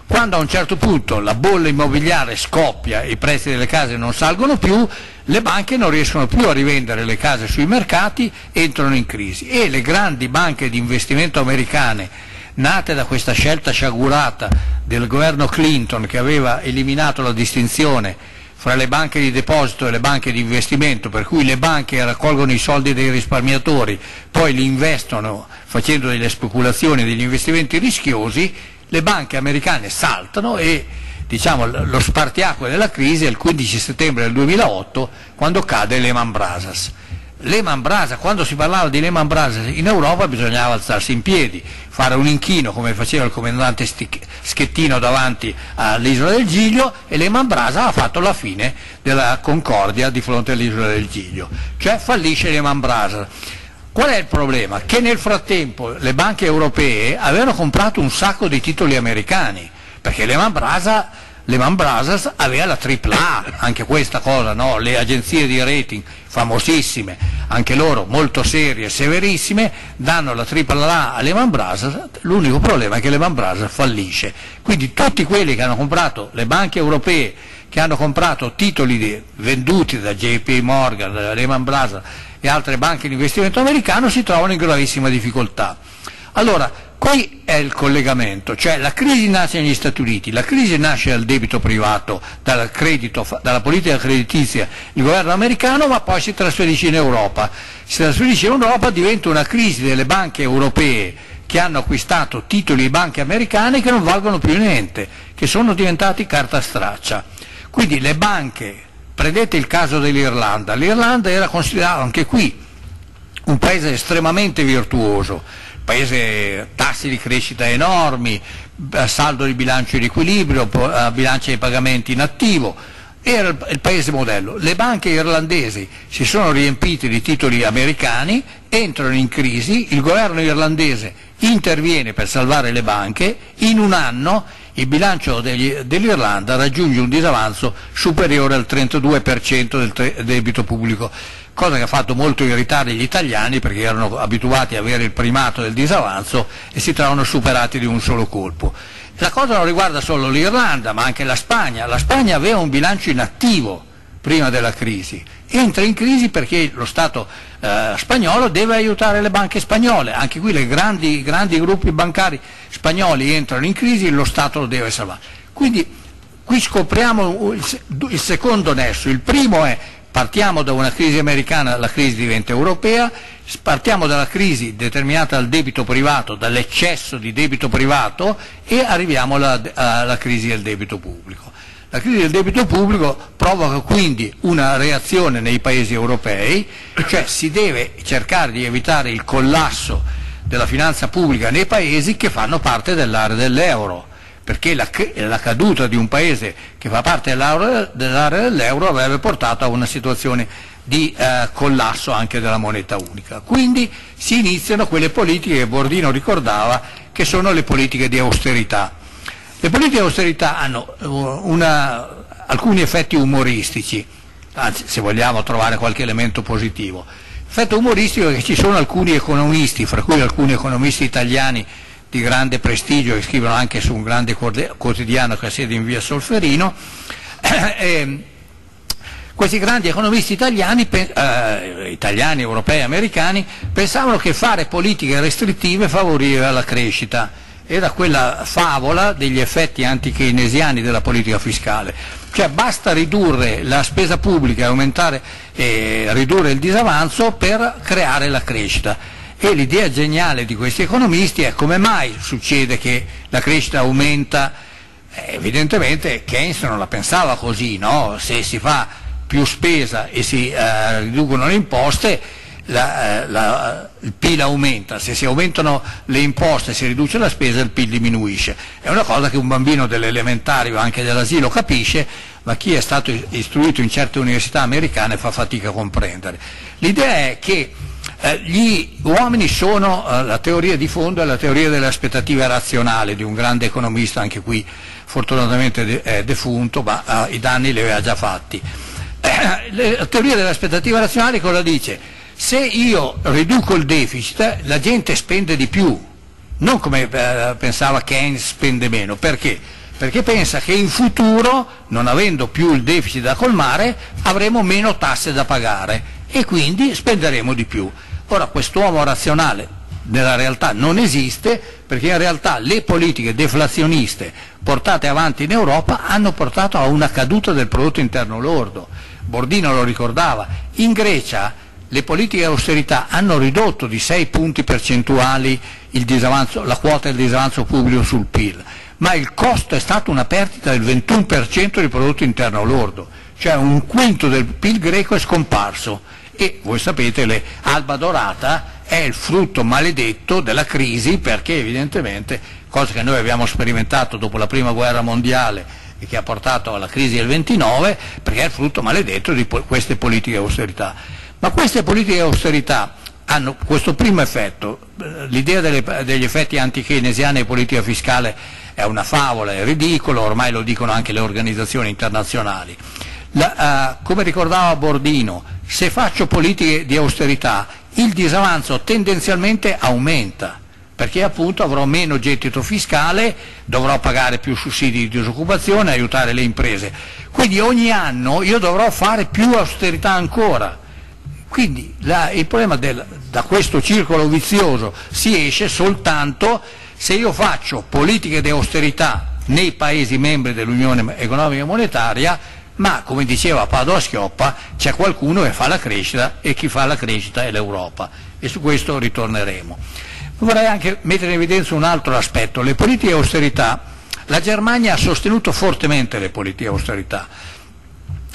Quando a un certo punto la bolla immobiliare scoppia e i prezzi delle case non salgono più, le banche non riescono più a rivendere le case sui mercati, entrano in crisi e le grandi banche di investimento americane nate da questa scelta sciagurata del governo Clinton che aveva eliminato la distinzione fra le banche di deposito e le banche di investimento, per cui le banche raccolgono i soldi dei risparmiatori, poi li investono facendo delle speculazioni, degli investimenti rischiosi, le banche americane saltano e diciamo, lo spartiacque della crisi è il 15 settembre del 2008 quando cade Lehman Brothers. Lehman Brothers, quando si parlava di Lehman Brothers in Europa bisognava alzarsi in piedi, fare un inchino come faceva il comandante Schettino davanti all'isola del Giglio e Lehman Brothers ha fatto la fine della Concordia di fronte all'isola del Giglio, cioè fallisce Lehman Brothers. Qual è il problema? Che nel frattempo le banche europee avevano comprato un sacco di titoli americani, perché Lehman Brothers, Lehman Brothers aveva la AAA, anche questa cosa, no? le agenzie di rating famosissime, anche loro molto serie e severissime, danno la AAA a Lehman Brothers, l'unico problema è che Lehman Brothers fallisce. Quindi tutti quelli che hanno comprato, le banche europee, che hanno comprato titoli di, venduti da JP Morgan, da Lehman Brothers, e altre banche di investimento americano si trovano in gravissima difficoltà. Allora, qui è il collegamento, cioè la crisi nasce negli Stati Uniti, la crisi nasce dal debito privato, dal credito, dalla politica creditizia del governo americano, ma poi si trasferisce in Europa. Si trasferisce in Europa diventa una crisi delle banche europee che hanno acquistato titoli di banche americane che non valgono più niente, che sono diventati carta straccia. Quindi le banche Prendete il caso dell'Irlanda, l'Irlanda era considerato anche qui un paese estremamente virtuoso, paese tassi di crescita enormi, eh, saldo di bilancio in equilibrio, eh, bilancio dei pagamenti in attivo, era il paese modello. Le banche irlandesi si sono riempite di titoli americani, entrano in crisi, il governo irlandese interviene per salvare le banche, in un anno il bilancio dell'Irlanda raggiunge un disavanzo superiore al 32% del debito pubblico, cosa che ha fatto molto irritare gli italiani perché erano abituati ad avere il primato del disavanzo e si trovano superati di un solo colpo. La cosa non riguarda solo l'Irlanda, ma anche la Spagna. La Spagna aveva un bilancio inattivo prima della crisi. Entra in crisi perché lo Stato eh, spagnolo deve aiutare le banche spagnole. Anche qui i grandi, grandi gruppi bancari spagnoli entrano in crisi e lo Stato lo deve salvare. Quindi qui scopriamo il, il secondo nesso. Il primo è partiamo da una crisi americana, la crisi diventa europea, partiamo dalla crisi determinata dal debito privato, dall'eccesso di debito privato e arriviamo alla, alla crisi del debito pubblico. La crisi del debito pubblico provoca quindi una reazione nei paesi europei, cioè si deve cercare di evitare il collasso della finanza pubblica nei paesi che fanno parte dell'area dell'euro perché la, la, caduta di un paese che fa parte dell'area dell'euro avrebbe portato a una situazione di eh, collasso anche della moneta unica. Quindi si iniziano quelle politiche che Bordino ricordava che sono le politiche di austerità. Le politiche di austerità hanno eh, una, alcuni effetti umoristici, anzi se vogliamo trovare qualche elemento positivo. L'effetto umoristico è che ci sono alcuni economisti, fra cui alcuni economisti italiani di grande prestigio che scrivono anche su un grande quotidiano che ha sede in via Solferino. Eh, questi grandi economisti italiani, eh, italiani, europei, americani, pensavano che fare politiche restrittive favoriva la crescita. Era quella favola degli effetti anti-keynesiani della politica fiscale. Cioè basta ridurre la spesa pubblica e eh, ridurre il disavanzo per creare la crescita e l'idea geniale di questi economisti è come mai succede che la crescita aumenta, eh, evidentemente Keynes non la pensava così, no? se si fa più spesa e si eh, riducono le imposte la, eh, la, il PIL aumenta, se si aumentano le imposte e si riduce la spesa il PIL diminuisce. È una cosa che un bambino dell'elementare o anche dell'asilo capisce, ma chi è stato istruito in certe università americane fa fatica a comprendere. L'idea è che eh, gli uomini sono, eh, la teoria di fondo è la teoria delle aspettative razionali di un grande economista, anche qui fortunatamente è defunto, ma eh, i danni li aveva già fatti. la teoria delle aspettative razionali cosa dice? Se io riduco il deficit la gente spende di più, non come pensava Keynes spende meno, perché? Perché pensa che in futuro, non avendo più il deficit da colmare, avremo meno tasse da pagare e quindi spenderemo di più. Ora quest'uomo razionale nella realtà non esiste perché in realtà le politiche deflazioniste portate avanti in Europa hanno portato a una caduta del prodotto interno lordo. Bordino lo ricordava, in Grecia le politiche di austerità hanno ridotto di 6 punti percentuali la quota del disavanzo pubblico sul PIL, ma il costo è stato una perdita del 21% del prodotto interno lordo, cioè un quinto del PIL greco è scomparso e voi sapete che Alba Dorata è il frutto maledetto della crisi perché evidentemente, cosa che noi abbiamo sperimentato dopo la prima guerra mondiale e che ha portato alla crisi del 29, perché è il frutto maledetto di queste politiche di austerità. Ma queste politiche di austerità hanno questo primo effetto, l'idea degli effetti anti-keynesiani e politica fiscale è una favola, è ridicolo, ormai lo dicono anche le organizzazioni internazionali. La, uh, come ricordava Bordino, se faccio politiche di austerità il disavanzo tendenzialmente aumenta perché appunto avrò meno gettito fiscale, dovrò pagare più sussidi di disoccupazione, aiutare le imprese. Quindi ogni anno io dovrò fare più austerità ancora. Quindi la, il problema del, da questo circolo vizioso si esce soltanto se io faccio politiche di austerità nei Paesi membri dell'Unione Economica e Monetaria ma come diceva Padova Schioppa c'è qualcuno che fa la crescita e chi fa la crescita è l'Europa. E su questo ritorneremo. Vorrei anche mettere in evidenza un altro aspetto, le politiche austerità, la Germania ha sostenuto fortemente le politiche austerità.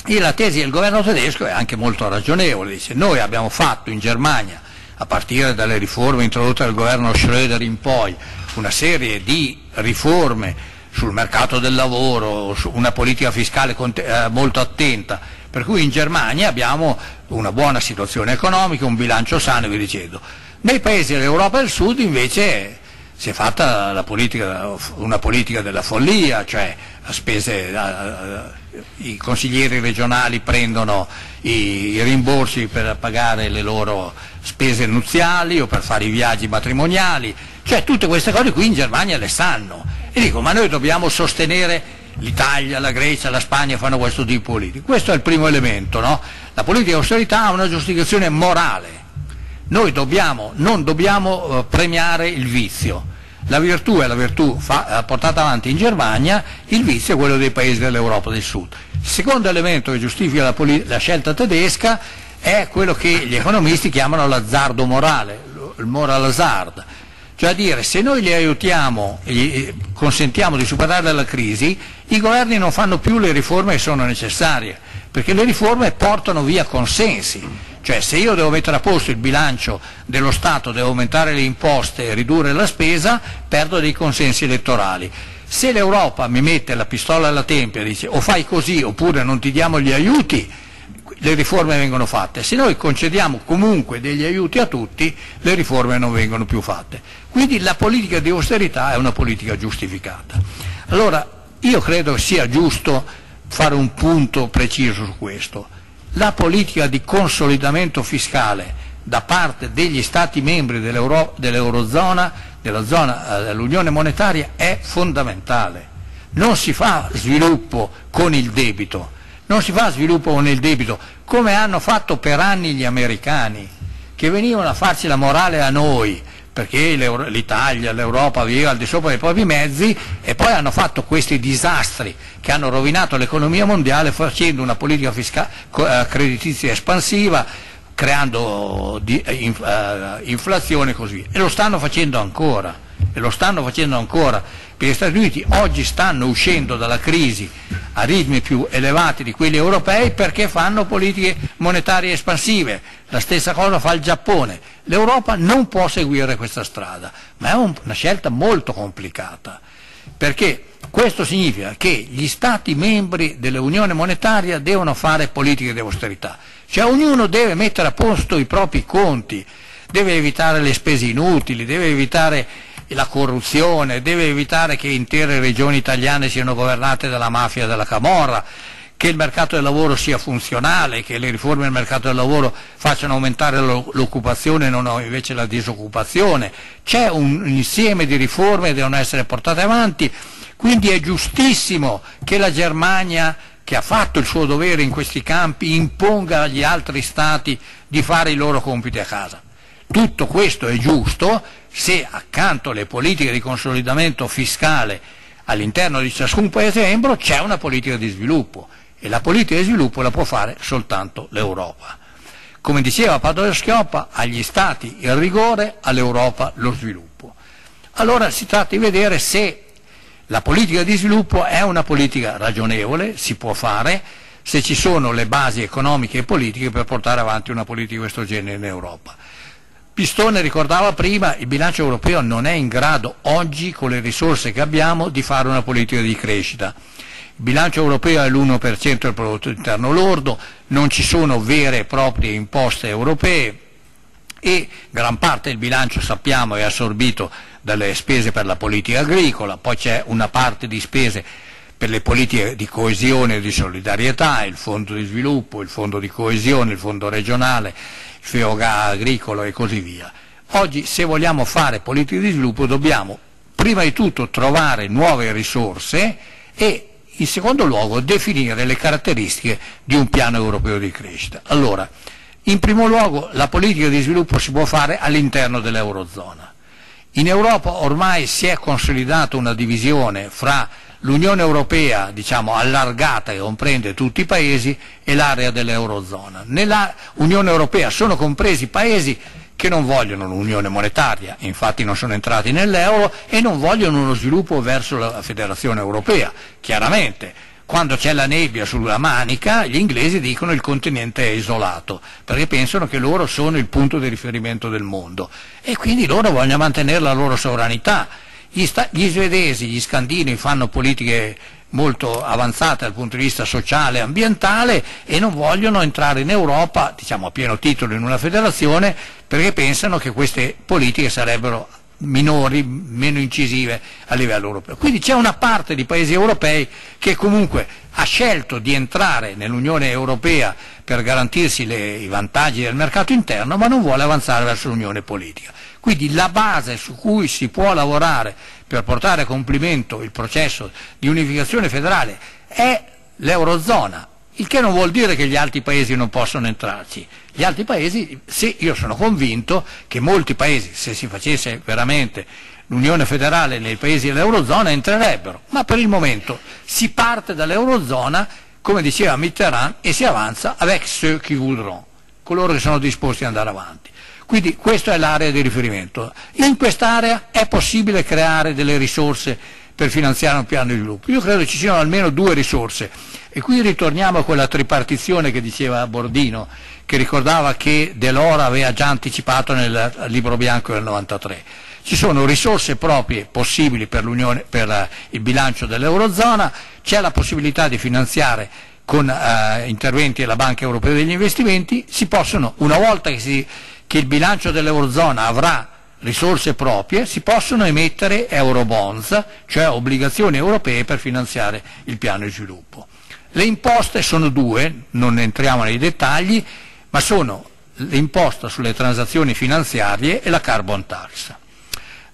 E la tesi del governo tedesco è anche molto ragionevole, dice noi abbiamo fatto in Germania a partire dalle riforme introdotte dal governo Schröder in poi, una serie di riforme sul mercato del lavoro, su una politica fiscale eh, molto attenta, per cui in Germania abbiamo una buona situazione economica, un bilancio sano e via dicendo. Nei paesi dell'Europa del Sud invece si è fatta politica, una politica della follia, cioè spese, i consiglieri regionali prendono i rimborsi per pagare le loro spese nuziali o per fare i viaggi matrimoniali, cioè tutte queste cose qui in Germania le sanno. E dico, ma noi dobbiamo sostenere l'Italia, la Grecia, la Spagna fanno questo tipo di politica. Questo è il primo elemento, no? La politica di austerità ha una giustificazione morale. Noi dobbiamo, non dobbiamo eh, premiare il vizio. La virtù è la virtù fa, eh, portata avanti in Germania, il vizio è quello dei paesi dell'Europa del Sud. Il secondo elemento che giustifica la, la scelta tedesca è quello che gli economisti chiamano l'azzardo morale, il moral hazard cioè a dire se noi li aiutiamo e gli consentiamo di superare la crisi, i governi non fanno più le riforme che sono necessarie, perché le riforme portano via consensi. Cioè se io devo mettere a posto il bilancio dello Stato, devo aumentare le imposte e ridurre la spesa, perdo dei consensi elettorali. Se l'Europa mi mette la pistola alla tempia e dice o fai così oppure non ti diamo gli aiuti, le riforme vengono fatte. Se noi concediamo comunque degli aiuti a tutti, le riforme non vengono più fatte. Quindi la politica di austerità è una politica giustificata. Allora, io credo sia giusto fare un punto preciso su questo. La politica di consolidamento fiscale da parte degli Stati membri dell'Euro, dell'Eurozona, zona eh, dell'Unione monetaria è fondamentale. Non si fa sviluppo con il debito, non si fa sviluppo con il debito, come hanno fatto per anni gli americani, che venivano a farci la morale a noi, perché l'Italia, l'Europa viveva al di sopra dei propri mezzi e poi hanno fatto questi disastri che hanno rovinato l'economia mondiale facendo una politica fiscale, eh, creditizia espansiva, creando di, eh, eh, inflazione e così via. E lo stanno facendo ancora, e lo stanno facendo ancora perché gli Stati Uniti oggi stanno uscendo dalla crisi a ritmi più elevati di quelli europei perché fanno politiche monetarie espansive. La stessa cosa fa il Giappone. L'Europa non può seguire questa strada, ma è un, una scelta molto complicata, perché questo significa che gli Stati membri dell'Unione monetaria devono fare politiche di austerità, cioè ognuno deve mettere a posto i propri conti, deve evitare le spese inutili, deve evitare la corruzione, deve evitare che intere regioni italiane siano governate dalla mafia e dalla camorra, che il mercato del lavoro sia funzionale, che le riforme del mercato del lavoro facciano aumentare l'occupazione e non invece la disoccupazione. C'è un insieme di riforme che devono essere portate avanti, quindi è giustissimo che la Germania che ha fatto il suo dovere in questi campi imponga agli altri Stati di fare i loro compiti a casa. Tutto questo è giusto se accanto alle politiche di consolidamento fiscale all'interno di ciascun Paese membro c'è una politica di sviluppo e la politica di sviluppo la può fare soltanto l'Europa. Come diceva Padre Schioppa, agli Stati il rigore, all'Europa lo sviluppo. Allora si tratta di vedere se la politica di sviluppo è una politica ragionevole, si può fare, se ci sono le basi economiche e politiche per portare avanti una politica di questo genere in Europa. Pistone ricordava prima, il bilancio europeo non è in grado oggi, con le risorse che abbiamo, di fare una politica di crescita. Il bilancio europeo è l'1% del prodotto interno lordo, non ci sono vere e proprie imposte europee e gran parte del bilancio sappiamo è assorbito dalle spese per la politica agricola, poi c'è una parte di spese per le politiche di coesione e di solidarietà, il fondo di sviluppo, il fondo di coesione, il fondo regionale FEOGA agricolo e così via. Oggi se vogliamo fare politiche di sviluppo dobbiamo prima di tutto trovare nuove risorse e in secondo luogo definire le caratteristiche di un piano europeo di crescita. Allora, in primo luogo la politica di sviluppo si può fare all'interno dell'Eurozona. In Europa ormai si è consolidata una divisione fra l'Unione Europea diciamo, allargata che comprende tutti i paesi e l'area dell'Eurozona. Nella Unione Europea sono compresi paesi che non vogliono l'unione monetaria, infatti non sono entrati nell'euro e non vogliono uno sviluppo verso la federazione europea, chiaramente quando c'è la nebbia sulla manica, gli inglesi dicono il continente è isolato, perché pensano che loro sono il punto di riferimento del mondo e quindi loro vogliono mantenere la loro sovranità. Gli, gli svedesi, gli scandinavi fanno politiche molto avanzate dal punto di vista sociale e ambientale e non vogliono entrare in Europa, diciamo a pieno titolo in una federazione, perché pensano che queste politiche sarebbero minori, meno incisive a livello europeo. Quindi c'è una parte di paesi europei che comunque ha scelto di entrare nell'Unione Europea per garantirsi le, i vantaggi del mercato interno, ma non vuole avanzare verso l'Unione politica. Quindi la base su cui si può lavorare per portare a compimento il processo di unificazione federale è l'Eurozona, il che non vuol dire che gli altri paesi non possono entrarci. Gli altri paesi, sì, io sono convinto che molti paesi, se si facesse veramente l'Unione federale nei paesi dell'Eurozona, entrerebbero, ma per il momento si parte dall'Eurozona, come diceva Mitterrand, e si avanza avec ceux qui voudront, coloro che sono disposti ad andare avanti. Quindi questa è l'area di riferimento. In quest'area è possibile creare delle risorse per finanziare un piano di sviluppo. Io credo ci siano almeno due risorse e qui ritorniamo a quella tripartizione che diceva Bordino, che ricordava che Delora aveva già anticipato nel libro bianco del 93. Ci sono risorse proprie possibili per, per il bilancio dell'Eurozona, c'è la possibilità di finanziare con eh, interventi della Banca Europea degli Investimenti, si possono, una volta che, si, che il bilancio dell'Eurozona avrà risorse proprie, si possono emettere eurobonds, cioè obbligazioni europee per finanziare il piano di sviluppo. Le imposte sono due, non entriamo nei dettagli, ma sono l'imposta sulle transazioni finanziarie e la carbon tax.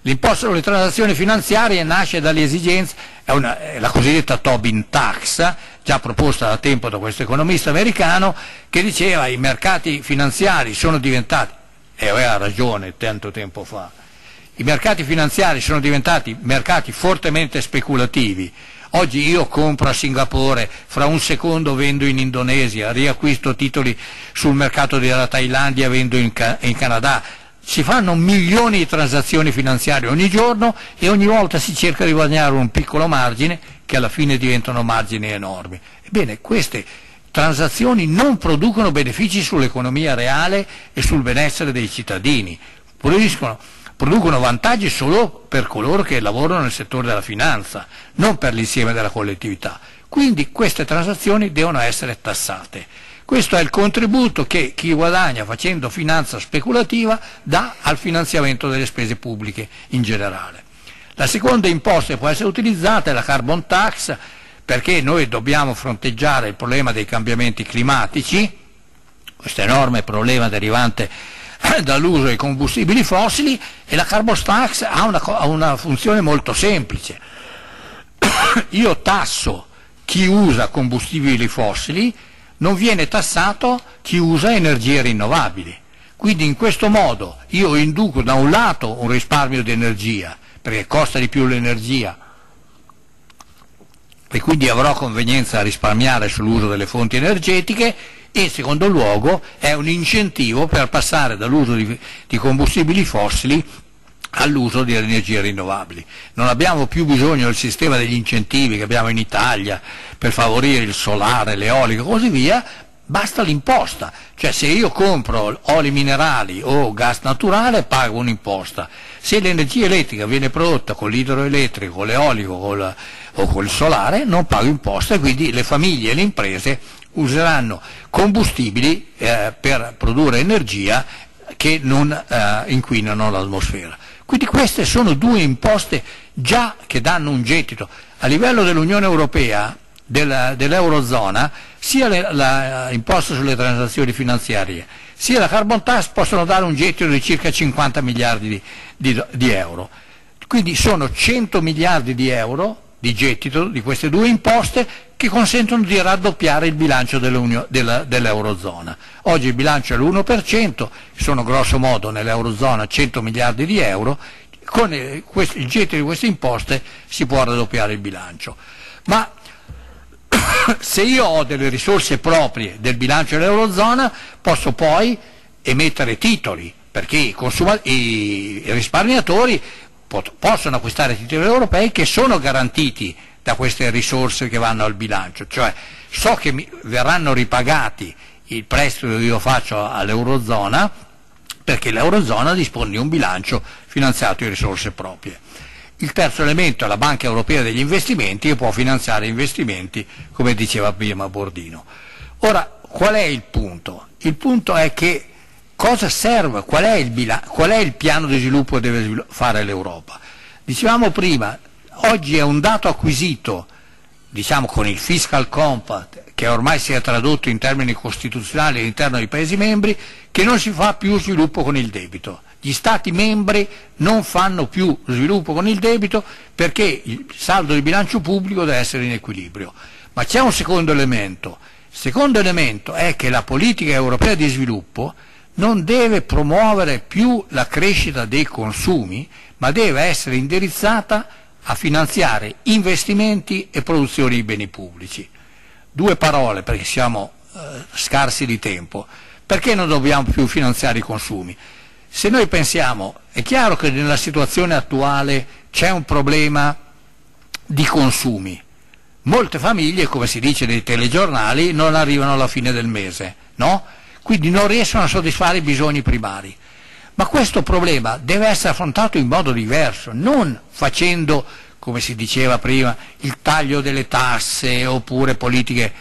L'imposta sulle transazioni finanziarie nasce dalle esigenze, è, una, è la cosiddetta Tobin tax, già proposta da tempo da questo economista americano, che diceva che i mercati finanziari sono diventati, e aveva ragione tanto tempo fa, i mercati finanziari sono diventati mercati fortemente speculativi, Oggi io compro a Singapore, fra un secondo vendo in Indonesia, riacquisto titoli sul mercato della Thailandia, vendo in, in Canada. Si fanno milioni di transazioni finanziarie ogni giorno e ogni volta si cerca di guadagnare un piccolo margine che alla fine diventano margini enormi. Ebbene, queste transazioni non producono benefici sull'economia reale e sul benessere dei cittadini, producono producono vantaggi solo per coloro che lavorano nel settore della finanza, non per l'insieme della collettività. Quindi queste transazioni devono essere tassate. Questo è il contributo che chi guadagna facendo finanza speculativa dà al finanziamento delle spese pubbliche in generale. La seconda imposta che può essere utilizzata è la carbon tax, perché noi dobbiamo fronteggiare il problema dei cambiamenti climatici, questo enorme problema derivante dall'uso dei combustibili fossili e la carbon ha una, ha una funzione molto semplice. Io tasso chi usa combustibili fossili, non viene tassato chi usa energie rinnovabili. Quindi in questo modo io induco da un lato un risparmio di energia, perché costa di più l'energia, e quindi avrò convenienza a risparmiare sull'uso delle fonti energetiche, e in secondo luogo è un incentivo per passare dall'uso di, di combustibili fossili all'uso di energie rinnovabili. Non abbiamo più bisogno del sistema degli incentivi che abbiamo in Italia per favorire il solare, l'eolico e così via, basta l'imposta, cioè se io compro oli minerali o gas naturale pago un'imposta, se l'energia elettrica viene prodotta con l'idroelettrico, con l'eolico col, o col solare non pago imposta e quindi le famiglie e le imprese useranno combustibili eh, per produrre energia che non eh, inquinano l'atmosfera. Quindi queste sono due imposte già che danno un gettito. A livello dell'Unione Europea, del, dell'Eurozona, sia l'imposta sulle transazioni finanziarie, sia la carbon tax possono dare un gettito di circa 50 miliardi di, di, di euro. Quindi sono 100 miliardi di euro di gettito di queste due imposte che consentono di raddoppiare il bilancio dell'Eurozona. Oggi il bilancio è l'1%, sono grosso modo nell'Eurozona 100 miliardi di euro, con il gettito di queste imposte si può raddoppiare il bilancio. Ma se io ho delle risorse proprie del bilancio dell'Eurozona posso poi emettere titoli perché i, i risparmiatori possono acquistare titoli europei che sono garantiti da queste risorse che vanno al bilancio, cioè so che mi verranno ripagati il prestito che io faccio all'Eurozona perché l'Eurozona dispone di un bilancio finanziato di risorse proprie. Il terzo elemento è la Banca Europea degli Investimenti che può finanziare investimenti, come diceva prima Bordino. Ora, qual è il punto? Il punto è che cosa serve, qual è il, qual è il piano di sviluppo che deve fare l'Europa? Dicevamo prima, oggi è un dato acquisito, diciamo con il fiscal compact, che ormai si è tradotto in termini costituzionali all'interno dei Paesi membri, che non si fa più sviluppo con il debito gli Stati membri non fanno più sviluppo con il debito perché il saldo di bilancio pubblico deve essere in equilibrio. Ma c'è un secondo elemento. Il secondo elemento è che la politica europea di sviluppo non deve promuovere più la crescita dei consumi, ma deve essere indirizzata a finanziare investimenti e produzioni di beni pubblici. Due parole perché siamo eh, scarsi di tempo. Perché non dobbiamo più finanziare i consumi? Se noi pensiamo, è chiaro che nella situazione attuale c'è un problema di consumi. Molte famiglie, come si dice nei telegiornali, non arrivano alla fine del mese, no? Quindi non riescono a soddisfare i bisogni primari. Ma questo problema deve essere affrontato in modo diverso, non facendo, come si diceva prima, il taglio delle tasse oppure politiche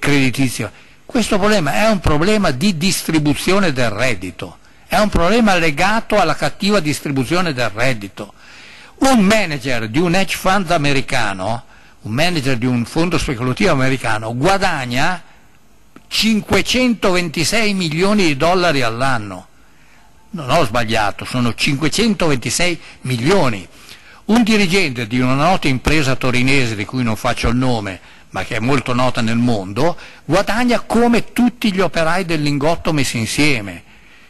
creditizie. Questo problema è un problema di distribuzione del reddito è un problema legato alla cattiva distribuzione del reddito. Un manager di un hedge fund americano, un manager di un fondo speculativo americano, guadagna 526 milioni di dollari all'anno. Non ho sbagliato, sono 526 milioni. Un dirigente di una nota impresa torinese, di cui non faccio il nome, ma che è molto nota nel mondo, guadagna come tutti gli operai del lingotto messi insieme.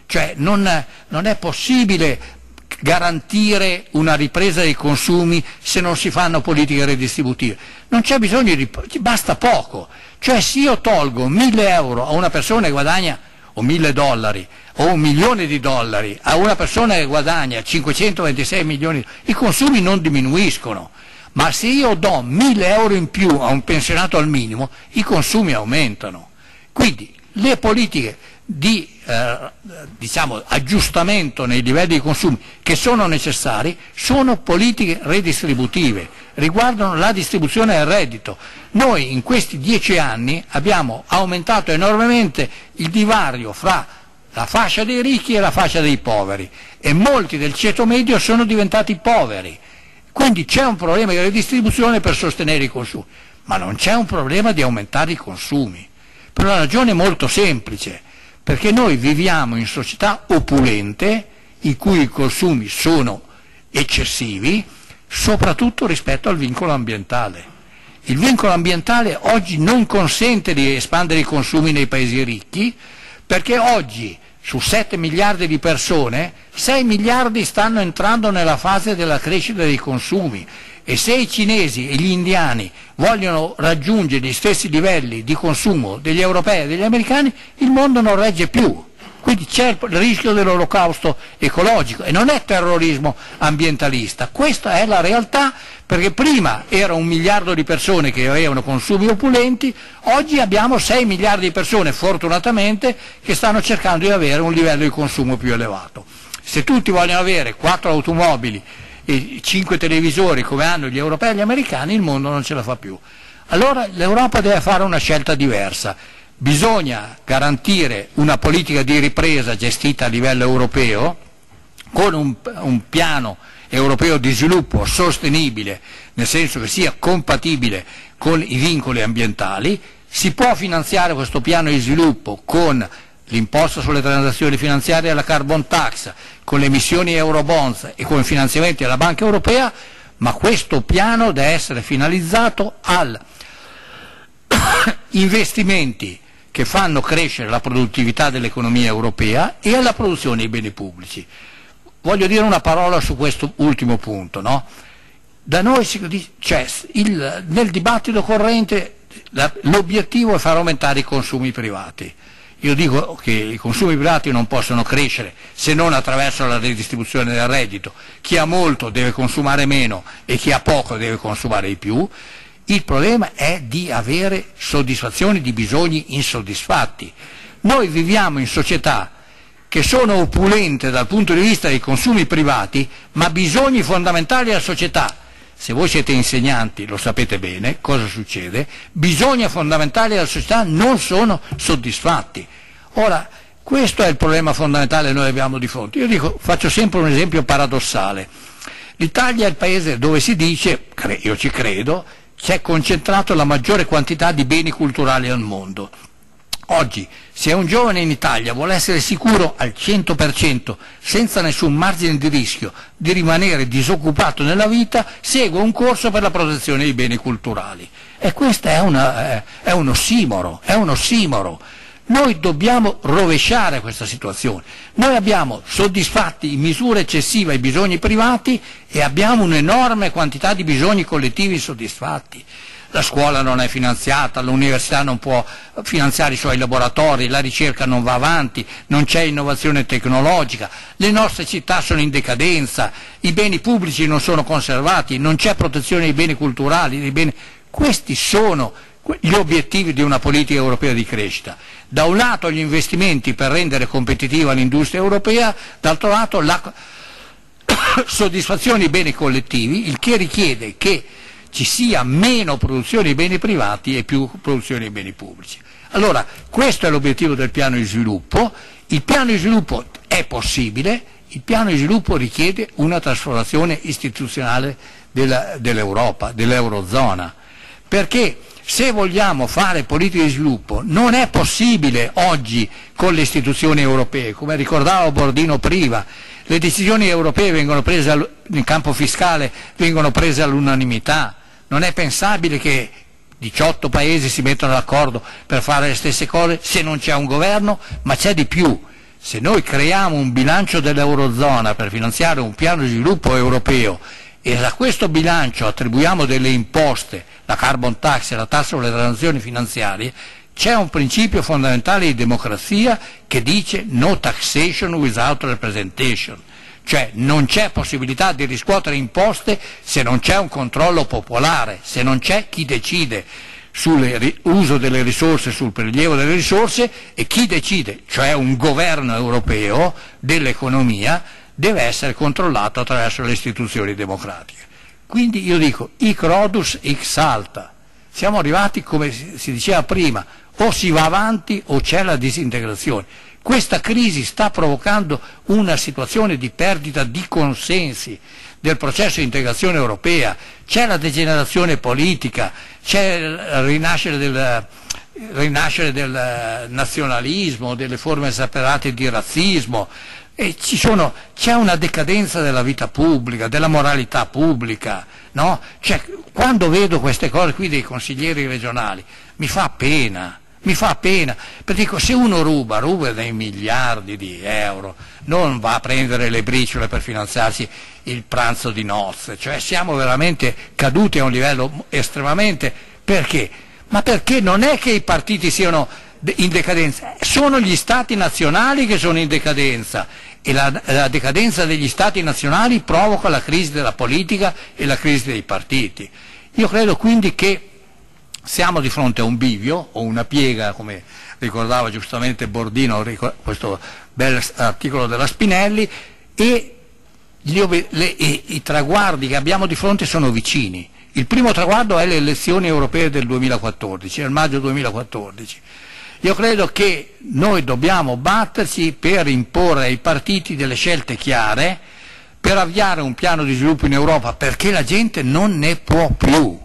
Cioè non, non è possibile garantire una ripresa dei consumi se non si fanno politiche redistributive. Non c'è bisogno di... basta poco. Cioè se io tolgo mille euro a una persona che guadagna o mille dollari o un milione di dollari a una persona che guadagna 526 milioni, i consumi non diminuiscono. Ma se io do mille euro in più a un pensionato al minimo, i consumi aumentano. Quindi le politiche di eh, diciamo, aggiustamento nei livelli di consumi che sono necessari sono politiche redistributive, riguardano la distribuzione del reddito. Noi in questi dieci anni abbiamo aumentato enormemente il divario fra la fascia dei ricchi e la fascia dei poveri e molti del ceto medio sono diventati poveri. Quindi c'è un problema di redistribuzione per sostenere i consumi, ma non c'è un problema di aumentare i consumi, per una ragione molto semplice perché noi viviamo in società opulente in cui i consumi sono eccessivi, soprattutto rispetto al vincolo ambientale. Il vincolo ambientale oggi non consente di espandere i consumi nei paesi ricchi, perché oggi su 7 miliardi di persone, 6 miliardi stanno entrando nella fase della crescita dei consumi e se i cinesi e gli indiani vogliono raggiungere gli stessi livelli di consumo degli europei e degli americani, il mondo non regge più. Quindi c'è il rischio dell'olocausto ecologico e non è terrorismo ambientalista, questa è la realtà perché prima era un miliardo di persone che avevano consumi opulenti, oggi abbiamo 6 miliardi di persone fortunatamente che stanno cercando di avere un livello di consumo più elevato. Se tutti vogliono avere 4 automobili e cinque televisori come hanno gli europei e gli americani, il mondo non ce la fa più. Allora l'Europa deve fare una scelta diversa. Bisogna garantire una politica di ripresa gestita a livello europeo con un, un piano europeo di sviluppo sostenibile, nel senso che sia compatibile con i vincoli ambientali, si può finanziare questo piano di sviluppo con l'imposta sulle transazioni finanziarie e la carbon tax, con le emissioni eurobonds e con i finanziamenti della Banca Europea, ma questo piano deve essere finalizzato agli investimenti che fanno crescere la produttività dell'economia europea e alla produzione dei beni pubblici. Voglio dire una parola su questo ultimo punto. No? Da noi cioè, il, nel dibattito corrente l'obiettivo è far aumentare i consumi privati io dico che i consumi privati non possono crescere se non attraverso la redistribuzione del reddito. Chi ha molto deve consumare meno e chi ha poco deve consumare di più. Il problema è di avere soddisfazioni di bisogni insoddisfatti. Noi viviamo in società che sono opulente dal punto di vista dei consumi privati, ma bisogni fondamentali della società. Se voi siete insegnanti, lo sapete bene, cosa succede? Bisogni fondamentali della società non sono soddisfatti. Ora, questo è il problema fondamentale che noi abbiamo di fronte. Io dico, faccio sempre un esempio paradossale. L'Italia è il paese dove si dice, io ci credo, c'è concentrato la maggiore quantità di beni culturali al mondo. Oggi, se un giovane in Italia vuole essere sicuro al 100%, senza nessun margine di rischio, di rimanere disoccupato nella vita, segue un corso per la protezione dei beni culturali. E questo è, una, è un ossimoro, è un ossimoro. Noi dobbiamo rovesciare questa situazione. Noi abbiamo soddisfatti in misura eccessiva i bisogni privati e abbiamo un'enorme quantità di bisogni collettivi insoddisfatti. La scuola non è finanziata, l'università non può finanziare i suoi laboratori, la ricerca non va avanti, non c'è innovazione tecnologica, le nostre città sono in decadenza, i beni pubblici non sono conservati, non c'è protezione dei beni culturali, dei beni... questi sono gli obiettivi di una politica europea di crescita. Da un lato gli investimenti per rendere competitiva l'industria europea, d'altro lato la soddisfazione dei beni collettivi, il che richiede che ci sia meno produzione di beni privati e più produzione di beni pubblici. Allora, questo è l'obiettivo del piano di sviluppo, il piano di sviluppo è possibile, il piano di sviluppo richiede una trasformazione istituzionale dell'Europa, dell'Eurozona, perché se vogliamo fare politica di sviluppo non è possibile oggi con le istituzioni europee, come ricordava Bordino prima, le decisioni europee vengono prese in campo fiscale vengono prese all'unanimità, non è pensabile che 18 paesi si mettano d'accordo per fare le stesse cose se non c'è un governo, ma c'è di più. Se noi creiamo un bilancio dell'Eurozona per finanziare un piano di sviluppo europeo e a questo bilancio attribuiamo delle imposte, la carbon tax e la tassa sulle transazioni finanziarie, c'è un principio fondamentale di democrazia che dice no taxation without representation, cioè non c'è possibilità di riscuotere imposte se non c'è un controllo popolare, se non c'è chi decide sull'uso delle risorse, sul prelievo delle risorse e chi decide, cioè un governo europeo dell'economia, deve essere controllato attraverso le istituzioni democratiche. Quindi io dico, ic rodus x alta. Siamo arrivati, come si diceva prima, o si va avanti o c'è la disintegrazione. Questa crisi sta provocando una situazione di perdita di consensi del processo di integrazione europea, c'è la degenerazione politica, c'è il rinascere del, rinascere del nazionalismo, delle forme esagerate di razzismo, sono, c'è una decadenza della vita pubblica, della moralità pubblica, no? cioè, quando vedo queste cose qui dei consiglieri regionali mi fa pena, mi fa pena, perché dico se uno ruba, ruba dei miliardi di euro, non va a prendere le briciole per finanziarsi il pranzo di nozze, cioè siamo veramente caduti a un livello estremamente, perché? Ma perché non è che i partiti siano in decadenza, sono gli stati nazionali che sono in decadenza e la, la, decadenza degli stati nazionali provoca la crisi della politica e la crisi dei partiti. Io credo quindi che siamo di fronte a un bivio o una piega, come ricordava giustamente Bordino, questo bel articolo della Spinelli, e, gli, le, e i traguardi che abbiamo di fronte sono vicini. Il primo traguardo è le elezioni europee del 2014, nel maggio 2014 io credo che noi dobbiamo batterci per imporre ai partiti delle scelte chiare, per avviare un piano di sviluppo in Europa, perché la gente non ne può più.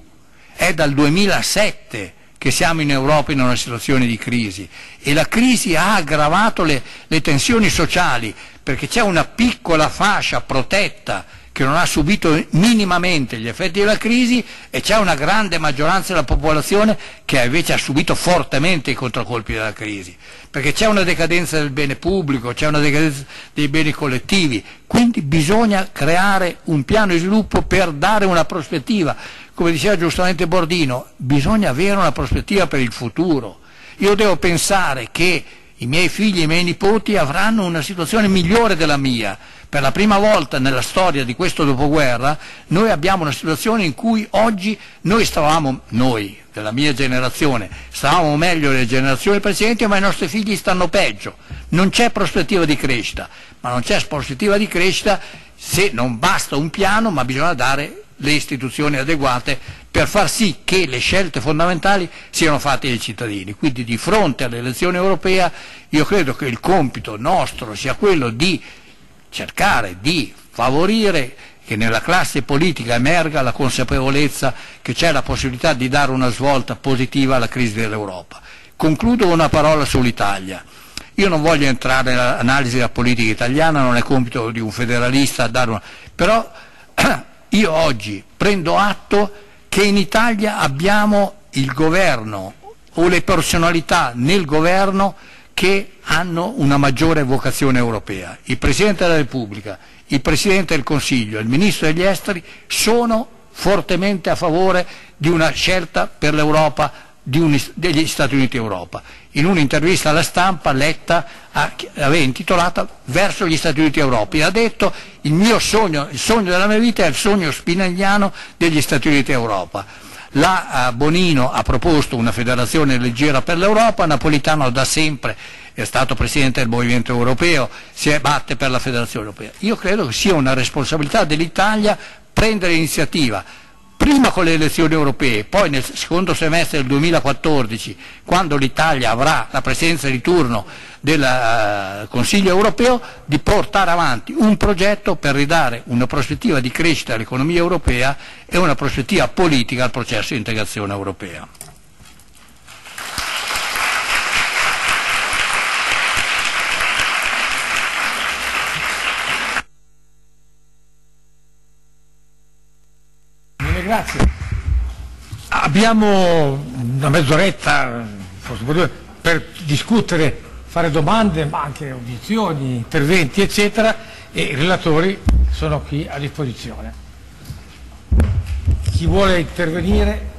È dal 2007 che siamo in Europa in una situazione di crisi e la crisi ha aggravato le, le tensioni sociali perché c'è una piccola fascia protetta che non ha subito minimamente gli effetti della crisi e c'è una grande maggioranza della popolazione che invece ha subito fortemente i contraccolpi della crisi, perché c'è una decadenza del bene pubblico, c'è una decadenza dei beni collettivi, quindi bisogna creare un piano di sviluppo per dare una prospettiva, come diceva giustamente Bordino, bisogna avere una prospettiva per il futuro. Io devo pensare che i miei figli e i miei nipoti avranno una situazione migliore della mia. Per la prima volta nella storia di questo dopoguerra noi abbiamo una situazione in cui oggi noi stavamo, noi della mia generazione, stavamo meglio delle generazioni precedenti, ma i nostri figli stanno peggio. Non c'è prospettiva di crescita, ma non c'è prospettiva di crescita se non basta un piano, ma bisogna dare le istituzioni adeguate per far sì che le scelte fondamentali siano fatte dai cittadini. Quindi di fronte all'elezione europea io credo che il compito nostro sia quello di cercare di favorire che nella classe politica emerga la consapevolezza che c'è la possibilità di dare una svolta positiva alla crisi dell'Europa. Concludo con una parola sull'Italia. Io non voglio entrare nell'analisi della politica italiana, non è compito di un federalista dare una... però io oggi prendo atto che in Italia abbiamo il governo o le personalità nel governo che hanno una maggiore vocazione europea. Il Presidente della Repubblica, il Presidente del Consiglio il Ministro degli Esteri sono fortemente a favore di una scelta per l'Europa degli Stati Uniti Europa. In un'intervista alla stampa Letta aveva intitolata Verso gli Stati Uniti Europa e ha detto il mio sogno, il sogno della mia vita è il sogno spinagliano degli Stati Uniti Europa la uh, Bonino ha proposto una federazione leggera per l'Europa, Napolitano da sempre è stato Presidente del Movimento Europeo, si batte per la federazione europea. Io credo che sia una responsabilità dell'Italia prendere iniziativa prima con le elezioni europee, poi nel secondo semestre del 2014, quando l'Italia avrà la presenza di turno del uh, Consiglio europeo, di portare avanti un progetto per ridare una prospettiva di crescita all'economia europea e una prospettiva politica al processo di integrazione europea. Grazie. Abbiamo una mezz'oretta, per discutere, fare domande, ma anche audizioni, interventi, eccetera, e i relatori sono qui a disposizione. Chi vuole intervenire?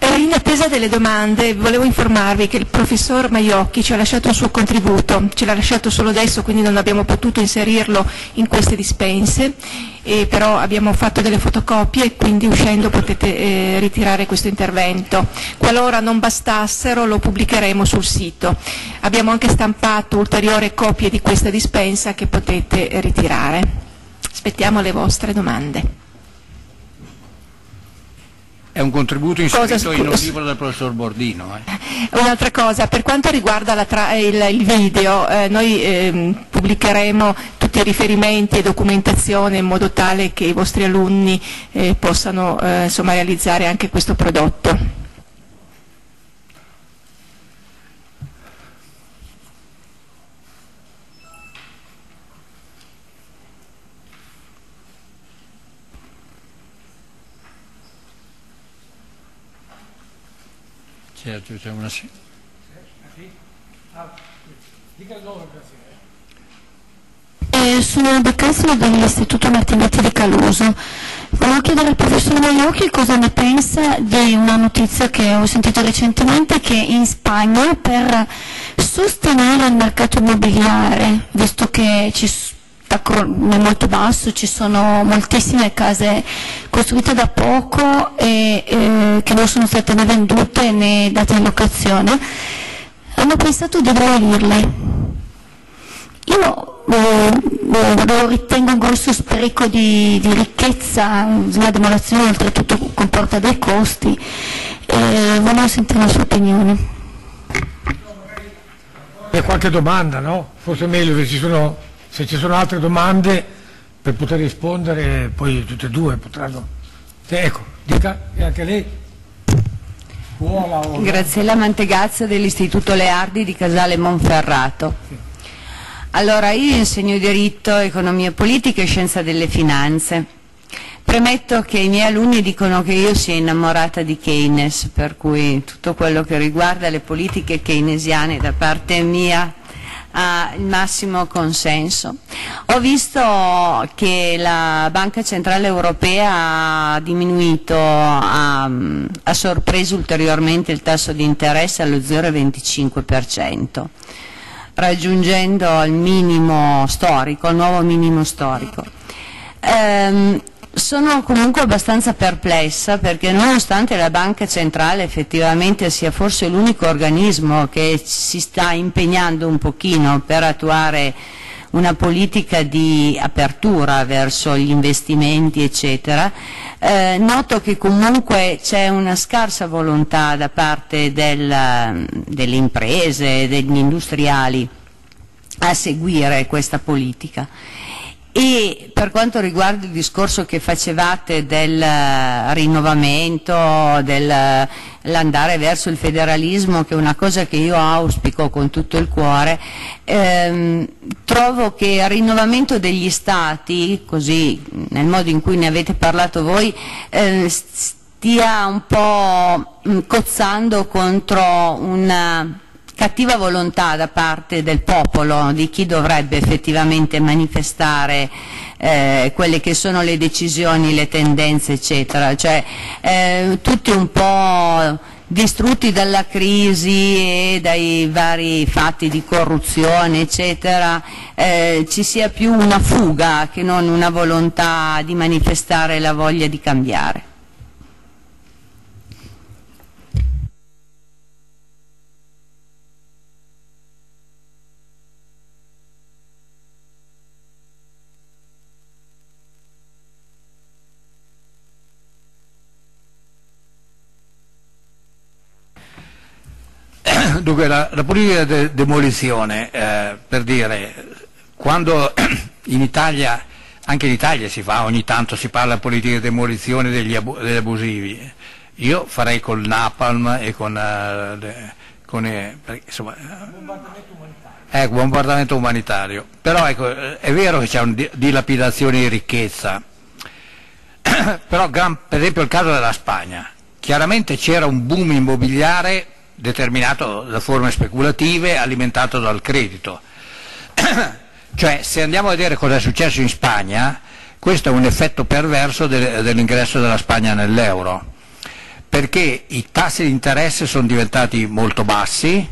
In attesa delle domande volevo informarvi che il professor Maiocchi ci ha lasciato un suo contributo, ce l'ha lasciato solo adesso quindi non abbiamo potuto inserirlo in queste dispense, però abbiamo fatto delle fotocopie e quindi uscendo potete eh, ritirare questo intervento. Qualora non bastassero lo pubblicheremo sul sito. Abbiamo anche stampato ulteriori copie di questa dispensa che potete ritirare. Aspettiamo le vostre domande. È un contributo inserito in un libro del professor Bordino. Eh. Un'altra cosa, per quanto riguarda il, il, video, eh, noi eh, pubblicheremo tutti i riferimenti e documentazione in modo tale che i vostri alunni eh, possano eh, insomma, realizzare anche questo prodotto. Certo, c'è una... Eh, sono da Castro dell'Istituto Martinetti di Caluso. Volevo chiedere al professor Maiocchi cosa ne pensa di una notizia che ho sentito recentemente che in Spagna per sostenere il mercato immobiliare, visto che ci sono è molto basso, ci sono moltissime case costruite da poco e eh, che non sono state né vendute né date in locazione, hanno pensato di demolirle. Io eh, lo ritengo un grosso spreco di, di ricchezza, la demolizione oltretutto comporta dei costi, eh, volevo sentire la sua opinione. E qualche domanda, no? Forse è meglio se ci sono se ci sono altre domande per poter rispondere, poi tutte e due potranno. Ecco, dica, e anche lei. Graziella Mantegazza dell'Istituto Leardi di Casale Monferrato. Sì. Allora, io insegno diritto, economia politica e scienza delle finanze. Premetto che i miei alunni dicono che io sia innamorata di Keynes, per cui tutto quello che riguarda le politiche keynesiane da parte mia ha il massimo consenso. Ho visto che la Banca Centrale Europea ha diminuito, ha, ha sorpreso ulteriormente il tasso di interesse allo 0,25%, raggiungendo il minimo storico, il nuovo minimo storico. Ehm, sono comunque abbastanza perplessa perché nonostante la Banca Centrale effettivamente sia forse l'unico organismo che si sta impegnando un pochino per attuare una politica di apertura verso gli investimenti eccetera, eh, noto che comunque c'è una scarsa volontà da parte del, delle imprese, degli industriali a seguire questa polica e per quanto riguarda il discorso che facevate del rinnovamento, dell'andare verso il federalismo, che è una cosa che io auspico con tutto il cuore, ehm, trovo che il rinnovamento degli stati, così nel modo in cui ne avete parlato voi, eh, stia un po' cozzando contro una cattiva volontà da parte del popolo, di chi dovrebbe effettivamente manifestare eh, quelle che sono le decisioni, le tendenze eccetera, cioè eh, tutti un po' distrutti dalla crisi e dai vari fatti di corruzione eccetera, eh, ci sia più una fuga che non una volontà di manifestare la voglia di cambiare. Dunque la, la politica di de demolizione, eh, per dire, quando in Italia, anche in Italia si fa, ogni tanto si parla di politica di demolizione degli, abu degli abusivi, io farei col Napalm e con, de, con eh, insomma, umanitario. Ecco, bombardamento umanitario. Però ecco, è vero che c'è una dilapidazione di ricchezza, però per esempio il caso della Spagna, chiaramente c'era un boom immobiliare determinato da forme speculative alimentato dal credito. cioè se andiamo a vedere cosa è successo in Spagna, questo è un effetto perverso de dell'ingresso della Spagna nell'euro, perché i tassi di interesse sono diventati molto bassi,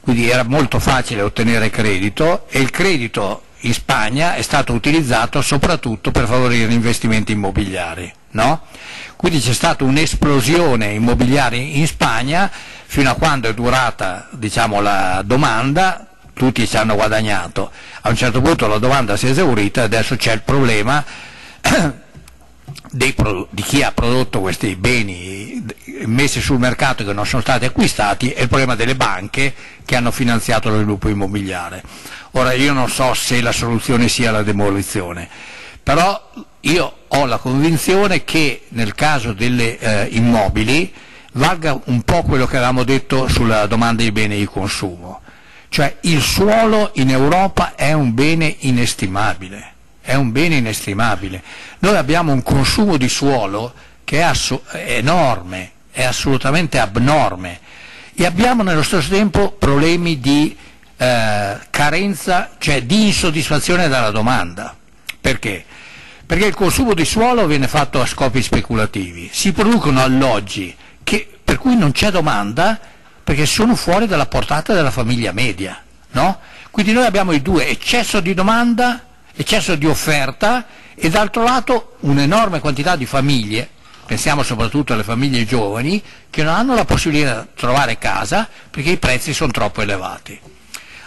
quindi era molto facile ottenere credito e il credito in Spagna è stato utilizzato soprattutto per favorire investimenti immobiliari. No? Quindi c'è stata un'esplosione immobiliare in Spagna fino a quando è durata diciamo, la domanda tutti ci hanno guadagnato, a un certo punto la domanda si è esaurita e adesso c'è il problema di chi ha prodotto questi beni messi sul mercato che non sono stati acquistati e il problema delle banche che hanno finanziato lo sviluppo immobiliare. Ora io non so se la soluzione sia la demolizione, però io ho la convinzione che nel caso delle eh, immobili valga un po' quello che avevamo detto sulla domanda di beni di consumo, cioè il suolo in Europa è un bene inestimabile, è un bene inestimabile. Noi abbiamo un consumo di suolo che è, enorme, è assolutamente abnorme e abbiamo nello stesso tempo problemi di eh, carenza, cioè di insoddisfazione della domanda. Perché? Perché il consumo di suolo viene fatto a scopi speculativi, si producono alloggi che, per cui non c'è domanda perché sono fuori dalla portata della famiglia media. No? Quindi noi abbiamo i due, eccesso di domanda, eccesso di offerta e d'altro lato un'enorme quantità di famiglie, pensiamo soprattutto alle famiglie giovani, che non hanno la possibilità di trovare casa perché i prezzi sono troppo elevati.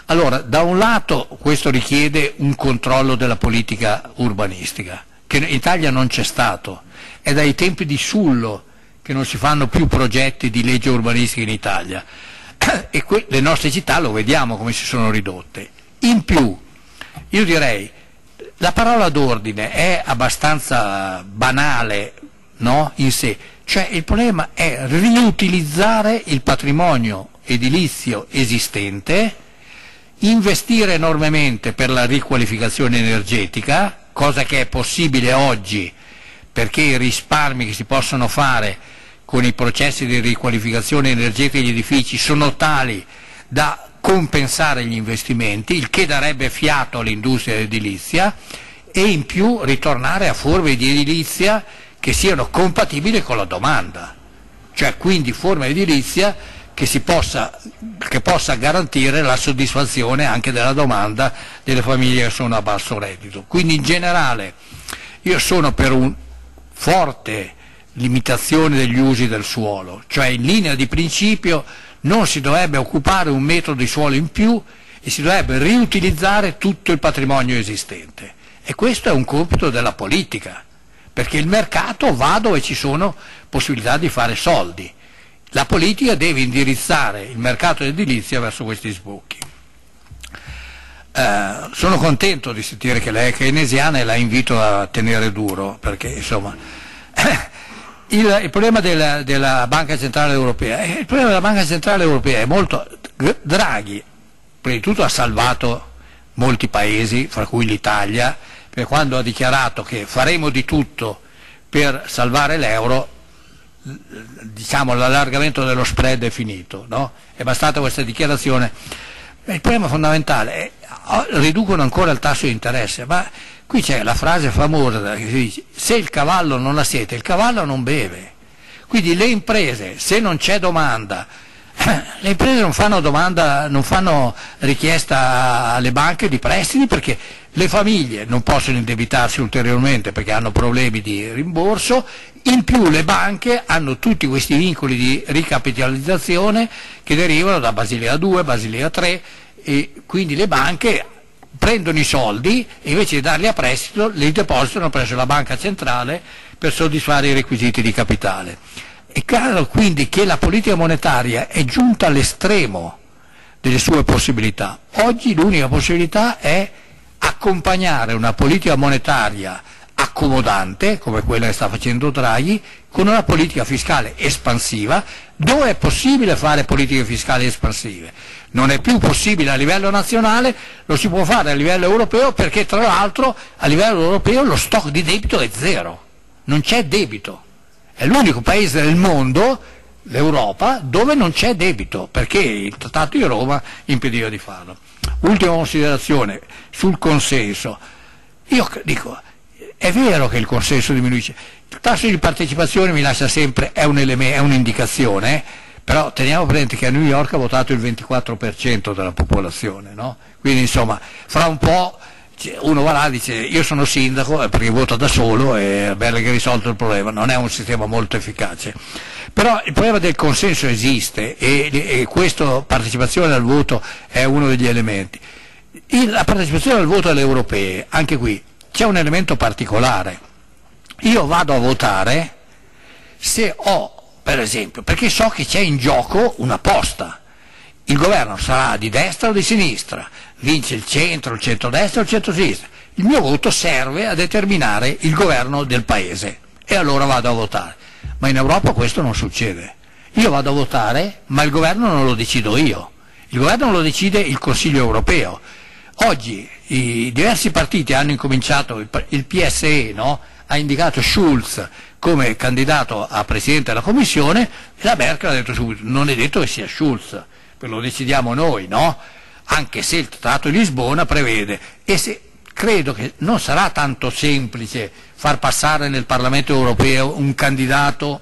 Allora, da un lato questo richiede un controllo della politica urbanistica, che in Italia non c'è stato, è dai tempi di Sullo che non si fanno più progetti di legge urbanistica in Italia e le nostre città lo vediamo come si sono ridotte. In più, io direi, la parola d'ordine è abbastanza banale no? in sé, cioè il problema è riutilizzare il patrimonio edilizio esistente, investire enormemente per la riqualificazione energetica, cosa che è possibile oggi perché i risparmi che si possono fare con i processi di riqualificazione energetica degli edifici sono tali da compensare gli investimenti, il che darebbe fiato all'industria edilizia e in più ritornare a forme di edilizia che siano compatibili con la domanda, cioè quindi forme di edilizia che, possa, che possa garantire la soddisfazione anche della domanda delle famiglie che sono a basso reddito. Quindi in generale io sono per un forte limitazione degli usi del suolo, cioè in linea di principio non si dovrebbe occupare un metro di suolo in più e si dovrebbe riutilizzare tutto il patrimonio esistente. E questo è un compito della politica, perché il mercato va dove ci sono possibilità di fare soldi. La politica deve indirizzare il mercato edilizia verso questi sbocchi. Eh, sono contento di sentire che lei è keynesiana e la invito a tenere duro, perché insomma il, il problema della, della, Banca Centrale Europea, eh, il problema della Banca Centrale Europea è molto, Draghi prima di tutto ha salvato molti paesi, fra cui l'Italia, perché quando ha dichiarato che faremo di tutto per salvare l'euro, diciamo l'allargamento dello spread è finito, no? è bastata questa dichiarazione. Il problema fondamentale è riducono ancora il tasso di interesse, ma Qui c'è la frase famosa che si dice se il cavallo non ha sete, il cavallo non beve. Quindi le imprese, se non c'è domanda, le imprese non fanno domanda, non fanno richiesta alle banche di prestiti perché le famiglie non possono indebitarsi ulteriormente perché hanno problemi di rimborso, in più le banche hanno tutti questi vincoli di ricapitalizzazione che derivano da Basilea 2, Basilea 3 e quindi le banche prendono i soldi e invece di darli a prestito li depositano presso la banca centrale per soddisfare i requisiti di capitale. È chiaro quindi che la politica monetaria è giunta all'estremo delle sue possibilità. Oggi l'unica possibilità è accompagnare una politica monetaria accomodante, come quella che sta facendo Draghi, con una politica fiscale espansiva, dove è possibile fare politiche fiscali espansive non è più possibile a livello nazionale, lo si può fare a livello europeo perché tra l'altro a livello europeo lo stock di debito è zero, non c'è debito. È l'unico paese del mondo, l'Europa, dove non c'è debito, perché il Trattato di Roma impediva di farlo. Ultima considerazione sul consenso. Io dico, è vero che il consenso diminuisce, il tasso di partecipazione mi lascia sempre, è, un'indicazione, eh? però teniamo presente che a New York ha votato il 24% della popolazione, no? quindi insomma fra un po' uno va là e dice io sono sindaco perché voto da solo e bello che hai risolto il problema, non è un sistema molto efficace. Però il problema del consenso esiste e, e questa partecipazione al voto è uno degli elementi. Il, la partecipazione al voto alle europee, anche qui, c'è un elemento particolare. Io vado a votare se ho per esempio, perché so che c'è in gioco una posta. Il governo sarà di destra o di sinistra, vince il centro, il centrodestra o il centrosinistra. Il mio voto serve a determinare il governo del paese e allora vado a votare. Ma in Europa questo non succede. Io vado a votare, ma il governo non lo decido io. Il governo lo decide il Consiglio europeo. Oggi i diversi partiti hanno incominciato, il PSE no? ha indicato Schulz come candidato a Presidente della Commissione e la Merkel ha detto subito non è detto che sia Schulz, lo decidiamo noi, no? Anche se il Trattato di Lisbona prevede e se, credo che non sarà tanto semplice far passare nel Parlamento europeo un candidato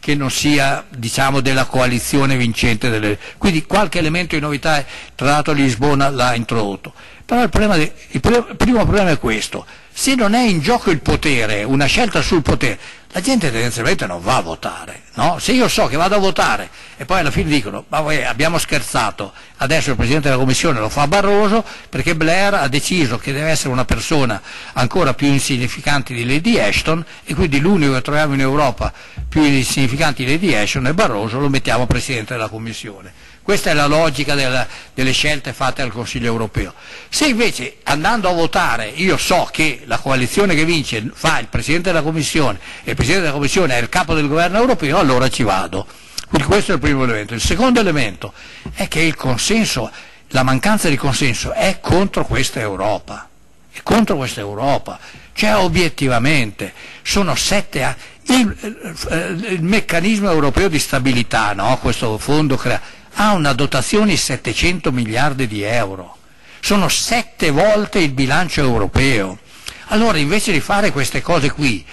che non sia diciamo, della coalizione vincente. Delle... Quindi qualche elemento di novità il Trattato di Lisbona l'ha introdotto. Però il, di... il primo problema è questo, se non è in gioco il potere, una scelta sul potere, la gente tendenzialmente non va a votare. No? Se io so che vado a votare e poi alla fine dicono ma voi abbiamo scherzato, adesso il Presidente della Commissione lo fa Barroso perché Blair ha deciso che deve essere una persona ancora più insignificante di Lady Ashton e quindi l'unico che troviamo in Europa più insignificante di Lady Ashton è Barroso, lo mettiamo Presidente della Commissione. Questa è la logica della, delle scelte fatte dal Consiglio europeo. Se invece andando a votare io so che la coalizione che vince fa il Presidente della Commissione e il Presidente della Commissione è il capo del governo europeo, allora ci vado. Quindi questo è il primo elemento. Il secondo elemento è che consenso, la mancanza di consenso è contro questa Europa. È contro questa Europa. Cioè obiettivamente sono sette anni. Il, il, il, meccanismo europeo di stabilità, no? questo fondo crea, ha una dotazione di 700 miliardi di euro, sono sette volte il bilancio europeo. Allora invece di fare queste cose qui,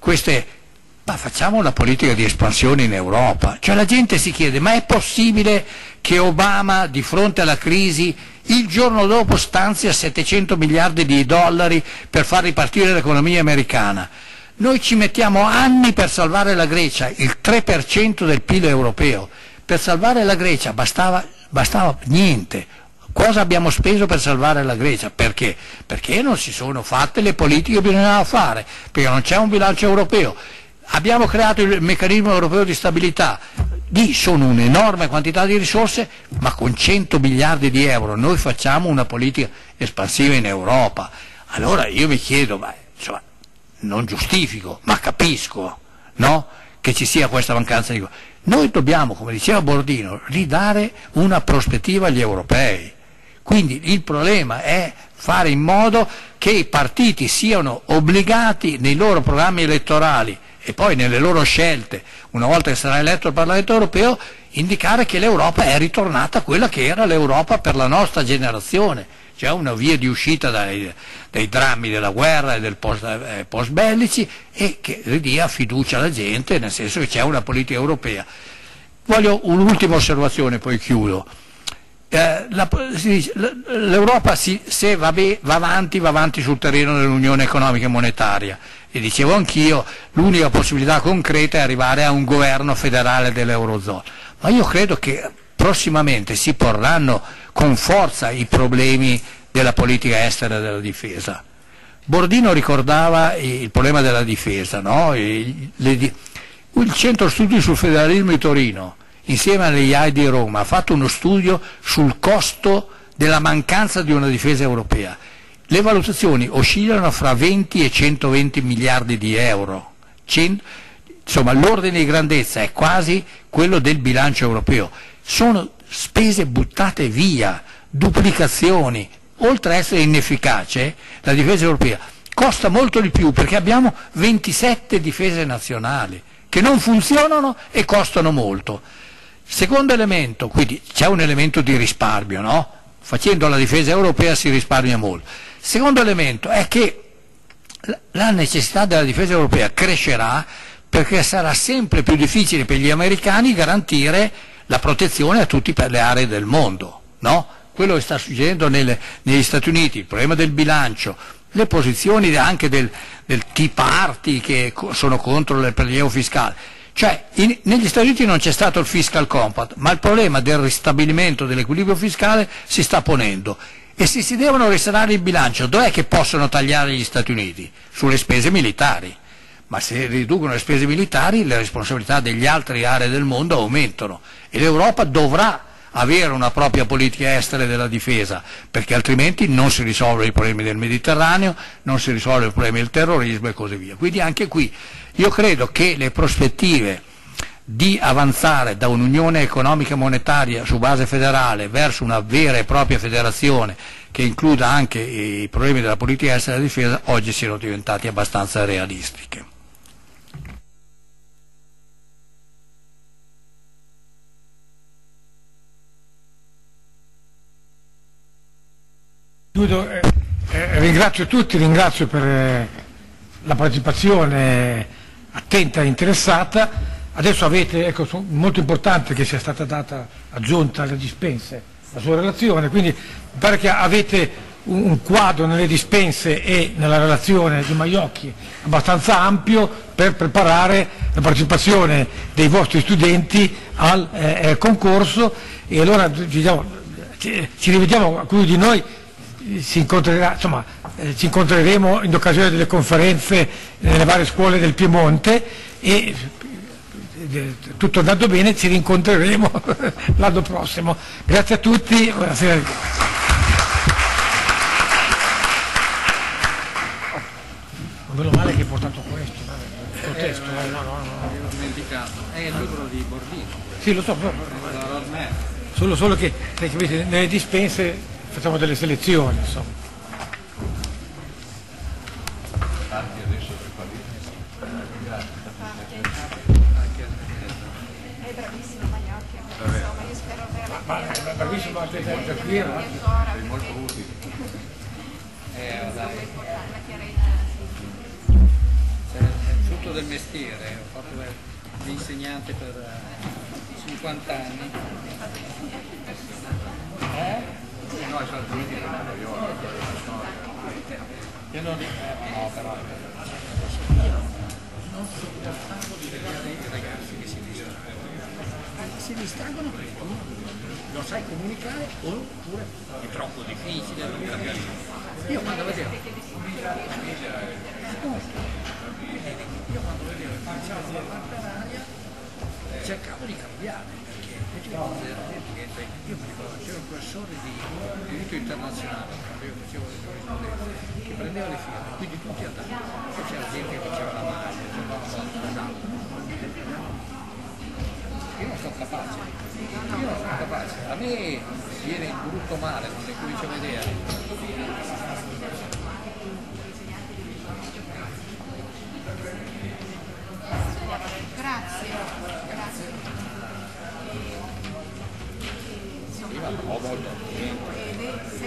queste, ma facciamo una politica di espansione in Europa, cioè la gente si chiede ma è possibile che Obama di fronte alla crisi il giorno dopo stanzia 700 miliardi di dollari per far ripartire l'economia americana? Noi ci mettiamo anni per salvare la Grecia, il 3% del PIL europeo. Per salvare la Grecia bastava, bastava niente. Cosa abbiamo speso per salvare la Grecia? Perché? Perché non si sono fatte le politiche che bisognava fare, perché non c'è un bilancio europeo. Abbiamo creato il meccanismo europeo di stabilità, lì sono un'enorme quantità di risorse, ma con 100 miliardi di euro noi facciamo una politica espansiva in Europa. Allora io mi chiedo, ma, insomma, non giustifico, ma capisco no? che ci sia questa mancanza di... Noi dobbiamo, come diceva Bordino, ridare una prospettiva agli europei. Quindi il problema è fare in modo che i partiti siano obbligati nei loro programmi elettorali e poi nelle loro scelte, una volta che sarà eletto il Parlamento europeo, indicare che l'Europa è ritornata a quella che era l'Europa per la nostra generazione c'è una via di uscita dai, dai drammi della guerra e del post, eh, post, bellici e che ridia fiducia alla gente, nel senso che c'è una politica europea. Voglio un'ultima osservazione, poi chiudo. Eh, L'Europa se va, be, va, avanti, va avanti sul terreno dell'Unione economica e monetaria e dicevo anch'io, l'unica possibilità concreta è arrivare a un governo federale dell'Eurozona. Ma io credo che prossimamente si porranno con forza i problemi della politica estera e della difesa. Bordino ricordava il problema della difesa, no? il, Centro Studi sul Federalismo di Torino, insieme alle IAI di Roma, ha fatto uno studio sul costo della mancanza di una difesa europea. Le valutazioni oscillano fra 20 e 120 miliardi di euro. Insomma, l'ordine di grandezza è quasi quello del bilancio europeo sono spese buttate via, duplicazioni, oltre a essere inefficace, la difesa europea costa molto di più perché abbiamo 27 difese nazionali che non funzionano e costano molto. Secondo elemento, quindi c'è un elemento di risparmio, no? Facendo la difesa europea si risparmia molto. Secondo elemento è che la necessità della difesa europea crescerà perché sarà sempre più difficile per gli americani garantire la protezione a tutte le aree del mondo. No? Quello che sta succedendo nelle, negli Stati Uniti, il problema del bilancio, le posizioni anche del, del Tea Party che sono contro il prelievo fiscale. Cioè, in, negli Stati Uniti non c'è stato il fiscal compact, ma il problema del ristabilimento dell'equilibrio fiscale si sta ponendo. E se si devono risanare il bilancio, dov'è che possono tagliare gli Stati Uniti? Sulle spese militari ma se riducono le spese militari le responsabilità degli altri aree del mondo aumentano e l'Europa dovrà avere una propria politica estera della difesa, perché altrimenti non si risolvono i problemi del Mediterraneo, non si risolvono i problemi del terrorismo e così via. Quindi anche qui io credo che le prospettive di avanzare da un'unione economica e monetaria su base federale verso una vera e propria federazione che includa anche i problemi della politica estera e della difesa oggi siano diventati abbastanza realistiche. Chiudo, eh, eh, ringrazio tutti, ringrazio per eh, la partecipazione attenta e interessata. Adesso avete, ecco, molto importante che sia stata data aggiunta alle dispense la sua relazione, quindi mi pare che avete un, un quadro nelle dispense e nella relazione di Maiocchi abbastanza ampio per preparare la partecipazione dei vostri studenti al eh, concorso e allora diciamo, ci, ci rivediamo alcuni di noi si incontrerà, insomma, eh, ci incontreremo in occasione delle conferenze nelle varie scuole del Piemonte e eh, tutto andando bene ci rincontreremo l'anno prossimo. Grazie a tutti, buonasera. Vedo male che hai portato questo, eh, testo. Eh, no, no, no. Ero dimenticato. È il libro di Bordino. Sì, lo so. Solo, solo che nelle dispense facciamo delle selezioni. Insomma. È bravissimo Magnocchi, insomma io spero Ma è bravissimo anche da qui, no? Sei molto utile. Dai. È il frutto del mestiere, ho fatto l'insegnante per eh, 50 anni. Eh? No, altrimenti non Io non li... eh, no, però... Non sopportavo di vedere i ragazzi che si distraggono. Si distraggono perché non sai comunicare oppure è troppo difficile, non capisci. Io quando vedevo... Io quando vedevo iniziavo la parte oraria cercavo di cambiare perché io mi ricordo c'era un professore di diritto internazionale le che prendeva le firme quindi tutti andavano. Poi c'era gente che faceva la maglia andava io non sono capace. Io non sono capace. A me viene brutto male quando comincio a vedere. Grazie. And.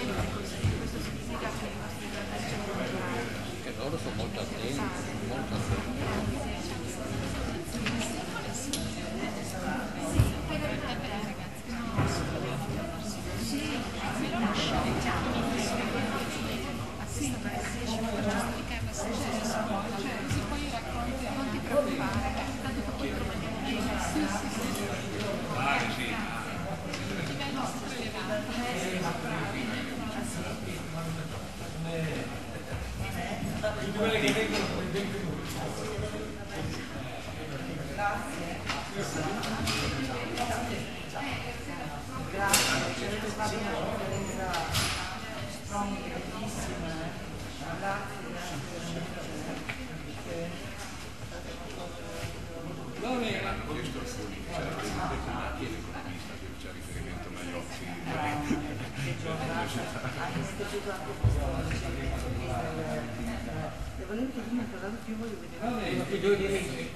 E chiedermi una cosa più, voglio vedere.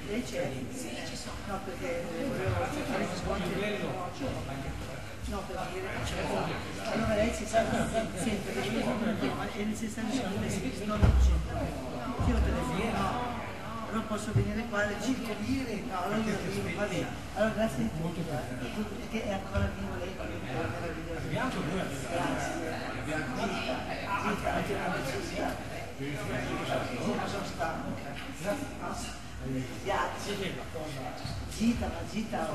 Lei c'è? Sì, ci sono. No, perché volevo fare gli scontri. No, per dire che c'è. Allora lei si sa, sente, perché io è necessario che lei si sto leggendo. Io telefono, no. Non posso venire qua, le circo dire, no, allora io vengo, va bene. Allora grazie di tutto, perché è ancora vivo lei, io è meraviglioso. Grazie. Quando ci sia. Zita, sono stanco. Grazie. Gita, ma Gita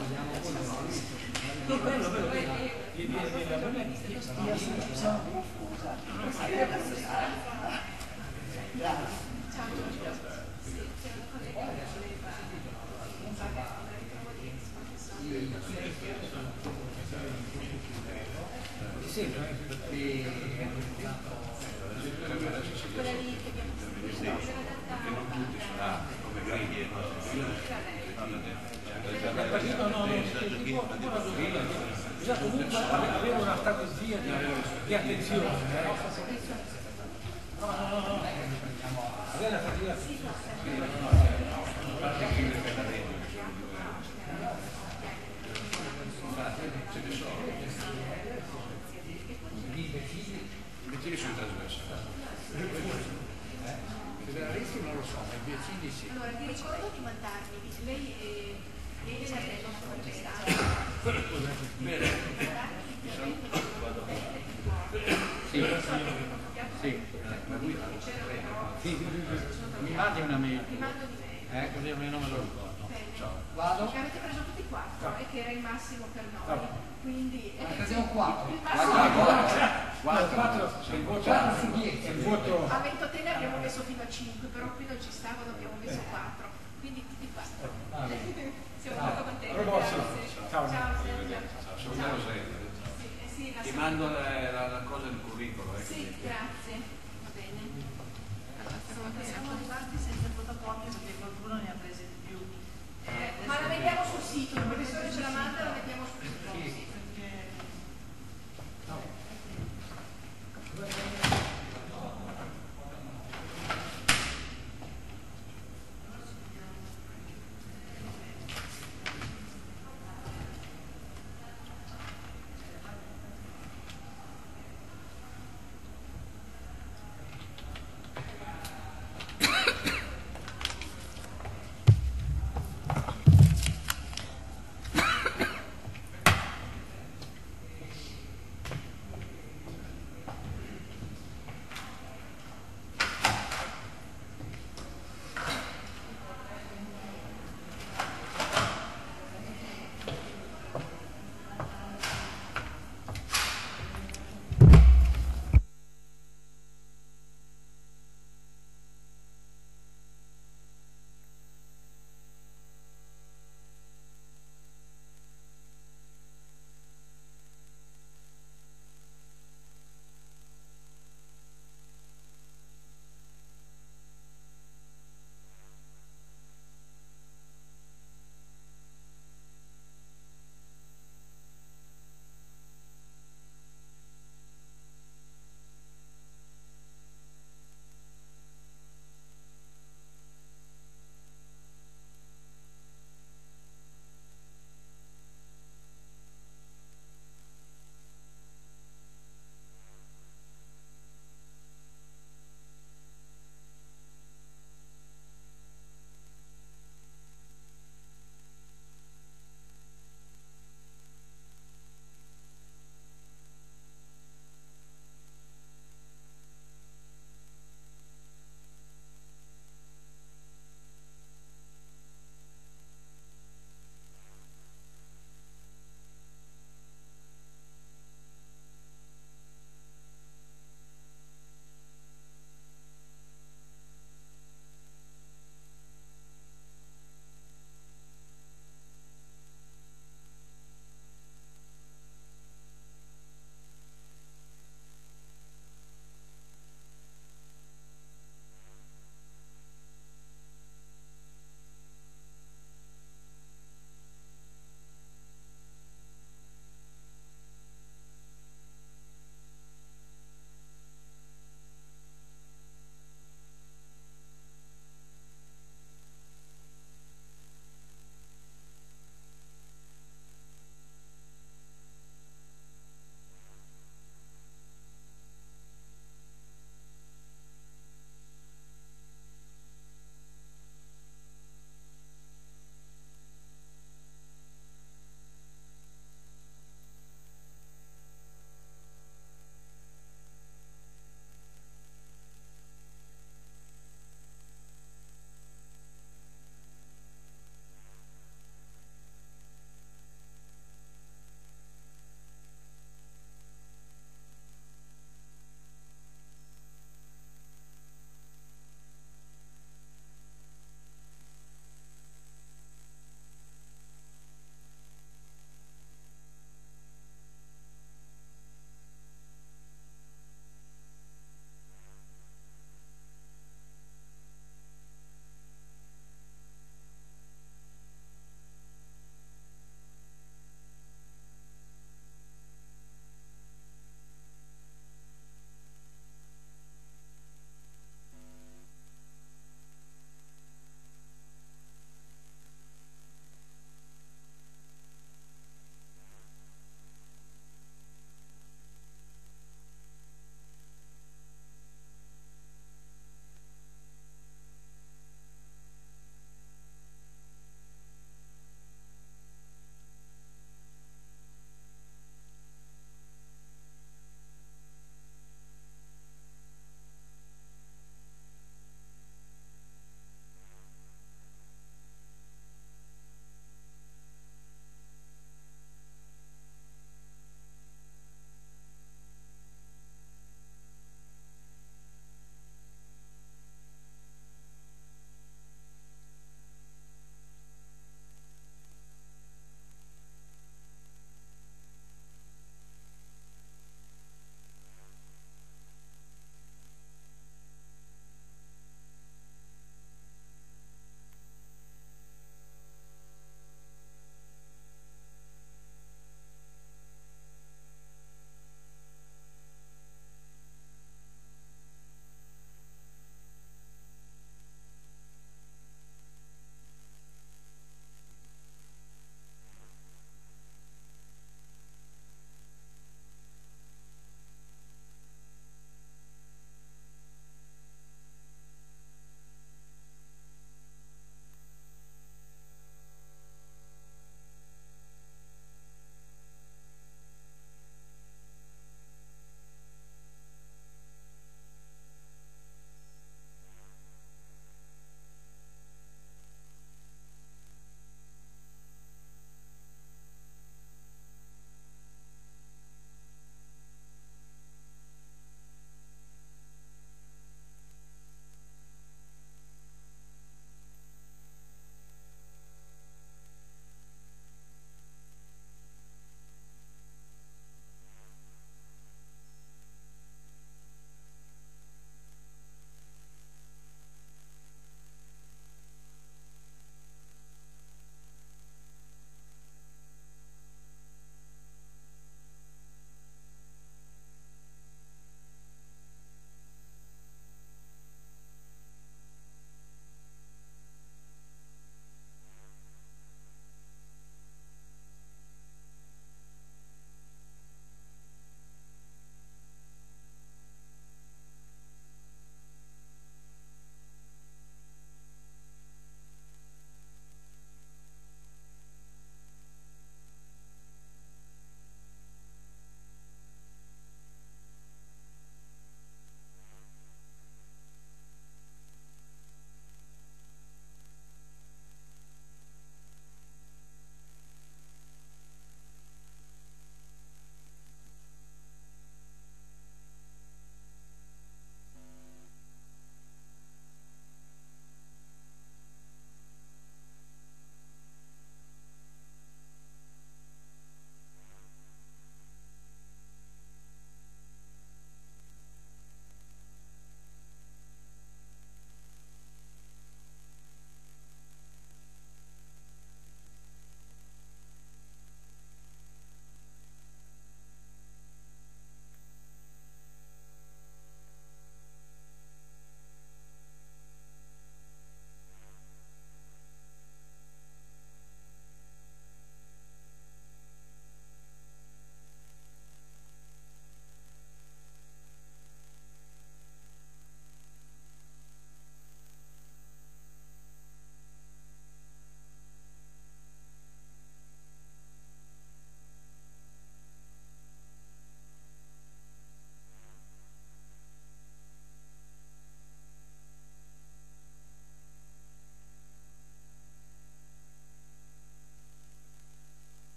Io sono, confusa. Grazie. Bisogna comunque avere una strategia di, di attenzione. eh. No, 4.